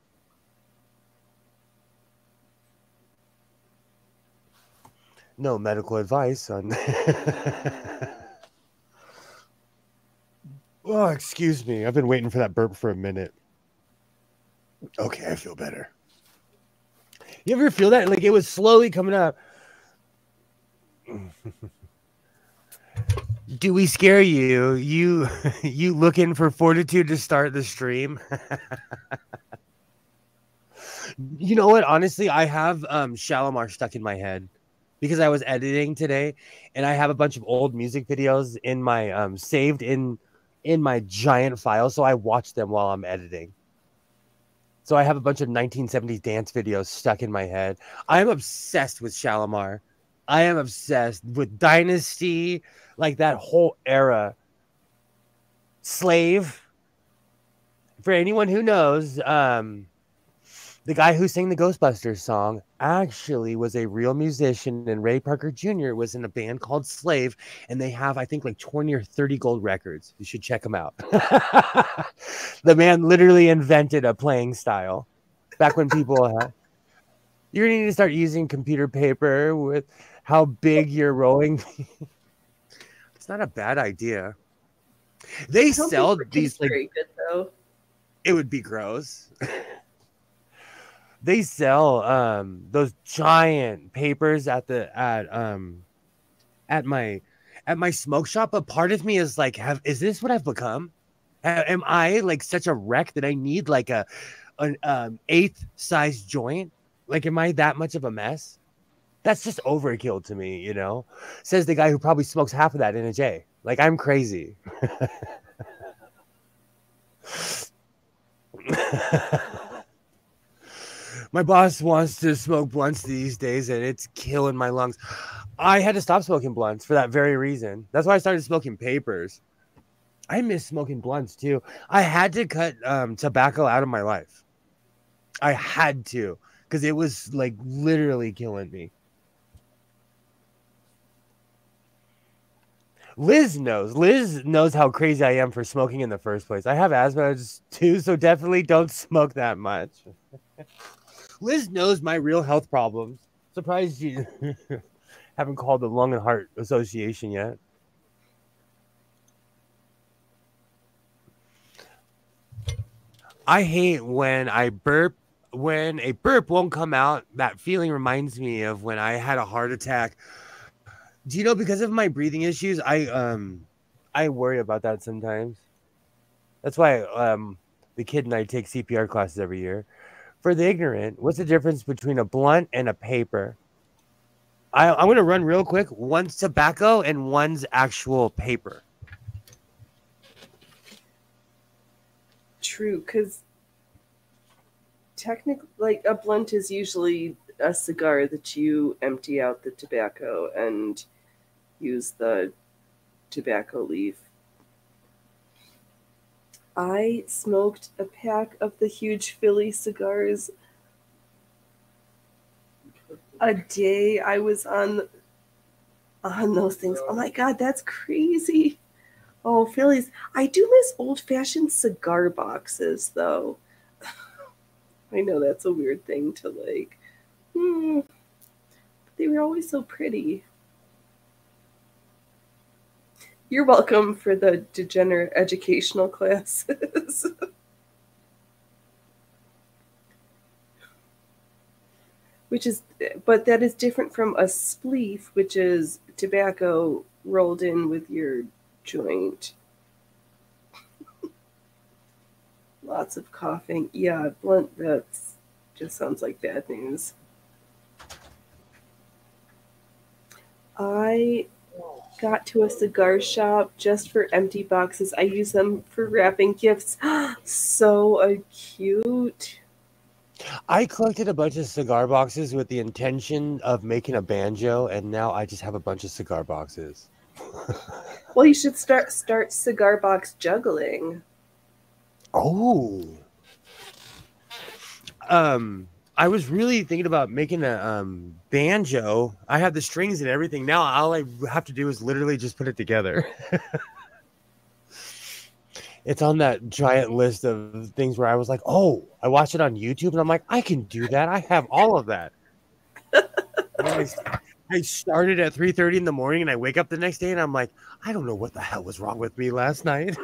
No medical advice on Oh, excuse me. I've been waiting for that burp for a minute. Okay, I feel better. You ever feel that? Like it was slowly coming up. Do we scare you? You you looking for fortitude to start the stream? you know what? Honestly, I have um Shalamar stuck in my head because I was editing today and I have a bunch of old music videos in my um saved in in my giant file, so I watch them while I'm editing. So I have a bunch of 1970s dance videos stuck in my head. I am obsessed with Shalamar. I am obsessed with Dynasty, like that whole era. Slave. For anyone who knows, um, the guy who sang the Ghostbusters song actually was a real musician, and Ray Parker Jr. was in a band called Slave, and they have, I think, like 20 or 30 gold records. You should check them out. the man literally invented a playing style back when people had. You're gonna need to start using computer paper with how big you're rolling. it's not a bad idea. They sell these like good though. it would be gross. they sell um those giant papers at the at um at my at my smoke shop but part of me is like have is this what i've become? Am i like such a wreck that i need like a an um eighth size joint? Like am i that much of a mess? That's just overkill to me you know? Says the guy who probably smokes half of that in a j like i'm crazy my boss wants to smoke blunts these days and it's killing my lungs. I had to stop smoking blunts for that very reason. That's why I started smoking papers. I miss smoking blunts too. I had to cut um, tobacco out of my life. I had to because it was like literally killing me. Liz knows. Liz knows how crazy I am for smoking in the first place. I have asthma too, so definitely don't smoke that much. Liz knows my real health problems. Surprised you Haven't called the Lung and Heart Association yet. I hate when I burp when a burp won't come out. That feeling reminds me of when I had a heart attack. Do you know because of my breathing issues, I um I worry about that sometimes. That's why um the kid and I take CPR classes every year. For the ignorant, what's the difference between a blunt and a paper? I, I'm going to run real quick. One's tobacco and one's actual paper. True, because technically, like a blunt is usually a cigar that you empty out the tobacco and use the tobacco leaf. I smoked a pack of the huge Philly cigars a day. I was on on those things. Oh my god, that's crazy. Oh, Phillies. I do miss old fashioned cigar boxes though. I know that's a weird thing to like. Hmm. They were always so pretty. You're welcome for the degenerate educational classes. which is, but that is different from a spleef, which is tobacco rolled in with your joint. Lots of coughing. Yeah, blunt, that's just sounds like bad news. I got to a cigar shop just for empty boxes. I use them for wrapping gifts. so cute. I collected a bunch of cigar boxes with the intention of making a banjo, and now I just have a bunch of cigar boxes. well, you should start start cigar box juggling. Oh. Um, I was really thinking about making a um banjo. I have the strings and everything. Now all I have to do is literally just put it together. it's on that giant list of things where I was like, oh, I watched it on YouTube and I'm like, I can do that. I have all of that. I, I started at 3:30 in the morning and I wake up the next day and I'm like, I don't know what the hell was wrong with me last night.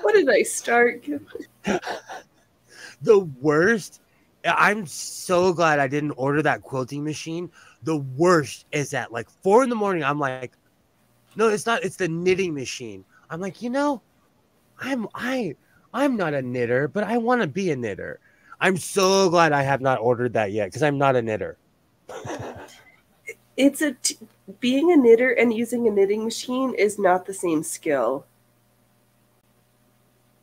what did I start? the worst. I'm so glad I didn't order that quilting machine. The worst is that like four in the morning. I'm like, no, it's not. It's the knitting machine. I'm like, you know, I'm I I'm not a knitter, but I want to be a knitter. I'm so glad I have not ordered that yet because I'm not a knitter. it's a t- being a knitter and using a knitting machine is not the same skill.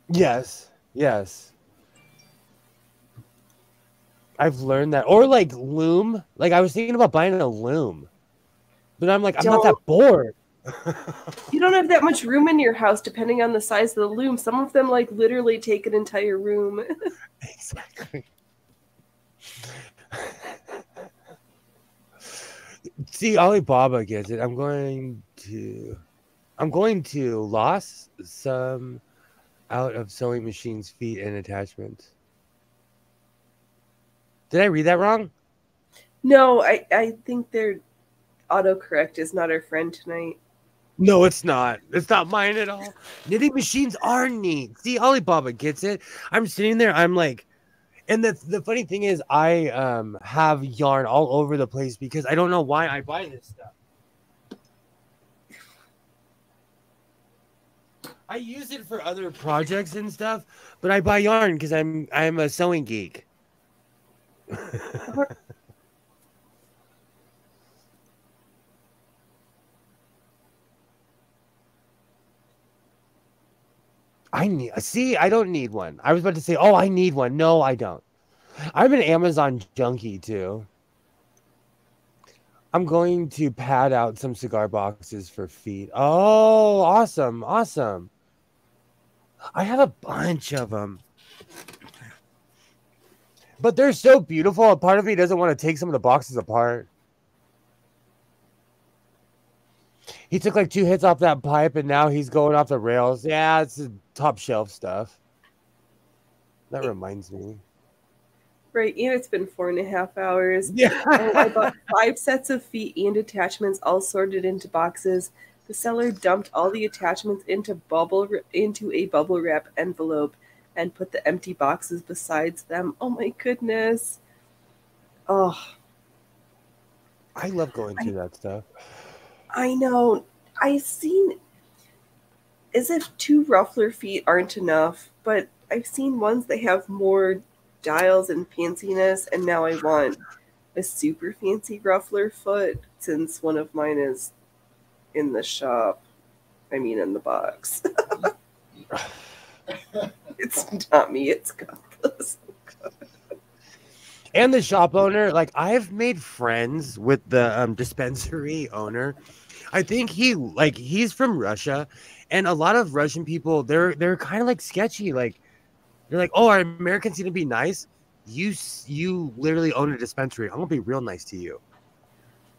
Yes, yes. I've learned that. Or like loom. Like I was thinking about buying a loom. But I'm like, I'm Don't. not that bored. you don't have that much room in your house depending on the size of the loom. Some of them like literally take an entire room. exactly. See, Alibaba gets it. I'm going to I'm going to lost some out of sewing machines, feet, and attachments. Did I read that wrong? No, I, I think their autocorrect is not our friend tonight. No, it's not. It's not mine at all. Knitting machines are neat. See, Alibaba gets it. I'm sitting there. I'm like, and the the funny thing is, I um have yarn all over the place because I don't know why I buy this stuff. I use it for other projects and stuff, but I buy yarn because I'm I'm a sewing geek. I need see, I don't need one. I was about to say, oh, I need one. No, I don't. I'm an Amazon junkie too. I'm going to pad out some cigar boxes for feet. Oh, awesome, awesome. I have a bunch of them. But they're so beautiful. A part of me doesn't want to take some of the boxes apart. He took like two hits off that pipe and now he's going off the rails. Yeah, it's top shelf stuff. That reminds me. Right, and it's been four and a half hours. Yeah. I bought five sets of feet and attachments, all sorted into boxes. The seller dumped all the attachments into bubble into a bubble wrap envelope and put the empty boxes besides them. Oh my goodness! Oh, I love going through that stuff. I know. I've seen as if two ruffler feet aren't enough, but I've seen ones that have more dials and fanciness, and now I want a super fancy ruffler foot since one of mine is in the shop. I mean, in the box. it's not me, it's Gus. and the shop owner like i've made friends with the um, dispensary owner. I think he like he's from russia and a lot of russian people they're they're kind of like sketchy like they're like oh are americans going to be nice. You you literally own a dispensary. I'm gonna be real nice to you.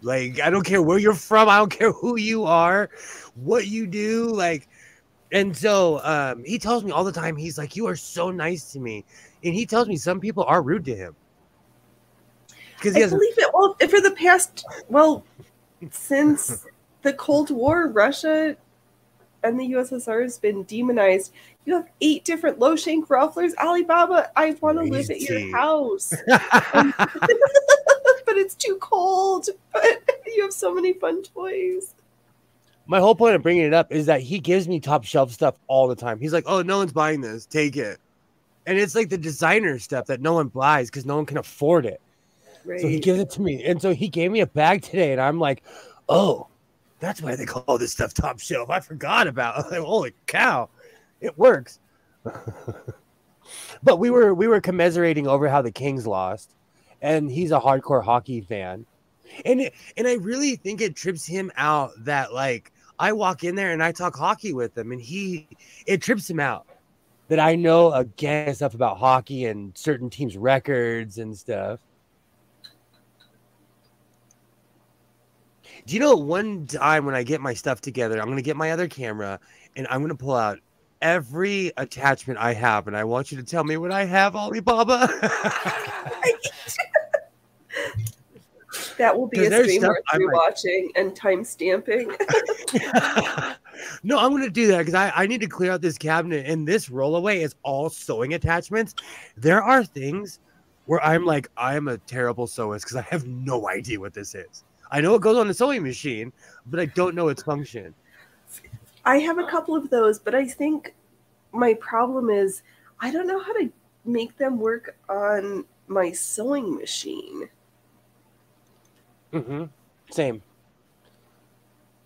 Like i don't care where you're from i don't care who you are what you do like and so um he tells me all the time he's like you are so nice to me and he tells me some people are rude to him because he I has believe it. Well, for the past, well, since the Cold War, Russia and the USSR has been demonized. You have eight different low shank rufflers. Alibaba, I want to live at your house, but it's too cold. But you have so many fun toys. My whole point of bringing it up is that he gives me top shelf stuff all the time. He's like, "Oh, no one's buying this. Take it," and it's like the designer stuff that no one buys because no one can afford it. Right. So he gives it to me, and so he gave me a bag today, and I'm like, "Oh, that's why they call this stuff top shelf." I forgot about. Like, Holy cow, it works. but we were we were commiserating over how the Kings lost, and he's a hardcore hockey fan, and it, and I really think it trips him out that like I walk in there and I talk hockey with him, and he it trips him out that I know again stuff about hockey and certain teams' records and stuff. Do you know one time when I get my stuff together, I'm gonna get my other camera and I'm gonna pull out every attachment I have, and I want you to tell me what I have, Alibaba. that will be a stream worth like- rewatching and time stamping. no, I'm gonna do that because I, I need to clear out this cabinet, and this rollaway is all sewing attachments. There are things where I'm like, I'm a terrible sewist because I have no idea what this is. I know it goes on the sewing machine, but I don't know its function. I have a couple of those, but I think my problem is I don't know how to make them work on my sewing machine. Hmm Same.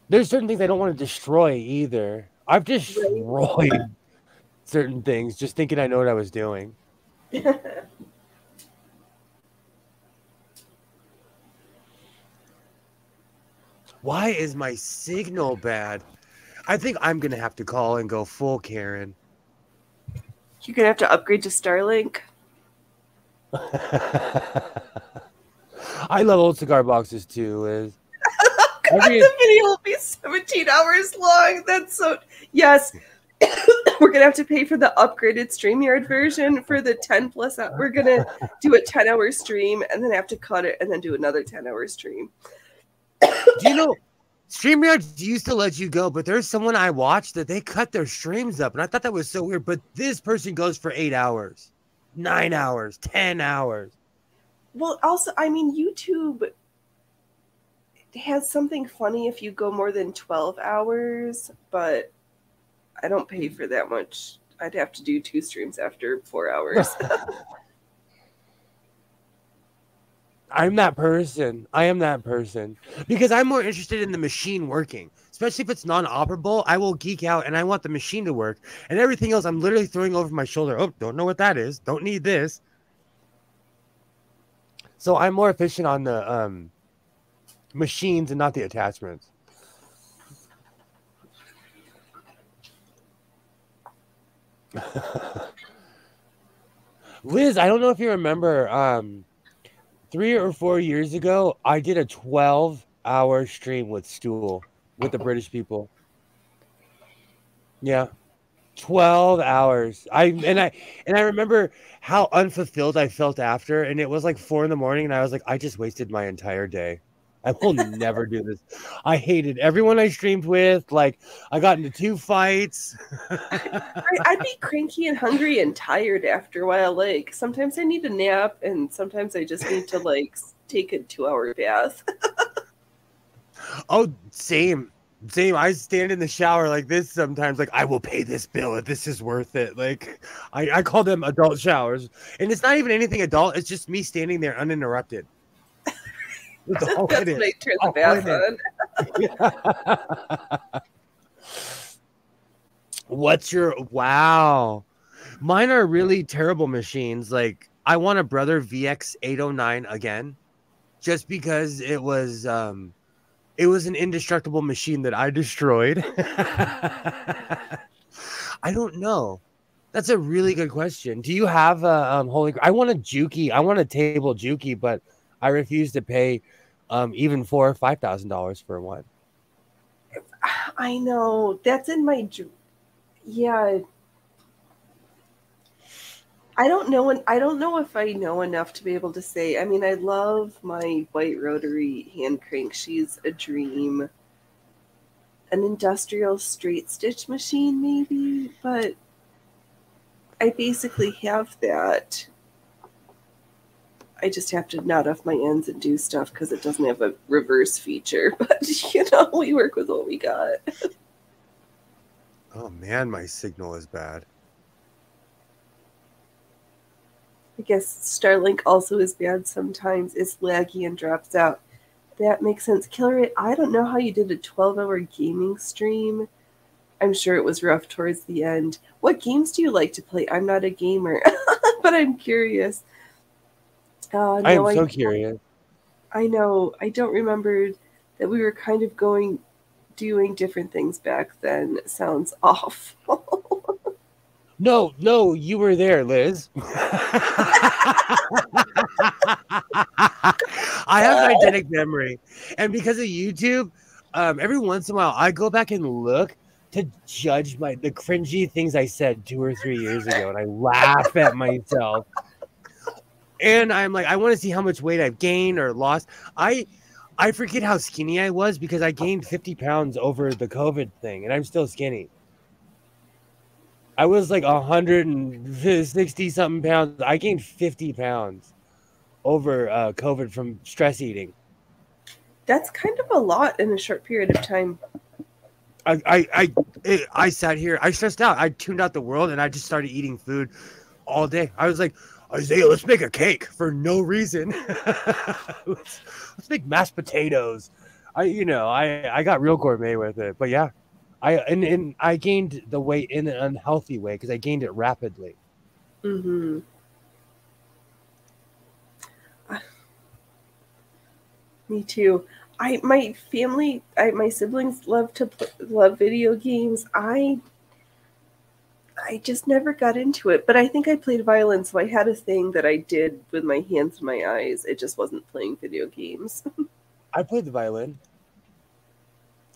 There's certain things I don't want to destroy either. I've destroyed certain things just thinking I know what I was doing. Why is my signal bad? I think I'm gonna have to call and go full Karen. You're gonna have to upgrade to Starlink. I love old cigar boxes too, Liz. Every- the video will be 17 hours long. That's so yes. We're gonna have to pay for the upgraded StreamYard version for the 10 plus. hou- We're gonna do a 10 hour stream and then have to cut it and then do another 10 hour stream. Do you know StreamYard used to let you go, but there's someone I watched that they cut their streams up, and I thought that was so weird. But this person goes for eight hours, nine hours, ten hours. Well, also, I mean, YouTube has something funny if you go more than 12 hours, but I don't pay for that much. I'd have to do two streams after four hours. I'm that person. I am that person because I'm more interested in the machine working, especially if it's non-operable. I will geek out and I want the machine to work, and everything else I'm literally throwing over my shoulder. Oh, don't know what that is. Don't need this. So I'm more efficient on the um, machines and not the attachments. Liz, I don't know if you remember, um, three or four years ago, I did a 12 hour stream with Stool with the British people. Yeah. 12 hours. I and I and I remember how unfulfilled I felt after, and it was like four in the morning, and I was like, I just wasted my entire day. I will never do this. I hated everyone I streamed with. Like I got into two fights. I, I'd be cranky and hungry and tired after a while. Like sometimes I need a nap, and sometimes I just need to like take a two-hour bath. oh, same. Same. I stand in the shower like this sometimes, like I will pay this bill if this is worth it. Like I, I call them adult showers. And it's not even anything adult, it's just me standing there uninterrupted. That's all That's it I the bath it on. What's your wow? Mine are really terrible machines. Like I want a brother VX 809 again, just because it was um it was an indestructible machine that I destroyed. I don't know. That's a really good question. Do you have a um, holy? I want a Juki. I want a table Juki, but I refuse to pay um, even four or five thousand dollars for one. I know that's in my dr- yeah. I don't know I don't know if I know enough to be able to say. I mean, I love my white rotary hand crank. She's a dream. An industrial straight stitch machine, maybe, but I basically have that. I just have to knot off my ends and do stuff because it doesn't have a reverse feature. But you know, we work with what we got. Oh man, my signal is bad. I guess Starlink also is bad sometimes. It's laggy and drops out. That makes sense. Killer I don't know how you did a 12 hour gaming stream. I'm sure it was rough towards the end. What games do you like to play? I'm not a gamer, but I'm curious. Uh, I am no, so curious. I know. I don't remember that we were kind of going, doing different things back then. Sounds awful. No, no, you were there, Liz. I have an eidetic memory, and because of YouTube, um, every once in a while I go back and look to judge my the cringy things I said two or three years ago, and I laugh at myself. And I'm like, I want to see how much weight I've gained or lost. I I forget how skinny I was because I gained 50 pounds over the COVID thing, and I'm still skinny. I was like 160 something pounds. I gained 50 pounds over uh, COVID from stress eating. That's kind of a lot in a short period of time. I I I, it, I sat here. I stressed out. I tuned out the world and I just started eating food all day. I was like, Isaiah, let's make a cake for no reason. let's, let's make mashed potatoes. I you know I I got real gourmet with it. But yeah, I and, and I gained the weight in an unhealthy way because I gained it rapidly. Mm-hmm. Me too. I my family, I my siblings love to love video games. I I just never got into it, but I think I played violin, so I had a thing that I did with my hands and my eyes. It just wasn't playing video games. I played the violin.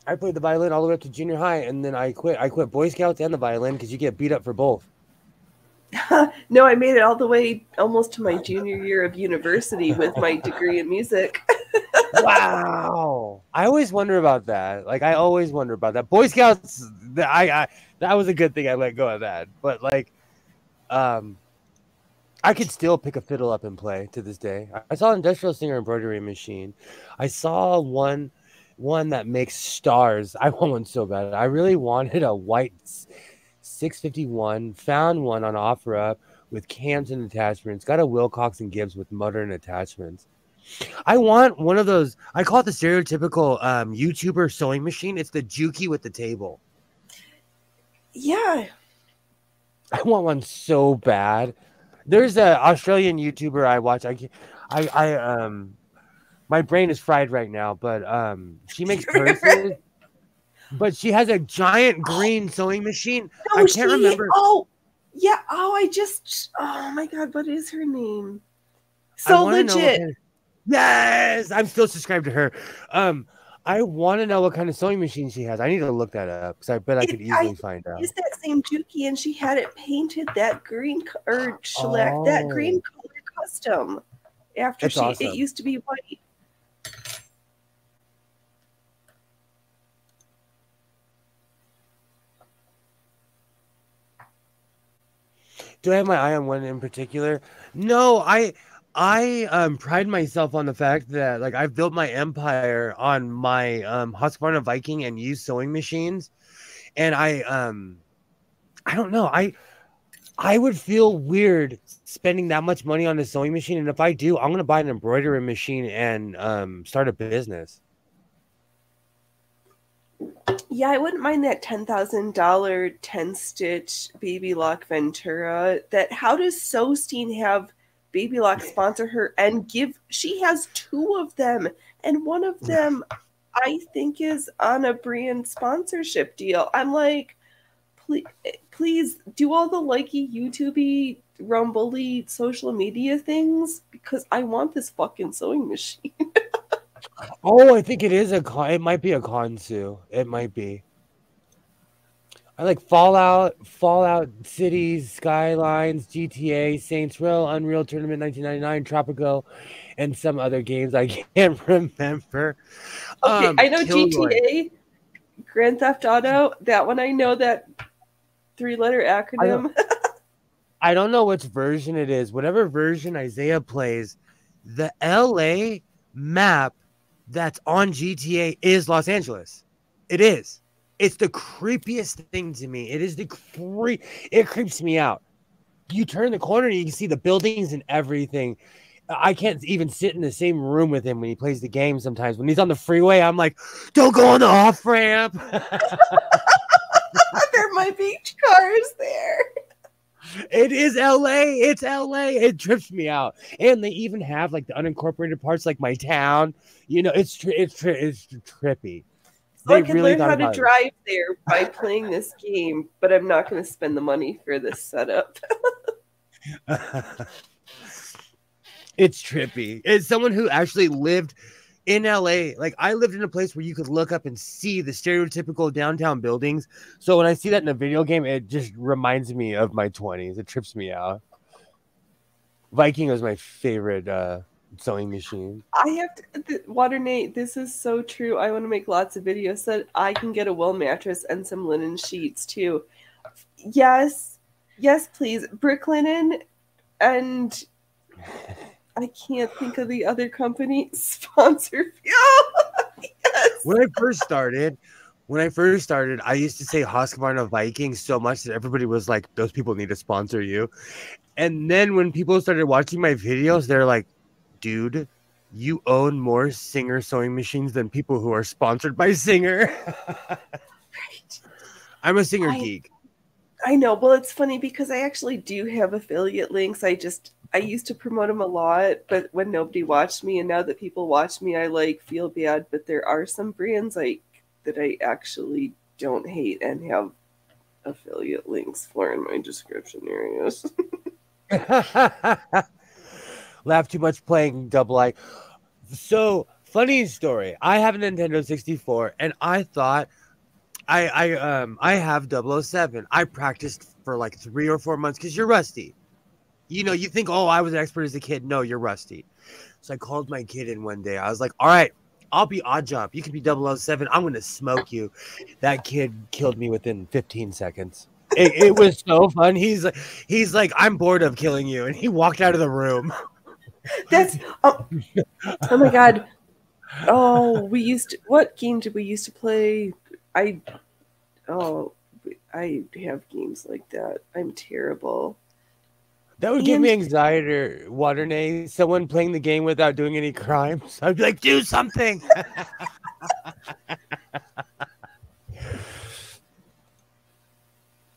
I played the violin all the way up to junior high, and then I quit. I quit Boy Scouts and the violin because you get beat up for both. no, I made it all the way almost to my junior year of university with my degree in music. wow! I always wonder about that. Like I always wonder about that. Boy Scouts, I, I that was a good thing I let go of that. But like, um, I could still pick a fiddle up and play to this day. I- I saw an industrial singer embroidery machine. I saw one one that makes stars. I want one so bad. I really wanted a white 651. Found one on OfferUp with cams and attachments. Got a Willcox and Gibbs with motor and attachments. I want one of those. I call it the stereotypical um, YouTuber sewing machine. It's the Juki with the table. yeah, I want one so bad. There's a Australian YouTuber I watch. I, I, I, um, my brain is fried right now, but um, she makes purses. but she has a giant green sewing machine. No, I can't she- remember. Oh, yeah. Oh, I just. Oh my God, what is her name? So wanna know what legit. kind- Yes, I'm still subscribed to her. Um, I want to know what kind of sewing machine she has. I need to look that up because I bet I It- could I easily find out. Is that same Juki, and she had it painted that green or shellac that Oh. green color custom. After That's she, awesome. it used to be white. Do I have my eye on one in particular? No, I I um pride myself on the fact that like I've built my empire on my um Husqvarna Viking and used sewing machines. And I um I don't know. I I would feel weird spending that much money on a sewing machine. And if I do, I'm gonna buy an embroidery machine and um start a business. Yeah, I wouldn't mind that ten thousand dollar ten stitch Baby Lock Venture. That how does Sosteen have Baby Lock sponsor her and give? She has two of them, and one of them I think is on a brand sponsorship deal. I'm like, please, please do all the likey YouTubey rumbly social media things because I want this fucking sewing machine. Oh, I think it is a con. It might be a Consew. It might be. I like Fallout, Fallout Cities, Skylines, GTA, Saints Row, Unreal Tournament 1999, Tropico, and some other games I can't remember. Okay, Um, I know. GTA, Grand Theft Auto. That one I know that three letter acronym. I don't know which version it is. Whatever version Isaiah plays, the LA map that's on GTA is Los Angeles. It is. It's the creepiest thing to me. It is the cre- it creeps me out. You turn the corner and you can see the buildings and everything. I can't even sit in the same room with him when he plays the game sometimes. When he's on the freeway, I'm like, don't go on the off ramp. there might be cars there. It is LA. It's LA. It trips me out. And they even have like the unincorporated parts, like my town. You know, it's tri- it's tri- it's trippy. So I can really learn how to about it. drive there by playing this game, but I'm not going to spend the money for this setup. it's trippy. It's someone who actually lived in LA. Like I lived in a place where you could look up and see the stereotypical downtown buildings. So when I see that in a video game, it just reminds me of my 20s. It trips me out. Viking was my favorite uh sewing machine. I have to, th- Water Nate, this is so true. I want to make lots of videos so that I can get a wool mattress and some linen sheets too. Yes, yes, please. Brooklinen and I can't think of the other company sponsor. yes. when I first started, when I first started, I used to say Husqvarna Vikings so much that everybody was like, "Those people need to sponsor you." And then when people started watching my videos, they're like, "Dude, you own more Singer sewing machines than people who are sponsored by Singer." Right. I'm a Singer I- geek. I know. Well, it's funny because I actually do have affiliate links. I just I used to promote them a lot, but when nobody watched me, and now that people watch me, I like feel bad. But there are some brands like that I actually don't hate and have affiliate links for in my description areas. Laugh too much playing double I. So funny story. I have a Nintendo 64, and I thought I I um I have 007. I practiced for like three or four months because you're rusty. You know, you think, oh, I was an expert as a kid. No, you're rusty. So I called my kid in one day. I was like, all right, I'll be Oddjob. You can be 007. I'm gonna smoke you. That kid killed me within 15 seconds. It, it was so fun. He's like, he's like, I'm bored of killing you, and he walked out of the room. That's oh, oh my god. Oh, we used to, what game did we used to play? I oh I have games like that. I'm terrible. That would give me And- anxiety, Waternay. Someone playing the game without doing any crimes. I'd be like, do something.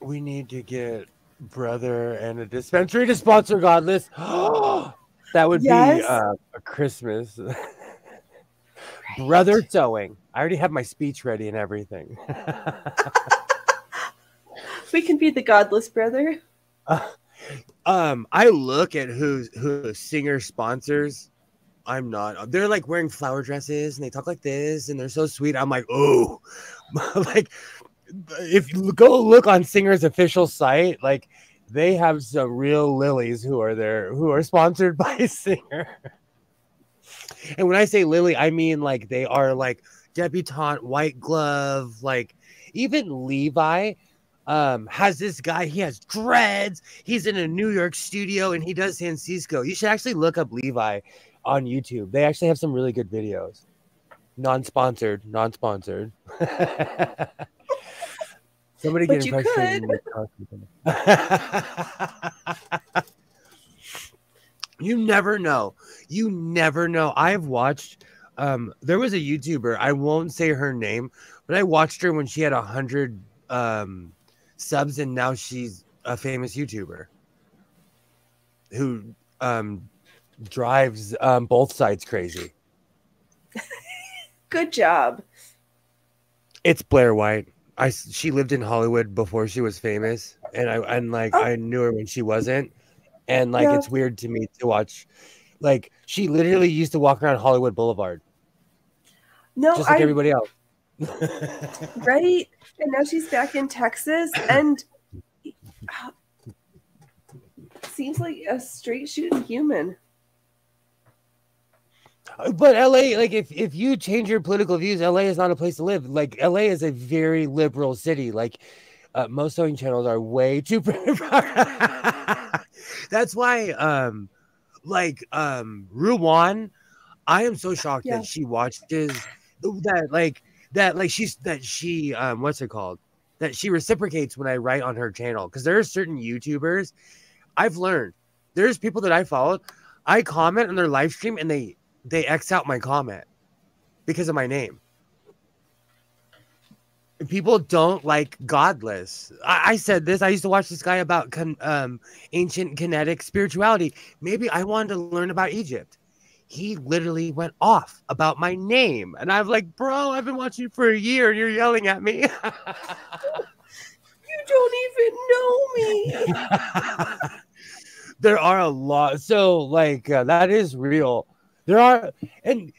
we need to get brother and a dispensary to sponsor Godless. that would Yes. be uh, a Christmas. brother sewing. I already have my speech ready and everything. We can be the godless brother. um, I look at who's who singer sponsors, I'm not. They're like wearing flower dresses and they talk like this and they're so sweet. I'm like, oh, like if you go look on Singer's official site, like they have some real lilies who are there who are sponsored by Singer. And when I say lily, I mean like they are like debutante, white glove, like even Levi um has this guy he has dreads he's in a new york studio and he does san cisco you should actually look up levi on youtube. They actually have some really good videos. Non-sponsored non-sponsored. Somebody But get you frustrated with you never know. You never know. I've watched um there was a youtuber i won't say her name but i watched her when she had a hundred um subs and now she's a famous YouTuber who um drives um both sides crazy. Good job. It's Blair White. I she lived in Hollywood before she was famous and I and like Oh. I knew her when she wasn't and like Yeah. it's weird to me to watch like she literally used to walk around Hollywood Boulevard No, just like I everybody else. right, and now she's back in Texas, and seems like a straight shooting human. But LA, like if if you change your political views, LA is not a place to live. Like LA is a very liberal city. Like uh, most sewing channels are way too. That's why, um, like um, Ruwan, I am so shocked Yeah. that she watches that. Like that, like she's that she um, what's it called? That she reciprocates when I write on her channel because there are certain YouTubers I've learned. There's people that I followed. I comment on their live stream and they they X out my comment because of my name. People don't like godless. I, I said this. I used to watch this guy about con, um, ancient Kemetic spirituality. Maybe I wanted to learn about Egypt. He literally went off about my name, and I'm like, bro, I've been watching you for a year, and you're yelling at me. You don't even know me. there are a lot. So, like, uh, that is real. There are, and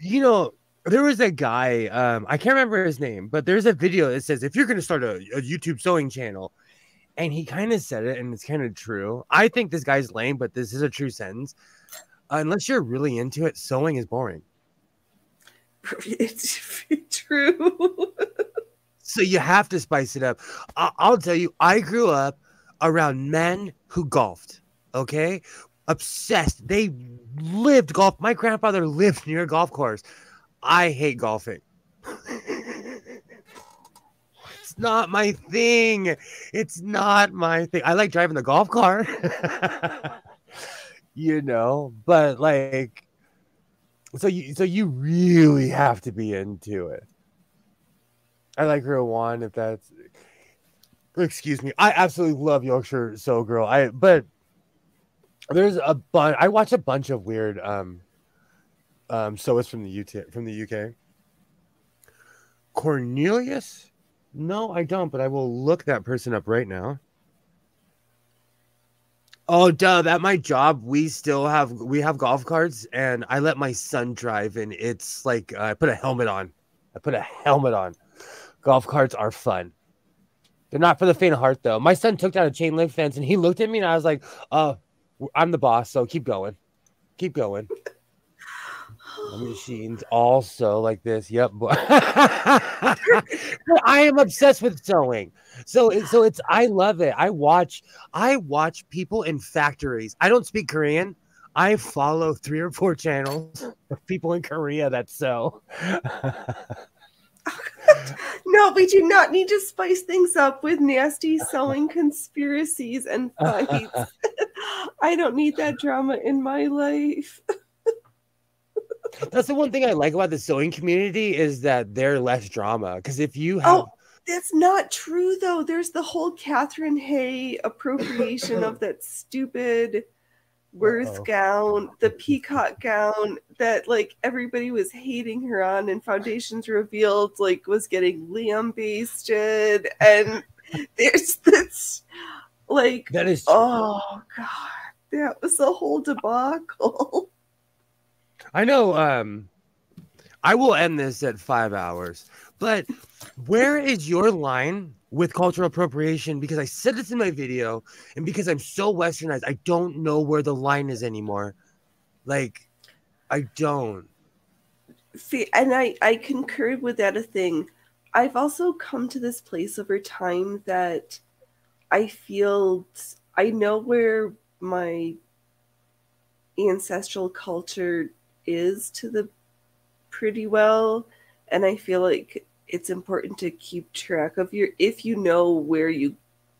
you know, there was a guy, um, I can't remember his name, but there's a video that says if you're going to start a, a YouTube sewing channel, and he kind of said it, and it's kind of true. I think this guy's lame, but this is a true sentence. Unless you're really into it, sewing is boring. it's true. So you have to spice it up. I- I'll tell you, I grew up around men who golfed. Okay, obsessed. They lived golf. My grandfather lived near a golf course. I hate golfing. it's not my thing. It's not my thing. I like driving the golf cart. You know, but like, so you so you really have to be into it. I like real Rowan if that's excuse me. I absolutely love Yorkshire Soul Girl. I but there's a bunch I watch a bunch of weird um um sewists from the UK from the UK. Cornelius? No, I don't, but I will look that person up right now. Oh, duh! at my job, we still have we have golf carts, and I let my son drive, and it's like uh, I put a helmet on. I put a helmet on. Golf carts are fun. They're not for the faint of heart, though. My son took down a chain link fence, and he looked at me, and I was like, "Uh, I'm the boss, so keep going, keep going." The machines also like this. Yep. I am obsessed with sewing. So it- so it's I love it. I watch I watch people in factories. I don't speak Korean. I follow three or four channels of people in Korea that sew. no, we do not need to spice things up with nasty sewing conspiracies and fights. I don't need that drama in my life. That's the one thing I like about the sewing community is that they're less drama. Because if you have Oh, that's not true though. There's the whole Catherine Hay appropriation of that stupid Worth Uh-oh. gown, the peacock gown that like everybody was hating her on, and Foundations revealed like was getting Liam basted, and there's this like that is oh god, that was a whole debacle. I know. Um, I will end this at five hours. But where is your line with cultural appropriation? Because I said this in my video, and because I'm so westernized, I don't know where the line is anymore. Like, I don't. See, and I I concurred with that a thing. I've also come to this place over time that I feel I know where my ancestral culture is to the pretty well and I feel like it's important to keep track of your if you know where you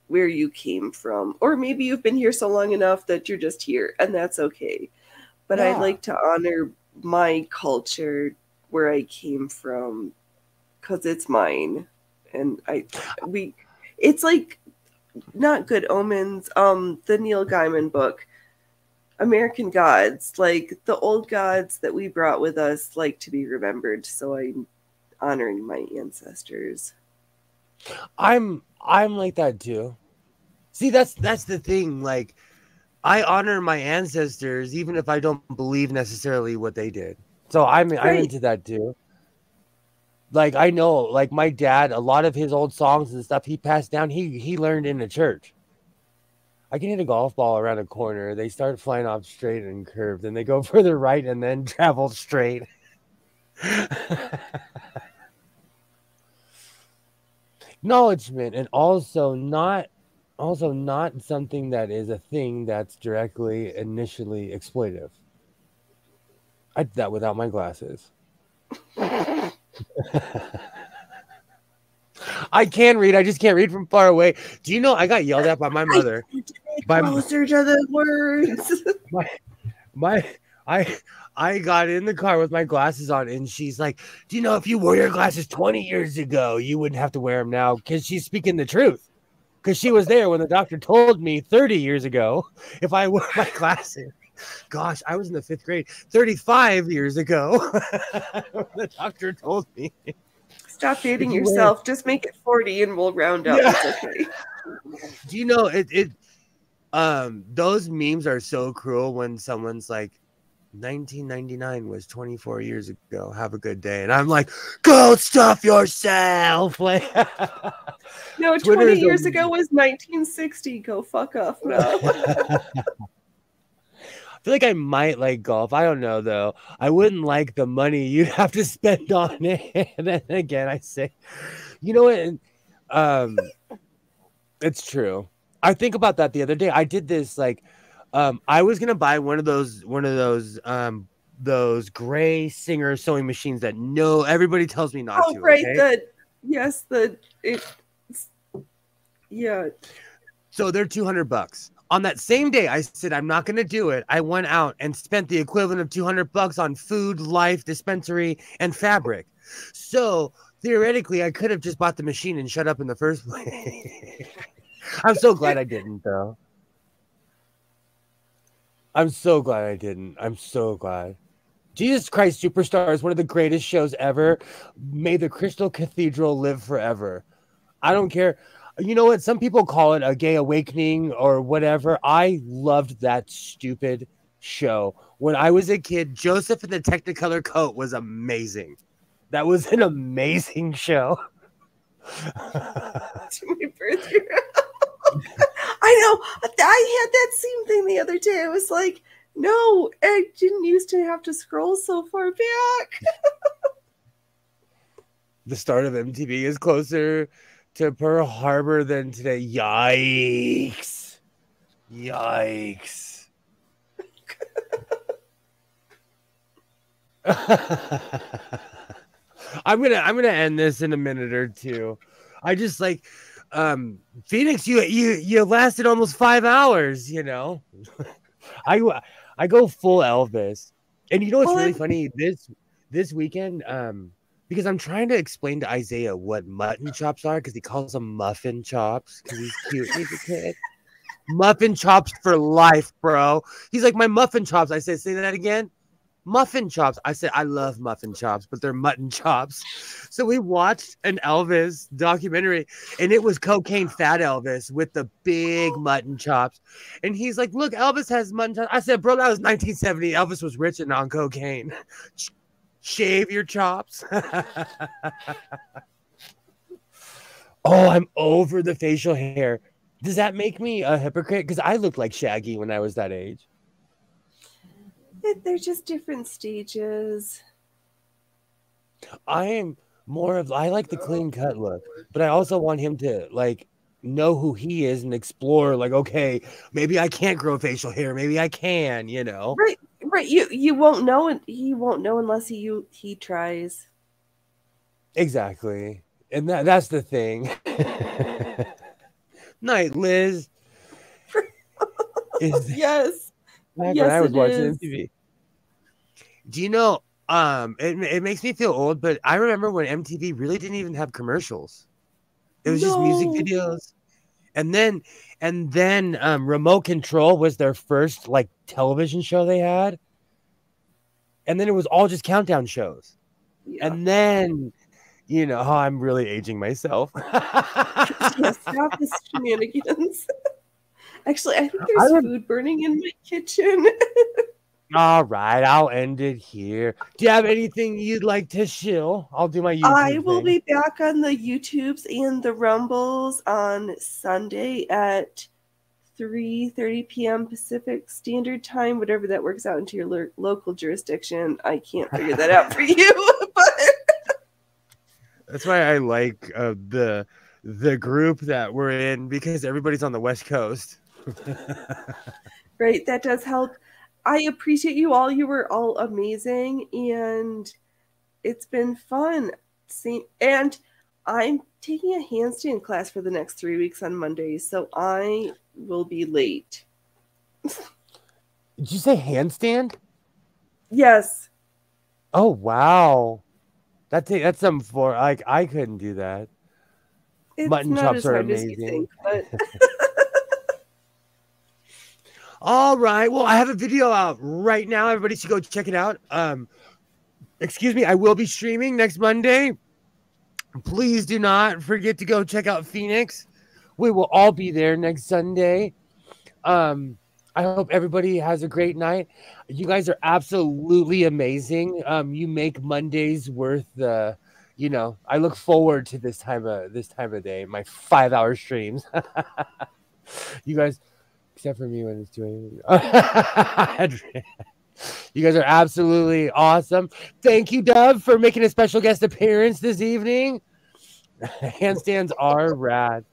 where you came from or maybe you've been here so long enough that you're just here and that's okay but Yeah. i'd like to honor my culture where i came from because it's mine and i we it's like not good omens um the neil gaiman book american gods like the old gods that we brought with us like to be remembered so i'm honoring my ancestors I'm I'm like that too. See, that's that's the thing. Like, I honor my ancestors even if I don't believe necessarily what they did. So I'm I'm into that too. Like I know, like my dad, a lot of his old songs and stuff he passed down, he he learned in a church. I can hit a golf ball around a corner. They start flying off straight and curved, and they go further right and then travel straight. Acknowledgement and also not also not something that is a thing that's directly initially exploitive. I did that without my glasses. I can read, I just can't read from far away. Do you know I got yelled at by my mother? By closer to the words my I I got in the car with my glasses on, and she's like, "Do you know if you wore your glasses 20 years ago, you wouldn't have to wear them now?" Because she's speaking the truth. Because she was there when the doctor told me 30 years ago if I wore my glasses. Gosh, I was in the fifth grade 35 years ago. the doctor told me. Stop dating yourself just make it 40 and we'll round up Yeah. okay Do you know it? It um those memes are so cruel when someone's like 1999 was 24 years ago. Have a good day. And I'm like, go stuff yourself. Like no Twitter 20 is a- years ago was 1960 go fuck off now I feel like I might like golf. I don't know though. I wouldn't like the money you'd have to spend on it. And then again, I say, you know what? Um, it's true. I think about that the other day. I did this like, um, I was gonna buy one of those, one of those, um, those gray Singer sewing machines that no everybody tells me not oh to. right okay? the yes the it yeah So they're 200 bucks. On that same day, I said, I'm not going to do it. I went out and spent the equivalent of 200 bucks on food, life, dispensary, and fabric. So theoretically, I could have just bought the machine and shut up in the first place. I'm so glad I didn't, though. I'm so glad I didn't. I'm so glad. Jesus Christ Superstar is one of the greatest shows ever. May the Crystal Cathedral live forever. I don't care. You know what? Some people call it a gay awakening or whatever. I loved that stupid show. When I was a kid, Joseph in the Technicolor coat was amazing. That was an amazing show. to my birthday i know i had that same thing the other day i was like no i didn't used to have to scroll so far back the start of MTV is closer to Pearl Harbor than today. Yikes. Yikes. I'm gonna I'm gonna end this in a minute or two. I just like um Phoenix, you you you lasted almost five hours, you know. I I go full Elvis. And you know what's Well, really I'm- funny? This this weekend, um, because I'm trying to explain to Isaiah what mutton chops are because he calls them muffin chops because he's cute. He's a kid. Muffin chops for life, bro. He's like, my muffin chops. I said, say that again. muffin chops. I said, I love muffin chops, but they're mutton chops. So we watched an Elvis documentary, and it was cocaine fat Elvis with the big mutton chops. And he's like, Look, Elvis has mutton chops. I said, Bro, that was 1970. Elvis was rich and on cocaine. Shave your chops. oh, I'm over the facial hair. Does that make me a hypocrite? Because I looked like Shaggy when I was that age. It, they're just different stages. I am more of I like the clean cut look, but I also want him to like know who he is and explore like okay, maybe I can't grow facial hair, maybe I can, you know. Right, right. You you won't know and he won't know unless he you he tries. Exactly. And that that's the thing. Night, Liz. is yes. back Yes, when I was watching. MTV. Do you know? Um, it, it makes me feel old, but I remember when MTV really didn't even have commercials. It was just music videos, and then and then um, Remote Control was their first like television show they had, and then it was all just countdown shows, Yeah. and then. You know, oh, I'm really aging myself. stop the shenanigans. Actually, I think I there's food burning in my kitchen. All right, I'll end it here. Do you have anything you'd like to shill? I'll do my YouTube. I will thing. be back on the YouTubes and the Rumbles on Sunday at 3:30 p.m. Pacific Standard Time, whatever that works out into your lo- local jurisdiction. I can't figure that out for you, but That's why I like uh, the the group that we're in because everybody's on the West Coast. right, that does help. I appreciate you all. You were all amazing, and it's been fun. See, and I'm taking a handstand class for the next three weeks on Mondays, so I will be late. Did you say handstand? Yes. Oh wow, that's that's something for like I couldn't do that. It's Mutton chops are hard as you amazing. think, but All right. Well, I have a video out right now. Everybody should go check it out. Um, excuse me, I will be streaming next Monday. Please do not forget to go check out Phoenix. We will all be there next Sunday. Um, I hope everybody has a great night. You guys are absolutely amazing. Um, you make Mondays worth the, you know, I look forward to this time of this time of day, my five hour streams. you guys except for me when it's doing. you guys are absolutely awesome. Thank you, Dove, for making a special guest appearance this evening. Handstands are rad.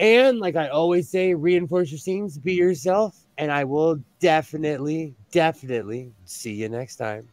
And like I always say, reinforce your scenes, be yourself, and I will definitely, definitely see you next time.